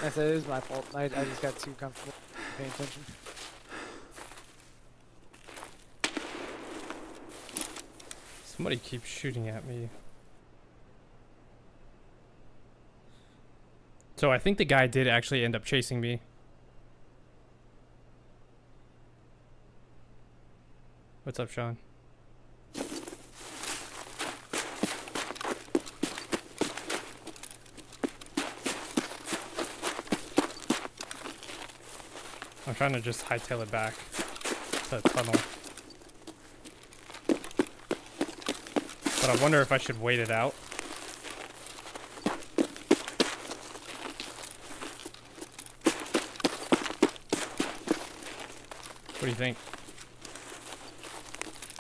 I said it was my fault. I, I just got too comfortable paying attention. Somebody keeps shooting at me. So I think the guy did actually end up chasing me. What's up, Sean? Trying to just hightail it back to the tunnel. But I wonder if I should wait it out. What do you think?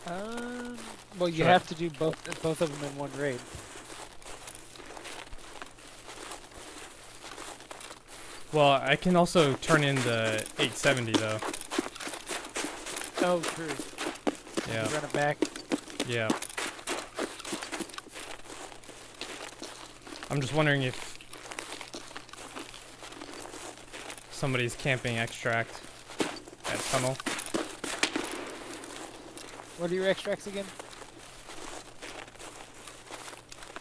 Um, well, you Should I- have to do both both of them in one raid. Well, I can also turn in the 870 though. Oh, true. Yeah, run it back. yeah. I'm just wondering if somebody's camping extract at tunnel. What are your extracts again?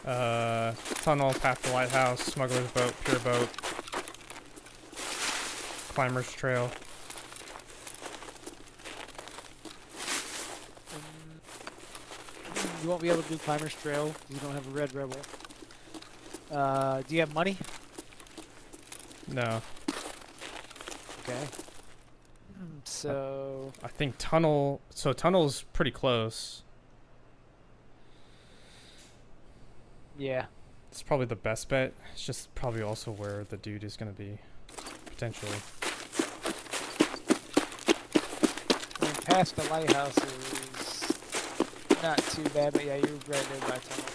Uh, tunnel, path to lighthouse, smuggler's boat, pier boat, climber's trail. You won't be able to do Climber's Trail. You don't have a Red Rebel. Uh, do you have money? No, Okay. So I think tunnel. So tunnel's pretty close. yeah, It's probably the best bet. It's just probably also where the dude is gonna be, potentially. I mean, past the lighthouse is not too bad, but yeah, you're right there by tunnel.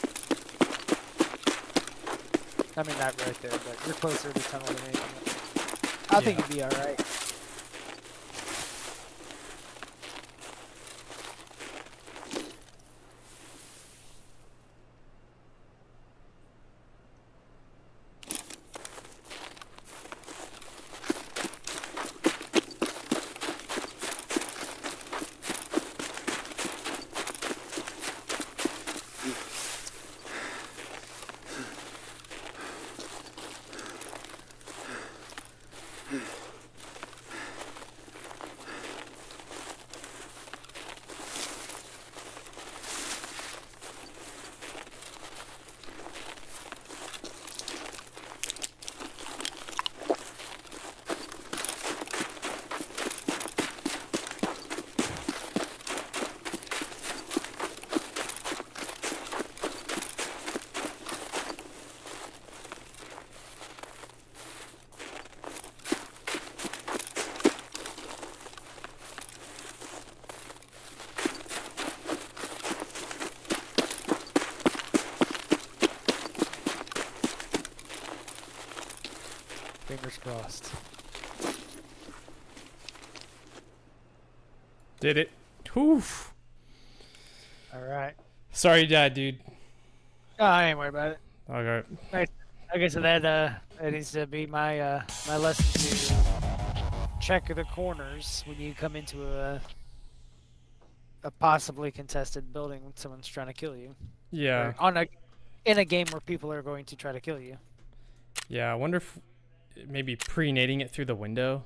I mean, not right there, but you're closer to tunnel than anything. I think you'd be all right. Fingers crossed. Did it? Oof. All right. Sorry, you died, dude. Oh, I ain't worried about it. Okay. Okay, so that uh, that needs to be my uh, my lesson to check the corners when you come into a a possibly contested building when someone's trying to kill you. Yeah. Or on a in a game where people are going to try to kill you. Yeah. I wonder if maybe pre-nating it through the window.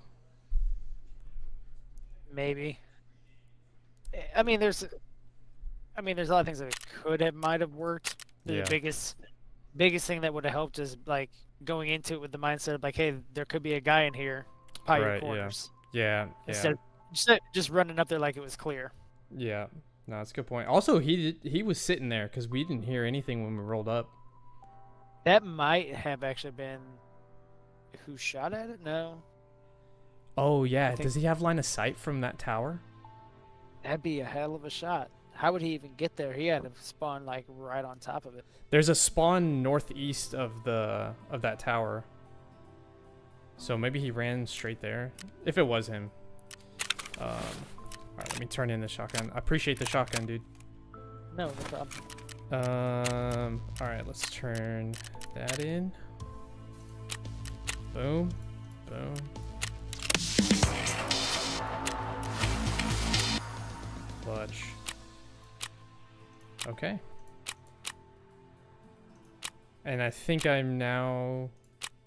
Maybe. I mean, there's, I mean, there's a lot of things that could have might have worked. The Yeah. biggest, biggest thing that would have helped is like going into it with the mindset of like, hey, there could be a guy in here, pie Right, your yeah. corners. Yeah. Yeah. Instead, of just uh, just running up there like it was clear. Yeah. No, that's a good point. Also, he did, he was sitting there because we didn't hear anything when we rolled up. That might have actually been who shot at it? No, Oh yeah, does he have line of sight from that tower? That'd be a hell of a shot. How would he even get there? He had to spawn like right on top of it. There's a spawn northeast of the of that tower. So maybe he ran straight there. If it was him. Um, all right, let me turn in the shotgun. I appreciate the shotgun, dude. No, no problem. Um, all right, let's turn that in. Boom, boom. Clutch. Okay. And I think I'm now,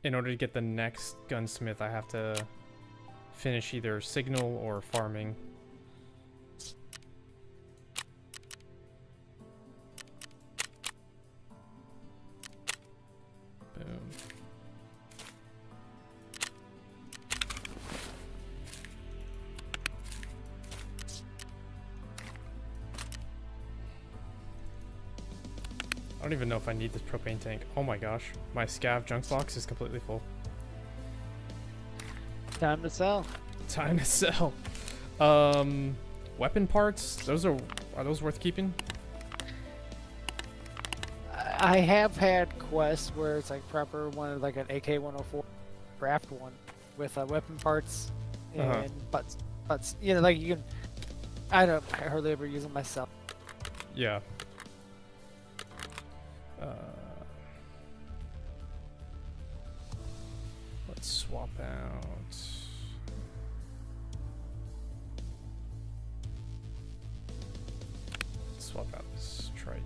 in order to get the next gunsmith, I have to finish either signal or farming. Don't even know if I need this propane tank. Oh my gosh, my scav junk box is completely full. Time to sell. Time to sell. Um, weapon parts. Those are are those worth keeping? I have had quests where it's like proper one, like an AK-104 craft one with uh, weapon parts and Uh-huh. butts, butts. You know, like you can. I don't I hardly ever use them myself. Yeah. Out. Swap out this Triton.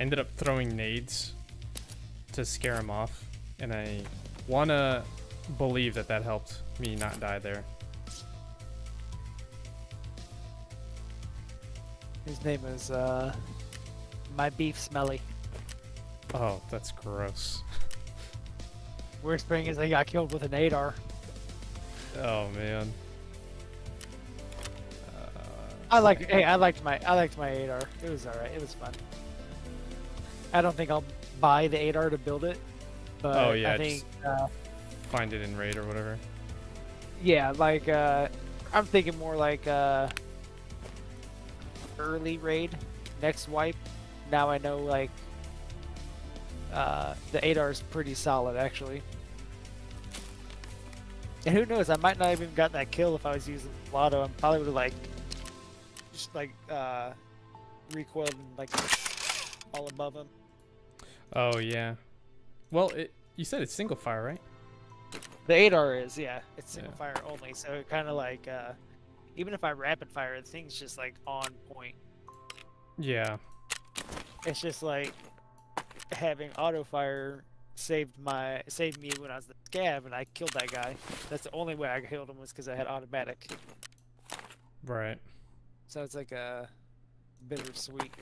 Ended up throwing nades to scare him off, and I wanna believe that that helped me not die there. His name is uh, my beef smelly. Oh, that's gross. Worst thing is I got killed with an ADAR. Oh man. Uh, I like. Hey, I liked my. I liked my ADAR. It was alright. It was fun. I don't think I'll buy the ADAR to build it, but Oh, yeah, I think. Uh, find it in raid or whatever. yeah, like uh, I'm thinking more like uh, early raid, next wipe. Now I know like uh, the ADAR is pretty solid actually. And who knows? I might not have even got that kill if I was using Lotto. I probably would have like just like uh, recoiled and like all above him. Oh yeah. Well, it you said it's single fire, right? The ADAR is yeah, it's single Yeah. fire only. So it kind of like uh, even if I rapid fire, the thing's just like on point. Yeah. It's just like having auto fire saved my saved me when I was the scav and I killed that guy. That's the only way I killed him was because I had automatic. Right. So it's like a bittersweet.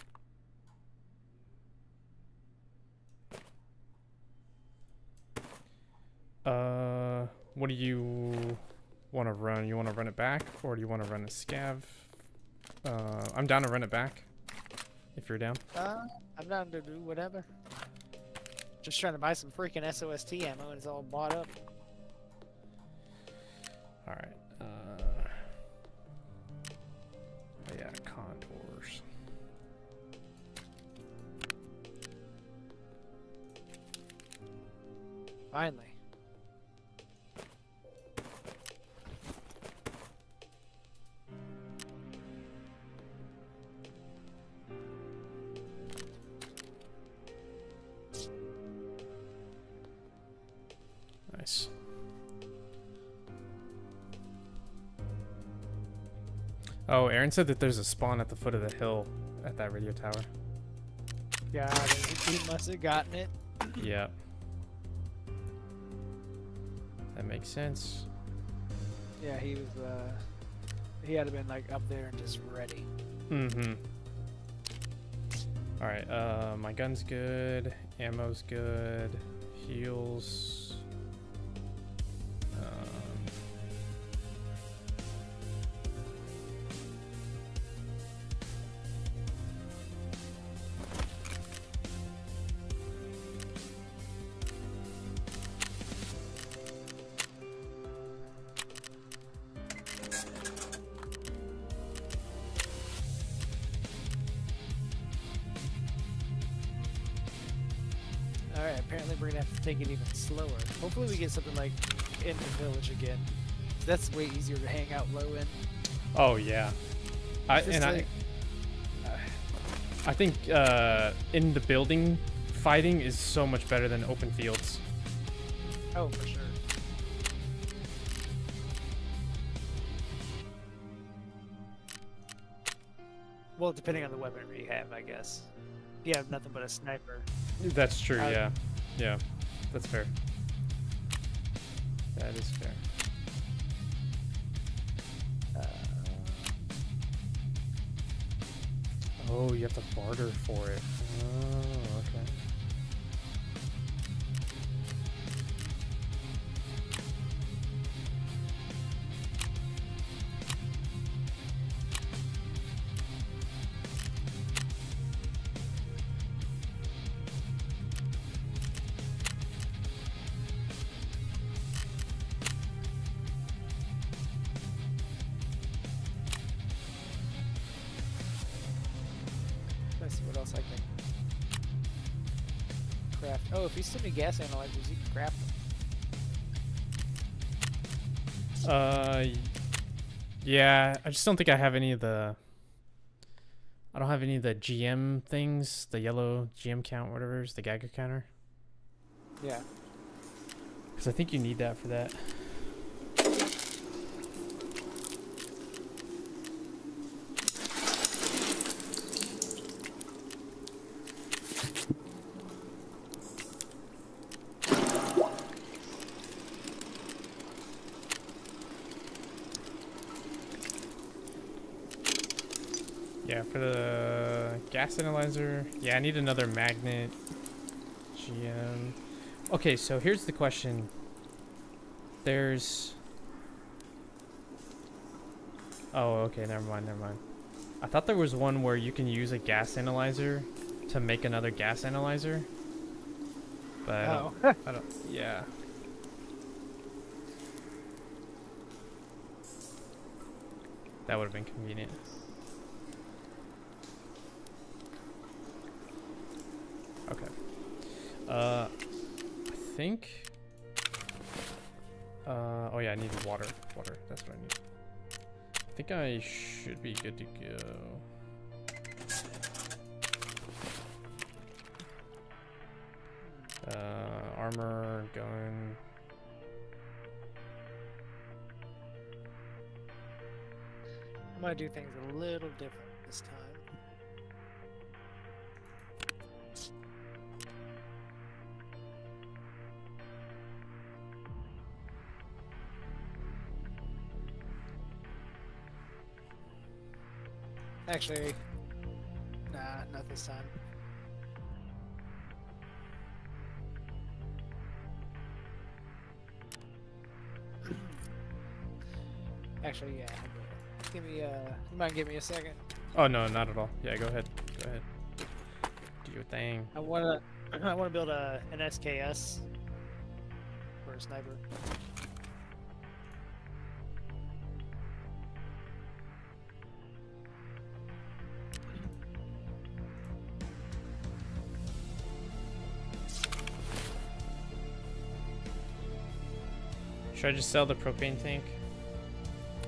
Uh, what do you want to run? You want to run it back, or do you want to run a scav? Uh, I'm down to run it back. If you're down. Uh, I'm down to do whatever. Just trying to buy some freaking SOST ammo and it's all bought up. All right. Uh, oh yeah, contours. Finally. Oh, Aaron said that there's a spawn at the foot of the hill at that radio tower. God, he must have gotten it. yeah. That makes sense. Yeah, he was. uh He had to been like up there and just ready. Mm-hmm. All right, uh, my gun's good, ammo's good, heals. Hopefully we get something like in the village again. That's way easier to hang out low in. oh yeah, I and like- I, I think uh, in the building fighting is so much better than open fields. Oh, for sure. Well, depending on the weaponry you have, I guess. If you have nothing but a sniper. That's true. Uh, yeah, yeah, that's fair. That is fair. Uh, Oh, you have to barter for it. Oh, you send me gas analyzers, you can craft them. Uh, yeah. I just don't think I have any of the. I don't have any of the GM things, the yellow GM count, whatever is, the Geiger counter. Yeah. Because I think you need that for that. Yeah, for the gas analyzer. Yeah, I need another magnet. GM. Okay, so here's the question. There's. Oh, okay, never mind, never mind. I thought there was one where you can use a gas analyzer to make another gas analyzer. But oh. I don't, Oh. I don't. Yeah. That would have been convenient. Okay. Uh, I think. Uh, oh yeah, I need water. Water. That's what I need. I think I should be good to go. Uh, armor, gun. I'm gonna do things a little different this time. Actually, nah, not this time. Actually, yeah. Give me uh, you mind give me a second? Oh no, not at all. Yeah, go ahead. Go ahead. Do your thing. I wanna, I wanna build a an SKS for a sniper. Should I just sell the propane tank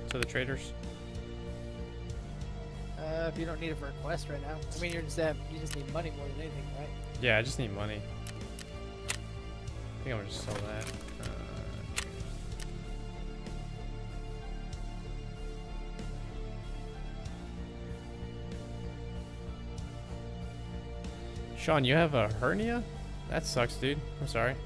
to the traders? Uh, if you don't need it for a quest right now, I mean, you're just have, you just need money more than anything, right? Yeah, I just need money. I think I'm gonna just sell that. Uh, Sean, you have a hernia? That sucks, dude. I'm sorry.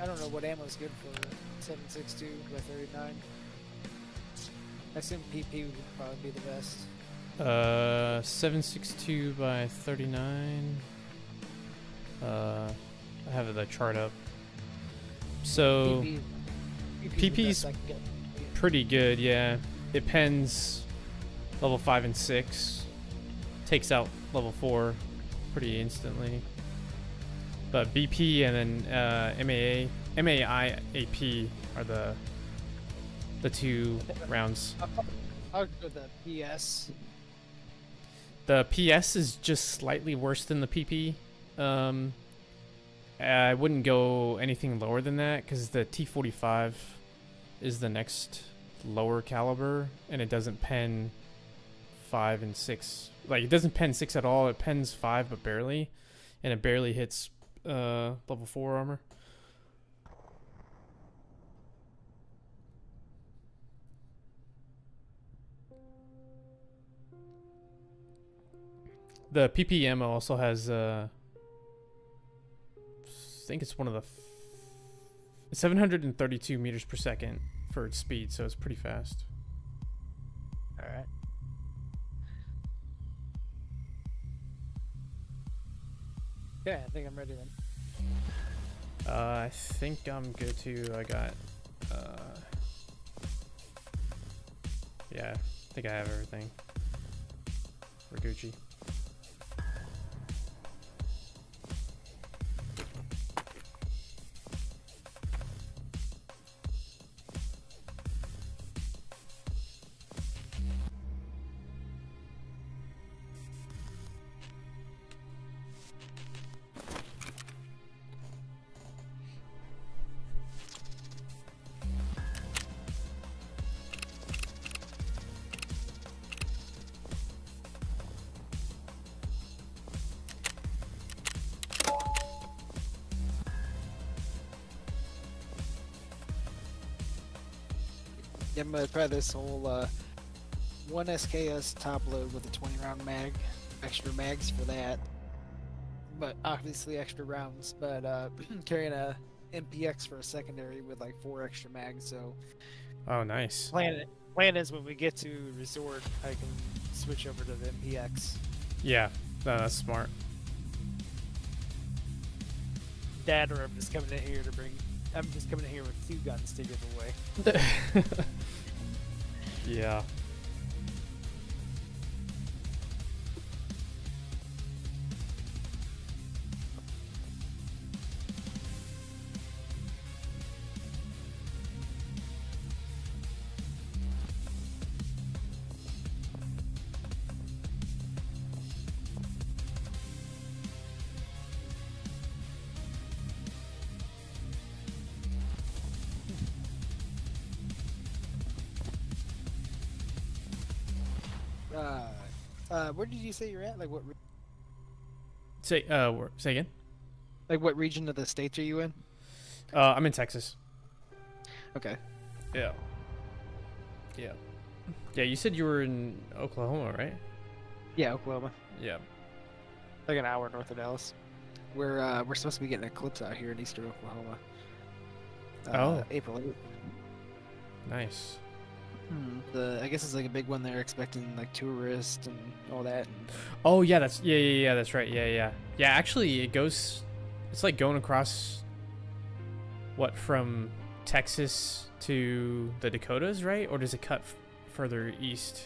I don't know what ammo is good for 762 by 39. I assume PP would probably be the best. Uh, 762 by 39. Uh, I have the chart up. So, PP, PP's best I can get. pretty good, yeah. It pens level 5 and 6. Takes out level 4 pretty instantly. But BP and then uh, MAA, MAI AP are the the two rounds. I would go the PS. The PS is just slightly worse than the PP. Um, I wouldn't go anything lower than that because the T45 is the next lower caliber and it doesn't pen 5 and 6. Like, it doesn't pen 6 at all. It pens 5 but barely. And it barely hits uh, level 4 armor. The PPM also has, uh, I think it's one of the f- 732 meters per second for its speed, so it's pretty fast. All right. Okay, I think I'm ready then. Uh, I think I'm good too. I got, uh, yeah, I think I have everything. We're Gucci. Yeah, I'm gonna try this whole uh, one SKS top load with a 20 round mag, extra mags for that. But obviously extra rounds. But uh, carrying a MPX for a secondary with like four extra mags. So Oh, nice. Plan plan is when we get to resort, I can switch over to the MPX. Yeah, no, that's smart. That, or I'm just coming in here to bring. I'm just coming in here with two guns to give away. yeah. You say you're at? Like what? Re- Say, uh, say again. like what region of the states are you in? Uh, I'm in Texas. Okay. Yeah. Yeah. Yeah, you said you were in Oklahoma, right? Yeah, Oklahoma. Yeah. Like an hour north of Dallas. We're uh, we're supposed to be getting an eclipse out here in eastern Oklahoma. Uh, Oh. April 8th. Nice. Hmm. The I guess it's like a big one. They're expecting like tourists and all that. And Oh yeah, that's yeah yeah yeah that's right yeah yeah yeah. Actually, it goes. It's like going across. What from Texas to the Dakotas, right? Or does it cut further east?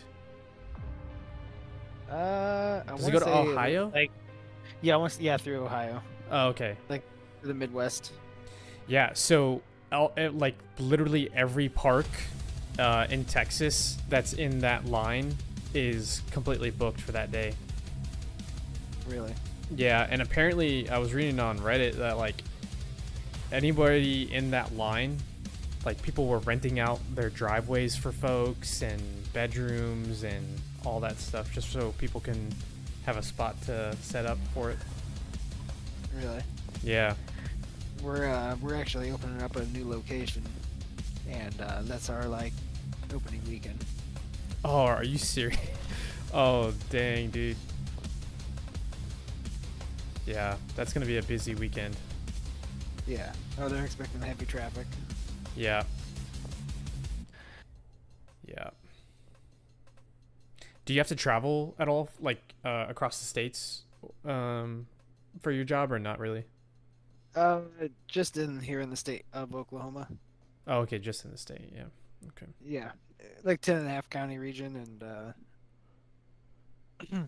uh, I Does it go to Ohio? like- Yeah, I want yeah through Ohio, Oh, okay. to the Midwest. Yeah, so like literally every park uh, in Texas that's in that line is completely booked for that day. Really. Yeah, and apparently I was reading on Reddit that like anybody in that line, like people were renting out their driveways for folks and bedrooms and all that stuff just so people can have a spot to set up for it. Really. Yeah. We're uh, we're actually opening up a new location, and uh, that's our like opening weekend. Oh, are you serious? oh, dang, dude. Yeah, that's gonna be a busy weekend. Yeah. Oh, they're expecting heavy traffic. Yeah. Yeah. Do you have to travel at all, like uh, across the states, um, for your job, or not really? Uh, just in here in the state of Oklahoma. Oh, okay, just in the state. Yeah. Okay. Yeah, like ten and a half county region, and uh,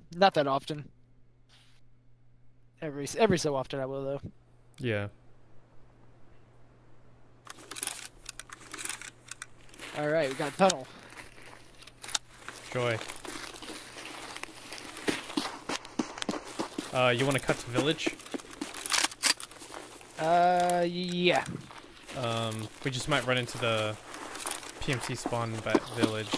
not that often. Every every so often, I will though. Yeah. All right, we got a tunnel. Joy. Uh, you want to cut to village? Uh, yeah. Um, we just might run into the PMC spawn village.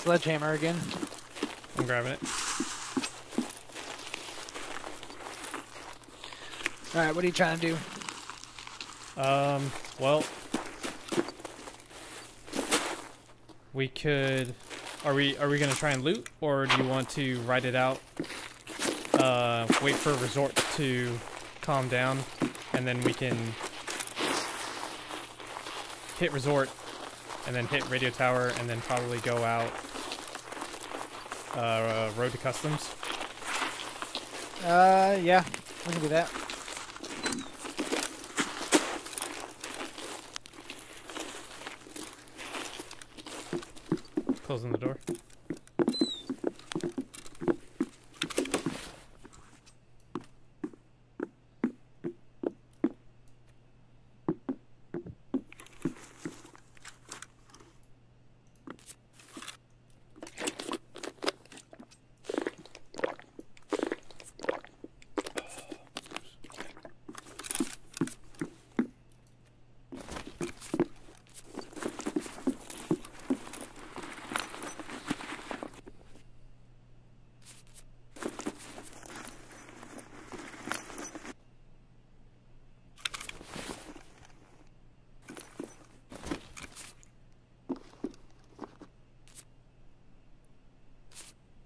Sledgehammer again. I'm grabbing it. All right, what are you trying to do? Um, well, we could. Are we are we gonna try and loot, or do you want to ride it out? Uh, wait for a resort to calm down, and then we can hit resort, and then hit radio tower, and then probably go out. Uh, road to customs. Uh, yeah, we can do that. Closing the door.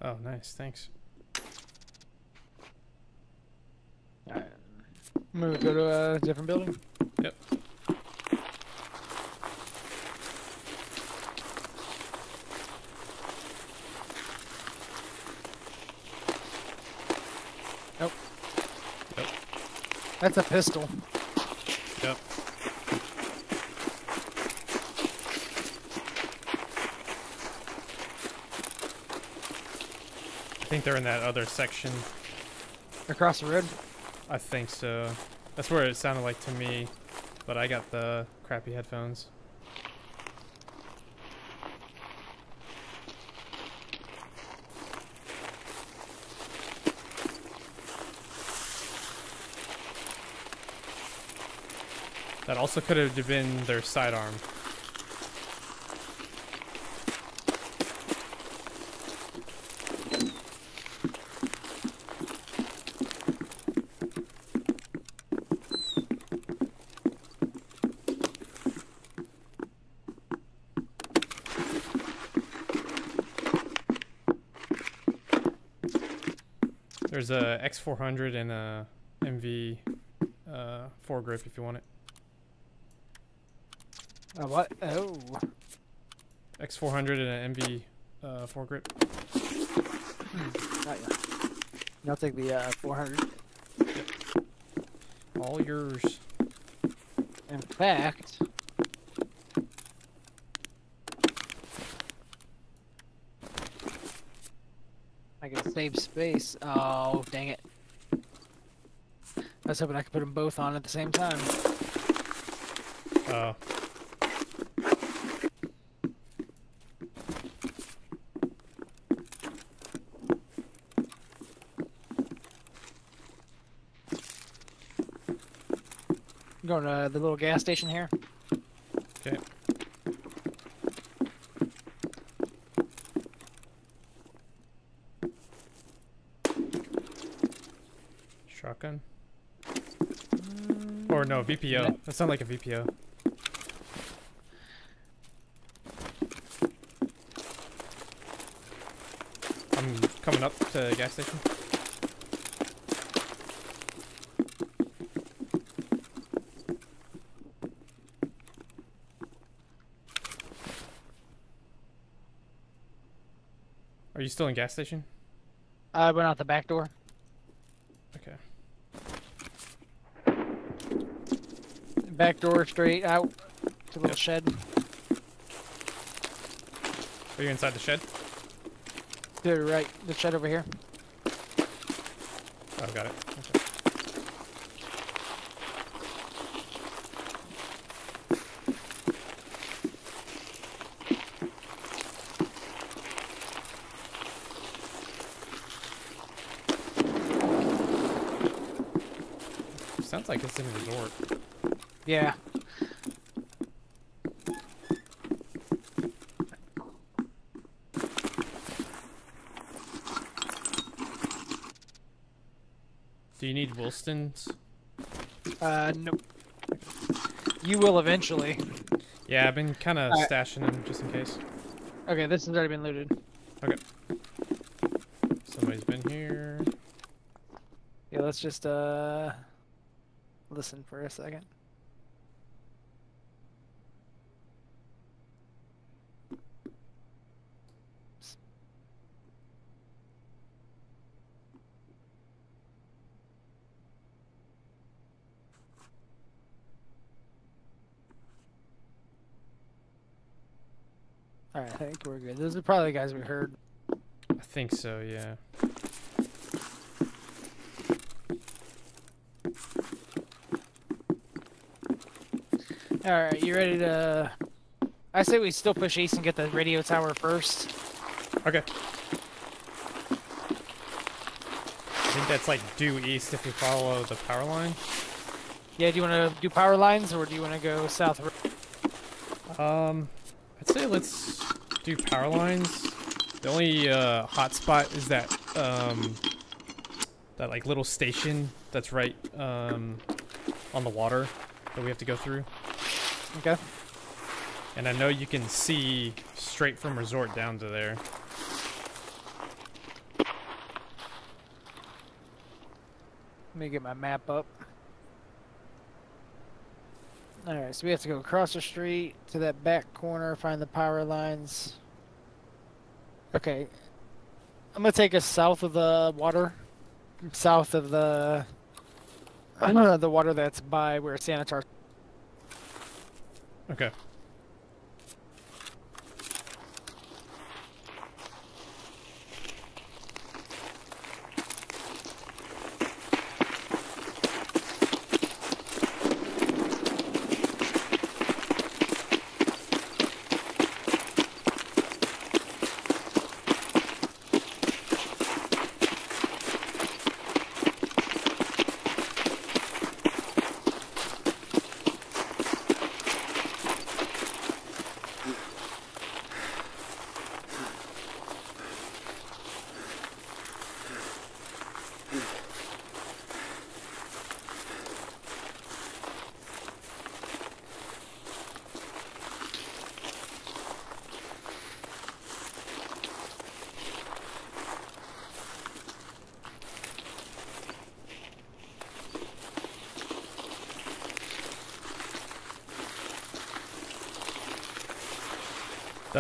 Oh, nice. Thanks. All right. I'm gonna go to a different building. Yep. That's a pistol. Yep. Think they're in that other section. Across the road. I think so. That's where it sounded like to me, but I got the crappy headphones. That also could have been their sidearm. There's a X400 and a MV uh, foregrip if you want it. Uh, what? Oh. X400 and an MV uh, foregrip. Not yet. I'll take the uh, 400. All yours. In fact, I can save space. Oh, dang it. I was hoping I could put them both on at the same time. Uh, Going to the little gas station here. okay. Shotgun. Or no, VPO. That sounds like a VPO. I'm coming up to the gas station. Are you still in gas station? I went out the back door. Okay. Back door straight out to the little Yep. shed. Are you inside the shed? To the right, the shed over here. Oh, got it. Okay. Sounds like it's in a resort. Yeah. Do you need Wilston's? Uh, nope. You will eventually. Yeah, I've been kind of Alright. stashing them just in case. Okay, this has already been looted. Okay. Somebody's been here. Yeah, let's just uh listen for a second. Alright, I think we're good. Those are probably the guys we heard. I think so, yeah. Alright, you ready to... I say we still push east and get the radio tower first. Okay. I think that's like due east if you follow the power line. Yeah, do you want to do power lines or do you want to go south? Um, I'd say let's do power lines. The only uh, hot spot is that um, that like little station that's right um, on the water that we have to go through. Okay. And I know you can see straight from resort down to there. Let me get my map up. Alright, so we have to go across the street to that back corner, find the power lines. Okay. I'm gonna take us south of the water. South of the uh, the water that's by where Sanitar Okay.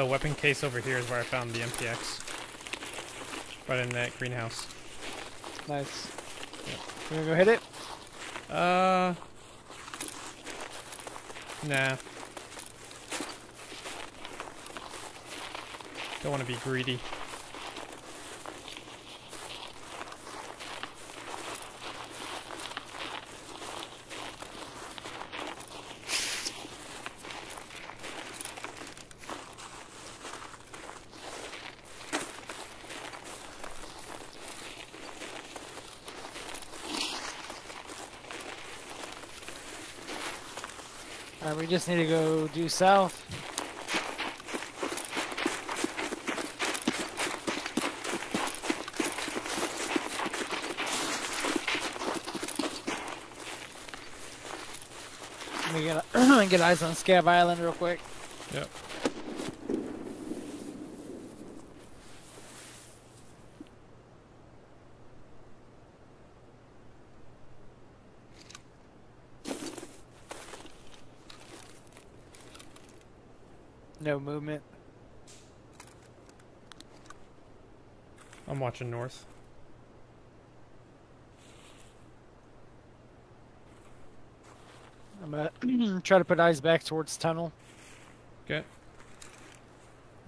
The weapon case over here is where I found the MPX. Right in that greenhouse. Nice. You gonna go hit it? Uh. Nah. Don't want to be greedy. We just need to go due south. Let me get, get eyes on Scav Island real quick. Yep. Movement. I'm watching north. I'm gonna try to put eyes back towards tunnel. Okay.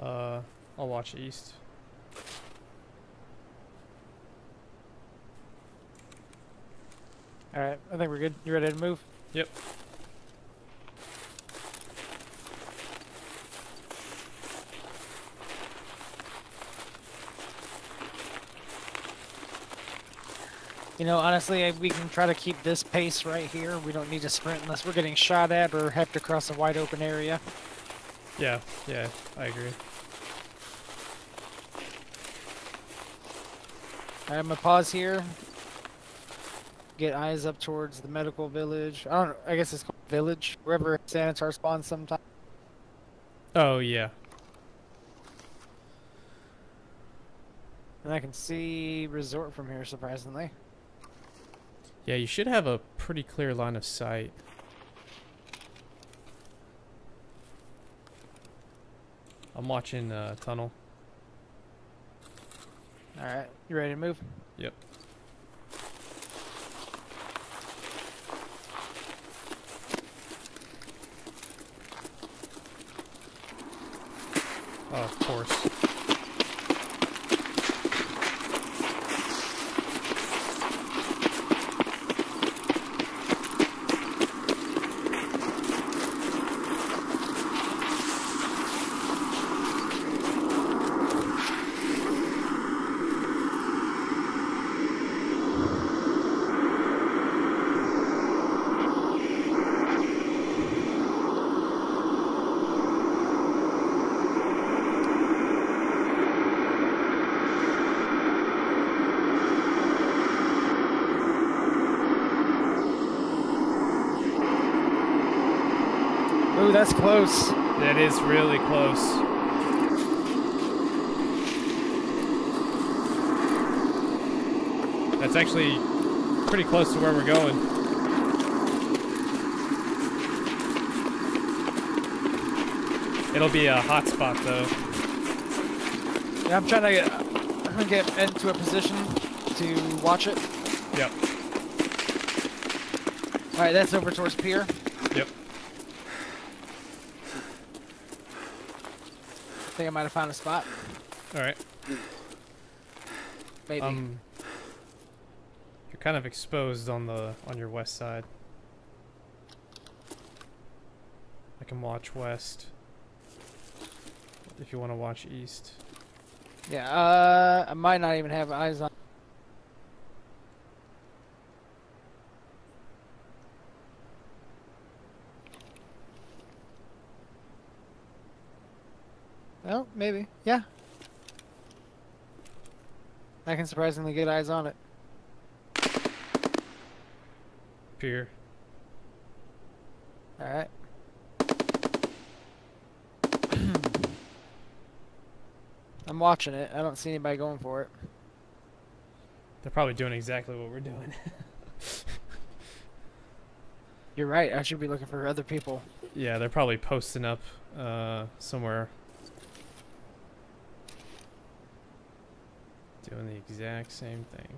Uh, I'll watch east. Alright, I think we're good. You ready to move? Yep. You know, honestly, we can try to keep this pace right here. We don't need to sprint unless we're getting shot at or have to cross a wide open area. Yeah, yeah, I agree. I'm gonna pause here. Get eyes up towards the medical village. I don't. I guess it's called village. Wherever Sanitar spawns sometime. Oh yeah. And I can see resort from here, surprisingly. Yeah, you should have a pretty clear line of sight. I'm watching uh, tunnel. Alright, you ready to move? Yep. Oh, of course. Ooh, that's close. That is really close. That's actually pretty close to where we're going. It'll be a hot spot though. Yeah, I'm trying to get, I'm gonna get into a position to watch it. Yep. Alright, that's over towards pier. Yep. I think I might have found a spot. All right. Maybe. Um, you're kind of exposed on the on your west side. I can watch west. If you want to watch east. yeah, uh, I might not even have eyes on. Well, maybe. Yeah. Can surprisingly get eyes on it. Pier. Alright. I'm watching it. I don't see anybody going for it. They're probably doing exactly what we're doing. You're right. I should be looking for other people. yeah, they're probably posting up uh, somewhere Doing the exact same thing.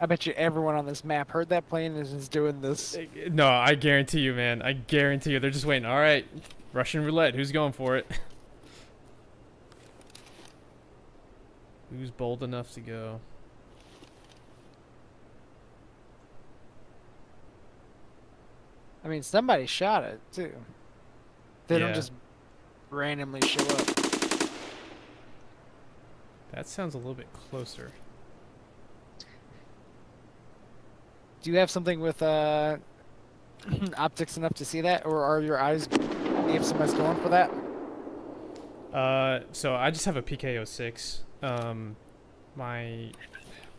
I bet you everyone on this map heard that plane and is doing this. No, I guarantee you, man. I guarantee you. They're just waiting. All right, Russian roulette. Who's going for it? Who's bold enough to go? I mean, somebody shot it too. They Yeah. don't just randomly show up. That sounds a little bit closer. Do you have something with uh, optics enough to see that, or are your eyes? If somebody's going for that, Uh, so I just have a PKO6. Um, my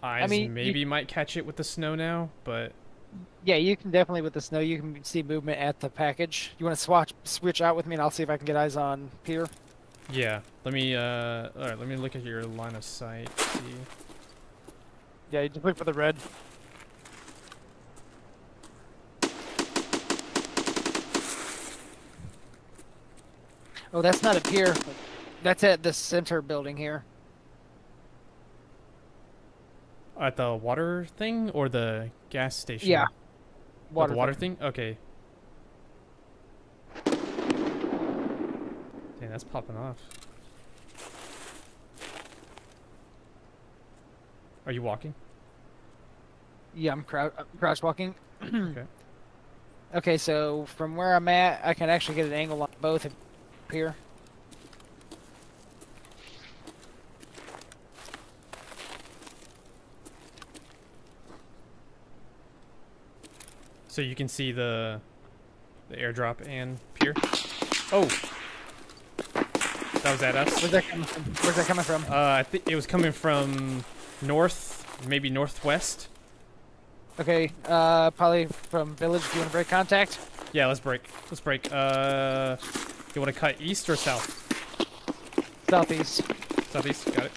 eyes mean, you- maybe might catch it with the snow now, but yeah, you can definitely with the snow. You can see movement at the package. You want to swatch switch out with me, and I'll see if I can get eyes on Peter. Yeah. Let me uh, all right. Let me look at your line of sight. See. Yeah, you just look for the red. Oh, that's not a pier. That's at the center building here. At the water thing or the gas station? Yeah. Oh, the water thing. thing? Okay. That's popping off. Are you walking? Yeah, I'm crou- crouch walking. Okay. Okay, so from where I'm at, I can actually get an angle on both of here. So you can see the the airdrop and pier. Oh, that was at us. Where's that coming from? Where's that coming from? Uh, I think it was coming from north, maybe northwest. Okay, uh, probably from village. Do you want to break contact? Yeah, let's break. Let's break. Uh, you want to cut east or south? Southeast. Southeast. Got it.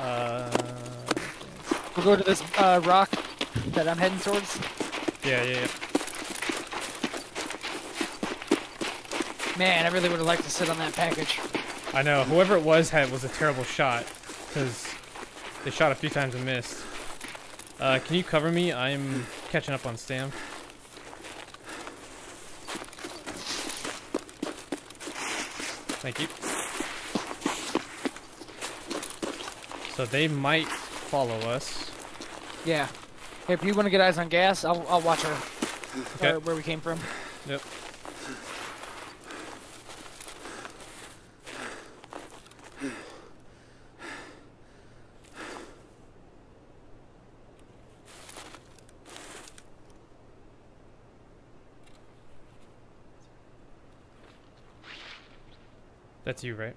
Uh, We'll go to this uh, rock that I'm heading towards. yeah, yeah, yeah. Man, I really would have liked to sit on that package. I know. Whoever it was had was a terrible shot because they shot a few times and missed. Uh, can you cover me? I'm catching up on Stam. Thank you. So they might follow us. Yeah. Hey, if you want to get eyes on gas, I'll, I'll watch her. Okay. Where, where we came from. Yep. That's you, right?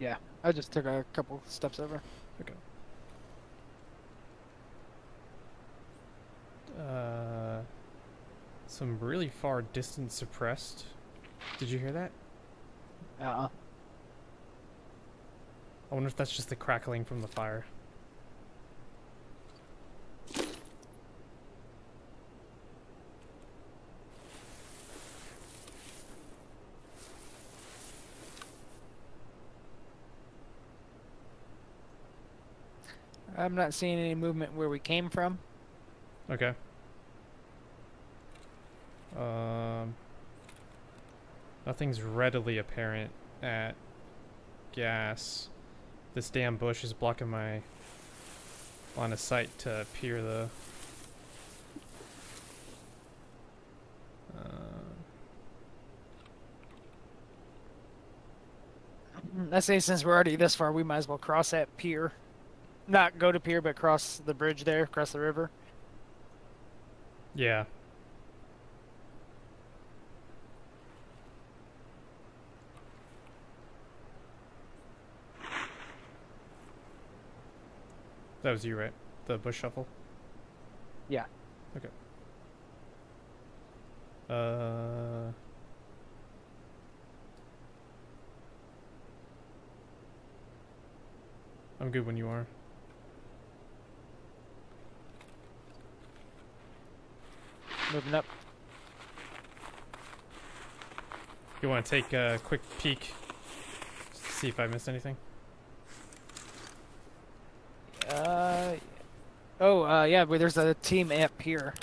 Yeah. I just took a couple steps over. Okay. Uh, some really far distance suppressed. Did you hear that? Uh-uh. I wonder if that's just the crackling from the fire. I'm not seeing any movement where we came from. Okay. Um, nothing's readily apparent at gas. This damn bush is blocking my line of sight to pier the. Uh, I say since we're already this far, we might as well cross that pier. Not go to pier, but cross the bridge there, cross the river. yeah. That was you, right? The bush shuffle? Yeah. Okay. Uh. I'm good when you are. Moving up. You want to take a quick peek, see if I missed anything? Uh, oh, uh, yeah, but there's a team up here.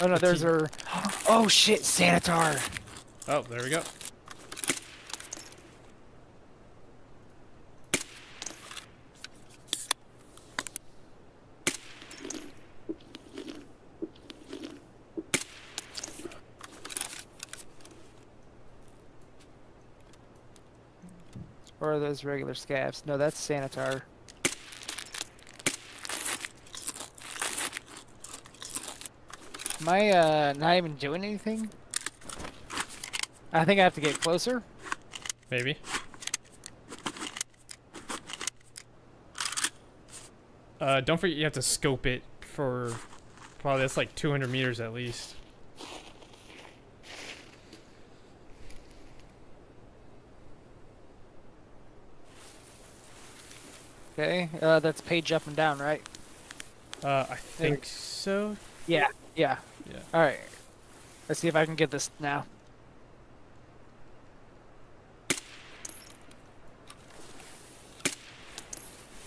Oh no, there's team. our. Oh shit, Sanitar! Oh, there we go. Regular scavs? No, that's Sanitar. Am I uh, not even doing anything? I think I have to get closer. Maybe. Uh, don't forget you have to scope it for probably that's like 200 meters at least. Okay, uh, that's page up and down, right? Uh, I think so. Yeah, yeah. Yeah. All right. Let's see if I can get this now.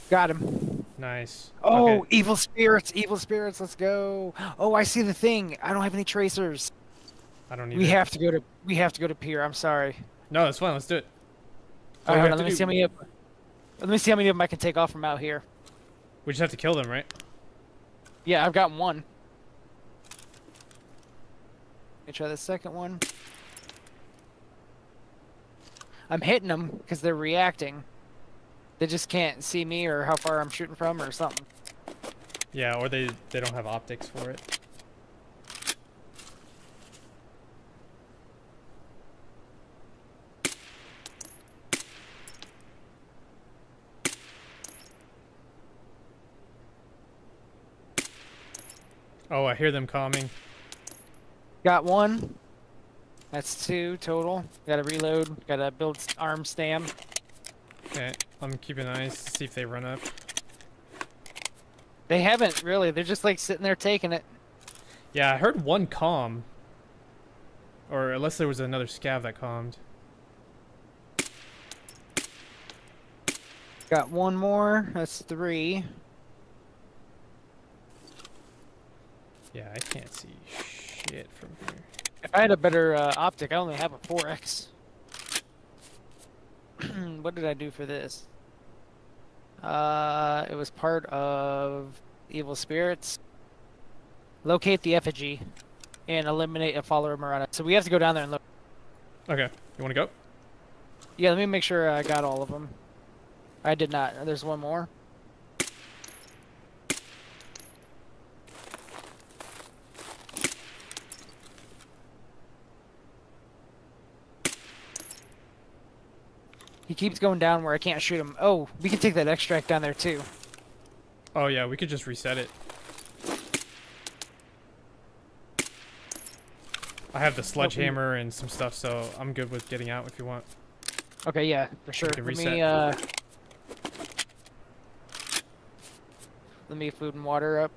Got him. Nice. Oh, Okay. evil spirits, evil spirits, let's go. Oh, I see the thing. I don't have any tracers. I don't need. We have to go to we have to go to pier. I'm sorry. No, that's fine. Let's do it. That's all All we right, let me do. see how many. Let me see how many of them I can take off from out here. We just have to kill them, right? Yeah, I've gotten one. Let me try the second one. I'm hitting them because they're reacting. They just can't see me or how far I'm shooting from or something. Yeah, or they they don't have optics for it. Oh, I hear them coming. Got one. That's two total. Gotta reload. Gotta build arm stam. Okay, I'm keeping eyes to see if they run up. They haven't really. They're just like sitting there taking it. Yeah, I heard one calm. Or unless there was another scav that calmed. Got one more. That's three. Yeah, I can't see shit from here. If I had a better uh, optic, I only have a 4x. what did I do for this? Uh, it was part of Evil Spirits. Locate the effigy and eliminate a follower of Murata. So we have to go down there and look. Okay, you want to go? Yeah, let me make sure I got all of them. I did not. There's one more. He keeps going down where I can't shoot him. Oh, we can take that extract down there too. Oh yeah, we could just reset it. I have the sledgehammer and some stuff, so I'm good with getting out if you want. Okay, yeah, for sure. Let reset. me uh Let me food and water up.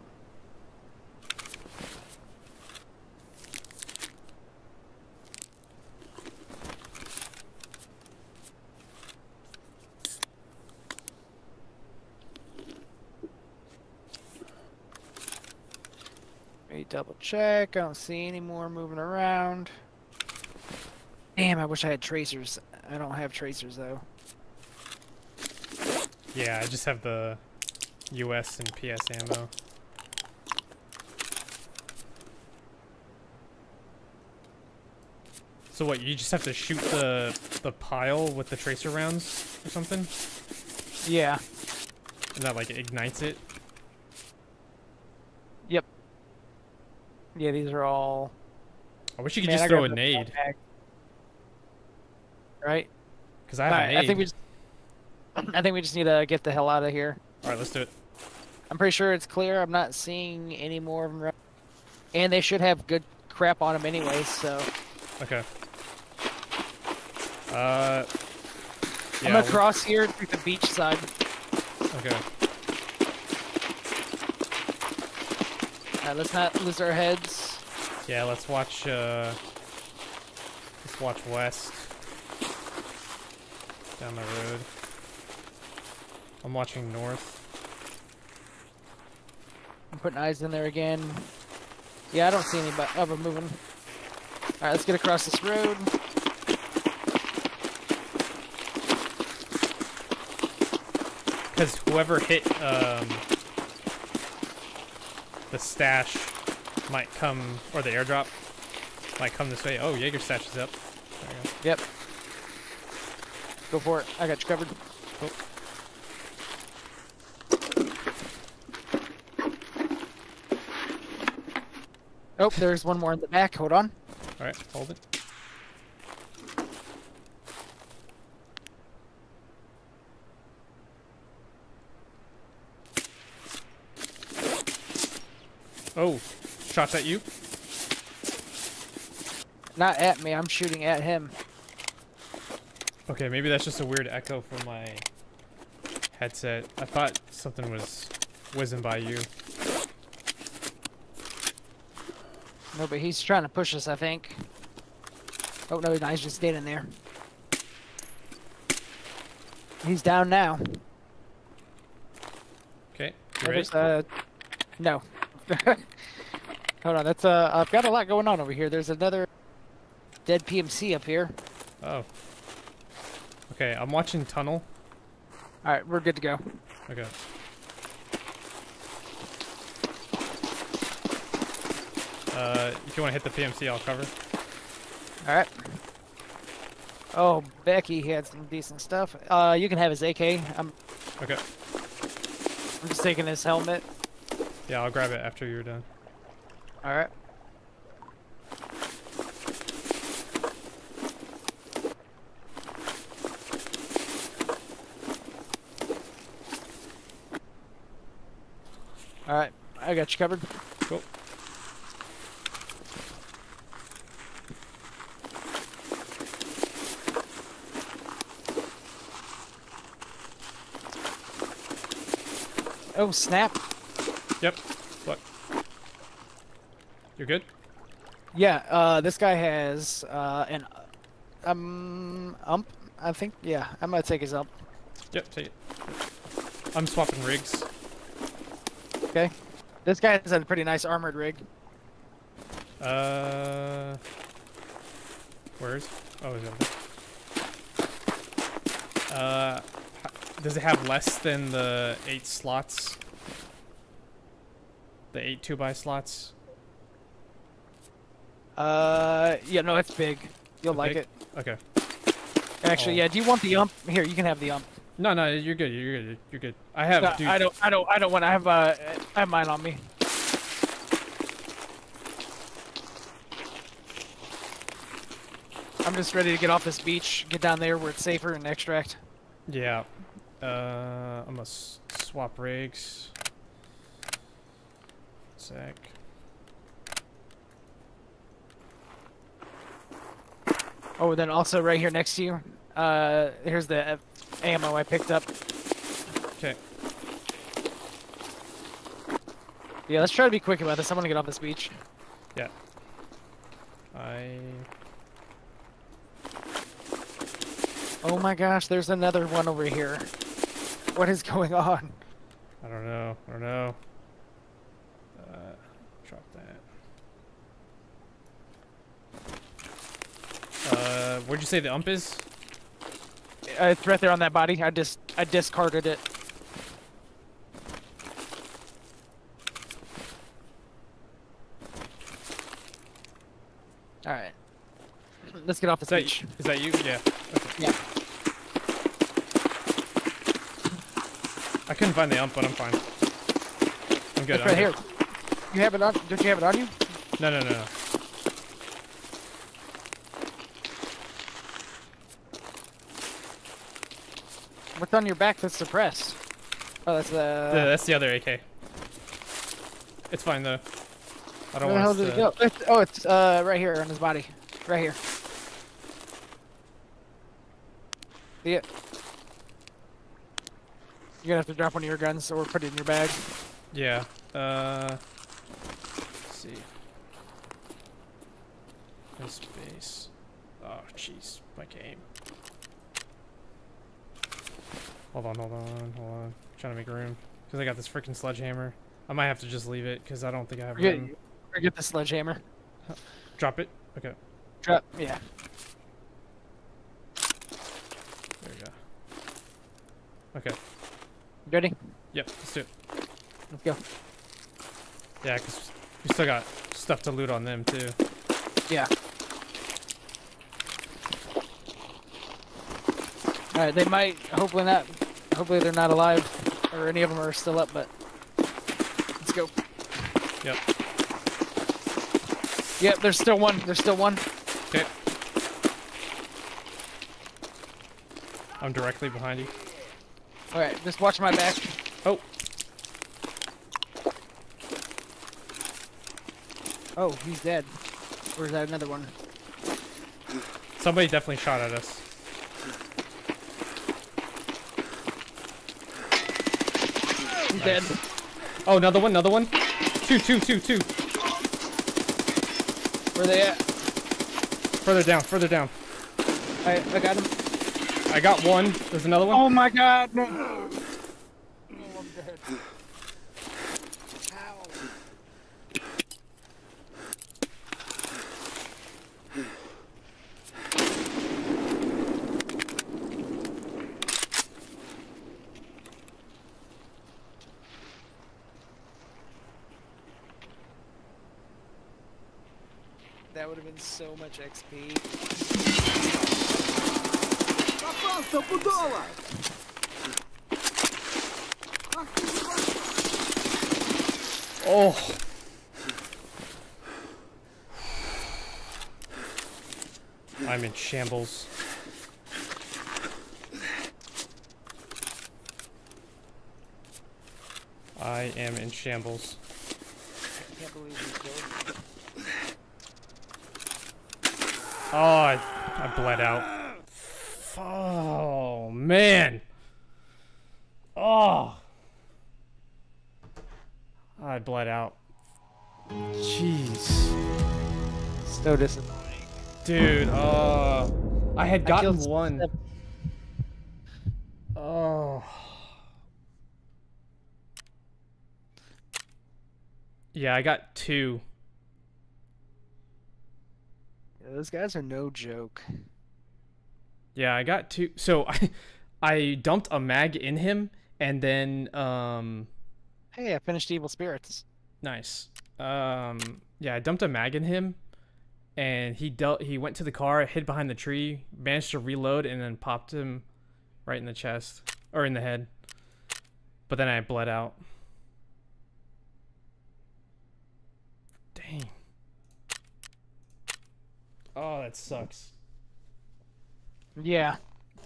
Double check. I don't see any more moving around. Damn, I wish I had tracers. I don't have tracers though. Yeah, I just have the US and PS ammo. So what, you just have to shoot the the pile with the tracer rounds or something? Yeah. And that like ignites it? Yeah, these are all. I wish you could Man, just I throw a grabbed the full nade. Right. Because I have nade. I think we just. I think we just need to get the hell out of here. Alright, let's do it. I'm pretty sure it's clear. I'm not seeing any more of them. And they should have good crap on them anyway. So Okay. Uh. I'm Yeah, gonna we- cross here through the beach side. Okay. Uh, let's not lose our heads. Yeah, let's watch, uh... Let's watch west. Down the road. I'm watching north. I'm putting eyes in there again. Yeah, I don't see any of them moving. All right, let's get across this road. Because whoever hit um, the stash might come, or the airdrop might come this way. Oh, Jaeger stash is up. There go. Yep. Go for it. I got you covered. Oh, there's one more in the back. Hold on. All right, hold it. Oh, shots at you? Not at me. I'm shooting at him. Okay, maybe that's just a weird echo from my headset. I thought something was whizzing by you. No, but he's trying to push us, I think. Oh, no, no, he's just standing there. He's down now. Okay, you ready? uh, no. Hold on, that's, uh, I've got a lot going on over here. There's another dead PMC up here. Oh. Okay, I'm watching tunnel. Alright, we're good to go. Okay. Uh, if you want to hit the PMC, I'll cover. Alright. Oh, Becky had some decent stuff. Uh, you can have his AK. I'm, Okay. I'm just taking his helmet. Yeah, I'll grab it after you're done. Alright. Alright, I got you covered. Cool. Oh, snap. Yep. What? You're good? Yeah, uh, this guy has, uh, an, um, ump, I think. Yeah, I'm gonna take his ump. Yep, take it. I'm swapping rigs. Okay. This guy has a pretty nice armored rig. Uh, where's? Oh, is it? Uh, does it have less than the eight slots? The eight two by slots. Uh, yeah, no, it's big. You'll It's like big? it. Okay. Actually, Oh. yeah. Do you want the ump? Here, you can have the ump. No, no, you're good. You're good. You're good. I have. No, dude, I don't. I don't. I don't want. I have. Uh, I have mine on me. I'm just ready to get off this beach, get down there where it's safer, and extract. Yeah. Uh, I'm gonna swap rigs. Sec. Oh, then also right here next to you, uh, here's the uh, ammo I picked up. Okay. Yeah, let's try to be quick about this. I want to get off this beach. Yeah. I. Oh my gosh, there's another one over here. What is going on? I don't know. I don't know. Uh, drop that. Uh, where'd you say the ump is? Uh, it's right there on that body. I just I discarded it. All right. Let's get off that, beach. is that you? Yeah. Okay. Yeah. I couldn't find the ump, but I'm fine. I'm good. It's I'm right good. here. You have it on? Don't you have it on you? No, no, no, no. What's on your back that's suppressed? Oh, that's uh. Yeah, that's the other AK. It's fine though. I don't Where the hell want did us it go? It's, oh, it's uh right here on his body, right here. See it? You're gonna have to drop one of your guns or put it in your bag. Yeah. Uh. Let's see. This base. Oh, jeez, my game. Hold on, hold on, hold on. trying to make room because I got this freaking sledgehammer. I might have to just leave it because I don't think I have Forget, room. forget the sledgehammer. Drop it. Okay. Drop. Yeah. There we go. Okay. Ready? Yep. Let's do it. Let's go. Yeah, because we still got stuff to loot on them too. Yeah. All right. They might. Hopefully not. Hopefully they're not alive, or any of them are still up. But let's go. Yep. Yep. There's still one. There's still one. Okay. I'm directly behind you. All right. Just watch my back. Oh, Oh, he's dead. Or is that another one? somebody definitely shot at us. Dead. Oh, another one, another one. Two, two, two, two. Where they at? Further down, further down. I I got him. I got one. There's another one. Oh my God! No. Oh, I'm dead. That would have been so much XP. Oh. I'm in shambles. I am in shambles. I can't believe you killed me. Oh, I, I bled out. Oh, man. Oh. I bled out. Jeez. So disappointing. Dude, uh, I had gotten killed one. seven- Oh. Yeah, I got two. Yeah, those guys are no joke. Yeah, I got two. So I, I dumped a mag in him, and then um, Hey, I finished Evil Spirits. nice. Um, yeah, I dumped a mag in him, and he dealt. He went to the car, hid behind the tree, managed to reload, and then popped him right in the chest or in the head. But then I bled out. Dang. Oh, that sucks. Yeah.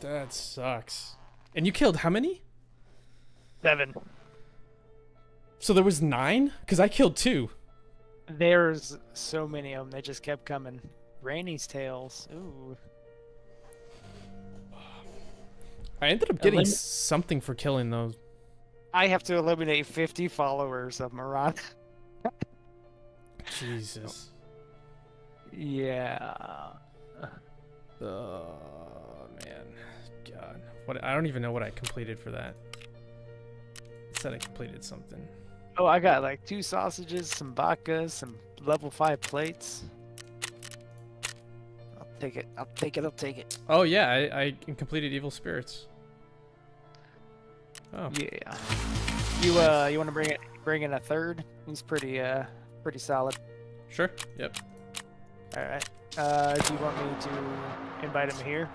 That sucks. And you killed how many? Seven. So there was nine? Because I killed two. There's so many of them. They just kept coming. Ranny's tails. Ooh. I ended up getting Elim- something for killing those. I have to eliminate 50 followers of Marat. Jesus. Yeah. Oh man. God. What I don't even know what I completed for that. It said I completed something. Oh, I got like two sausages, some vodka, some level 5 plates. I'll take it. I'll take it. I'll take it. Oh yeah, I, I completed Evil Spirits. Oh. Yeah. You uh you want to bring it bring in a third? He's pretty uh pretty solid. Sure. Yep. All right. Uh do you want me to invite him here?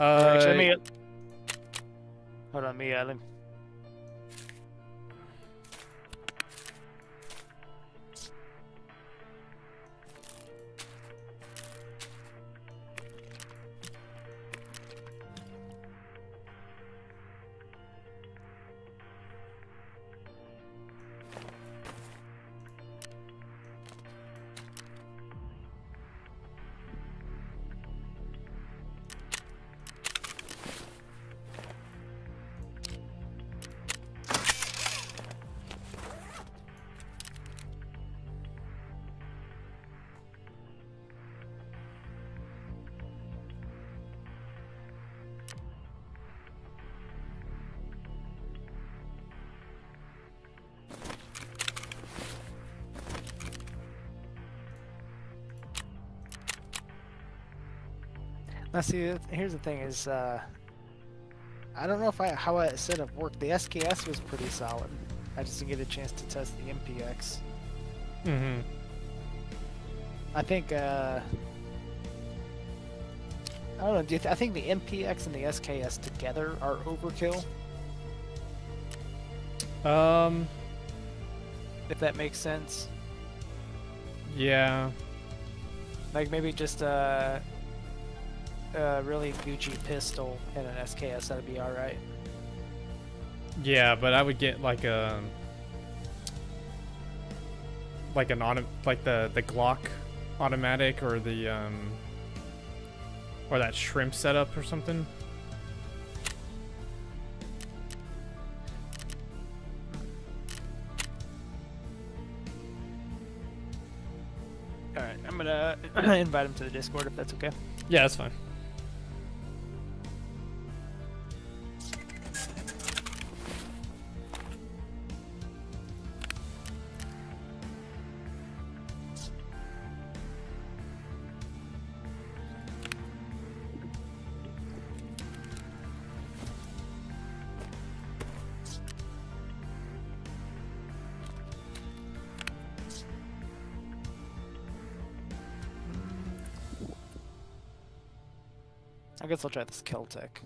Uh, Actually, let me Hold on, me uh, let me see, here's the thing: is uh, I don't know if I how I setup worked. The SKS was pretty solid. I just didn't get a chance to test the MPX. Mm-hmm. I think uh, I don't know. Do you th- I think the MPX and the SKS together are overkill? Um. If that makes sense. Yeah. Like maybe just a, a really Gucci pistol and an SKS. That'd be all right. Yeah, but I would get like a like an auto like the the Glock automatic or the um or that shrimp setup or something. All right, I'm gonna invite him to the Discord if that's okay. Yeah, that's fine. I'll try this Celtic.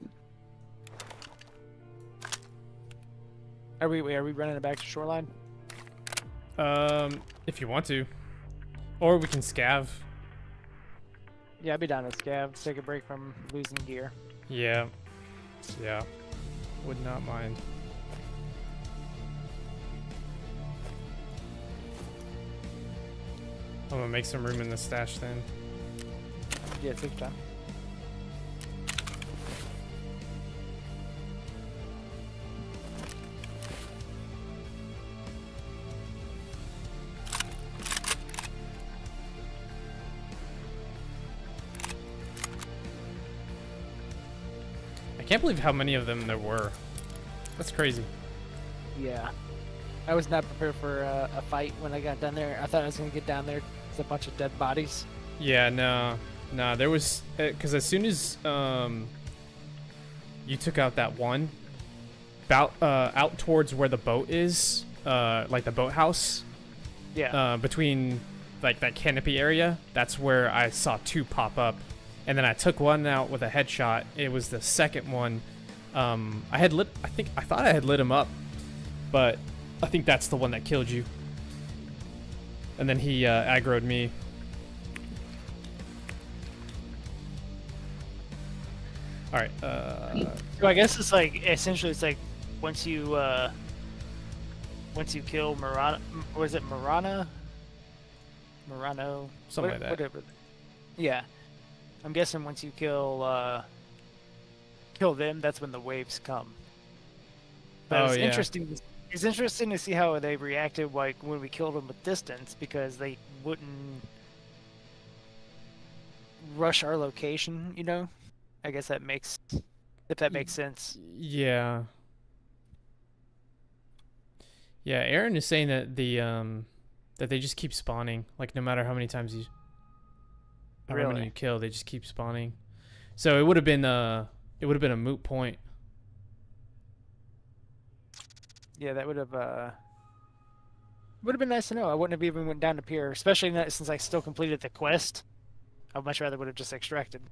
Are we are we running it back to shoreline? Um, if you want to, or we can scav. Yeah, I'd be down to scav. Take a break from losing gear. Yeah, yeah, would not mind. I'm gonna make some room in the stash then. Yeah, take your time. Can't believe how many of them there were. That's crazy. Yeah. I was not prepared for uh, a fight when I got down there. I thought I was gonna get down there. It's a bunch of dead bodies. Yeah, no, no. There was because as soon as um you took out that one, about uh, out towards where the boat is, uh, like the boathouse, Yeah. uh, between like that canopy area. That's where I saw two pop up, and then I took one out with a headshot. It was the second one. Um, I had lit. I think I thought I had lit him up, but I think that's the one that killed you. And then he uh, aggroed me. All right. Uh, So I guess it's like essentially it's like once you uh once you kill Marana, was it Marana? Marano, Something what- like that. Whatever. Yeah, I'm guessing once you kill uh kill them, that's when the waves come. But Oh, it's yeah. interesting. to- It's interesting to see how they reacted like when we killed them with distance because they wouldn't rush our location. You know, I guess that makes if that makes sense. Yeah. Yeah, Aaron is saying that the um that they just keep spawning. Like no matter how many times you however many Really? you kill, they just keep spawning. So it would have been uh it would have been a moot point. Yeah, that would have uh would have been nice to know. I wouldn't have even went down to pier, especially not, since I still completed the quest. I much rather would have just extracted.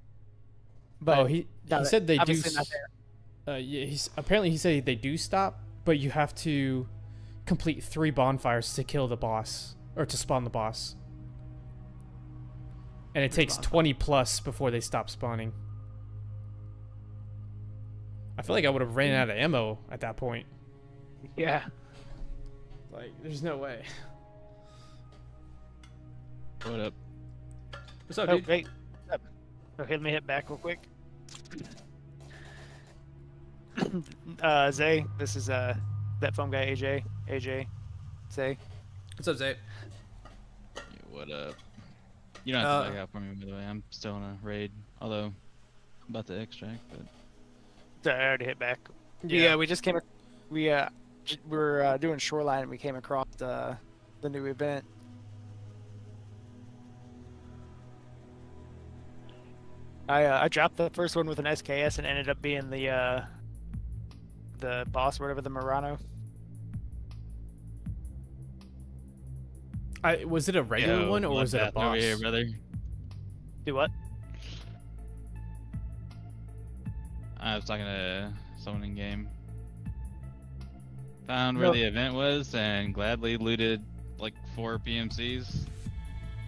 But oh, he now he that- said they do not s- uh yeah, he's apparently he said they do stop, but you have to complete 3 bonfires to kill the boss or to spawn the boss. And it takes 20 plus before they stop spawning. I feel like I would have ran out of ammo at that point. yeah. Like, there's no way. What up? What's up, oh, dude? wait. Up. Okay, let me hit back real quick. uh, Zay, this is uh that film guy, AJ. AJ, Zay. What's up, Zay? Yeah, what up? You don't have Uh, to back out for me, by the way. I'm still in a raid, although I'm about to extract, but I already hit back. Yeah, we just came. We uh, j- we were uh, doing shoreline, and we came across the the new event. I uh, I dropped the first one with an SKS and ended up being the uh, the boss, or whatever the Murano. I, was it a regular Yo, one or was it a bloodbath over boss? here, brother. Do what? I was talking to someone in game. Found where No. the event was and gladly looted like four PMCs.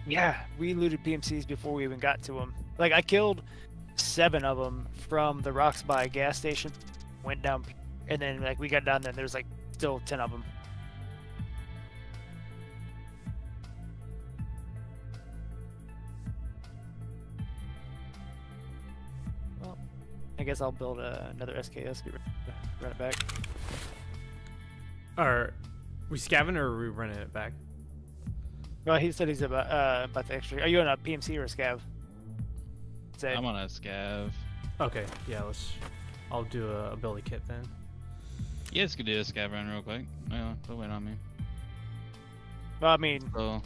Yeah, we looted PMCs before we even got to them. Like I killed seven of them from the rocks by a gas station, went down, and then like we got down there, and there's like still ten of them. I guess I'll build uh, another SKS. Get run it back. Are we scavenging or are we running it back? Well, he said he's about uh, about the extra. Are you on a PMC or a scav? Say. I'm on a scav. Okay, yeah, let's. I'll do a ability kit then. You guys could do a scav run real quick. No, they'll wait on me. Well, I mean, So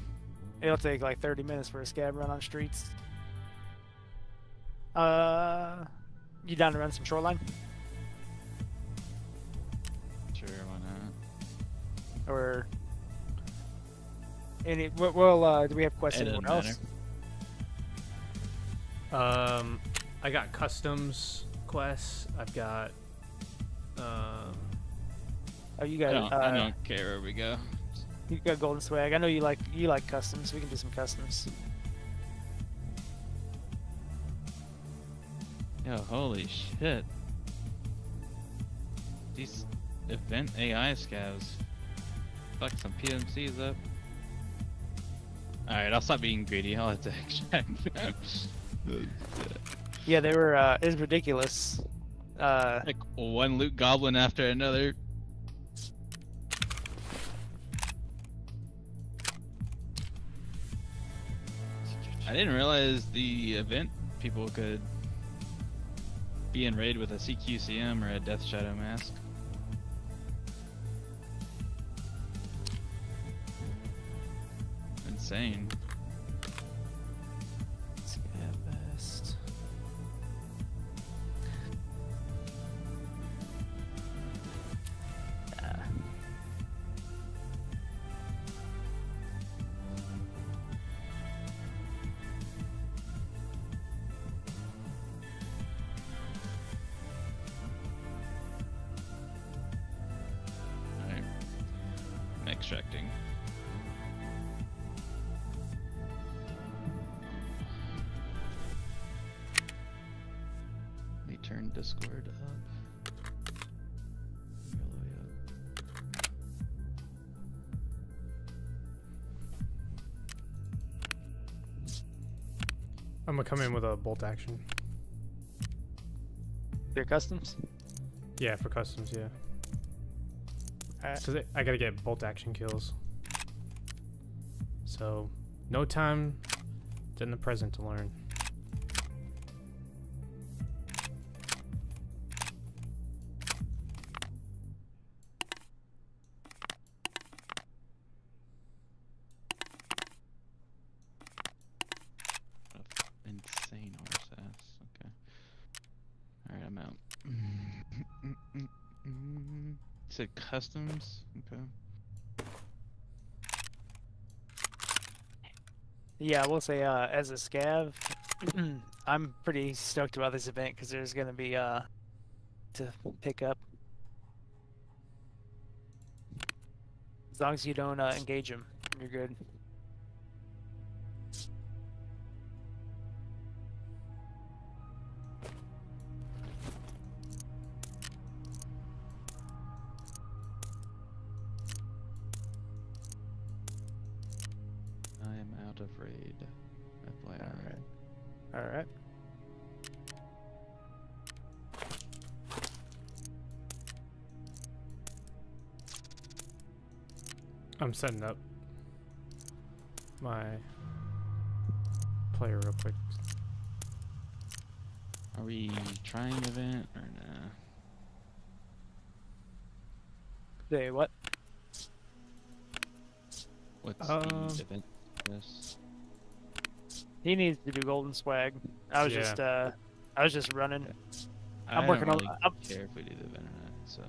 It'll take like 30 minutes for a scav run on streets. Uh, you down to run some shoreline? sure, why not? Or any? w- Well, uh, do we have quests It anywhere else? Um, I got customs quests. I've got. Um, Oh, you I got don't, uh, I don't care where we go. you got golden swag. I know you like you like customs. We can do some customs. Yo, holy shit. These event AI scavs. Fuck some PMCs up. Alright, I'll stop being greedy. I'll have to extract. Yeah, they were. Uh, it's ridiculous. Uh, like one loot goblin after another. I didn't realize the event people could be in raid with a CQCM or a Death Shadow mask. Insane. I'm gonna come in with a bolt action. Your customs. Yeah, for customs, yeah. Alright. Cause I- I gotta get bolt action kills. So, no time in the present to learn. Customs? Okay. Yeah, I will say, uh, as a scav, I'm pretty stoked about this event because there's gonna be uh to pick up. As long as you don't uh, engage him, you're good. All right. I'm setting up my player real quick. Are we trying event or nah? Say what? What's Um, the event? This. He needs to do golden swag. I was Yeah. just uh, I was just running. I I'm working don't on- really I'm- care if we do the internet, so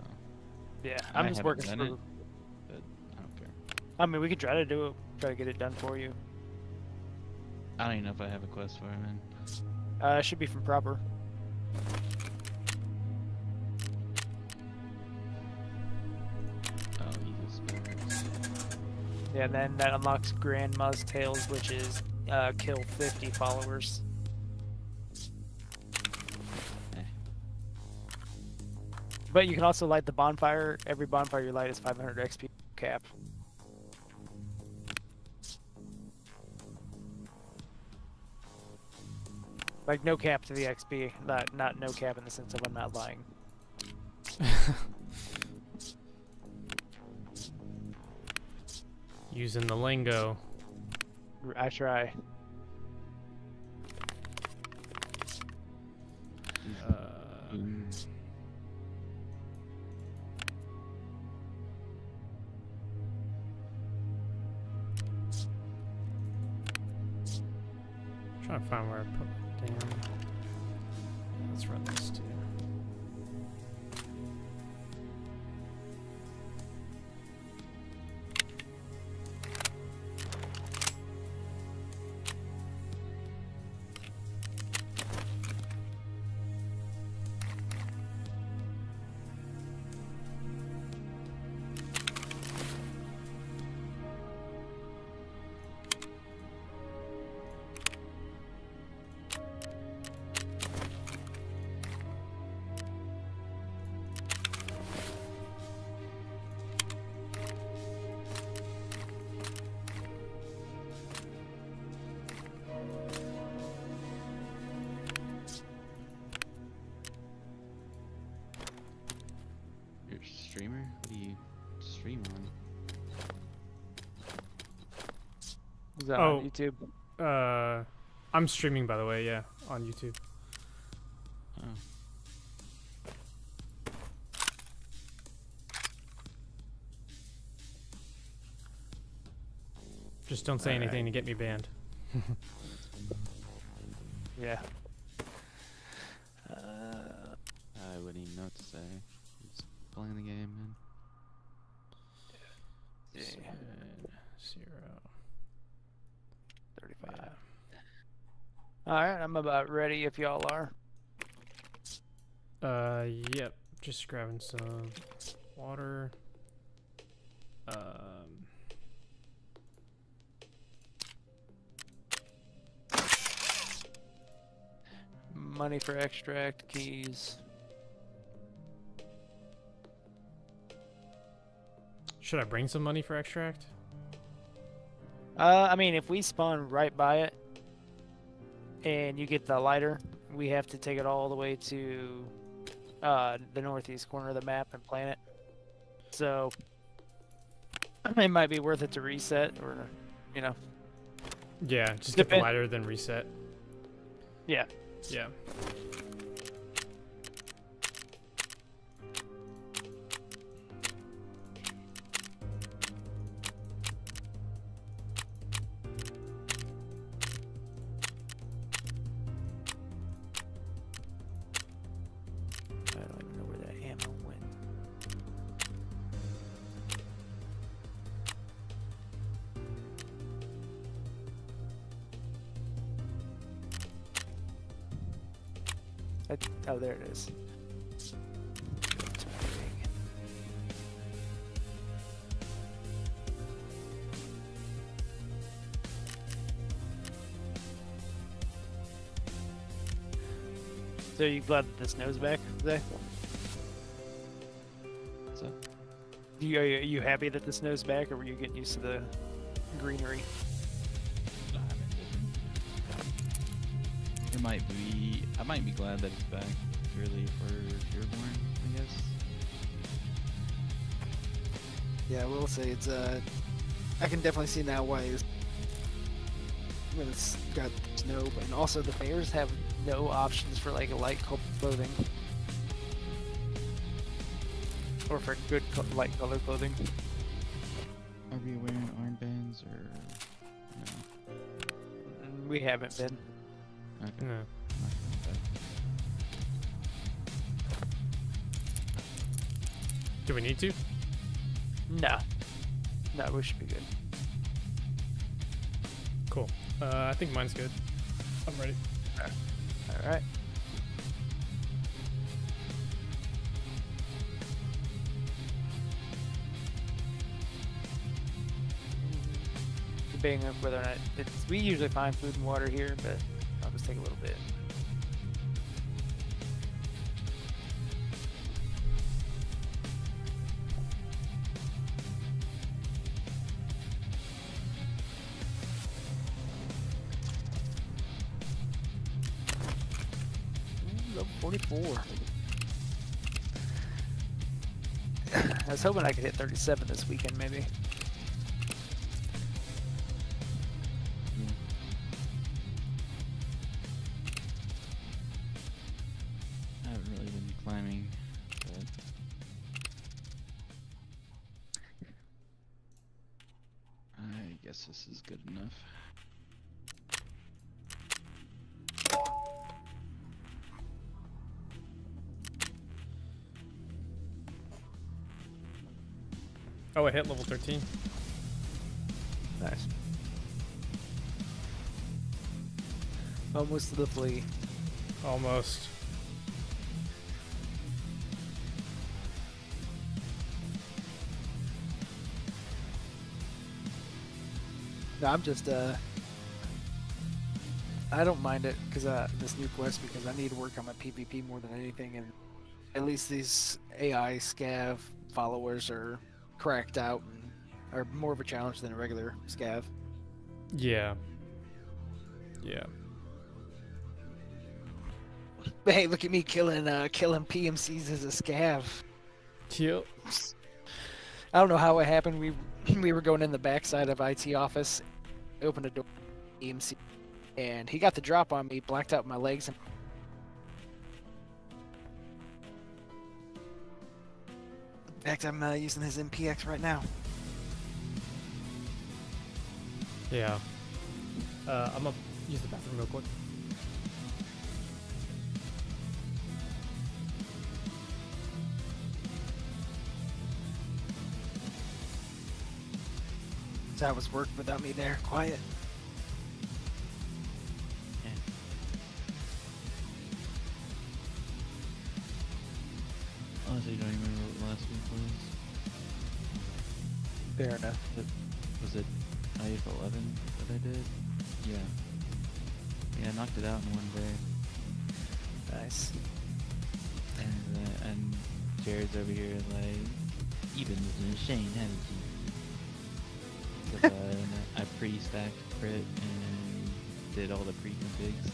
Yeah, I I'm just working through. it. but I don't care. I mean, we could try to do it. Try to get it done for you. I don't even know if I have a quest for it, man. Uh, it should be from Prapor. Oh, evil spirits. Yeah, and then that unlocks Grandma's Tales, which is uh, kill 50 followers. Eh. But you can also light the bonfire. Every bonfire you light is 500 XP cap. Like no cap to the XP, not not no cap in the sense of I'm not lying. Using the lingo. I try. Uh, trying to find where I put that Oh. on YouTube? Uh, I'm streaming by the way. Yeah, on YouTube. Oh. Just don't say Alright. anything to get me banned. Yeah. Uh, I wouldn't even know what to say. Just playing the game, man. Seven, Zero. 35. Yeah. Alright, ready if y'all are. Uh, yep. Just grabbing some water. Um. Money for extract, keys. Should I bring some money for extract? Uh, I mean, if we spawn right by it, and you get the lighter, we have to take it all the way to uh, the northeast corner of the map and plant it. So it might be worth it to reset, or you know, Yeah, just get the lighter, then reset. yeah. Yeah. Is. So you glad that the snow's back today? So, You, are you- are you happy that the snow's back, or were you getting used to the greenery? I haven't been. It might be. I might be glad that it's back purely for Dearborn, I guess. Yeah, I will say it's uh, I can definitely see now why it's when it's got snow, and also the Bears have no options for like light col- clothing, or for good co- light color clothing. Are we wearing armbands or? No. Mm, We haven't been. Okay. No. Do we need to? No. No, we should be good. Cool. Uh, I think mine's good. I'm ready. All right. Debating whether or not it's. We usually find food and water here, but I'll just take a little bit. Level 44. I was hoping I could hit 37 this weekend, maybe. I hit level 13. Nice. Almost to the flea. Almost. No, I'm just uh. I don't mind it because uh this new quest because I need to work on my PvP more than anything, and at least these AI scav followers are cracked out and are more of a challenge than a regular scav. Yeah. Yeah. But hey, look at me killing uh killing PMCs as a scav. Kill. I don't know how it happened. We we were going in the backside of IT office, opened a door, EMC, and he got the drop on me, blacked out my legs, and in fact, I'm uh, using his MPX right now. Yeah. Uh, I'm gonna use the bathroom real quick. That was work without me there, quiet. Fair enough. Was it IF 11 that I did? Yeah. Yeah, I knocked it out in one day. Nice. And uh, and Jared's over here like, even with an Shane, haven't you? 'Cause, uh, I pre-stacked crit and did all the pre-configs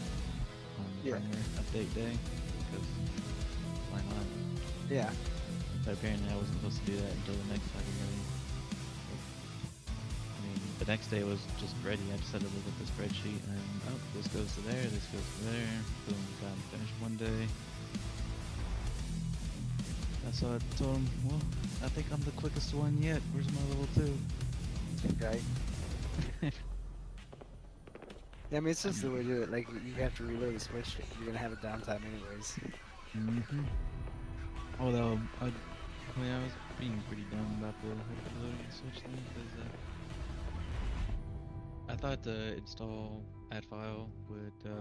on the Yeah. update day. Because why not? Yeah. But apparently I wasn't supposed to do that until the next fucking next day was just ready. I just had to look at the spreadsheet and oh, this goes to there, this goes to there. Boom, got it finished one day. That's why I told him, well, I think I'm the quickest one yet. Where's my level two? Okay. Yeah, I mean, it's just the way to do it. Like, you have to reload the switch. You're gonna have a downtime anyways. Mm-hmm. Although, I, I mean, I was being pretty dumb about the loading the switch thing because uh, I thought the install add file would. Uh,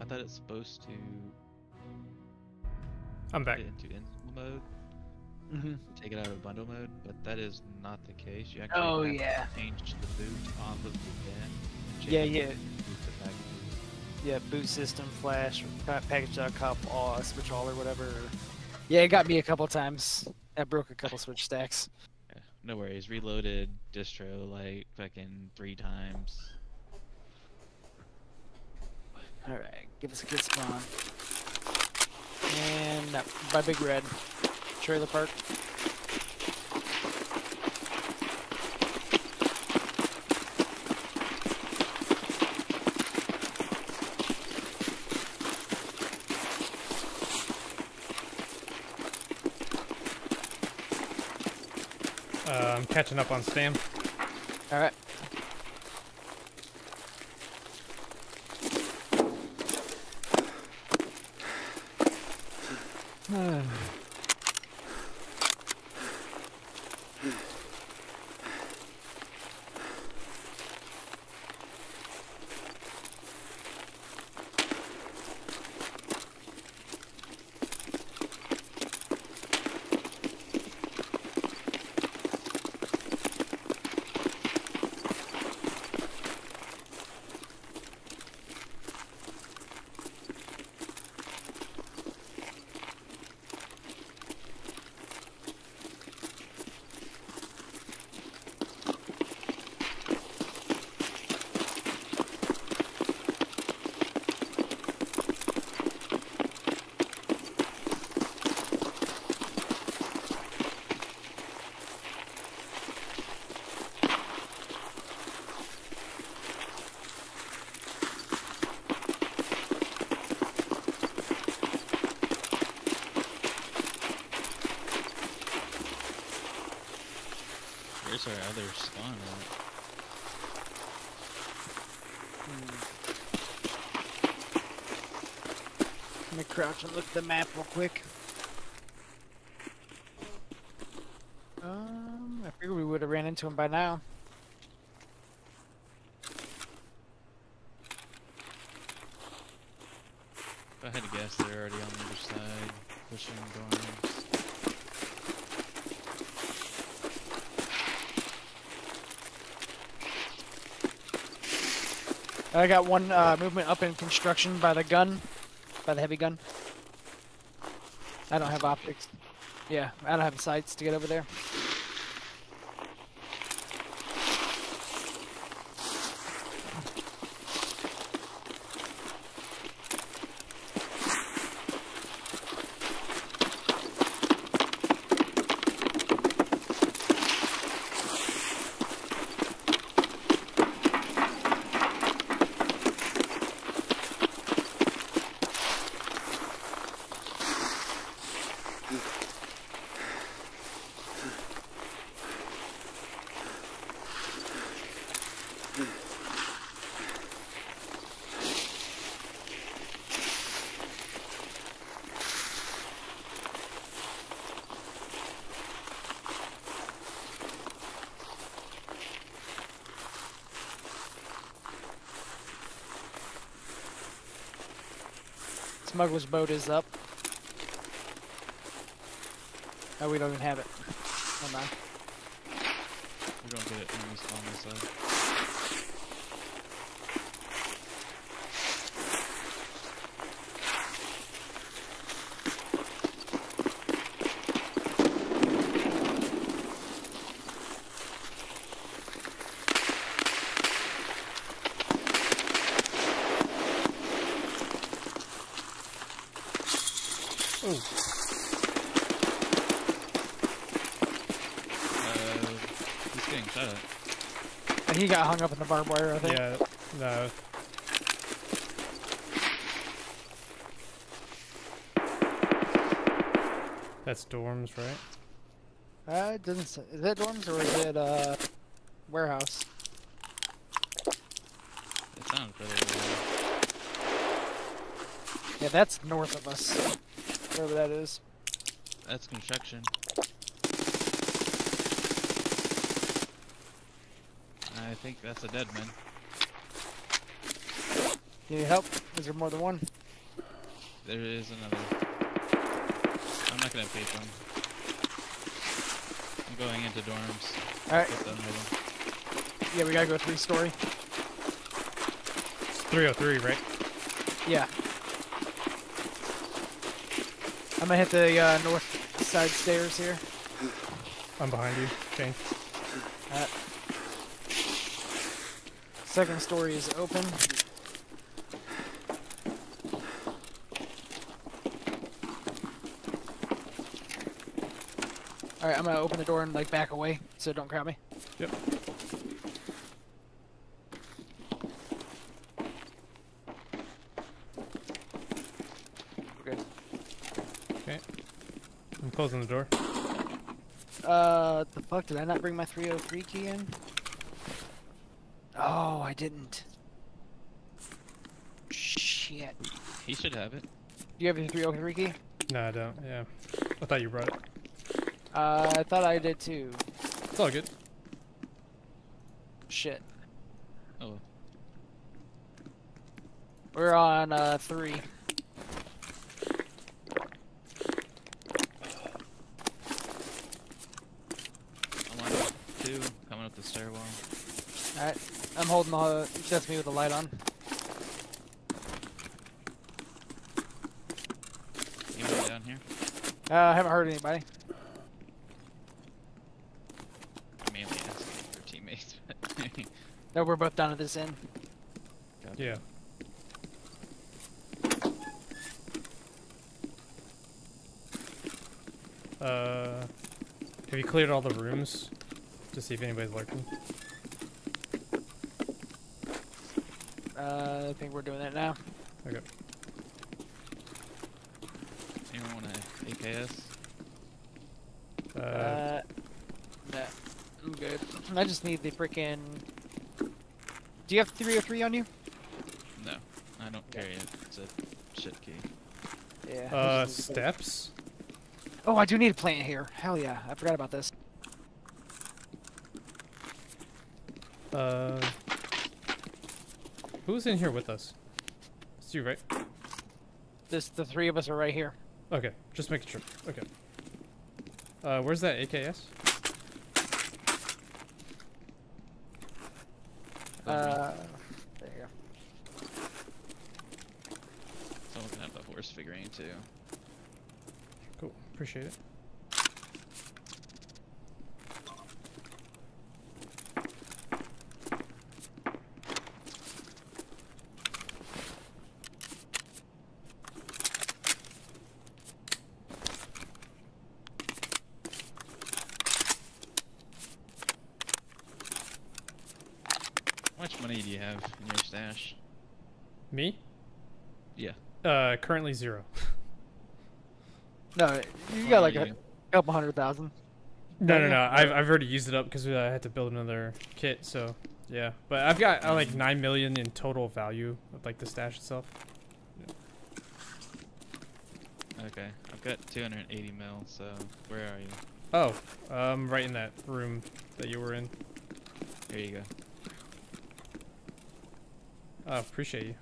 I thought it's supposed to I'm back. into install mode, Mm-hmm. take it out of bundle mode, but that is not the case. You actually Oh, have yeah. to change the boot off of the bin. and Yeah, change yeah. it to the. Yeah, boot system, flash, pa- package.conf, all, switch all, or whatever. Yeah, it got me a couple times. I broke a couple switch stacks. Yeah, no worries. Reloaded distro like fucking three times. Alright, give us a good spawn. And by Big Red. Trailer park. Uh, I'm catching up on spam. Alright. on or what? Let me crouch and look at the map real quick. Um, I figured we would have ran into him by now. I had to guess, they're already on the other side, pushing dorms. I got one uh, movement up in construction by the gun, by the heavy gun. I don't have optics. Yeah, I don't have sights to get over there. Smuggler's boat is up. Oh, we don't even have it. We don't get it on this side. Uh, he's getting shot at. He got hung up in the barbed wire, I think. Yeah, no. That's dorms, right? Uh, it doesn't say. Is that dorms or is it, uh, warehouse? It sounds really weird. Yeah, that's north of us. Wherever that is. That's construction. I think that's a dead man. You need help? Is there more than one? There is another. I'm not gonna peek him. I'm going into dorms. Alright, Get that item. yeah, we gotta go three story. It's 303, right? Yeah. I'm gonna hit the uh, north side stairs here. I'm behind you, Shane. Alright. Second story is open. Alright, I'm gonna open the door and like back away so don't grab me. Yep. We're. Okay. I'm closing the door. Uh, the fuck, did I not bring my 303 key in? Oh, I didn't. Shit. He should have it. Do you have your 303 key? No, I don't. Yeah. I thought you brought it. Uh, I thought I did too. It's all good. Shit. Oh, We're on, uh, 3. I'm on two, coming up the stairwell. Alright, I'm holding the, that's me with the light on. Anybody down here? Uh, I haven't heard anybody. Mainly asking for teammates. No, we're both down at this end. Gotcha. Yeah. Uh, have you cleared all the rooms to see if anybody's lurking? I think we're doing that now. Okay. Anyone want a AKS? Uh, Uh, no. I'm good. I just need the freaking. Do you have 303 on you? No, I don't carry it. It's a shit key. Yeah. Uh, just need the- steps. Oh, I do need a plant here. Hell yeah, I forgot about this. Uh, who's in here with us? It's you, right? This the three of us are right here. Okay, just making sure. Okay. Uh, where's that AKS? Uh, there you go. Someone can have the horse figurine too. Cool, appreciate it. How much money do you have in your stash? Me? Yeah. Uh, currently zero. No, you got are like a couple hundred thousand. No, no, no. I've, I've already used it up because I had to build another kit. So yeah, but I've got uh, like nine million in total value of like the stash itself. Okay, I've got 280 mil. So where are you? Oh, um, right in that room that you were in. Here you go. Oh, appreciate you.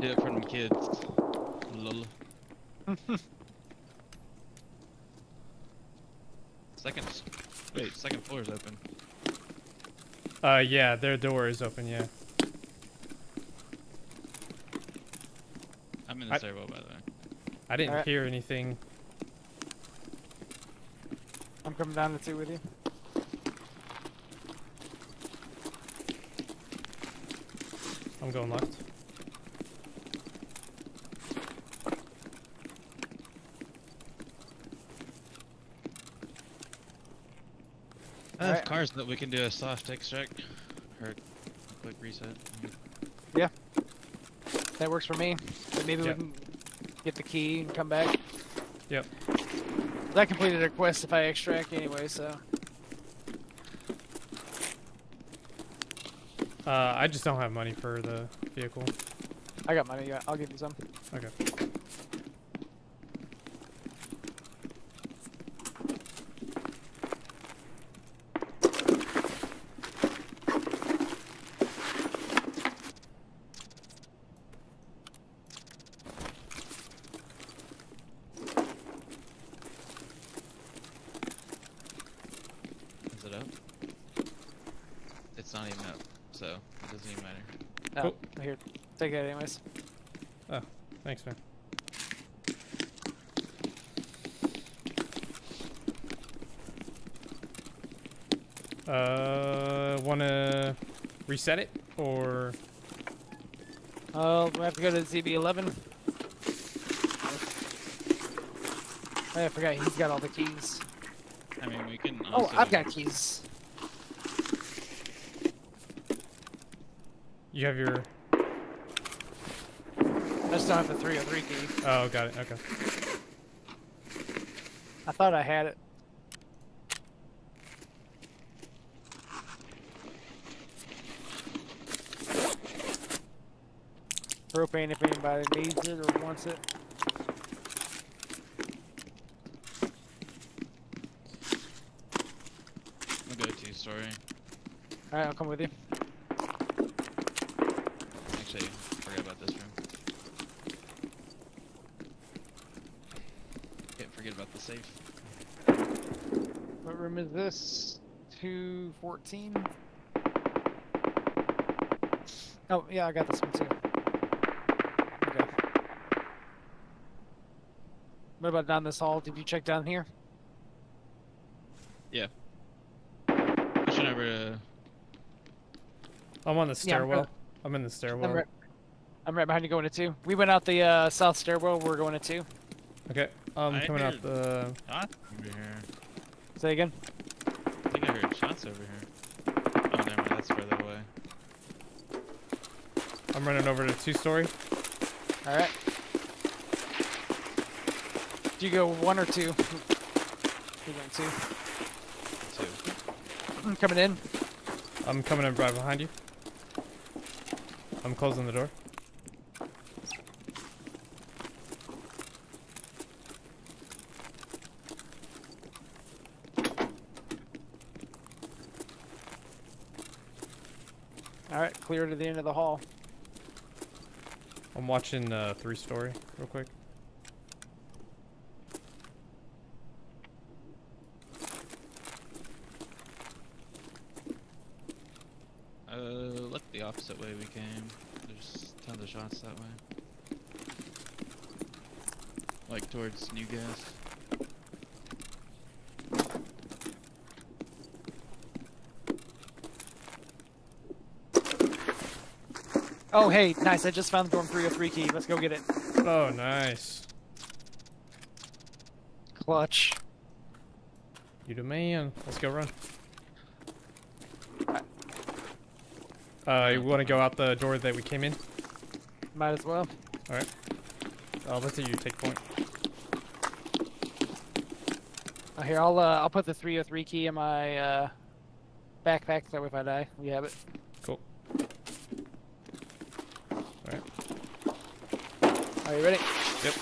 Do it for them kids. Lol. second. s- Wait, second floor is open. Uh, yeah, their door is open. Yeah. I'm in the I- stairwell, by the way. I didn't Alright. hear anything. I'm coming down to two with you. I'm going left. I have Alright. cars that we can do a soft extract or a quick reset. Yeah. That works for me. But maybe Yep. we can get the key and come back. Yep. That completed a quest if I extract anyway, so. Uh, I just don't have money for the vehicle. I got money. Yeah, I'll give you some. Okay. Is it up? It's not even up, so it doesn't even matter. Oh, Cool. here. Take that anyways. Oh, thanks, man. Uh, wanna reset it or? Oh, we have to go to ZB11. Oh, I forgot he's got all the keys. I mean, we can. Oh, I've got keys. You have your. I just don't have the 303 key. Oh, got it. Okay. I thought I had it. Propane if anybody needs it or wants it. I'll go two story. Alright, I'll come with you. Actually, forget about this room. Can't forget about the safe. What is this? 214? Oh, yeah, I got this one too. Okay. What about down this hall? Did you check down here? Pushing over to. I'm on the Yeah, I'm stairwell. I'm in the I'm stairwell. right, I'm right behind you going to two. We went out the uh, south stairwell. We're going to two. Okay. I'm I coming out heard- the. Shots over here. Say again. I think I heard shots over here. Oh, never mind. That's further away. I'm running over to two story. All right. Do you go one or two? You're going two. Two. I'm coming in. I'm coming in right behind you. I'm closing the door. All right, clear to the end of the hall. I'm watching uh, three story real quick. Uh, look the opposite way we came. There's tons of shots that way. Like towards New Gas. Oh, hey, nice. I just found the dorm 303 key. Let's go get it. Oh, nice. Clutch. You the man. Let's go run. Uh, you want to go out the door that we came in? Might as well. All right. I'll let you take point. Oh, here, I'll uh, I'll put the 303 key in my uh, backpack. So that way, if I die, we have it. Cool. All right. Are you ready? Yep.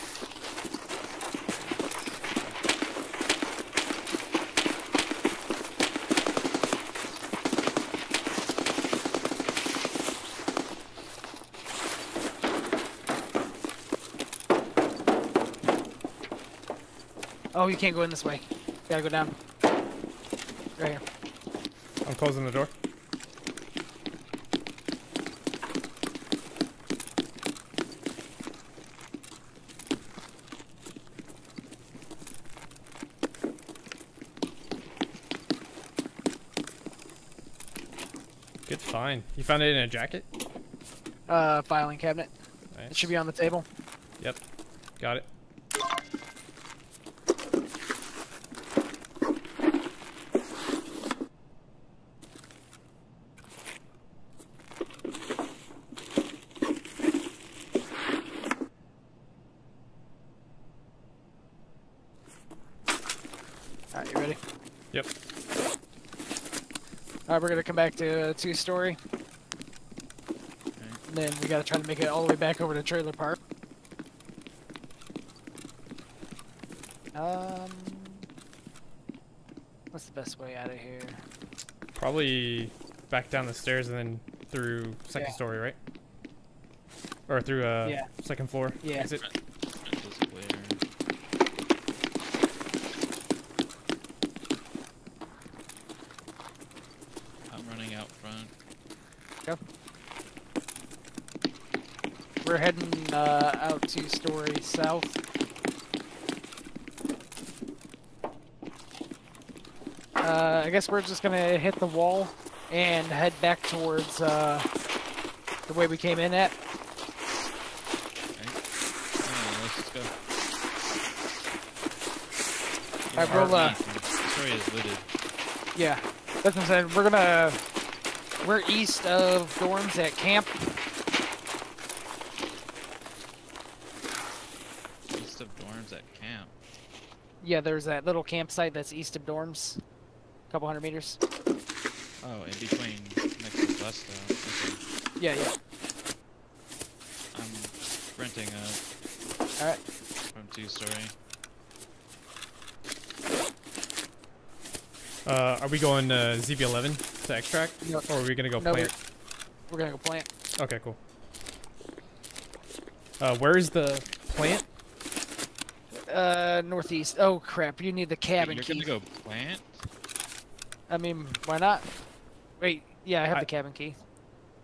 Oh, you can't go in this way. You gotta go down. Right here. I'm closing the door. You found it in a jacket? Uh, filing cabinet. Nice. It should be on the table. Yep. Got it. All right, you ready? Yep. All right, we're gonna come back to two story. And then we gotta try to make it all the way back over to trailer park. Um, what's the best way out of here? Probably back down the stairs and then through second Yeah. story, right? Or through uh Yeah. second floor. Yeah. Exit. Rental square. I'm running out front. We're heading uh, out two story south. Uh, I guess we're just gonna hit the wall and head back towards uh, the way we came in at. Just go. Alright, we'll, uh, Story is looted. Yeah, that's what I'm saying. We're gonna we're east of dorms at camp. East of dorms at camp. Yeah, there's that little campsite that's east of dorms, couple hundred meters. Oh, in between next to bus stop. Okay. Yeah, yeah. I'm renting a All right. from two story. Uh, are we going uh, ZB11 to extract? No. Or are we gonna go No, plant? We're gonna go plant. Okay, cool. Uh, where is the plant? Uh, northeast. Oh crap! You need the cabin You're key. gonna go plant? I mean, why not? Wait, yeah, I have I- the cabin key.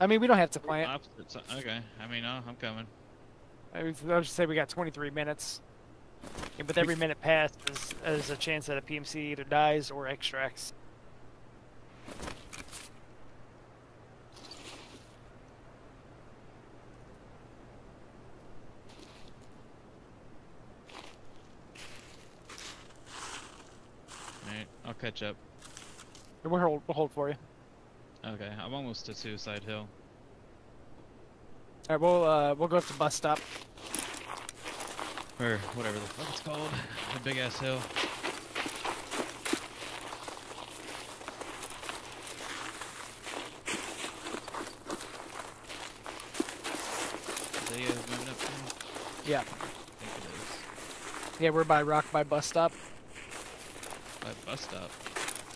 I mean, we don't have to plant. Opposite si- Okay, I mean, no, I'm coming. I was- just say we got 23 minutes. And with every minute passed, there's, there's a chance that a PMC either dies or extracts. Alright, I'll catch up. We'll hold, we'll hold for you. Okay, I'm almost to Suicide Hill. All right, we'll uh, we'll go up to bus stop. Or whatever the fuck it's called. The big ass hill. Is that you guys moving up soon? Yeah. I think it is. Yeah, we're by Rock by bus stop By bus stop.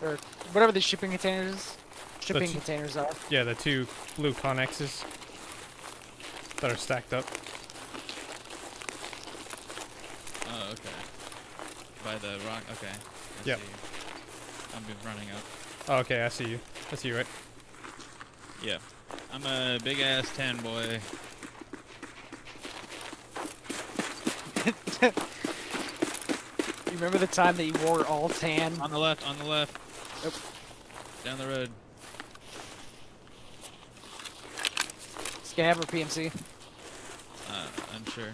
or whatever the shipping containers. Shipping containers are. Yeah, the two blue Connexes that are stacked up. Oh, okay. By the rock. Okay. I Yep. see. I've been running up. Oh, okay, I see you. I see you, right? Yeah. I'm a big ass tan boy. You remember the time that you wore all tan? On the left, on the left. Down the road. Scav or PMC? Uh, I'm sure.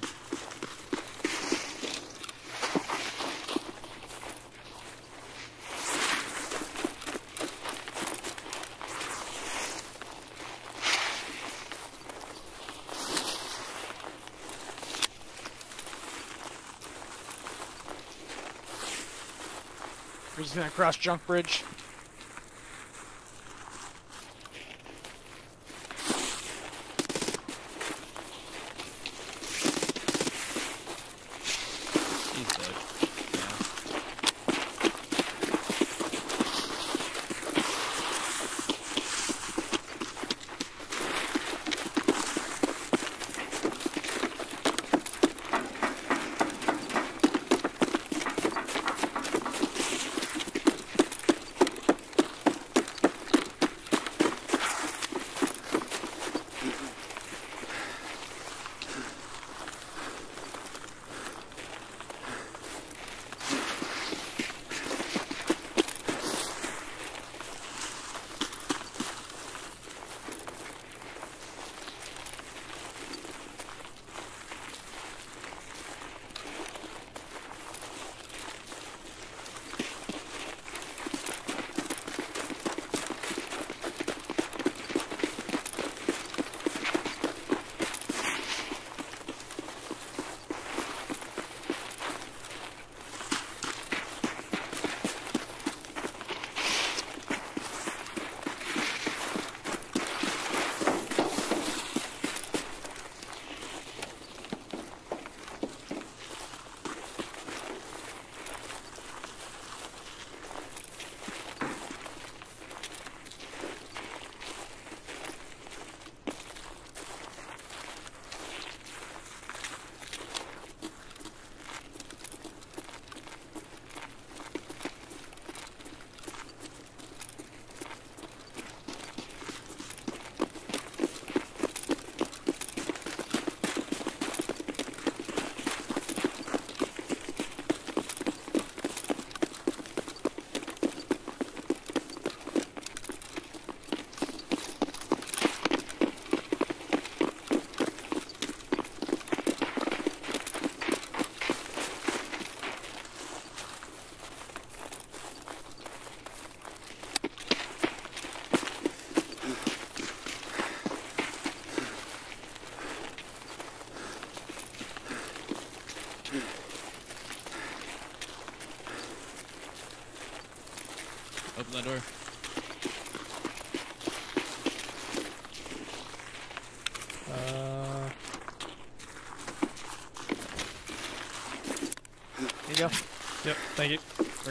We're just gonna cross Junk Bridge.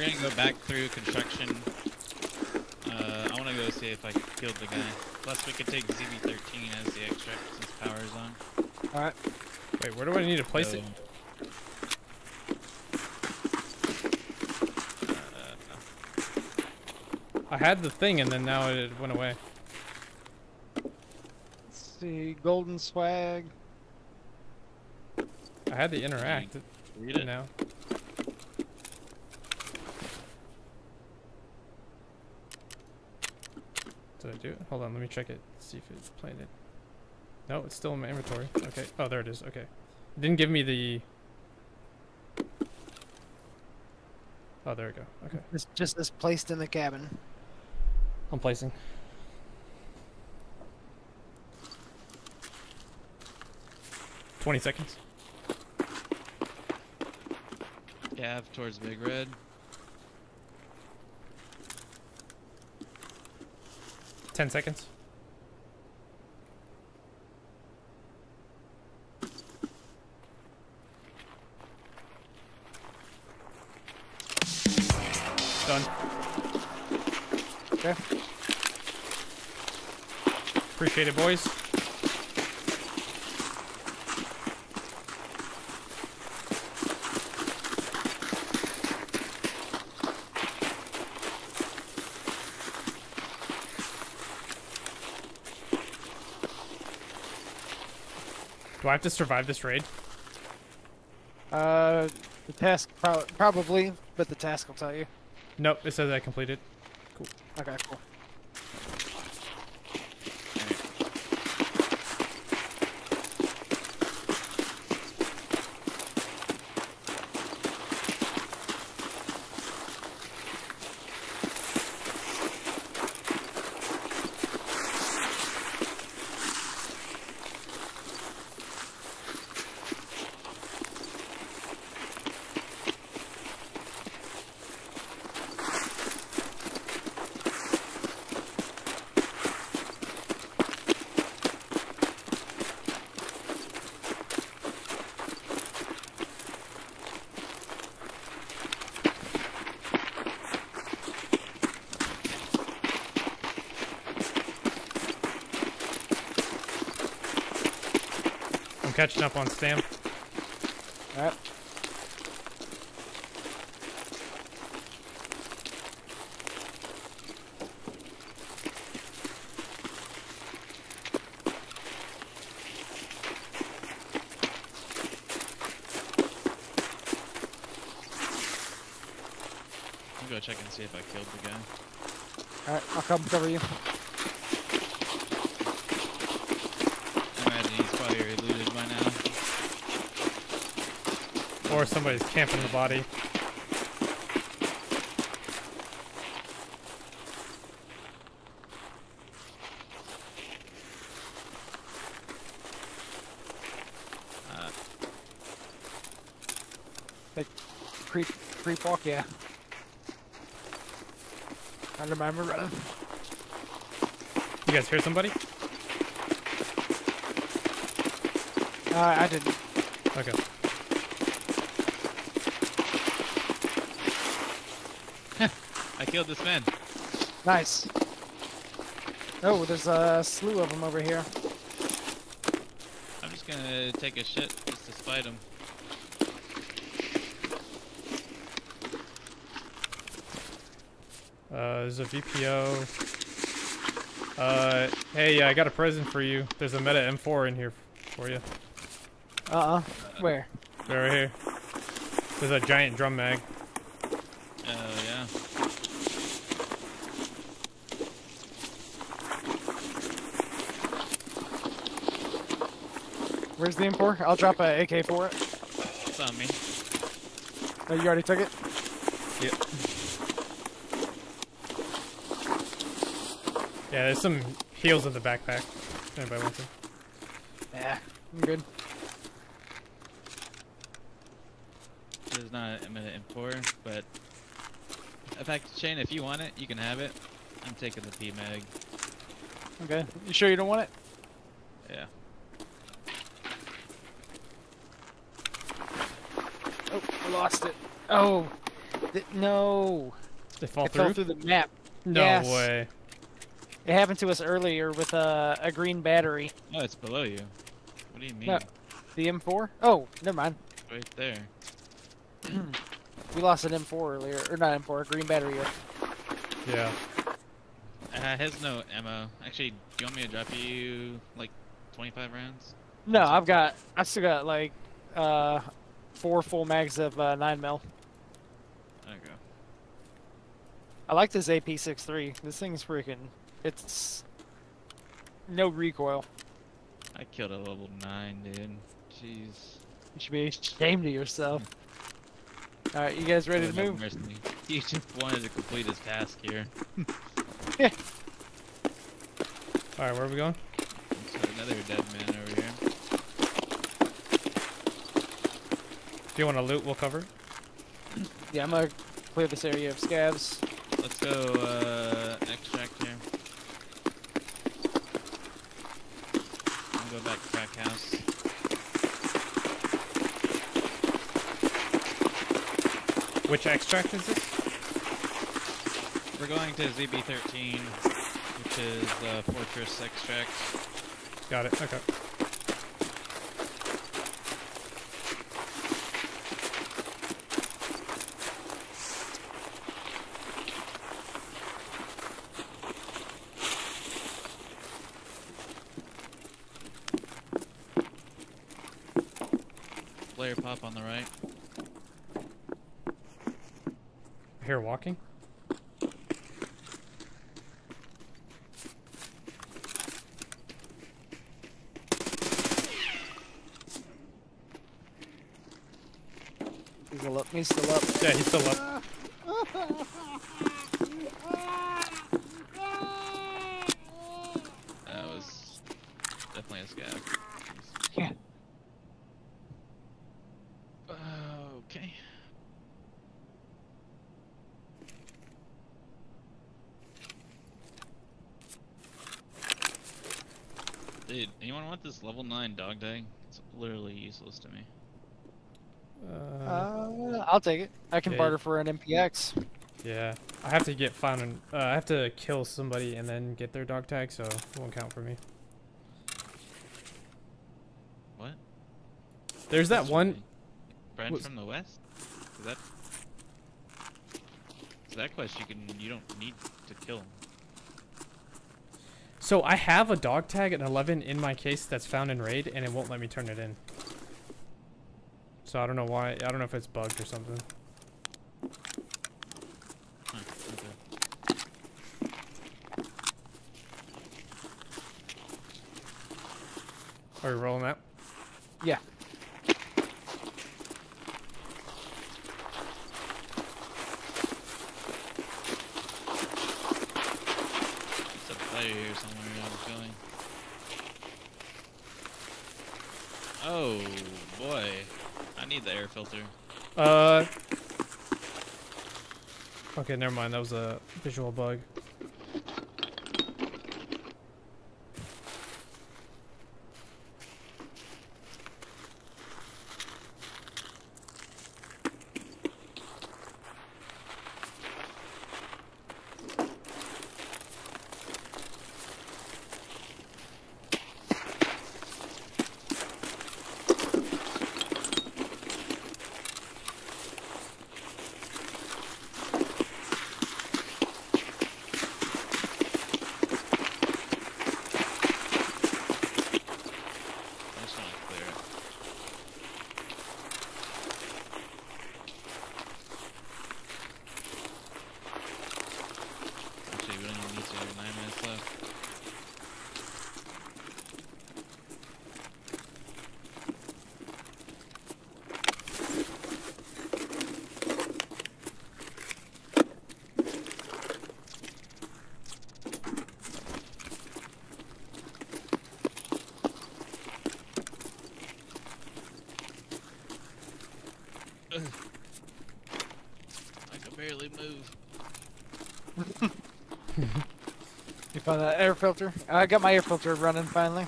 We're gonna go back through construction. Uh, I wanna go see if I killed the guy. Plus, we could take ZB13 as the extract since power is on. All right. Wait, where do I need to place it? So, uh, I had the thing and then now it went away. Let's see. Golden swag. I had the interact read it. now. Did I do it? Hold on, let me check it. See if it's playing it. No, it's still in my inventory. Okay. Oh, there it is. Okay. It didn't give me the. Oh, there we go. Okay. It's just as placed in the cabin. I'm placing. 20 seconds. Gav towards Big Red. Ten seconds. Done. Okay. Appreciate it, boys. I have to survive this raid? Uh, the task pro- probably, but the task will tell you. Nope, it says I completed. Cool. Okay, cool. Catching up on stamp. Alright. I'll go check and see if I killed the guy. Alright, I'll come cover you. I imagine he's probably already looted by now. Or somebody's camping the body. Uh, Creep, creep walk, yeah. I remember running. You guys hear somebody? Uh, I didn't. Okay. Killed this man. Nice. Oh, there's a slew of them over here. I'm just gonna take a shit just to spite them. Uh, there's a VPO. Uh, hey, I got a present for you. There's a Meta M4 in here for you. Uh-uh. Where? They're right here. There's a giant drum mag. Oh yeah. Where's the M4? I'll drop a AK for it. It's on me. Oh, you already took it? Yep. Yeah, there's some heals in the backpack. If anybody wants them. Yeah, I'm good. There's not a minute in four, but in fact, Shane, if you want it, you can have it. I'm taking the PMag. Okay. You sure you don't want it? Yeah. Oh, I lost it. Oh, th- no. They fall it through? fell through the map. No Yes. way. It happened to us earlier with uh, a green battery. Oh, it's below you. What do you mean? No. The M4? Oh, never mind. Right there. We lost an M4 earlier, or not M4, a green battery. Yeah. Uh, has no ammo. Actually, do you want me to drop you like 25 rounds? No, I've got, I've still got like, uh, four full mags of uh, nine mil. There you go. I like this AP63. This thing's freaking, it's no recoil. I killed a level nine, dude. Jeez. You should be ashamed of yourself. All right, you guys ready to Lord have move? mercy. He just wanted to complete his task here. yeah. Alright, where are we going? So another dead man over here. If you want to loot, we'll cover. Yeah, I'm gonna clear this area of scavs. Let's go uh, extract here. I'll go back to crack house. Which extract is this? We're going to ZB13, which is the fortress extract. Got it. Okay. Player pop on the right. Here walking. He's still up. He's still up. Yeah, he's still up. That was definitely a scav. Yeah. Okay. Dude, anyone want this level 9 dog tag? It's literally useless to me. Uh, Uh, I'll take it. I can Okay. barter for an MPX. yeah. I have to get found. And, uh, I have to kill somebody and then get their dog tag, so it won't count for me. What? There's that That's one. funny. Friend from the west? Is that? So that quest you can you don't need to kill him. So I have a dog tag at 11 in my case that's found in raid, and it won't let me turn it in. So I don't know why. I don't know if it's bugged or something. Huh, okay. Are you rolling that? Yeah. It's a fire here somewhere I was going. Oh boy. I need the air filter. Uh. Okay, never mind. That was a visual bug. I just want to clear it. Actually, we don't even need to. we have Nine minutes left. I can barely move. You found that air filter? I got my air filter running finally.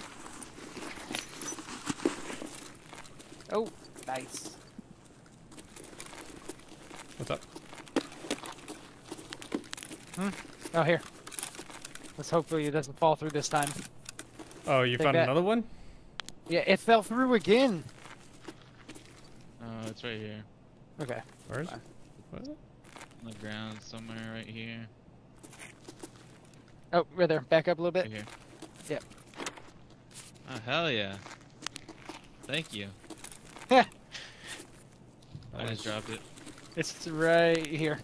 Oh, nice. What's up? Hmm? Oh, here. Let's hopefully it doesn't fall through this time. Oh, you Take found that. another one? Yeah, it fell through again. Oh, it's right here. Okay. Where is it? Fine. What is it? On the ground somewhere right here. Oh, right there. Back up a little Right bit. here. Yep. Oh, hell yeah. Thank you. Yeah. I Nice. just dropped it. It's right here.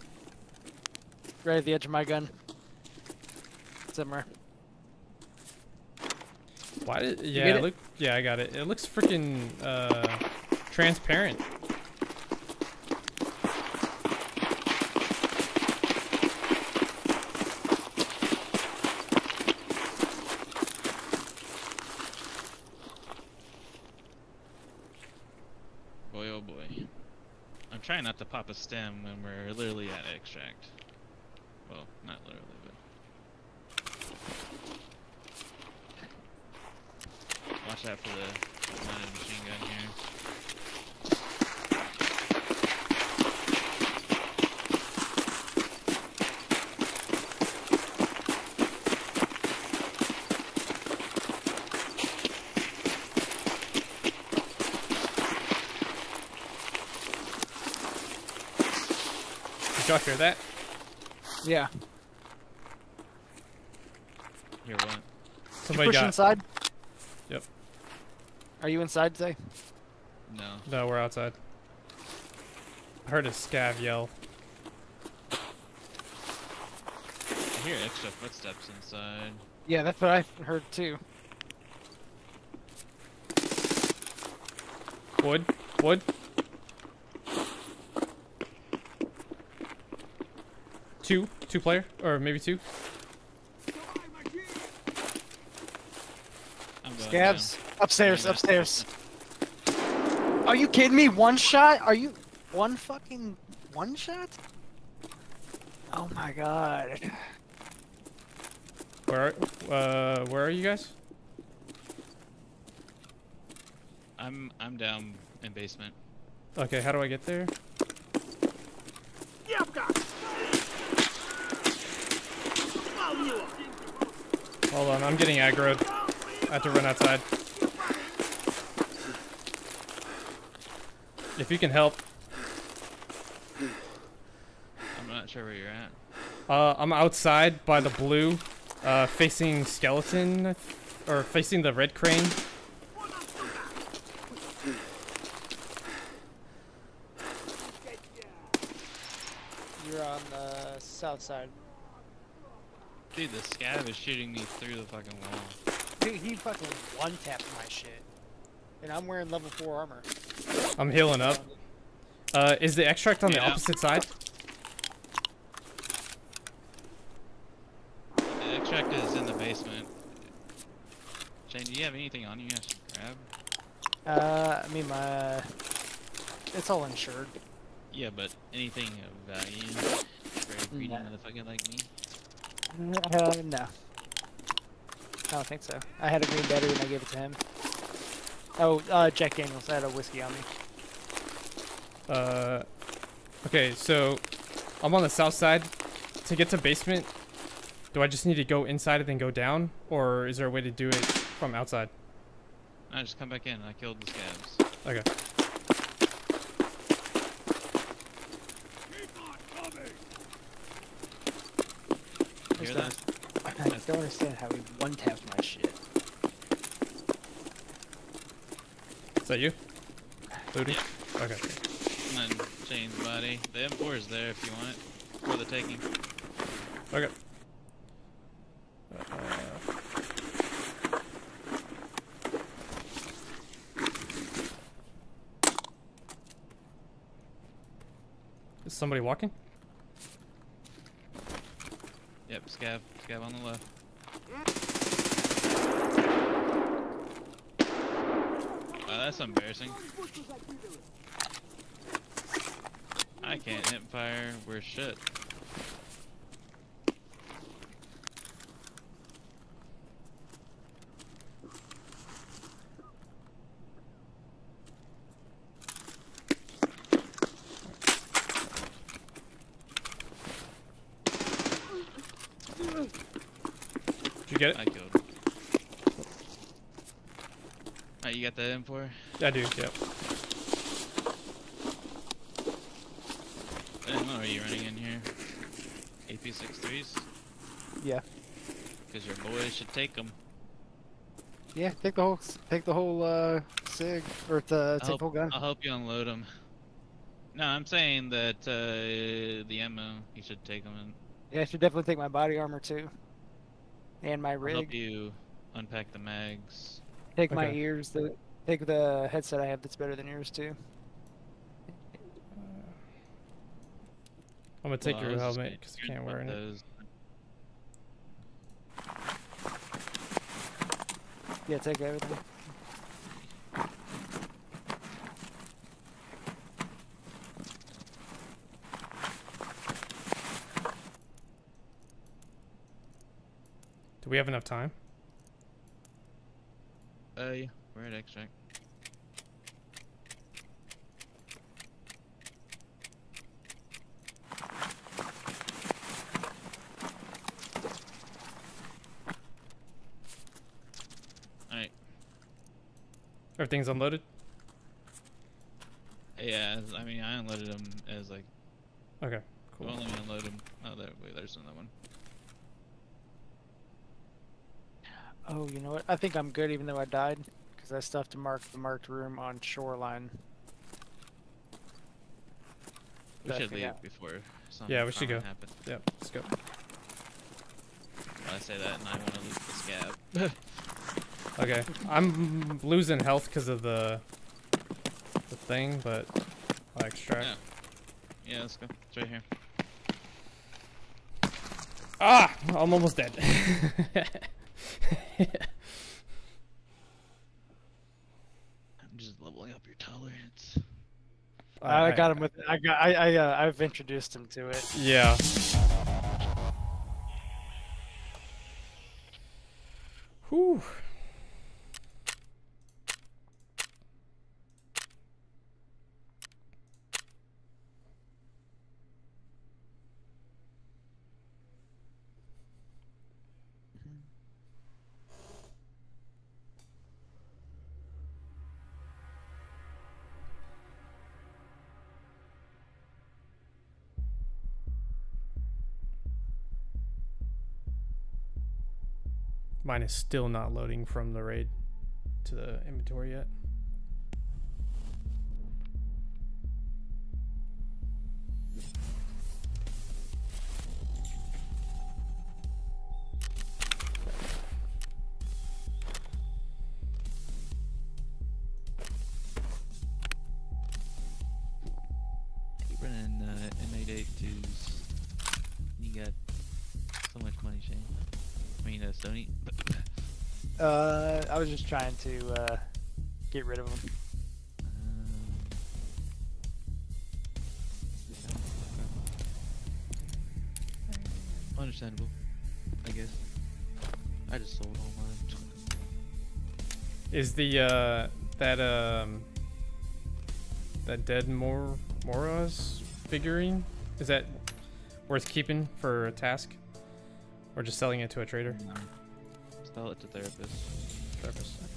Right at the edge of my gun. Somewhere. Why did? get Yeah, it? it look. Yeah, I got it. It looks freaking uh, transparent. Boy, oh boy. I'm trying not to pop a stem when we're literally at extract. Well, not literally, but. Watch out for the mounted machine gun here. Did y'all hear that? Yeah. Here, what? Somebody Push got. inside. Yep. Are you inside today? No. No, we're outside. I heard a scav yell. I hear extra footsteps inside. Yeah, that's what I heard too. Wood? Wood? Two? Two player? Or maybe two? I'm Scavs upstairs, Yeah. upstairs. Are you kidding me? One shot? Are you one fucking one shot? Oh my god. Where are, uh, where are you guys? I'm I'm down in basement. Okay, how do I get there? Hold on, I'm getting aggroed. I have to run outside. If you can help, I'm not sure where you're at. uh, I'm outside by the blue, uh, facing skeleton, or facing the red crane. You're on the south side. Dude, the scav is shooting me through the fucking wall. Dude, he fucking one tapped my shit. And I'm wearing level 4 armor. I'm healing up. Uh, is the extract on the opposite side? The extract is in the basement. Shane, do you have anything on you I should grab? Uh, I mean, my. It's all insured. Yeah, but anything of value for a greedy No. motherfucker like me? Uh, no. I don't think so. I had a green battery and I gave it to him. Oh, uh, Jack Daniels. I had a whiskey on me. Uh, okay, so I'm on the south side. To get to basement, do I just need to go inside and then go down, or is there a way to do it from outside? I just come back in. I killed the scavs. Okay. You hear Just that? I don't understand how he one tapped my shit. Is that you? Booty? Okay. Come on, Shane's body. The M4 is there if you want it. For the taking. Okay. Uh, is somebody walking? Yep, scav. Scav on the left. Oh, that's embarrassing. I can't hip fire. We're shit. Did you get it? I killed. him. Alright, you got that M4? I do, yep. I didn't are you running in here? AP63s? Yeah. Because your boys should take them. Yeah, take the whole take the whole uh sig or the I'll take help, the whole gun. I'll help you unload them. No, I'm saying that uh, the ammo, you should take them and Yeah, I should definitely take my body armor too. And my I'll help you unpack the mags. Take my ears. The Take the headset I have that's better than yours too. I'm gonna take well, your helmet because I can't wear those. it. Yeah, take everything. Do we have enough time? Uh, yeah, we're at extract. Everything's unloaded. yeah, I mean, I unloaded them as like, Okay, cool. don't let me unload them. Oh, there, wait, there's another one. Oh, you know what? I think I'm good even though I died. Because I still have to mark the marked room on shoreline. We should leave forgot. before something Yeah, we should go. happens. Yep, let's go. I say that and I want to leave the scav. Okay, I'm losing health because of the the thing, but I'll extract. Yeah. yeah, let's go. It's right here. Ah, I'm almost dead. I'm just leveling up your tolerance. I, got him with. I got. I. I. Uh, I've introduced him to it. Yeah. Whew. Mine is still not loading from the raid to the inventory yet. Was just trying to uh, get rid of him. Um, understandable, I guess. I just sold all mine. Is the uh that um that Ded Mor Moroz figurine is that worth keeping for a task, or just selling it to a trader? Sell it to therapist. Therapist.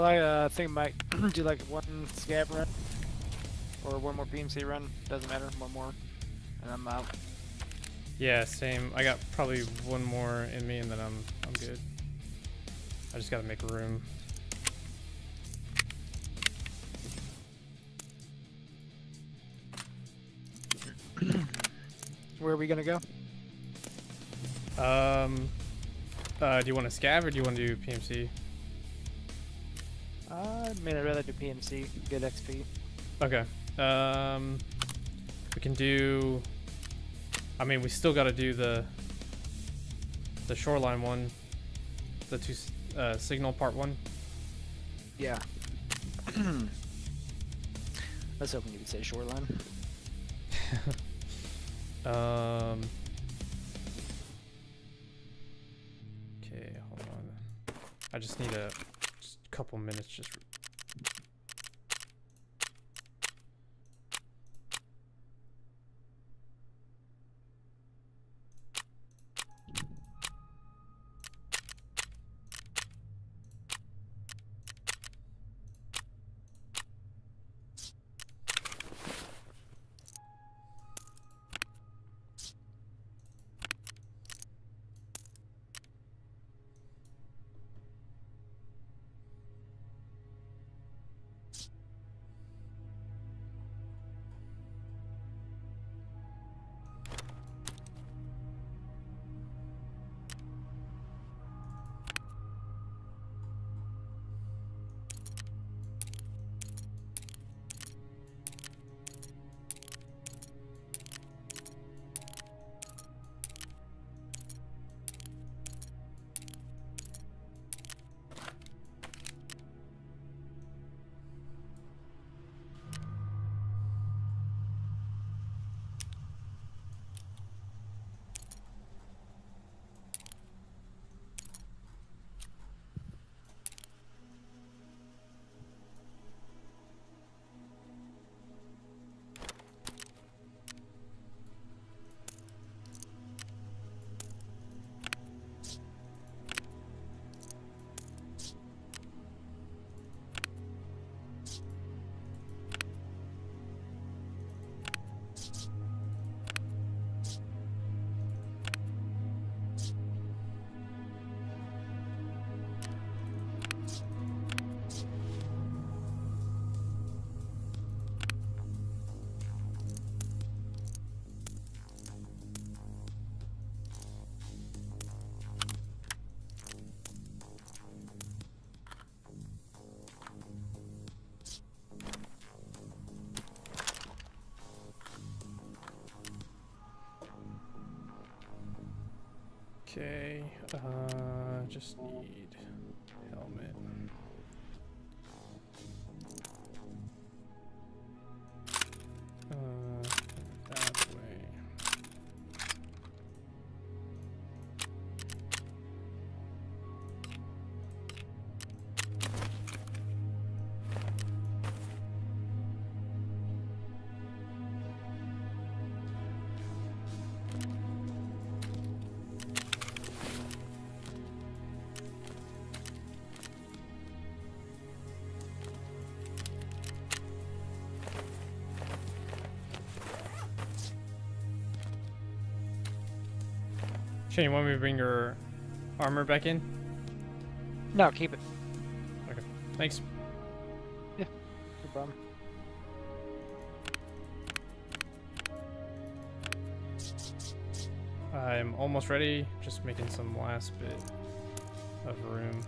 Well, I uh, think I might do like one scav run or one more PMC run. Doesn't matter. One more, and I'm out. Yeah, same. I got probably one more in me, and then I'm I'm good. I just gotta make room. Where are we gonna go? Um, uh, do you want to scav or do you want to do PMC? I mean, I'd rather do PMC. Good XP. Okay. Um, we can do. I mean, we still got to do the the shoreline one, the two uh, signal part one. Yeah. I was hoping you would say shoreline. Um. Okay, hold on. I just need a just a couple minutes. Just. Okay. Uh, just need Shane, you want me to bring your armor back in? No, keep it. Okay. Thanks. Yeah. No problem. I'm almost ready. Just making some last bit of room.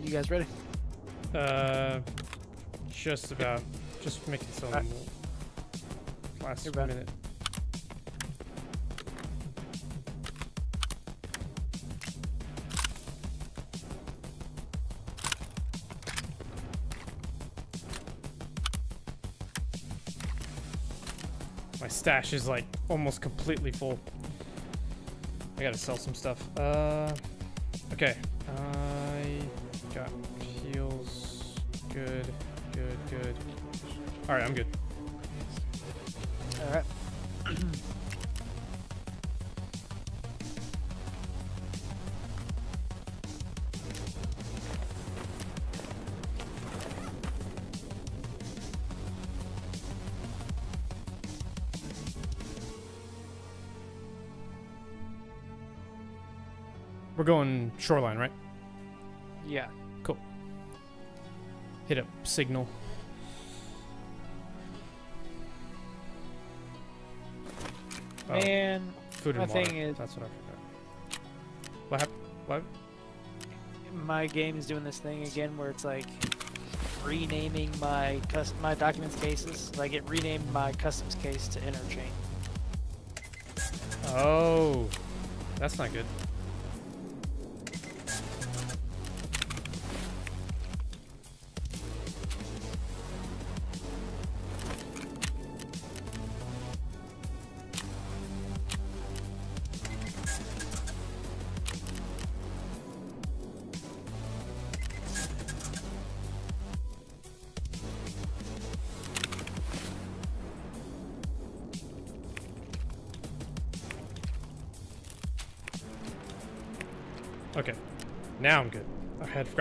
Right, you guys ready? Uh, just about. Just making some Alright. last You're minute. My stash is like almost completely full. I gotta sell some stuff. Uh, okay. All right, I'm good. All right. We're going shoreline, right? Yeah. Cool. Hit up signal. Oh, Man, food my water. thing is- That's what I forgot. What happened? What? my game is doing this thing again where it's like renaming my cus- my documents cases. Like it renamed my customs case to interchange. Oh, that's not good.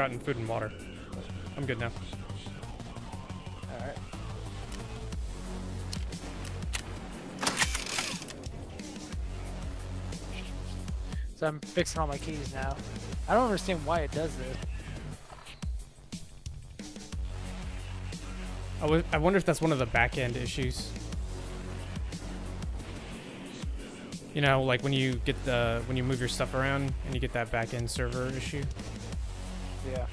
Forgotten food and water. I'm good now. So I'm fixing all my keys now. I don't understand why it does this. I I wonder if that's one of the back end issues. You know, like when you get the when you move your stuff around and you get that back end server issue. Yeah.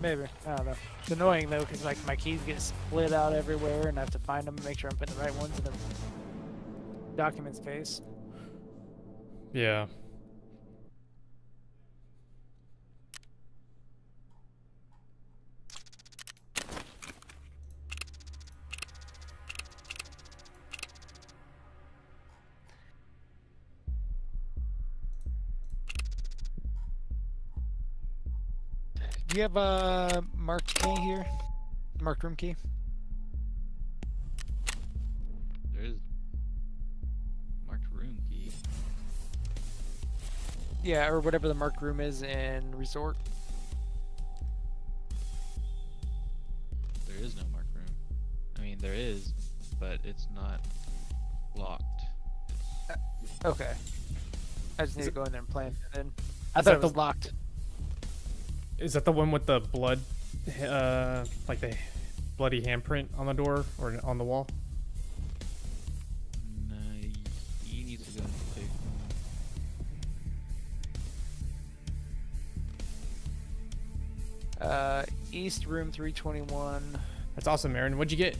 Maybe. I don't know. It's annoying though, because like my keys get split out everywhere, and I have to find them and make sure I'm putting the right ones in the documents case. Yeah. Do you have a marked key here? Marked room key? There is marked room key. Yeah, or whatever the marked room is in resort. There is no marked room. I mean, there is, but it's not locked. Uh, okay. I just need Is to go in there and play it then. I thought it was the- locked. Is that the one with the blood, uh, like the bloody handprint on the door or on the wall? No, you need to go and pick. Uh, East room 321. That's awesome, Aaron. What'd you get?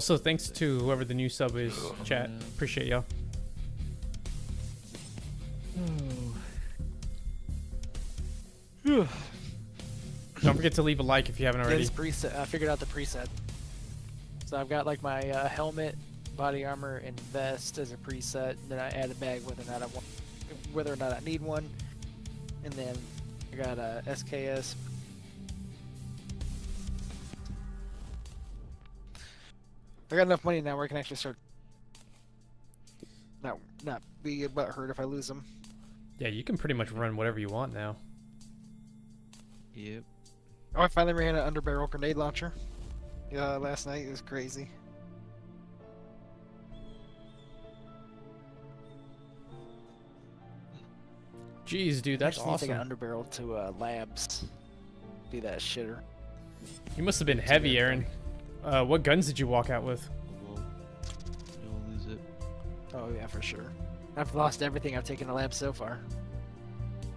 Also, thanks to whoever the new sub is, chat. Appreciate y'all. Don't forget to leave a like if you haven't already. preset. I figured out the preset. So I've got like my uh, helmet, body armor, and vest as a preset. Then I add a bag whether or not I want, whether or not I need one, and then I got a SKS. I got enough money now where I can actually start. Not not be a butthurt if I lose them. Yeah, you can pretty much run whatever you want now. Yep. Oh, I finally ran an underbarrel grenade launcher. Yeah, last night it was crazy. Jeez, dude, I that's just need to take awesome. an underbarrel to uh, labs. Be that shitter. You must have been heavy, Aaron. Uh, what guns did you walk out with? We'll, you'll lose it. Oh yeah, for sure. I've lost everything I've taken to lab so far.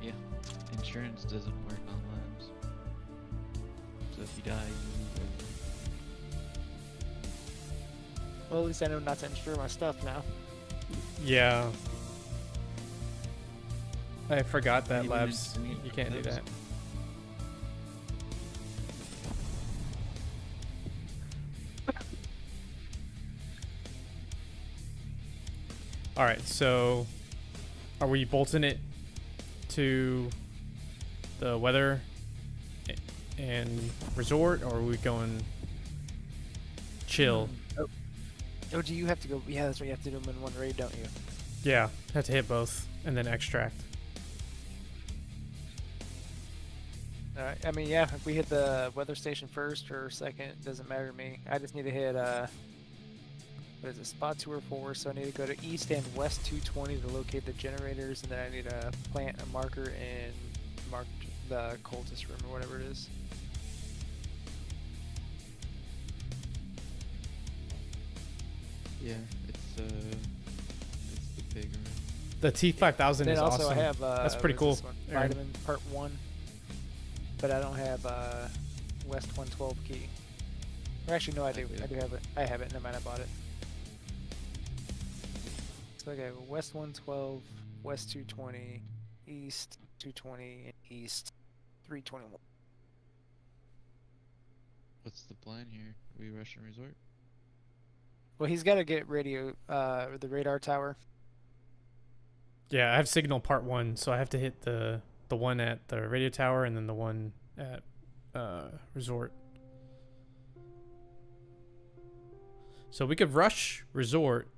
Yeah. Insurance doesn't work on labs. So if you die, you lose it. Well, at least I know not to insure my stuff now. Yeah. I forgot that Even labs. You can't do labs. that. All right, so are we bolting it to the weather and resort, or are we going chill? Oh, oh, do you have to go? Yeah, that's what You have to do them in one raid, don't you? Yeah, have to hit both and then extract. Alright, I mean, yeah, if we hit the weather station first or second, it doesn't matter to me. I just need to hit, uh, what is a spot two or four, so I need to go to east and west 220 to locate the generators, and then I need to plant a marker and mark the cultist room or whatever it is. Yeah, it's uh, it's the big room. The T5000 then is also awesome. I have, uh, That's pretty cool, one? Vitamin part one, but I don't have, uh, west 112 key. Or actually, no, I do. do. I do have it. I have it. Never mind, I bought it. So I got west 112, west 220, east 220, and east 321. What's the plan here? Are we Russian resort? Well, he's got to get radio, uh, the radar tower. Yeah, I have signal part one, so I have to hit the the one at the radio tower and then the one at uh, resort. So we could rush resort,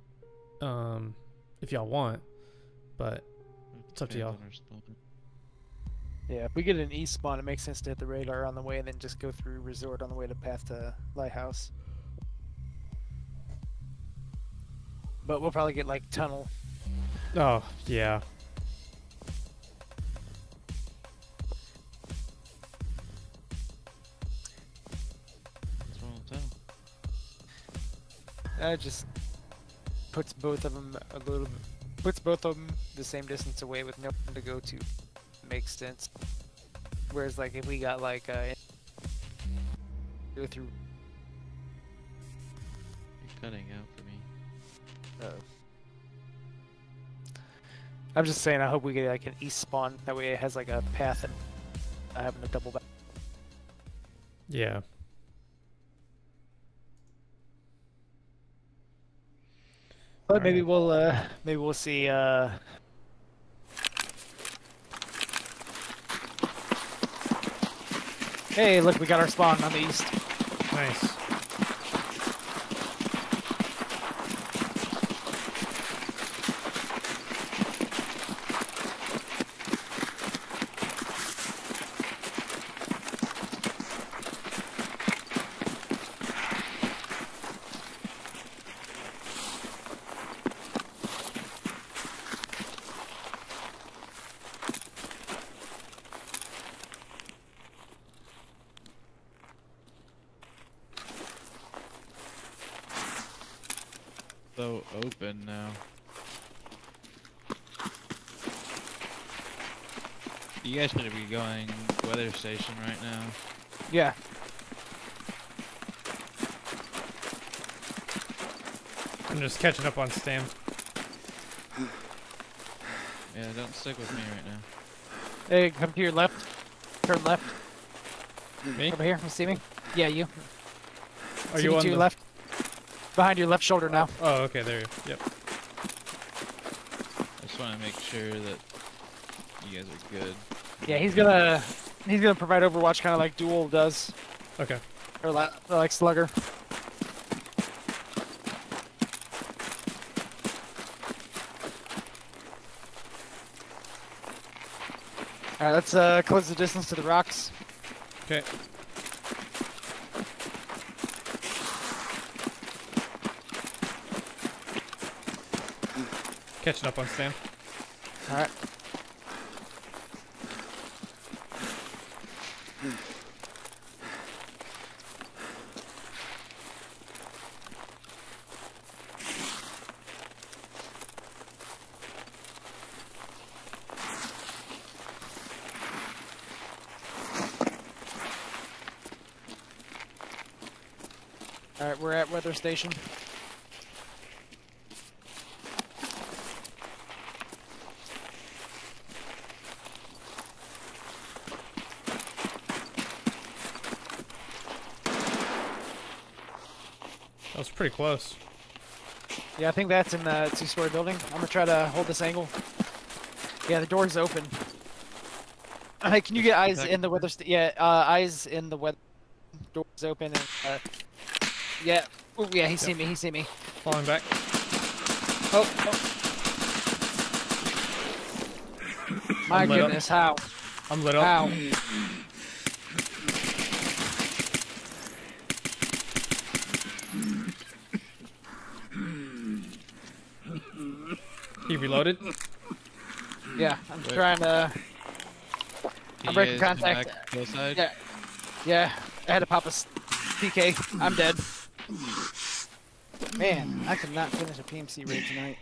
um, if y'all want, but It's up to y'all. on our spawn. Yeah, if we get an east spawn, it makes sense to hit the radar on the way and then just go through resort on the way to path to lighthouse. But we'll probably get like tunnel. oh yeah, What's wrong with tunnel? That just puts both of them a little, puts both of them the same distance away with no one to go to. Makes sense. Whereas like if we got like uh, go through. You're cutting out for me. Uh, I'm just saying. I hope we get like an east spawn. That way it has like a path and uh, having a double back. yeah. But maybe Alright. we'll uh maybe we'll see uh Hey, look, we got our spawn on the east. Nice. So open now. You guys should be going weather station right now. Yeah. I'm just catching up on Stam. Yeah, don't stick with me right now. Hey, come to your left. Turn left. Me? Over here, you see me? Yeah, you. Are see you on to your the left? Behind your left shoulder now. Oh, okay. There. you go. Yep. I just want to make sure that you guys are good. Yeah, he's gonna he's gonna provide Overwatch kind of like Duel does, Okay. or like, like Slugger. All right, let's uh, close the distance to the rocks. Okay. Catching up on Stam. All right. All station. That was pretty close. Yeah, I think that's in the two-story building. I'm gonna try to hold this angle. Yeah, the door's open. Hey, can you get eyes in the weather? St- yeah, uh, eyes in the weather. Door's open and uh, yeah. Oh yeah, he seen me. He seen me. Falling back. Oh. oh. My I'm goodness, how? I'm lit up. How? He reloaded. Yeah, I'm Wait. trying to. Can I'm breaking contact. back to the side? Yeah, yeah. I had to pop a PK. I'm dead. Man, I could not finish a PMC raid tonight.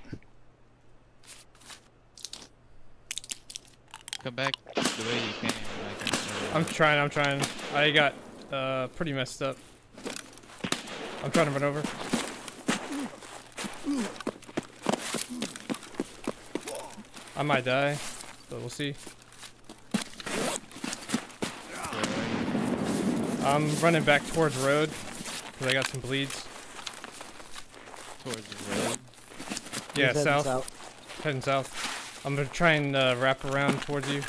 Come back the way you came. Like, I'm trying. I'm trying. I got uh pretty messed up. I'm trying to run over. I might die, but we'll see. I'm running back towards road because I got some bleeds. Towards the road. Yeah, He's heading south, Heading south. I'm gonna try and uh, wrap around towards you.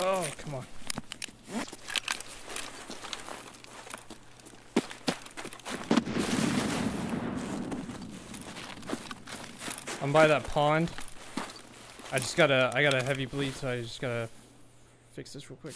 Oh, come on. I'm by that pond. I just got a I got a heavy bleed, so I just gotta fix this real quick.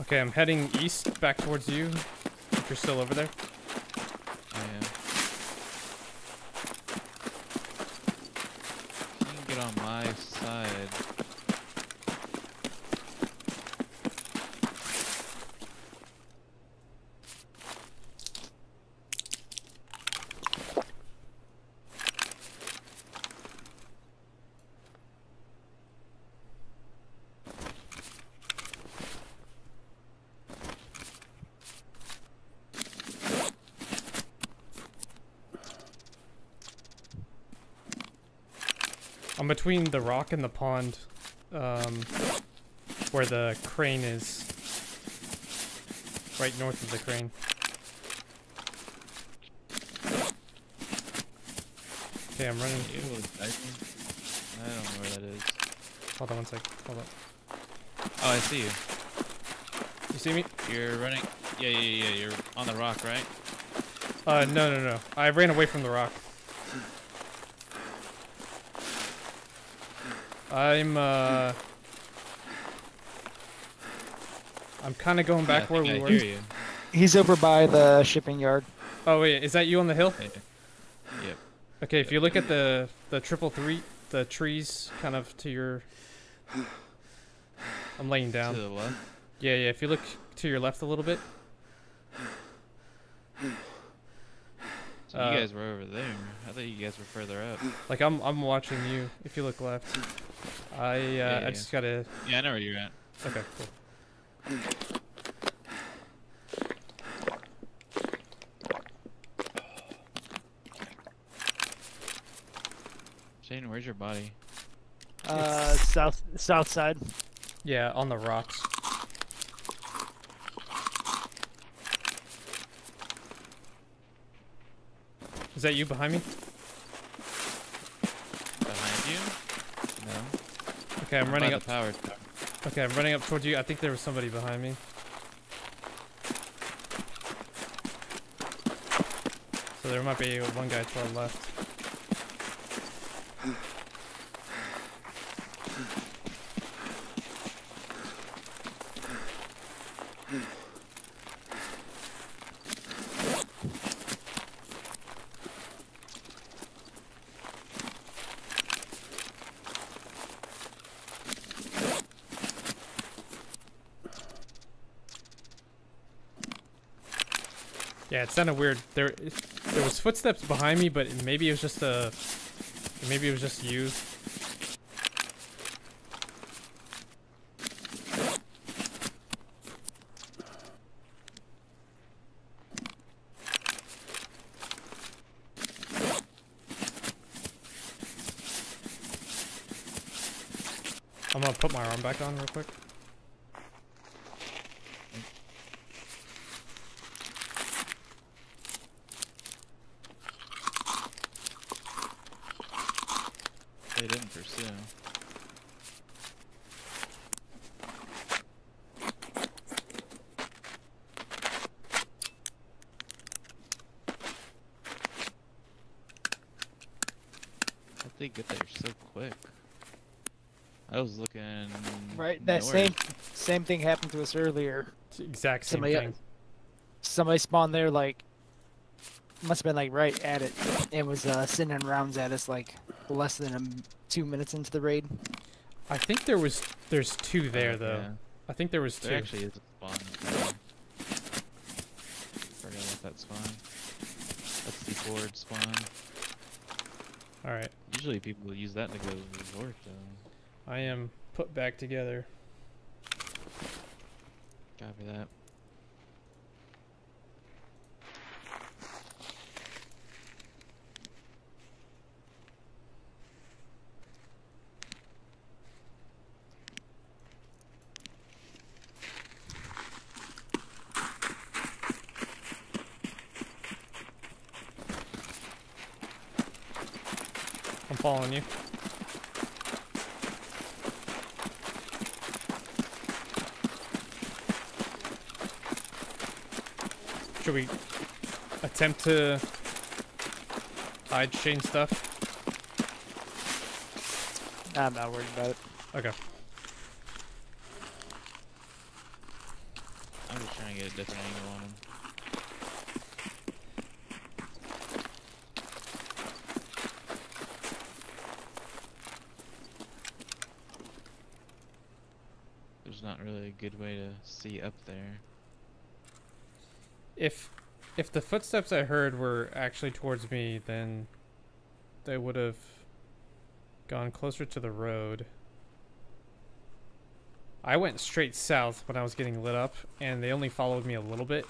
Okay, I'm heading east back towards you. If you're still over there. I am. You can get on my side. I'm between the rock and the pond, um, where the crane is. Right north of the crane. Okay, I'm running. Ew, diaper. I don't know where that is. Hold on one sec. Hold on. Oh, I see you. You see me? You're running. Yeah, yeah, yeah. You're on the rock, right? Uh, no, no, no. I ran away from the rock. I'm, uh... I'm kind of going back yeah, where we I were. hear you. He's over by the shipping yard. Oh, wait, is that you on the hill? Yeah. Yep. Okay, if you look at the the triple three, the trees kind of to your. I'm laying down. To the left. Yeah, yeah. If you look to your left a little bit. So Uh, you guys were over there. I thought you guys were further up. Like I'm, I'm watching you. If you look left, I, uh, yeah. I just gotta. Yeah, I know where you're at. Okay, cool. Shane, where's your body? Uh, south south side. Yeah, on the rocks. Is that you behind me? Behind you? No. Okay, I'm running up. power tower. Okay, I'm running up towards you. I think there was somebody behind me. So there might be one guy to our left. Yeah, it sounded weird. There, there was footsteps behind me, but maybe it was just a, maybe it was just you. I'm gonna put my arm back on real quick. They didn't pursue. How'd they get there so quick? I was looking. Right. That north. same same thing happened to us earlier. Exact same Somebody thing. Somebody spawned there like must have been like right at it. It was uh, sending rounds at us like less than a m two minutes into the raid. I think there was, there's two there though. yeah. I think there was two. There actually is a spawn. yeah. Forgot about that spawn. That's the forward spawn. All right, Usually people use that to go resort though. I am put back together. Copy that. I'm following you. Should we attempt to hide Shane stuff? I'm not worried about it. Okay. I'm just trying to get a different angle on him. There's not really a good way to see up there. If if the footsteps I heard were actually towards me, then they would have gone closer to the road. I went straight south when I was getting lit up, and they only followed me a little bit,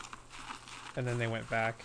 and then they went back.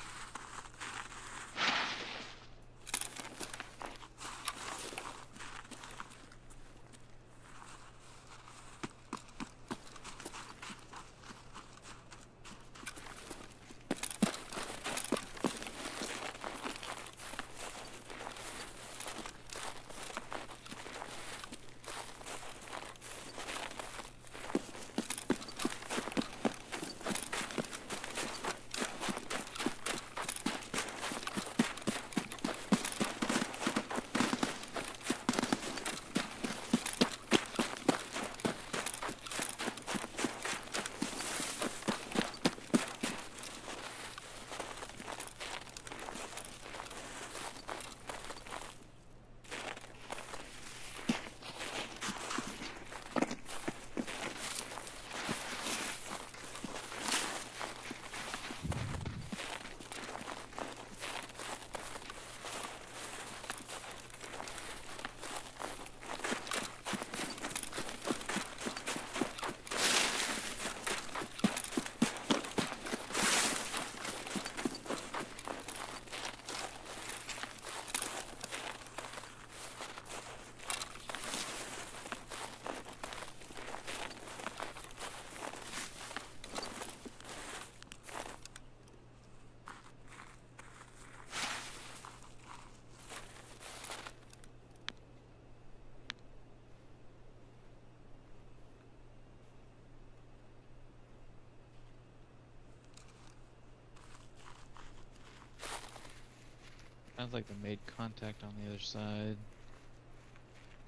Sounds like they made contact on the other side.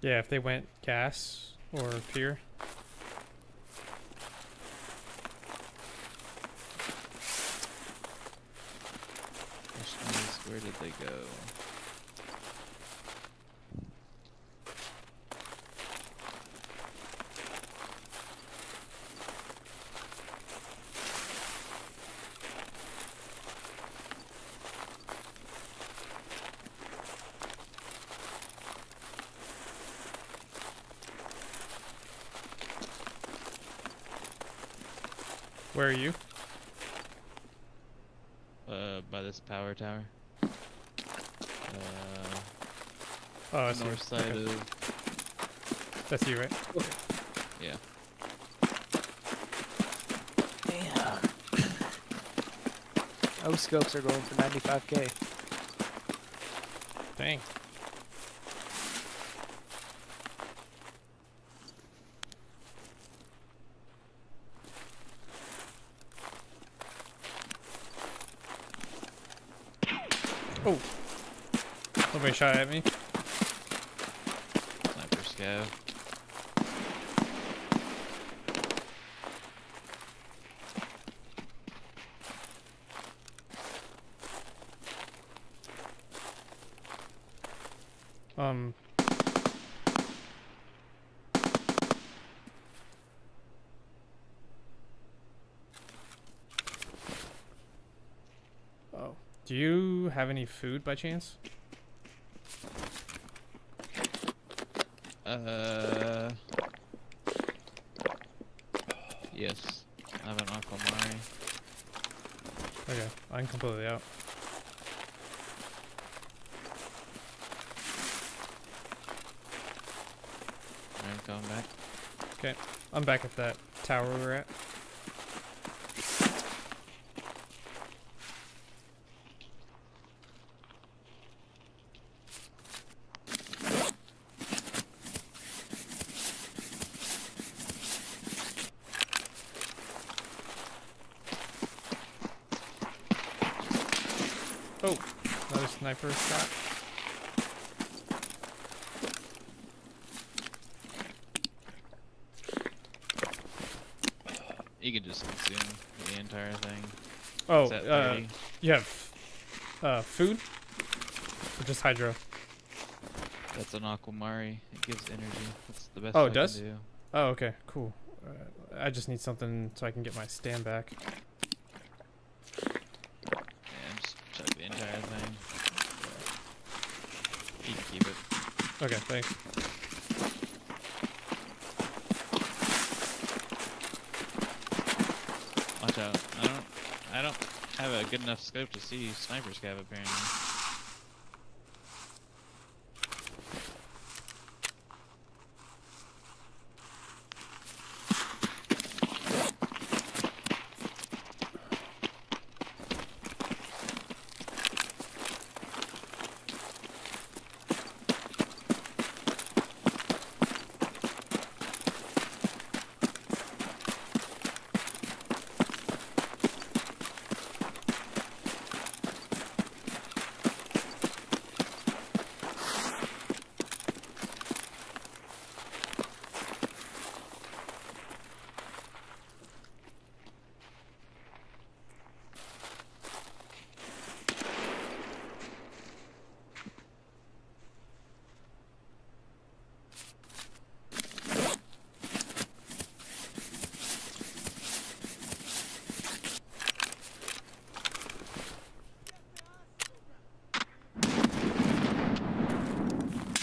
Yeah, if they went gas or pier. Question is, where did they go? Where are you? Uh, by this power tower. Uh, Oh, I see. north side Okay. of. That's you, right? Yeah. Yeah. Oh, scopes are going for 95k. Dang. Shot at me. Sniper scav. Um. Oh. Do you have any food by chance? Uh. Yes. I have an Aquamari. Okay, I'm completely out. I'm coming back. Okay, I'm back at that tower we were at. Oh, another sniper shot. You could just consume the entire thing. Oh, It's at uh, 30. You have uh, food? Or just hydro? That's an Aquamari. It gives energy. That's the best Oh, it does? do. Oh, okay, cool. Uh, I just need something so I can get my stand back. Yeah, just chug the entire thing. You can keep it. Okay, thanks. Watch out. I don't I don't have a good enough scope to see sniper scav apparently.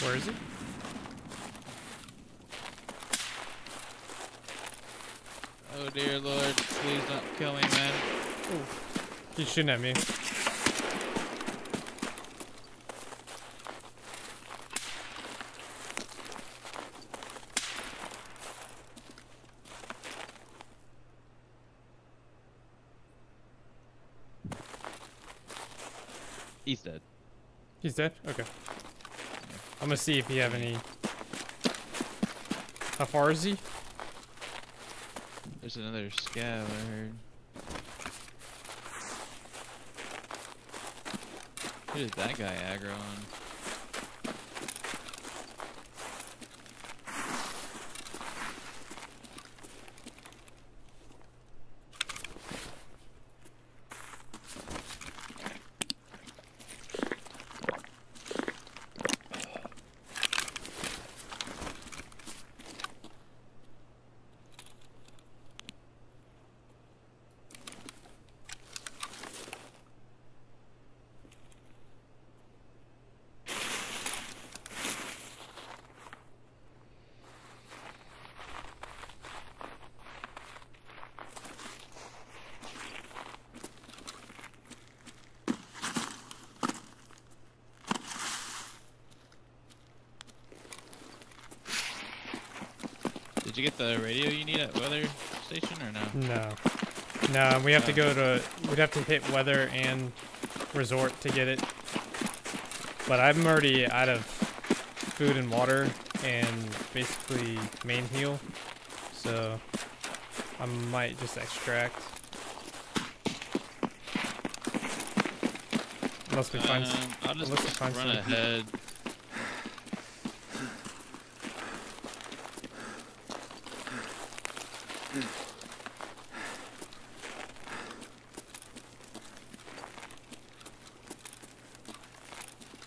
Where is he? Oh dear lord, please don't kill me, man. He's shooting at me. He's dead. He's dead? Okay. I'm gonna see if he have any... How far is he? There's another scav I heard. Who did that guy aggro on? You get the radio you need at weather station or no? No. No, we have to Oh. go to. We'd have to hit weather and resort to get it. But I'm already out of food and water and basically main heal, so I might just extract. Unless we find. Um, I'll just unless we find run some- ahead.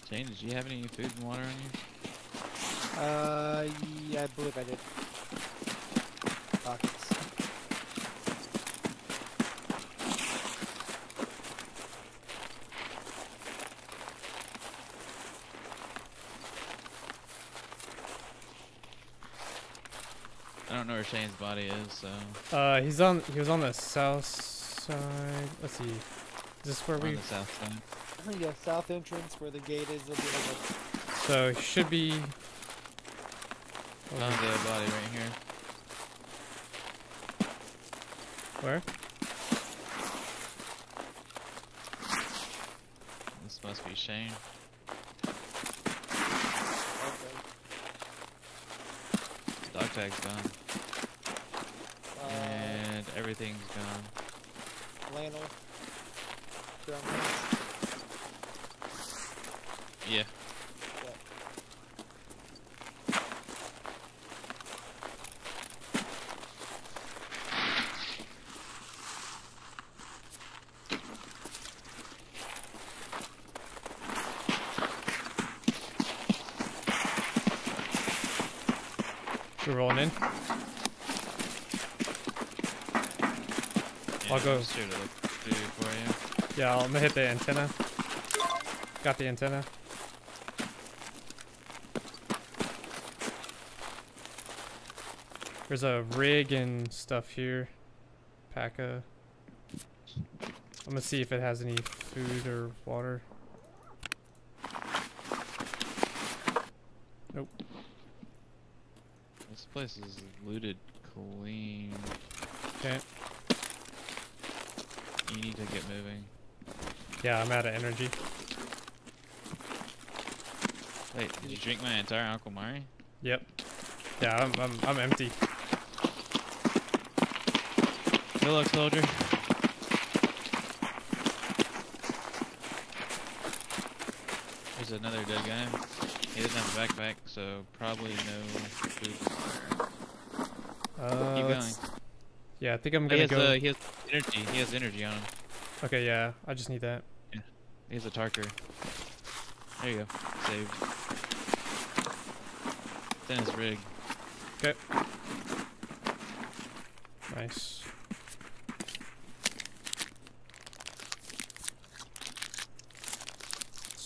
Jane, did you have any food and water on you? Uh, yeah, I believe I did. Pockets. I don't know where Shane's body is, so Uh, he's on. He was on the south side. Let's see. Is this where on we? the south side. Yeah, south entrance where the gate is. There'll be like So he should be. Found the body right here. Where? This must be Shane. a, okay. Dog tag's gone. Uh, and everything's gone. flannel. Ground mask. Yeah. We're rolling in. yeah I'll go. Just here to for you. Yeah, I'm gonna hit the antenna. Got the antenna. There's a rig and stuff here. PACA. I'm gonna see if it has any food or water. Nope. This place is looted clean. Okay. You need to get moving. Yeah, I'm out of energy. Wait, did you drink my entire Aquamari? Yep. Yeah, I'm I'm, I'm empty. Good luck, soldier. There's another dead guy. He doesn't have a backpack, so probably no food. Uh, Keep going. Yeah, I think I'm gonna has, go. uh, he has energy. He has energy on him. Okay, yeah, I just need that. He has a Tarcola. There you go. Saved. It's in his rig. Nice.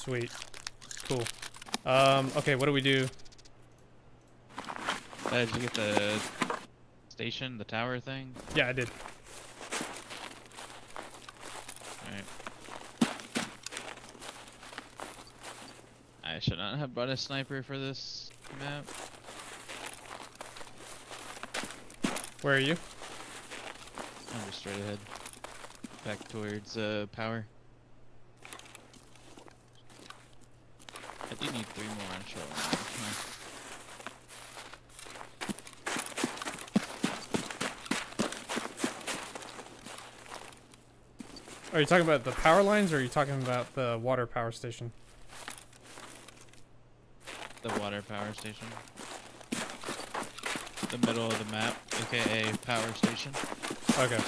Sweet. Cool. Um, okay, what do we do? Uh, did you get the station, the tower thing? Yeah, I did. Alright. I should not have brought a sniper for this map. Where are you? I'm just straight ahead. Back towards uh, power. Need three more on. Are you talking about the power lines or are you talking about the water power station? The water power station. The middle of the map, aka power station. Okay.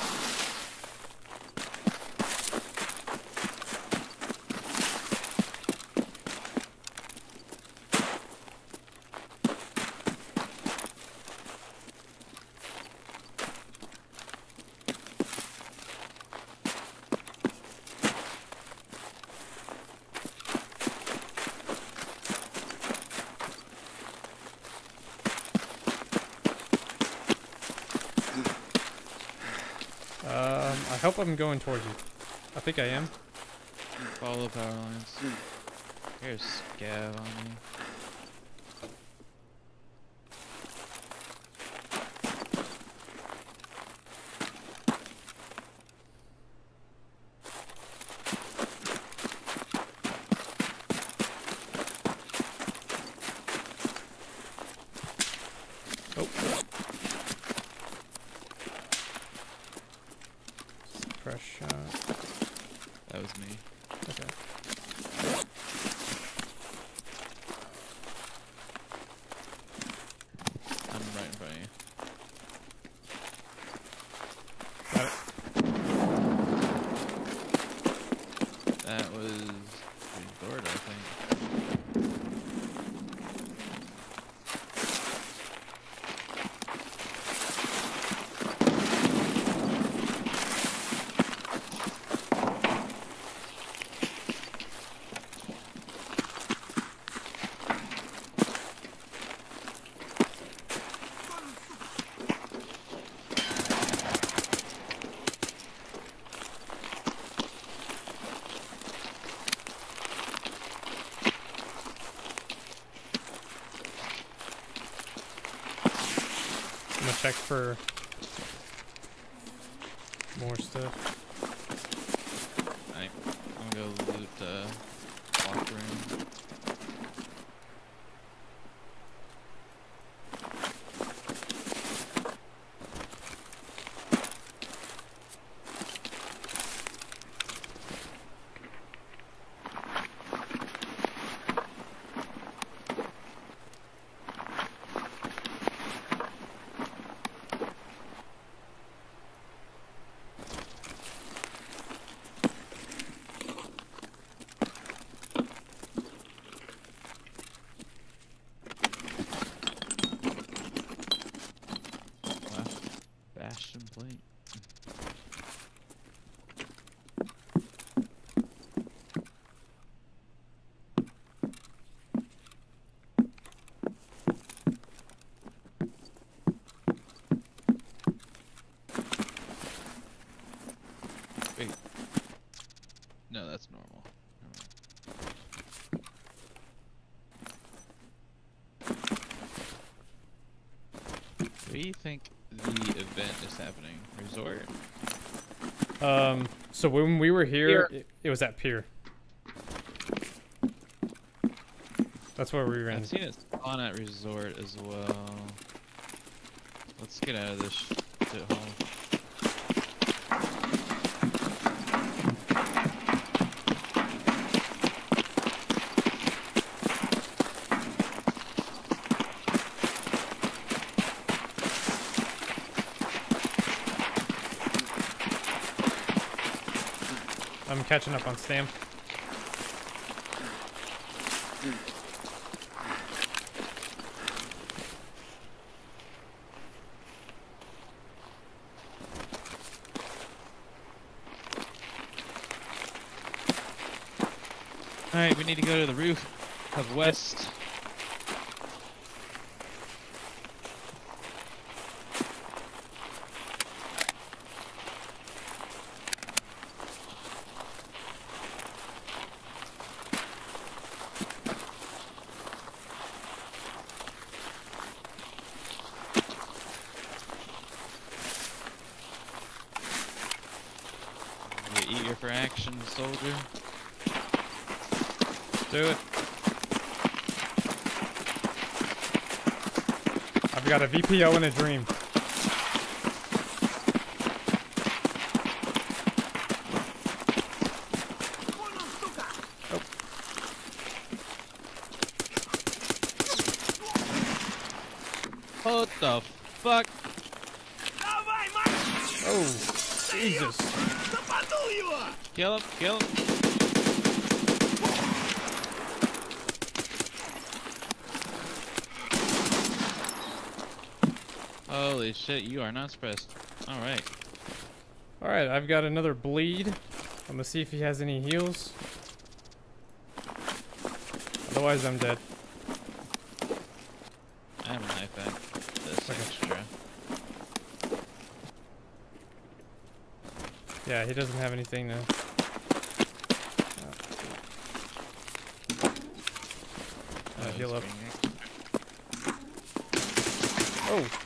Um, I hope I'm going towards you. I think I am. Follow power lines. Here's scav on me. fresh shot. That was me. Okay. I'm right in front of you. Got it. That was resort, I think. I'm gonna check for more stuff. I, I'm gonna go loot the locker room. Wow. Bastion plate. Wait. No, that's normal. Never mind. Where do you think the event is happening? Resort? Um, so when we were here, it, it was at Pier. That's where we were in. I've seen it spawn at resort as well. Let's get out of this shit hole. I'm catching up on Stam. Alright, we need to go to the roof of West. You eager for action, soldier? Do it. I've got a VPO in a dream. What the fuck? Oh, Jesus. Kill him, kill him. Holy shit, you are not suppressed. Alright. Alright, I've got another bleed. I'm gonna see if he has any heals. Otherwise, I'm dead. I have a knife back. This Okay. extra. Yeah, he doesn't have anything to. Uh, heal up. being extra. Oh!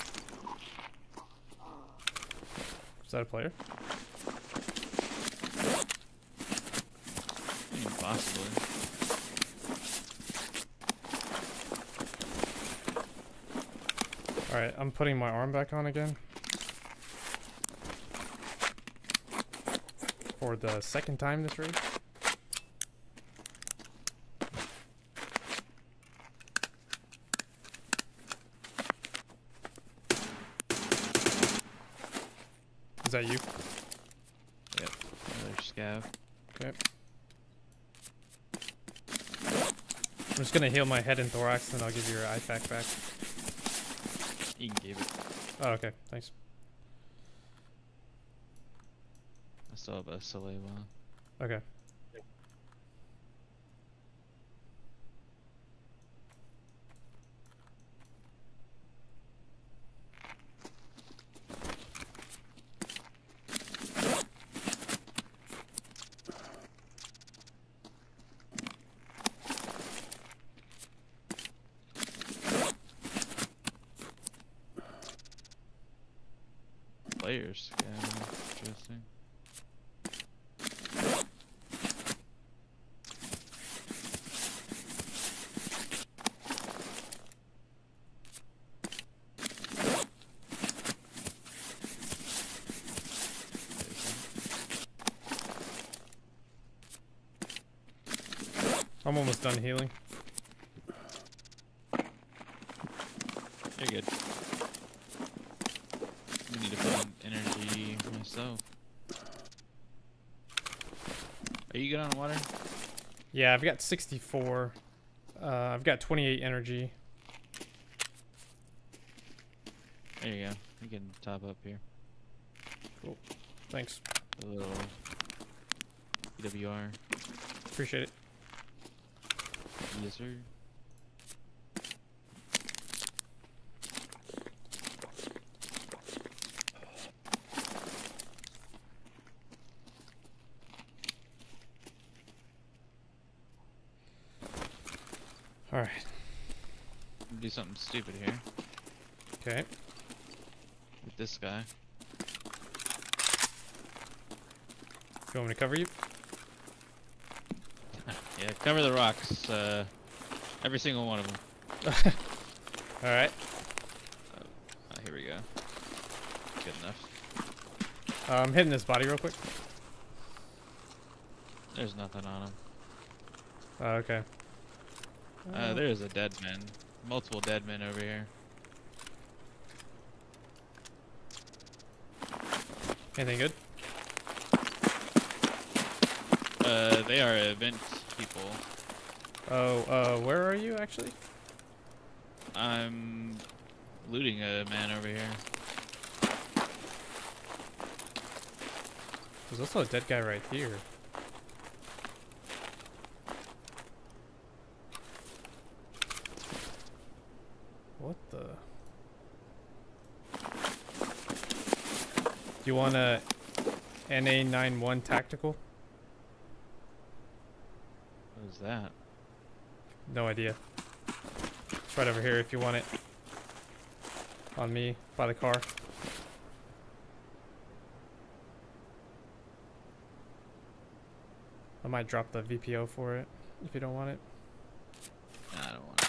Is that a player? Possibly. Alright, I'm putting my arm back on again. for the second time this raid. Is that you? Yep. Another scav. Okay. I'm just gonna heal my head and thorax, and I'll give you your IFAK back. You can give it. Oh, okay. Thanks. I still have a Salewa. Okay. Players scav. Interesting. I'm almost done healing. You're good. I need to on energy myself. Are you good on water? Yeah, I've got 64. Uh, I've got 28 energy. There you go. You can top up here. Cool. Thanks. A little PWR. Appreciate it. Yes, sir. All right. Do something stupid here Okay. with this guy. You want me to cover you? Yeah, cover the rocks. Uh, every single one of them. All right. Oh, here we go. Good enough. Uh, I'm hitting this body real quick. There's nothing on him. Uh, okay. Uh, there's a dead man. Multiple dead men over here. Anything good? Uh, they are event people. Oh, uh, where are you actually? I'm looting a man over here. There's also a dead guy right here. What the? Do you want a NA91 tactical? What is that? No idea. It's right over here if you want it. On me, by the car. I might drop the VPO for it if you don't want it. Nah, I don't want it.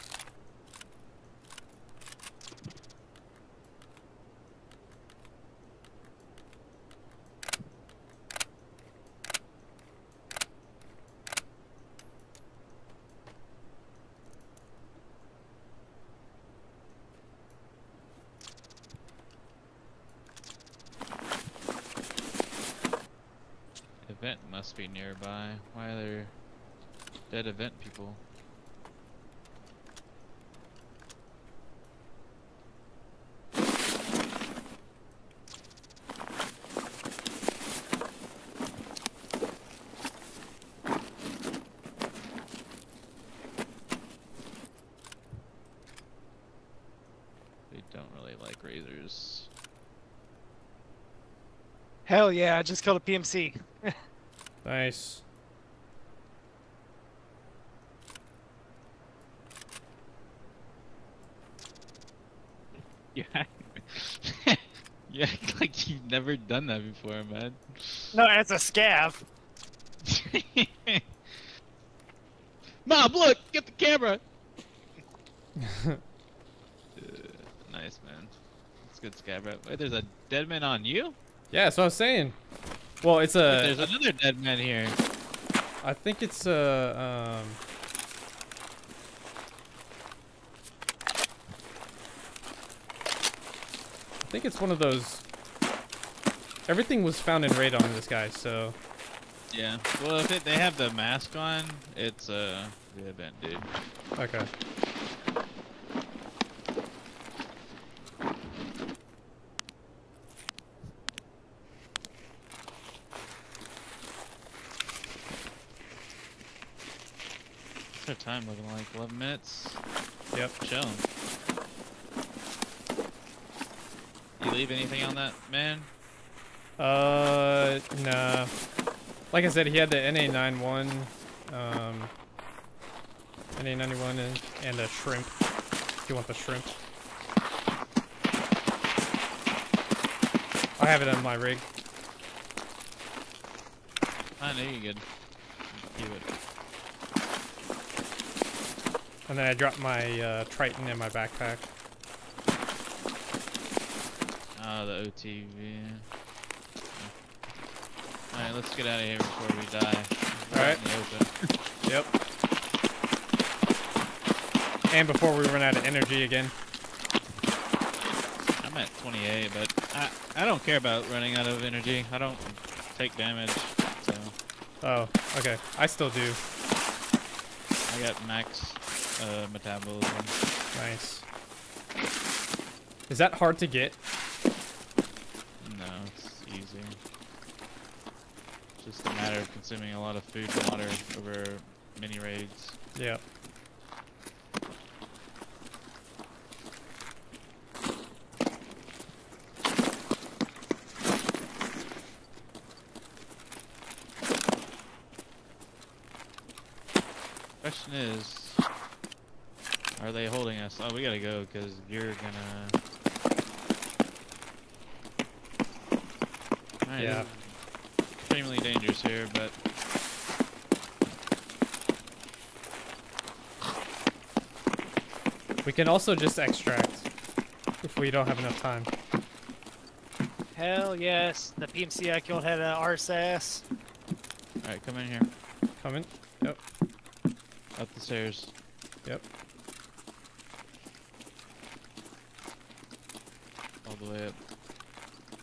Event must be nearby. Why are there dead event people? They don't really like razors. Hell yeah, I just killed a PMC. Nice. Yeah. you act like you've never done that before, man. No, it's a scav. Mom, look! Get the camera! Uh, nice, man. That's good, Scabra. Wait, there's a dead man on you? Yeah, that's what I was saying. Well, it's Wait, a. there's another dead man here. I think it's a. Um, I think it's one of those. Everything was found in radon in this guy, so Yeah. Well, if it, they have the mask on, it's uh the event dude. okay. Time looking like? 11 minutes. Yep. Chilling. You leave anything on that man? Uh, nah. Like I said, he had the NA91, um, NA91 and, and a shrimp. If you want the shrimp. I have it on my rig. I know you good. Keep it. And then I dropped my uh, Triton in my backpack. Oh, the OTV. Alright, let's get out of here before we die. Alright. in the open. Yep. And before we run out of energy again. I'm at 28, but I I don't care about running out of energy. I don't take damage, so Oh, okay. I still do. I got max uh, metabolism. Nice. Is that hard to get? No, it's easy. Just a matter of consuming a lot of food and water over mini raids. Yep. Question is, are they holding us? Oh, we gotta go because you're gonna. Alright, Yeah. Extremely dangerous here, but We can also just extract if we don't have enough time. Hell yes. The PMC I killed had an arse ass. alright, come in here. Coming. Up the stairs. Yep. All the way up.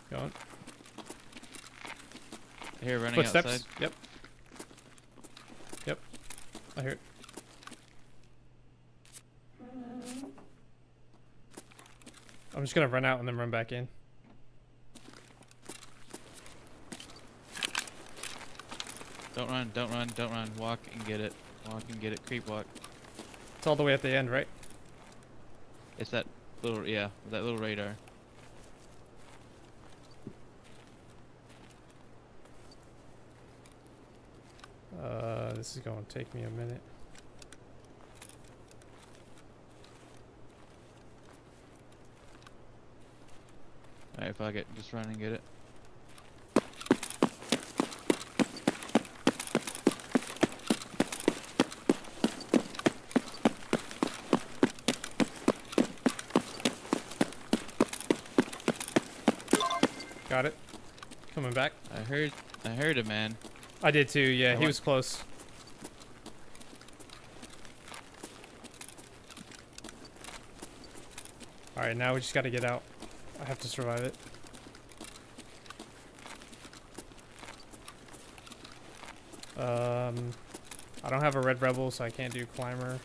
Going. Here, running Footsteps. outside. Yep. Yep. I hear it. I'm just gonna run out and then run back in. Don't run, don't run, don't run. Walk and get it. Walk and get it. Creep walk. It's all the way at the end, right? It's that little, yeah, that little radar. Uh, this is gonna take me a minute. Alright, fuck it. Just run and get it. Got it. Coming back. I heard, I heard a man. I did too. Yeah, I he wa- was close. All right, now we just got to get out. I have to survive it. Um, I don't have a red rebel, so I can't do climber.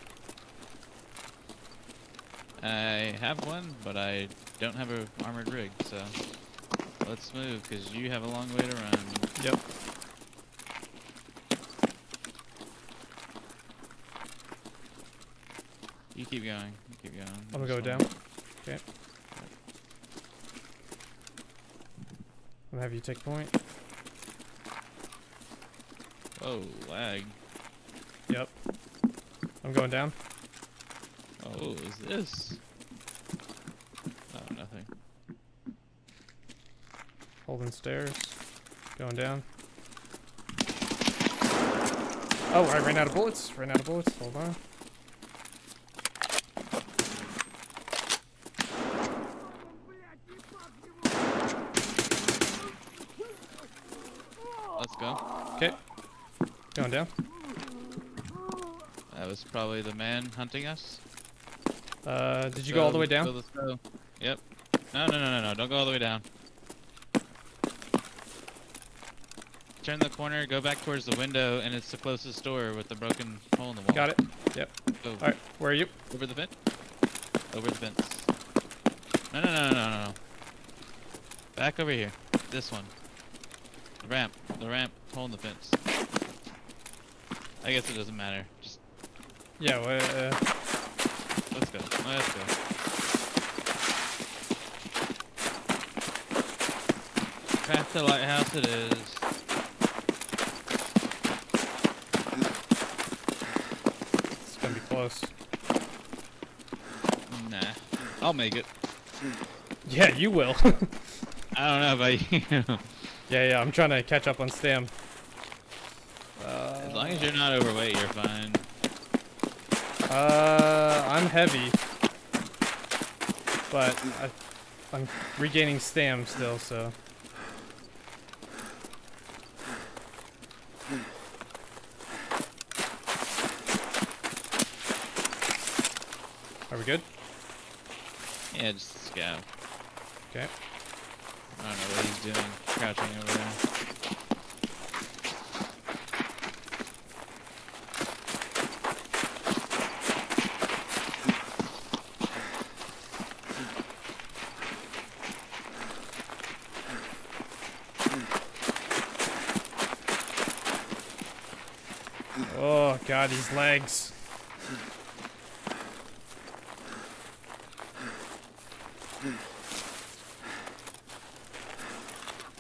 I have one, but I don't have a armored rig, so let's move, because you have a long way to run. Yep. You keep going. You keep going. I'm gonna go down. Okay. I'm gonna have you take point. Oh, lag. Yep. I'm going down. Oh, is this? Oh, nothing. Holding stairs. Going down. Oh, I ran out of bullets. Ran out of bullets. Hold on. let's go. Okay. Going down. That was probably the man hunting us. Uh, did you go all the way down? let's go. Yep. No, no, no, no, no. Don't go all the way down. Turn the corner, go back towards the window, and it's the closest door with the broken hole in the wall. Got it. Go All right. Where are you? over the fence. Over the fence. No, no, no, no, no, no. Back over here. This one. The ramp. The ramp. Hole in the fence. I guess it doesn't matter. Just Yeah. well, Uh, let's go. Let's go. Craft the lighthouse it is. it's gonna be close. Nah. I'll make it. Yeah, you will. I don't know about you. yeah, yeah. I'm trying to catch up on stam. As long as you're not overweight, you're fine. Uh, I'm heavy, but I, I'm regaining stam still, so. Are we good? Yeah, just scout. Okay. I don't know what he's doing, crouching over there. Oh god, these legs.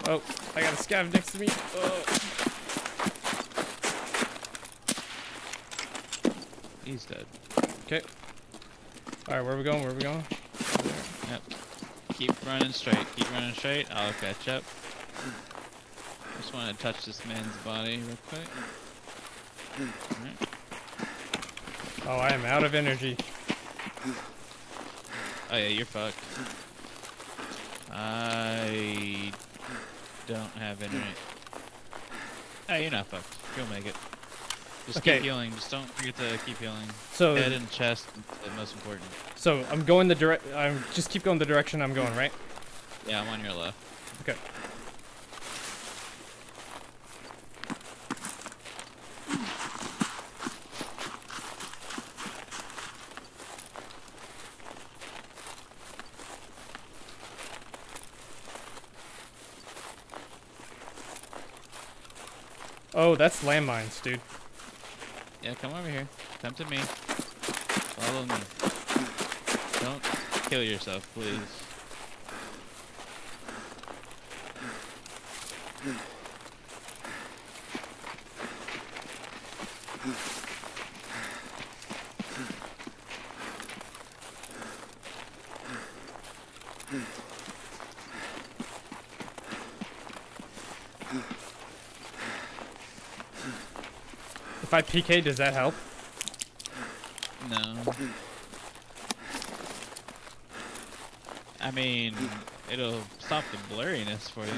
Oh, I got a scav next to me. Oh. He's dead. Okay. Alright, where are we going? Where are we going? Yep. Keep running straight. Keep running straight. I'll catch up. Just want to touch this man's body real quick. Alright. Oh, I am out of energy. Oh yeah, you're fucked. I don't have internet. Oh, you're not fucked. You'll make it. Just Okay. keep healing. Just don't forget to keep healing. So, Head and chest the most important. so I'm going the direct. I'm just keep going the direction I'm going, right? Yeah, I'm on your left. Okay. Oh, that's landmines, dude. Yeah, come over here. Come to me. Follow me. Don't kill yourself, please. PK, does that help? No. I mean, it'll stop the blurriness for you.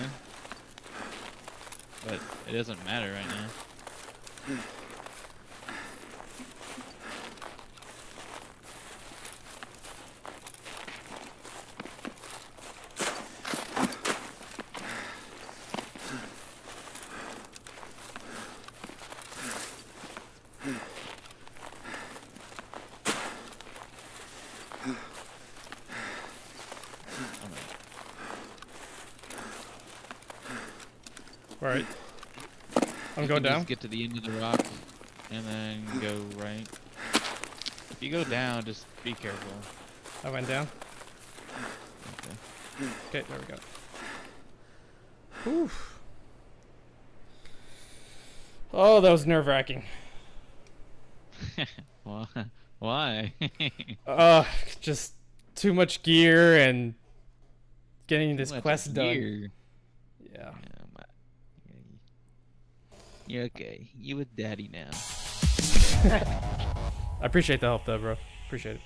But it doesn't matter right now. Oh my Alright. Going down. Just get to the end of the rock and then go right. If you go down, just be careful. I went down. Okay. Okay, there we go. Oof. Oh, that was nerve wracking. Why? Why? Uh, just too much gear and getting this quest done. gear. Yeah. Yeah, my- You're okay. You with daddy now. I appreciate the help though, bro. Appreciate it.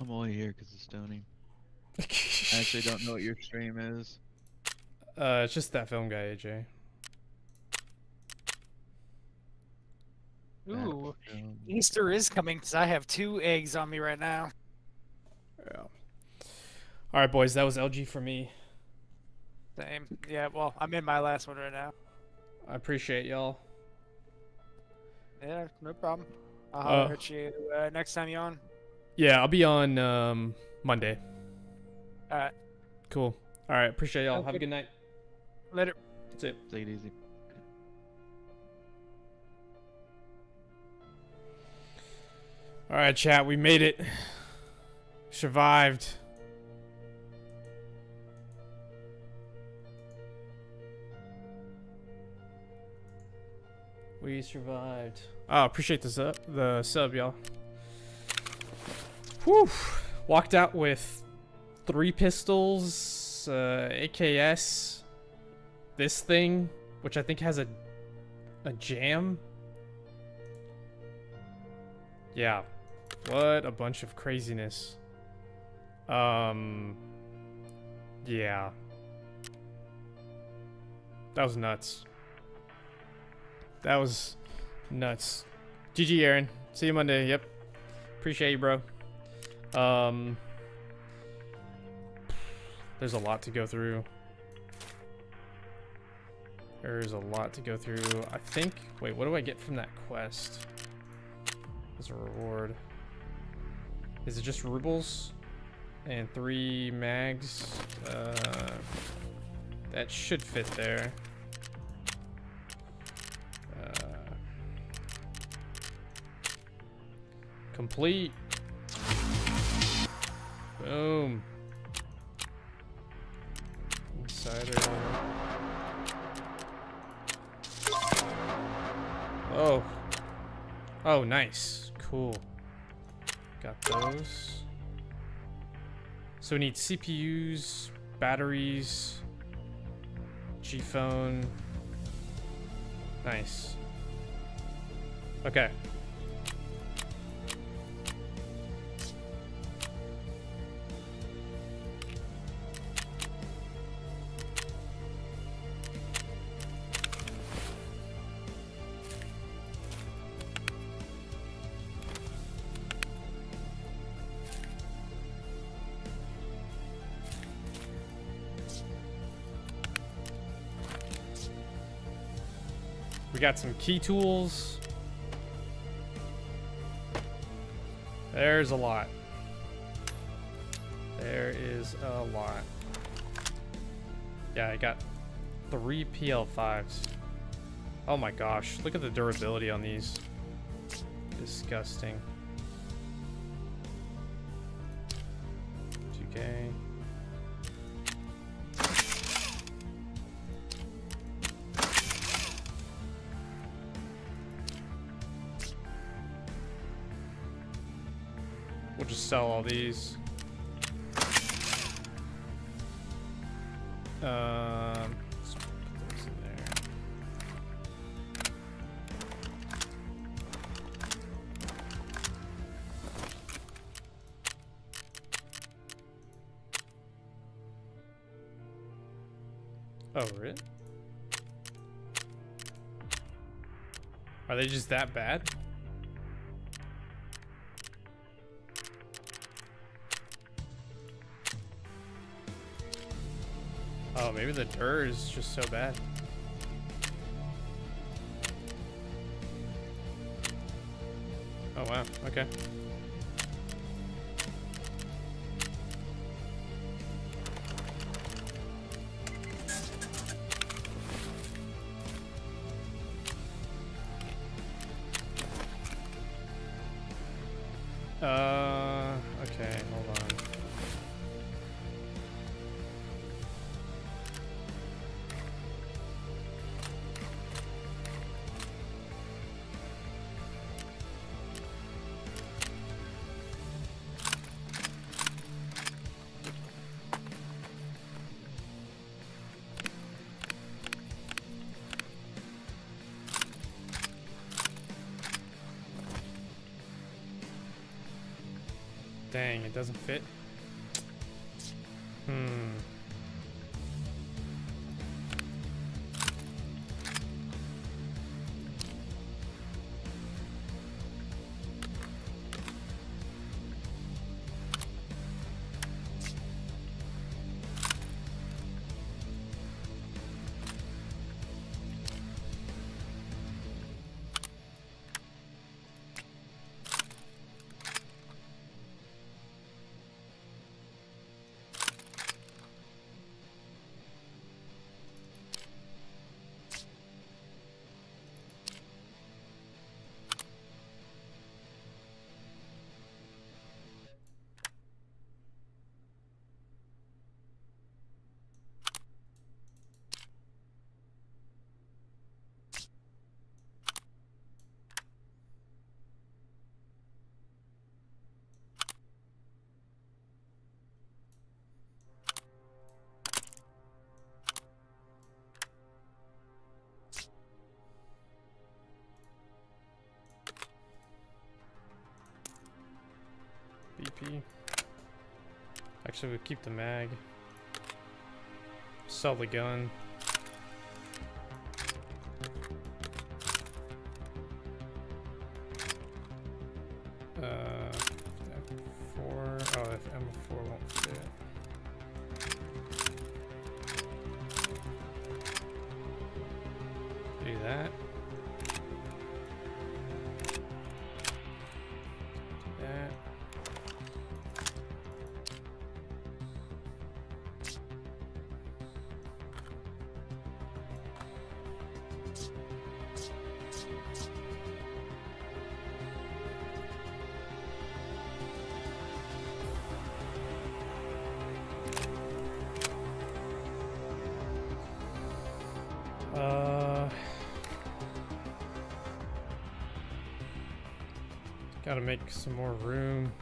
I'm only here because of Stony. I actually don't know what your stream is. Uh, it's just that film guy, AJ. Ooh, Easter is coming because I have two eggs on me right now. Yeah. All right, boys. That was LG for me. Same. Yeah, well, I'm in my last one right now. I appreciate y'all. Yeah, no problem. I'll Uh, holler at you uh, next time you on. Yeah, I'll be on um, Monday. Alright, Cool. All right. Appreciate y'all. Have a good night. later. That's it. Take it easy. All right, chat. We made it. Survived. We survived. Oh, appreciate the sub, the sub, y'all. Whew. Walked out with three pistols, uh, AKS, this thing, which I think has a a jam. Yeah. What a bunch of craziness. Um Yeah. That was nuts. That was nuts. GG Aaron. See you Monday. Yep. Appreciate you, bro. Um There's a lot to go through. There's a lot to go through. I think wait, what do I get from that quest? As a reward. Is it just rubles? And three mags? Uh, that should fit there. Complete. Boom. Insider. Oh. Oh, nice. Cool. Got those. So we need CPUs, batteries, G-phone. Nice. Okay. Got some key tools. There's a lot. There is a lot. Yeah, I got three PL5s. Oh my gosh, look at the durability on these. Disgusting. These. Um, there. Oh, really? Are they just that bad? The dirt is just so bad. Oh wow, okay. Dang, it doesn't fit. Actually, we'll keep the mag. Sell the gun. Gotta make some more room.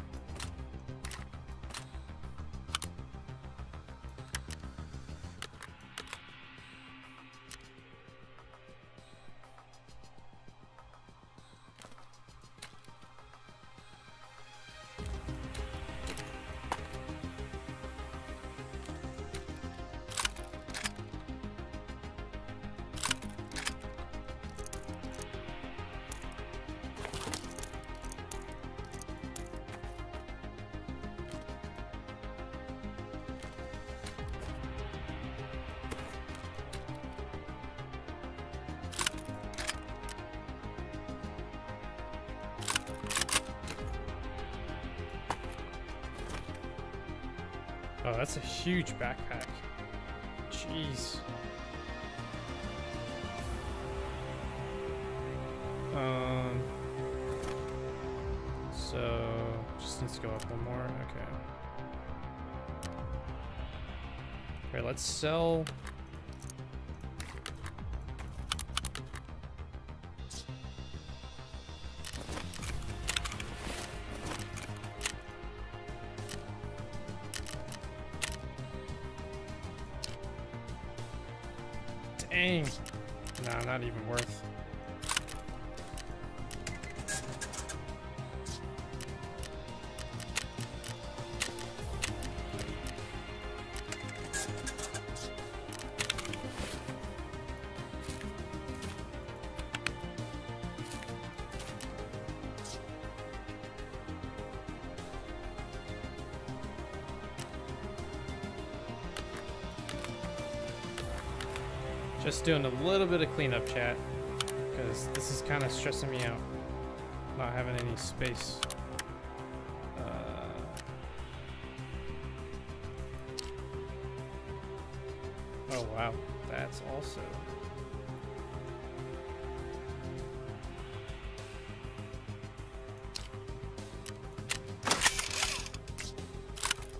That's a huge backpack. Jeez. Um. So just needs to go up one more. Okay. Okay, let's sell. Not even worth. Doing a little bit of cleanup chat because this is kind of stressing me out. Not having any space. Uh, oh wow, that's also.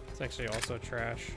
It's actually also trash.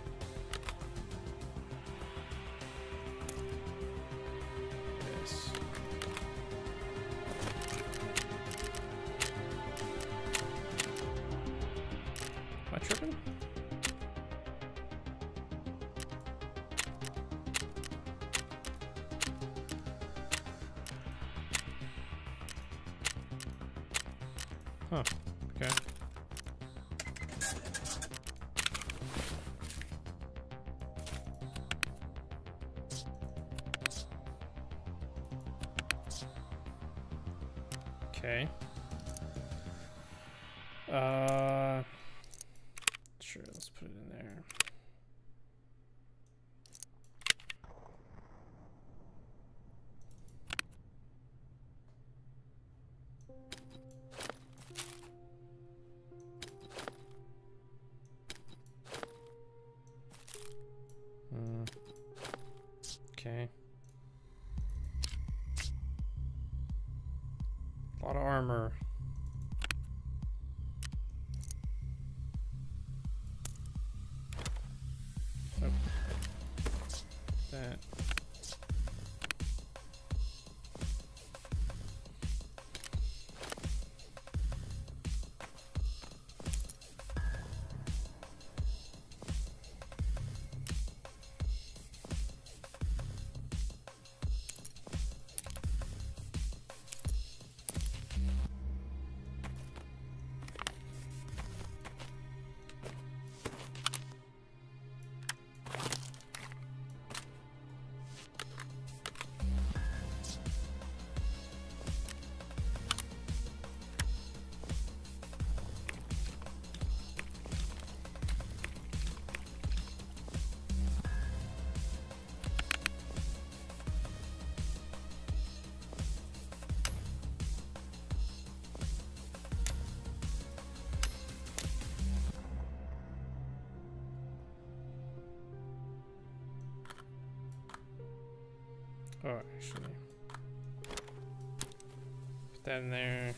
Oh, actually. Put that in there.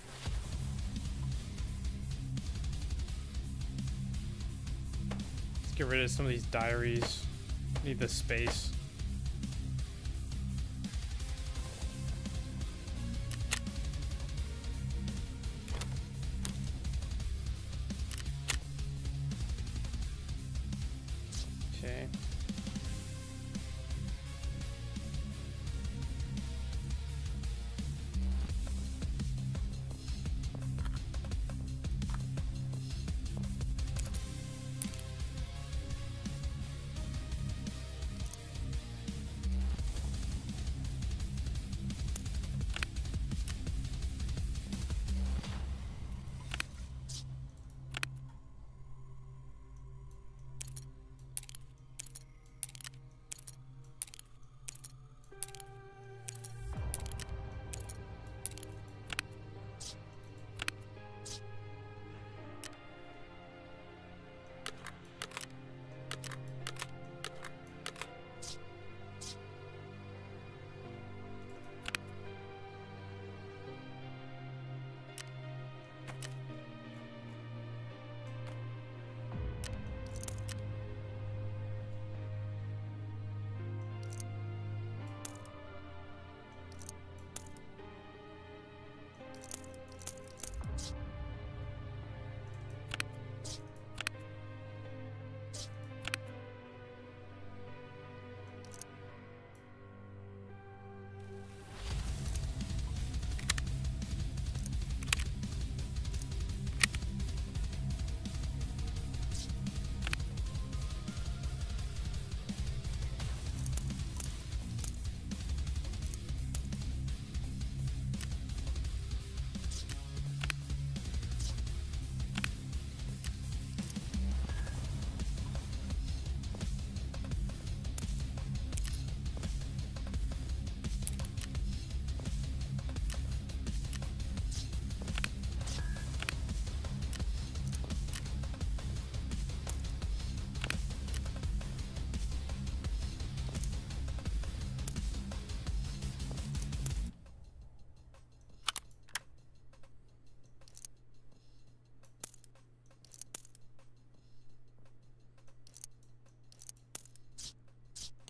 Let's get rid of some of these diaries. Need the space.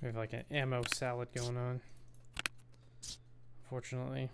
We have like an ammo salad going on. Unfortunately.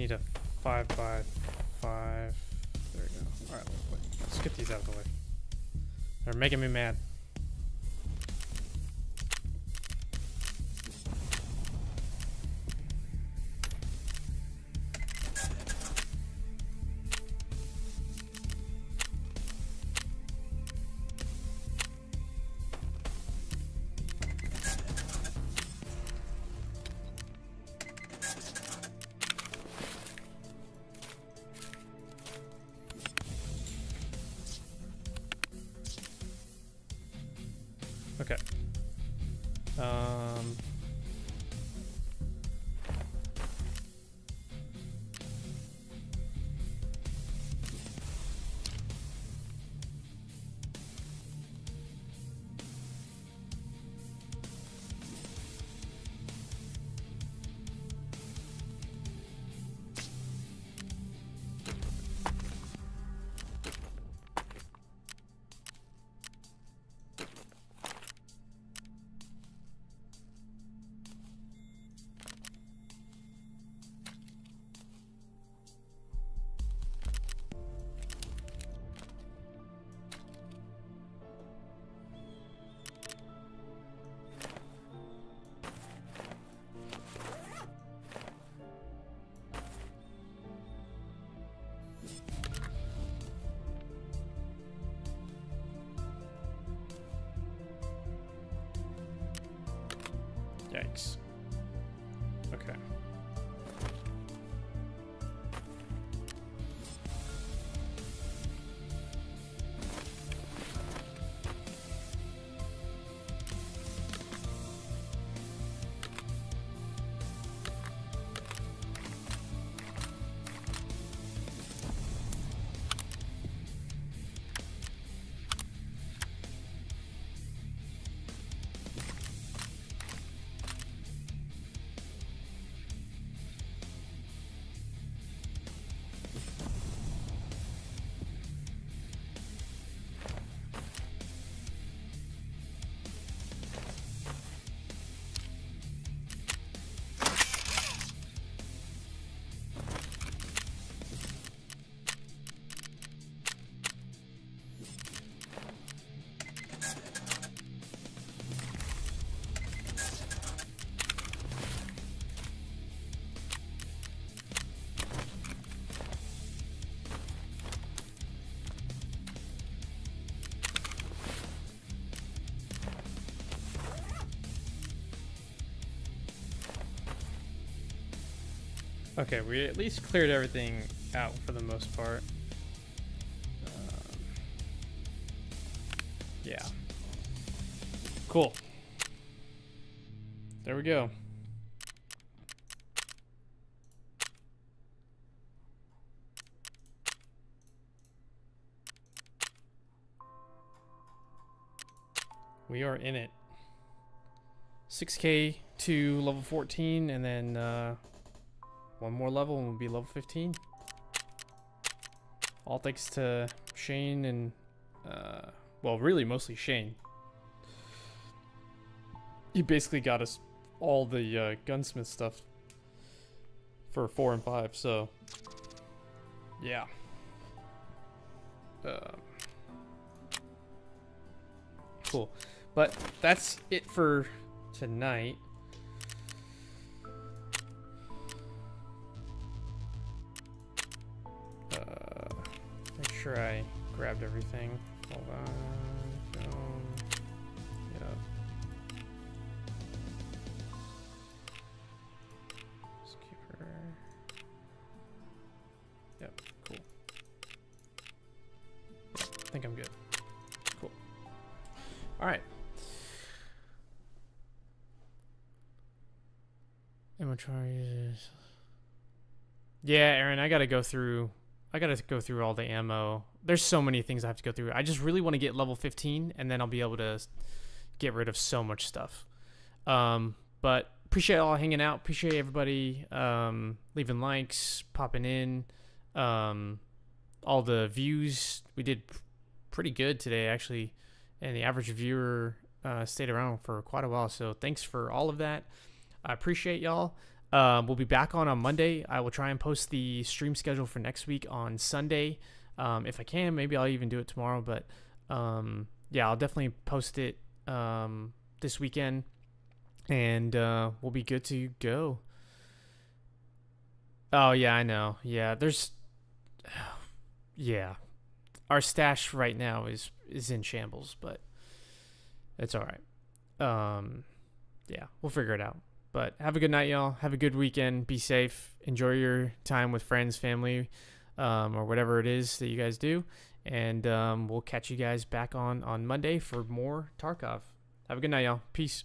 Need a five by five. There we go. All right, let's get these out of the way. They're making me mad. Okay, we at least cleared everything out for the most part. Um, yeah. Cool. There we go. We are in it. 6k to level 14 and then uh, one more level and we'll be level 15. All thanks to Shane and, uh, well, really mostly Shane. He basically got us all the uh, gunsmith stuff for 4 and 5, so yeah. Um, cool. But that's it for tonight. Sure I grabbed everything. Hold on. Um, yeah. Keeper. Yep, cool. I think I'm good. Cool. Alright. Inventory uses. Yeah, Aaron, I gotta go through. I gotta go through all the ammo. There's so many things I have to go through. I just really want to get level 15, and then I'll be able to get rid of so much stuff. Um, but appreciate all hanging out. Appreciate everybody um, leaving likes, popping in. Um, all the views we did pretty good today, actually, and the average viewer uh, stayed around for quite a while. So thanks for all of that. I appreciate y'all. Um, we'll be back on on Monday. I will try and post the stream schedule for next week on Sunday. Um, if I can, maybe I'll even do it tomorrow. But um, yeah, I'll definitely post it um, this weekend, and uh, we'll be good to go. Oh yeah, I know. Yeah, there's. Yeah, our stash right now is is in shambles, but it's all right. Um, yeah, we'll figure it out. But have a good night, y'all. Have a good weekend. Be safe. Enjoy your time with friends, family, um, or whatever it is that you guys do. And um, we'll catch you guys back on on Monday for more Tarkov. Have a good night, y'all. Peace.